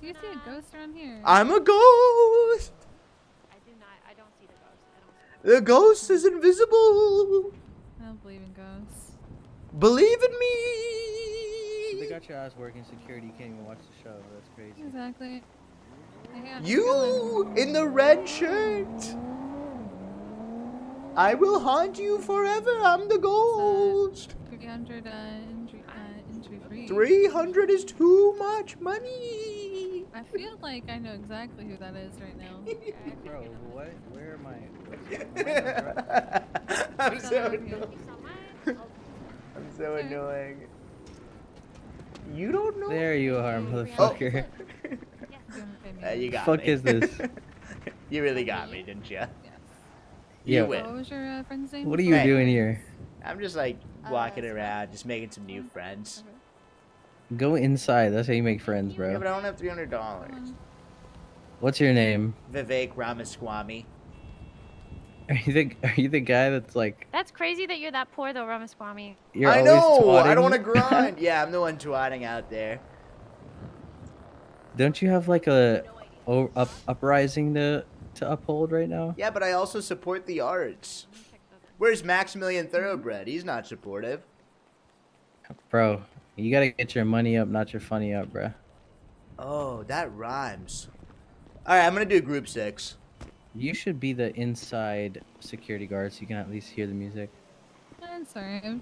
Do you see a ghost around here? I'm a ghost. I do not. I don't see the ghost. I don't see The ghost is invisible. I don't believe in ghosts. Believe in me. They got your ass working security. You can't even watch the show. That's crazy. Exactly. Hey, You in the red shirt. I will haunt you forever. I'm the ghost. 300 uh, entry, uh, entry free. 300 is too much money. I feel like I know exactly who that is right now. Bro, what? Where am I? I'm so Someone here. annoying. I'm so annoying. You don't know? There you are, motherfucker. Uh, you got Fuck me. is this? you really got me, didn't you? Yeah. You win. What was your uh, friend's name? What are you Hey. doing here? I'm just like walking around, just making some new friends. Go inside. That's how you make friends, bro. Yeah, but I don't have three hundred dollars. What's your name? Vivek Ramaswamy. Are you the Are you the guy that's like That's crazy that you're that poor though, Ramaswamy. you're I always know. I don't want to grind. yeah, I'm the one twatting out there. Don't you have like a o- up uprising to to uphold right now? Yeah, but I also support the arts. Where's Maximilian Thoroughbred? He's not supportive. Bro, you gotta get your money up, not your funny up, bro. Oh, that rhymes. All right, I'm gonna do group six. You should be the inside security guard so you can at least hear the music. I'm sorry.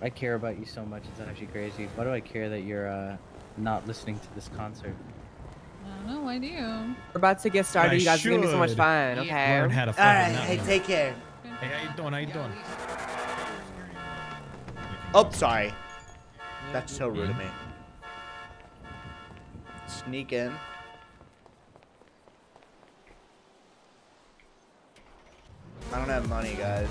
I care about you so much, it's actually crazy. Why do I care that you're uh, not listening to this concert? I don't know. Why do you? We're about to get started. I you guys are gonna be so much fun. Okay. Learn how to All fucking right, not hey, take care. Hey, how you doing? How you doing? Oh, sorry. That's so rude of me. Sneak in. I don't have money, guys.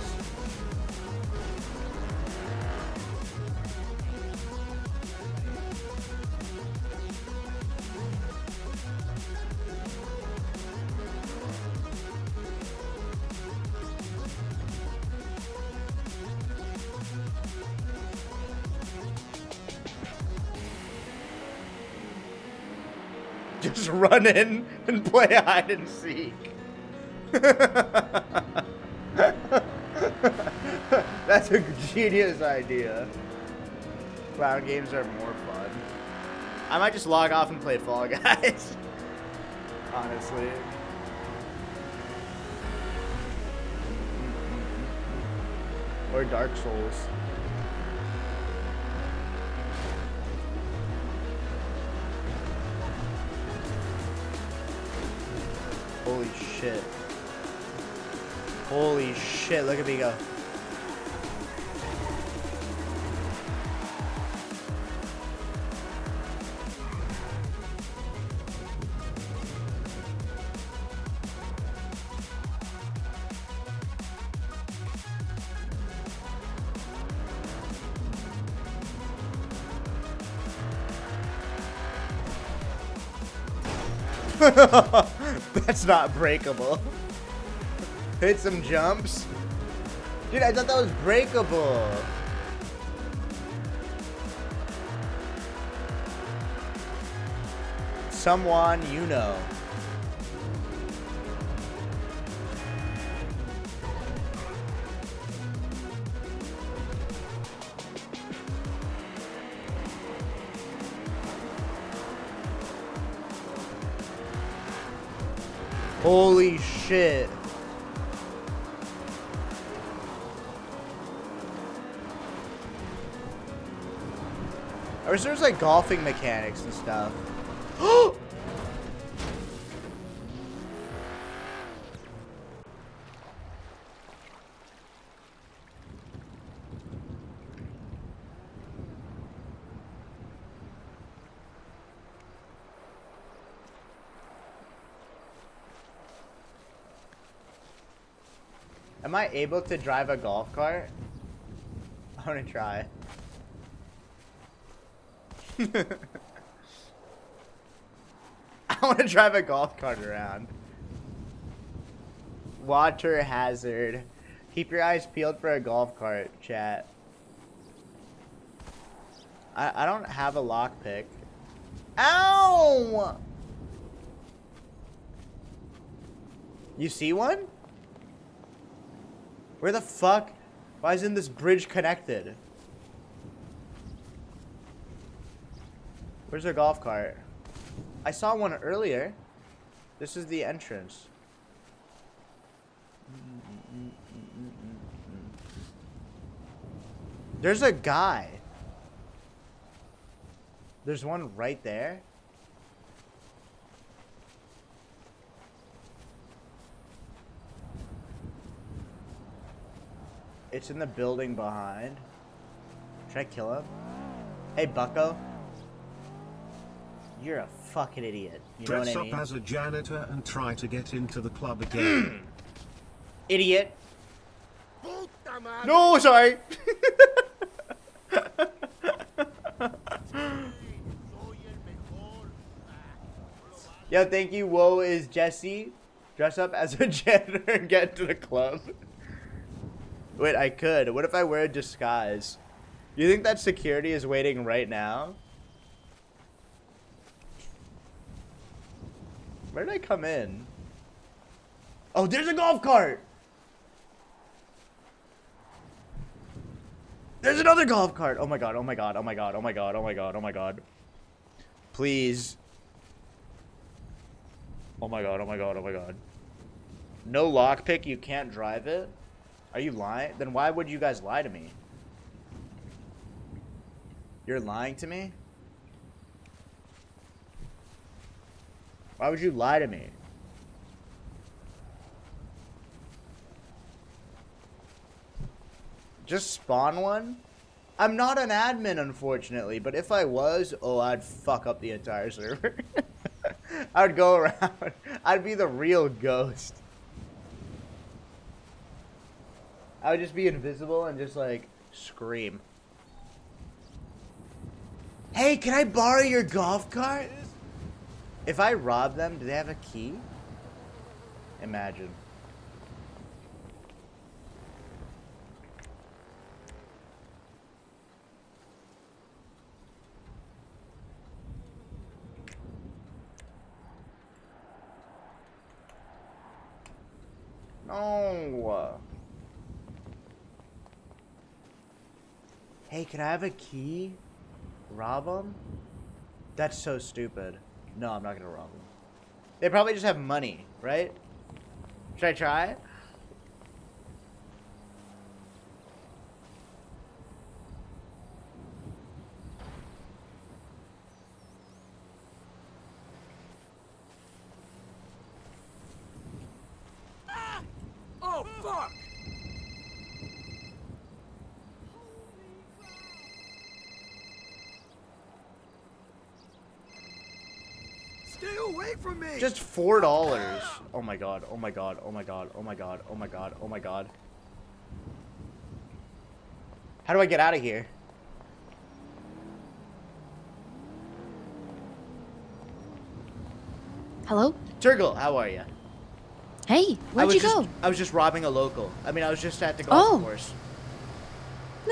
Just run in and play hide and seek. That's a genius idea. Clown games are more fun. I might just log off and play Fall Guys. Honestly. Or Dark Souls. Holy shit. Holy shit, look at me go. That's not breakable. Hit some jumps. Dude, I thought that was breakable. Someone you know. Shit. I wish there was like golfing mechanics and stuff. Able to drive a golf cart? I want to try. I want to drive a golf cart around. Water hazard. Keep your eyes peeled for a golf cart, chat. I, I don't have a lockpick. Ow! You see one? Where the fuck? Why isn't this bridge connected? Where's their golf cart? I saw one earlier. This is the entrance. There's a guy. There's one right there. It's in the building behind. Should I kill him? Hey, bucko. You're a fucking idiot. You know Dress what I up mean? as a janitor and try to get into the club again. Idiot. No, sorry. Yo, thank you. Whoa, is Jesse. Dress up as a janitor and get to the club. Wait, I could. What if I wear a disguise? You think that security is waiting right now? Where did I come in? Oh, there's a golf cart! There's another golf cart. Oh my god. Oh my god. Oh my god. Oh my god. Oh my god. Oh my god. Please. Oh my god. Oh my god. Oh my god. No lockpick. You can't drive it. Are you lying? Then why would you guys lie to me? You're lying to me? Why would you lie to me? Just spawn one? I'm not an admin, unfortunately, but if I was, oh, I'd fuck up the entire server. I would go around. I'd be the real ghost. I would just be invisible and just, like, scream. Hey, can I borrow your golf cart? If I rob them, do they have a key? Imagine. No. Hey, can I have a key? Rob them? That's so stupid. No, I'm not gonna rob them. They probably just have money, right? Should I try? Ah! Oh, fuck! Stay away from me! Just four dollars. Oh my god. Oh my god. Oh my god. Oh my god. Oh my god. Oh my god. How do I get out of here? Hello? Turgle, how are you? Hey, where'd you just, go? I was just robbing a local. I mean, I was just at the golf Oh. course.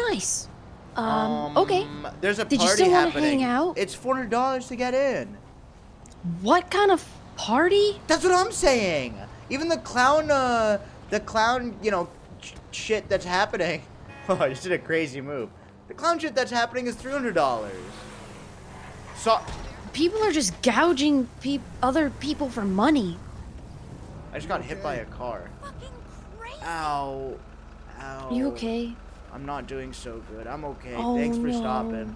Nice. Um, okay. There's a Did you party still wanna happening. hang out? It's four hundred dollars to get in. What kind of party? That's what I'm saying. Even the clown, uh, the clown, you know, sh- shit that's happening. Oh, I just did a crazy move. The clown shit that's happening is three hundred dollars. So People are just gouging peop other people for money. I just got hit by a car. Fucking crazy. Ow. Ow. You okay? I'm not doing so good. I'm okay. Oh, Thanks for no. stopping.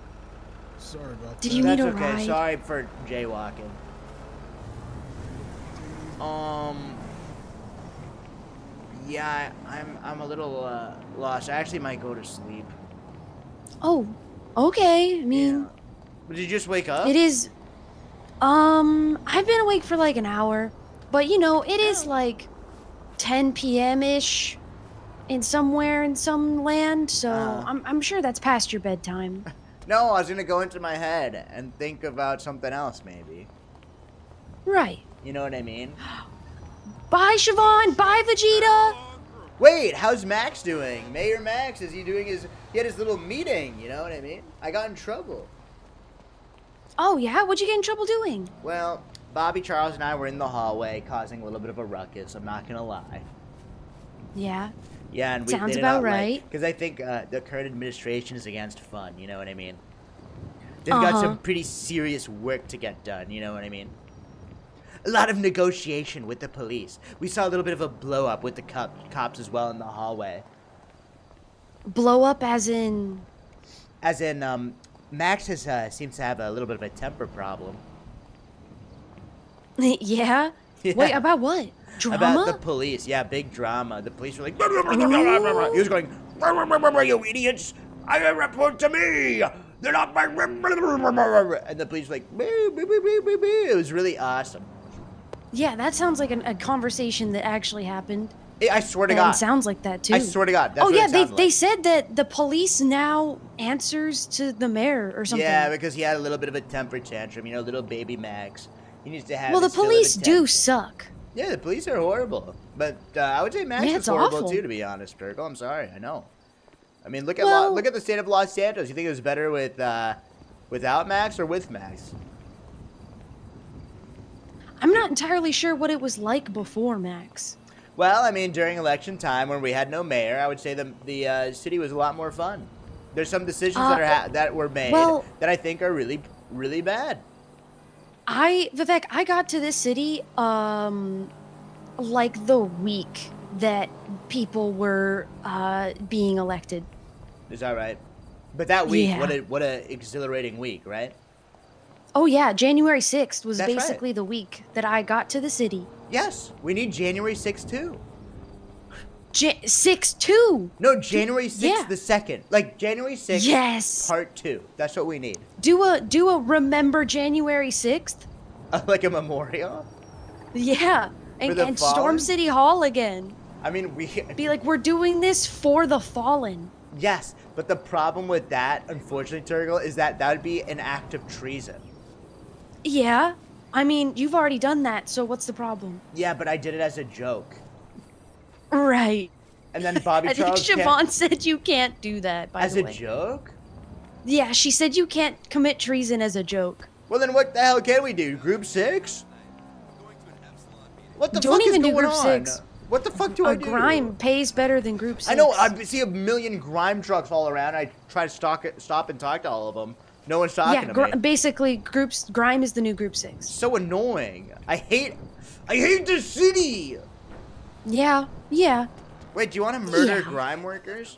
Sorry about Did you That's need a okay. ride? Sorry for jaywalking. Um. Yeah, I- I'm I'm a little uh, lost. I actually might go to sleep. Oh, okay. I mean, yeah. Did you just wake up? it is. Um, I've been awake for like an hour, but you know, it is like 10 p.m. ish in somewhere in some land, so Uh. I'm I'm sure that's past your bedtime. No, I was gonna go into my head and think about something else, maybe. Right. You know what I mean? Bye, Siobhan. Bye, Vegeta. Wait, how's Max doing? Mayor Max, is he doing his? He had his little meeting. You know what I mean? I got in trouble. Oh yeah, what'd you get in trouble doing? Well, Bobby Charles and I were in the hallway, causing a little bit of a ruckus. I'm not gonna lie. Yeah. Yeah, and we Sounds did about right. Because I think uh, the current administration is against fun. You know what I mean? They've got Uh-huh. some pretty serious work to get done. You know what I mean? A lot of negotiation with the police. We saw a little bit of a blow up with the cop- cops as well in the hallway. Blow up as in As in, um, Max has uh, seems to have a little bit of a temper problem. yeah? Wait, about what? Drama? About the police, yeah, big drama. The police were like, "Blah, blah, blah, blah, blah, blah, blah." he was going, "Blah, blah, blah, blah, blah, you idiots! I report to me. They're not my. blah, blah, blah, blah, blah, blah." And the police were like, boo, boo, boo, boo, boo, boo. It was really awesome. Yeah, that sounds like an, a conversation that actually happened. I- swear to and God. sounds like that too. I swear to God, that's oh yeah, they sounded they said that the police now answers to the mayor or something. Yeah, because he had a little bit of a temper tantrum. You know, little baby Max. He needs to have. well, the his fill of police do suck. Yeah, the police are horrible. But uh, I would say Max Yeah, is horrible awful. too, to be honest, Turgle. I'm sorry. I know. I mean, look at Well- Lo- look at the state of Los Santos. You think it was better with uh, without Max or with Max? I'm not entirely sure what it was like before Max. Well, I mean, during election time when we had no mayor, I would say the the uh, city was a lot more fun. There's some decisions Uh, that are ha- that were made well- that I think are really really bad. I Vivek, I got to this city um like the week that people were uh being elected. Is that right? But that week, Yeah. what a what a exhilarating week, right? Oh yeah, January 6th was That's right. basically the week that I got to the city. Yes, we need January 6th too. J- 6 2. No, January 6th, Yeah. the second. Like January 6th, Yes. part two. That's what we need. Do a do a remember January 6th? like a memorial. Yeah. And, and storm City Hall again. I mean, we. Be like we're doing this for the fallen. Yes, but the problem with that, unfortunately, Turgle, is that that would be an act of treason. Yeah. I mean, you've already done that, so what's the problem? Yeah, but I did it as a joke. Right. And then Bobby I think Charles can't- said you can't do that, by as the a way. joke. Yeah, she said you can't commit treason as a joke. Well, then what the hell can we do? Group six? What the Don't fuck even is do going group on? six. What the fuck do a I do? grime pays better than group six. I know. I see a million grime trucks all around. I try to it, stop and talk to all of them. No one's talking yeah, to gr- me. basically, groups grime is the new group six. So annoying. I hate. I hate the city. Yeah, yeah. Wait, do you want to murder Yeah. grime workers?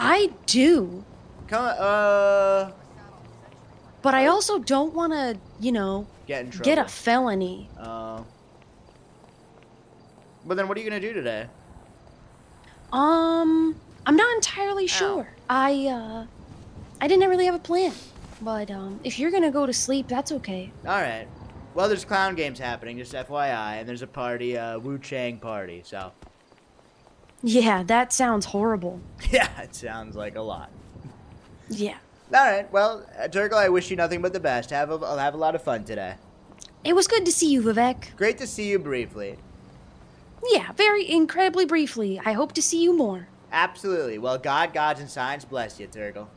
I do, Come, uh, but I also don't want to, you know, get in trouble. get a felony. Uh, but then, what are you gonna do today? Um, I'm not entirely sure. I uh, I didn't really have a plan, but um, if you're gonna go to sleep, that's okay. All right. Well, there's clown games happening, just FYI, and there's a party, uh, Wu Chang party. So, Yeah, that sounds horrible. yeah, it sounds like a lot. Yeah, All right. Well, uh, Turgle, I wish you nothing but the best. Have a, I'll have a lot of fun today. it was good to see you, Vivek. Great to see you briefly. Yeah, very incredibly briefly. I hope to see you more. Absolutely. Well, God, gods, and signs bless you, Turgle.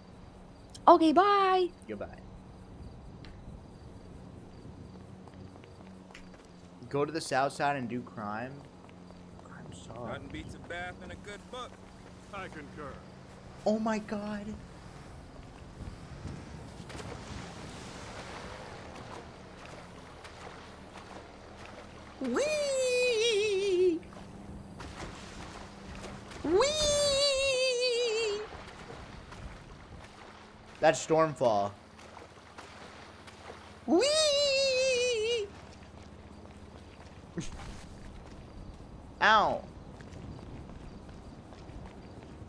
Okay, bye. Goodbye. Go to the south side and do crime. Crime sucks. Nothing beats a bath and a good book. I concur. Oh my god. Wee! Wee! That's Stormfall. Wee! Ow.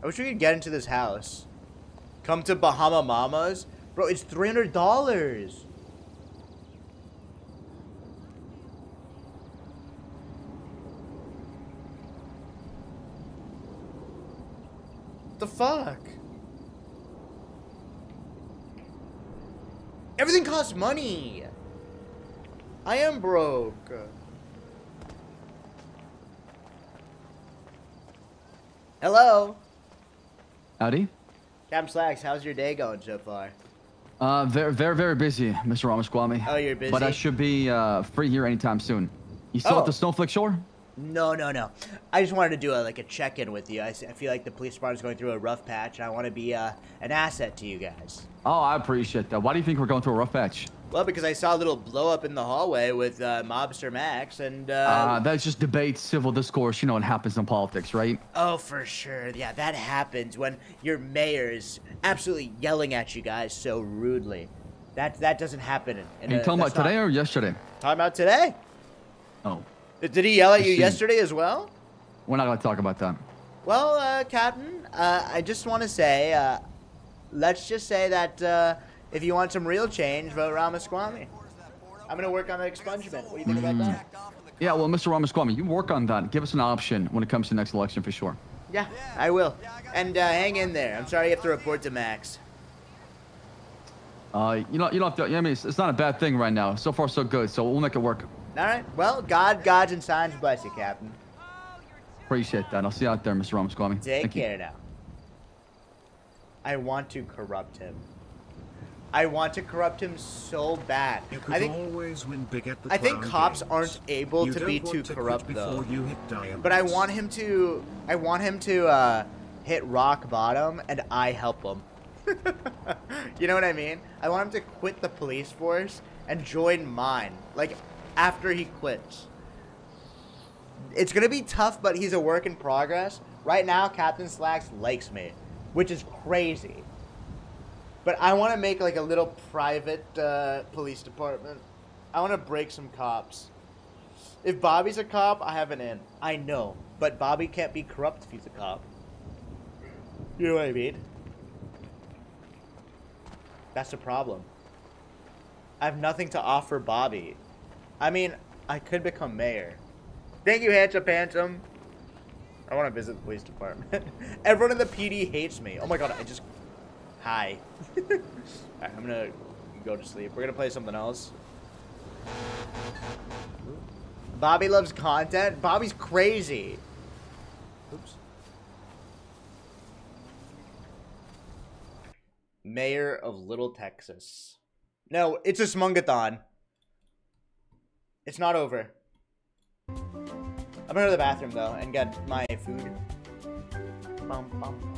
I wish we could get into this house. Come to Bahama Mamas? Bro, it's $300. The fuck? Everything costs money. I am broke. Hello. Howdy. Captain Slacks, how's your day going so far? Uh, very, very, very busy, Mr. Ramaswamy. Oh, you're busy. But I should be uh, free here anytime soon. You still Oh. at the Snowflake Shore? No, no, no. I just wanted to do a, like a check-in with you. I feel like the police department's going through a rough patch, and I want to be uh, an asset to you guys. Oh, I appreciate that. Why do you think we're going through a rough patch? Well, because I saw a little blow up in the hallway with uh, Mobster Max, and uh, Uh, that's just debate, civil discourse. You know, it happens in politics, right? oh, for sure, yeah, that happens when your mayor is absolutely yelling at you guys so rudely. That that doesn't happen. In, in Are you a- talking about not- today or yesterday? Talking about today. Oh, Did he yell at you yesterday as well? we're not going to talk about that. Well, uh, Captain, uh, I just want to say, uh, let's just say that uh, if you want some real change, vote Ramaswamy. I'm gonna work on the expungement. What do you think about that? Yeah, well, Mr. Ramaswamy, you work on that. Give us an option when it comes to next election for sure. Yeah, I will. And uh, hang in there. I'm sorry you have to report to Max. Uh, you know, you don't have to. I mean, it's, it's not a bad thing right now. So far, so good. So we'll make it work. All right. Well, God, gods, and signs bless you, Captain. Appreciate that. I'll see you out there, Mr. Ramaswamy. Take Thank you. care now. I want to corrupt him. I want to corrupt him so bad. You could I think always win big at the I think cops games. aren't able You to be too to corrupt before though. you hit diamonds. But I want him to. I want him to uh, hit rock bottom and I help him. you know what I mean? I want him to quit the police force and join mine. Like, after he quits. It's gonna be tough, but he's a work in progress. Right now, Captain Slacks likes me, which is crazy. But I want to make like a little private uh, police department. I want to break some cops. If Bobby's a cop, I have an in. I know, but Bobby can't be corrupt if he's a cop. You know what I mean? That's the problem. I have nothing to offer Bobby. I mean, I could become mayor. Thank you, Handsome Handsome. I want to visit the police department. Everyone in the PD hates me. Oh my god, I just... Hi. I'm gonna go to sleep. We're gonna play something else. Bobby loves content? Bobby's crazy. Oops. Mayor of Little Texas. No, it's a Smungathon. It's not over. I'm gonna go to the bathroom though and get my food. Bum, bum.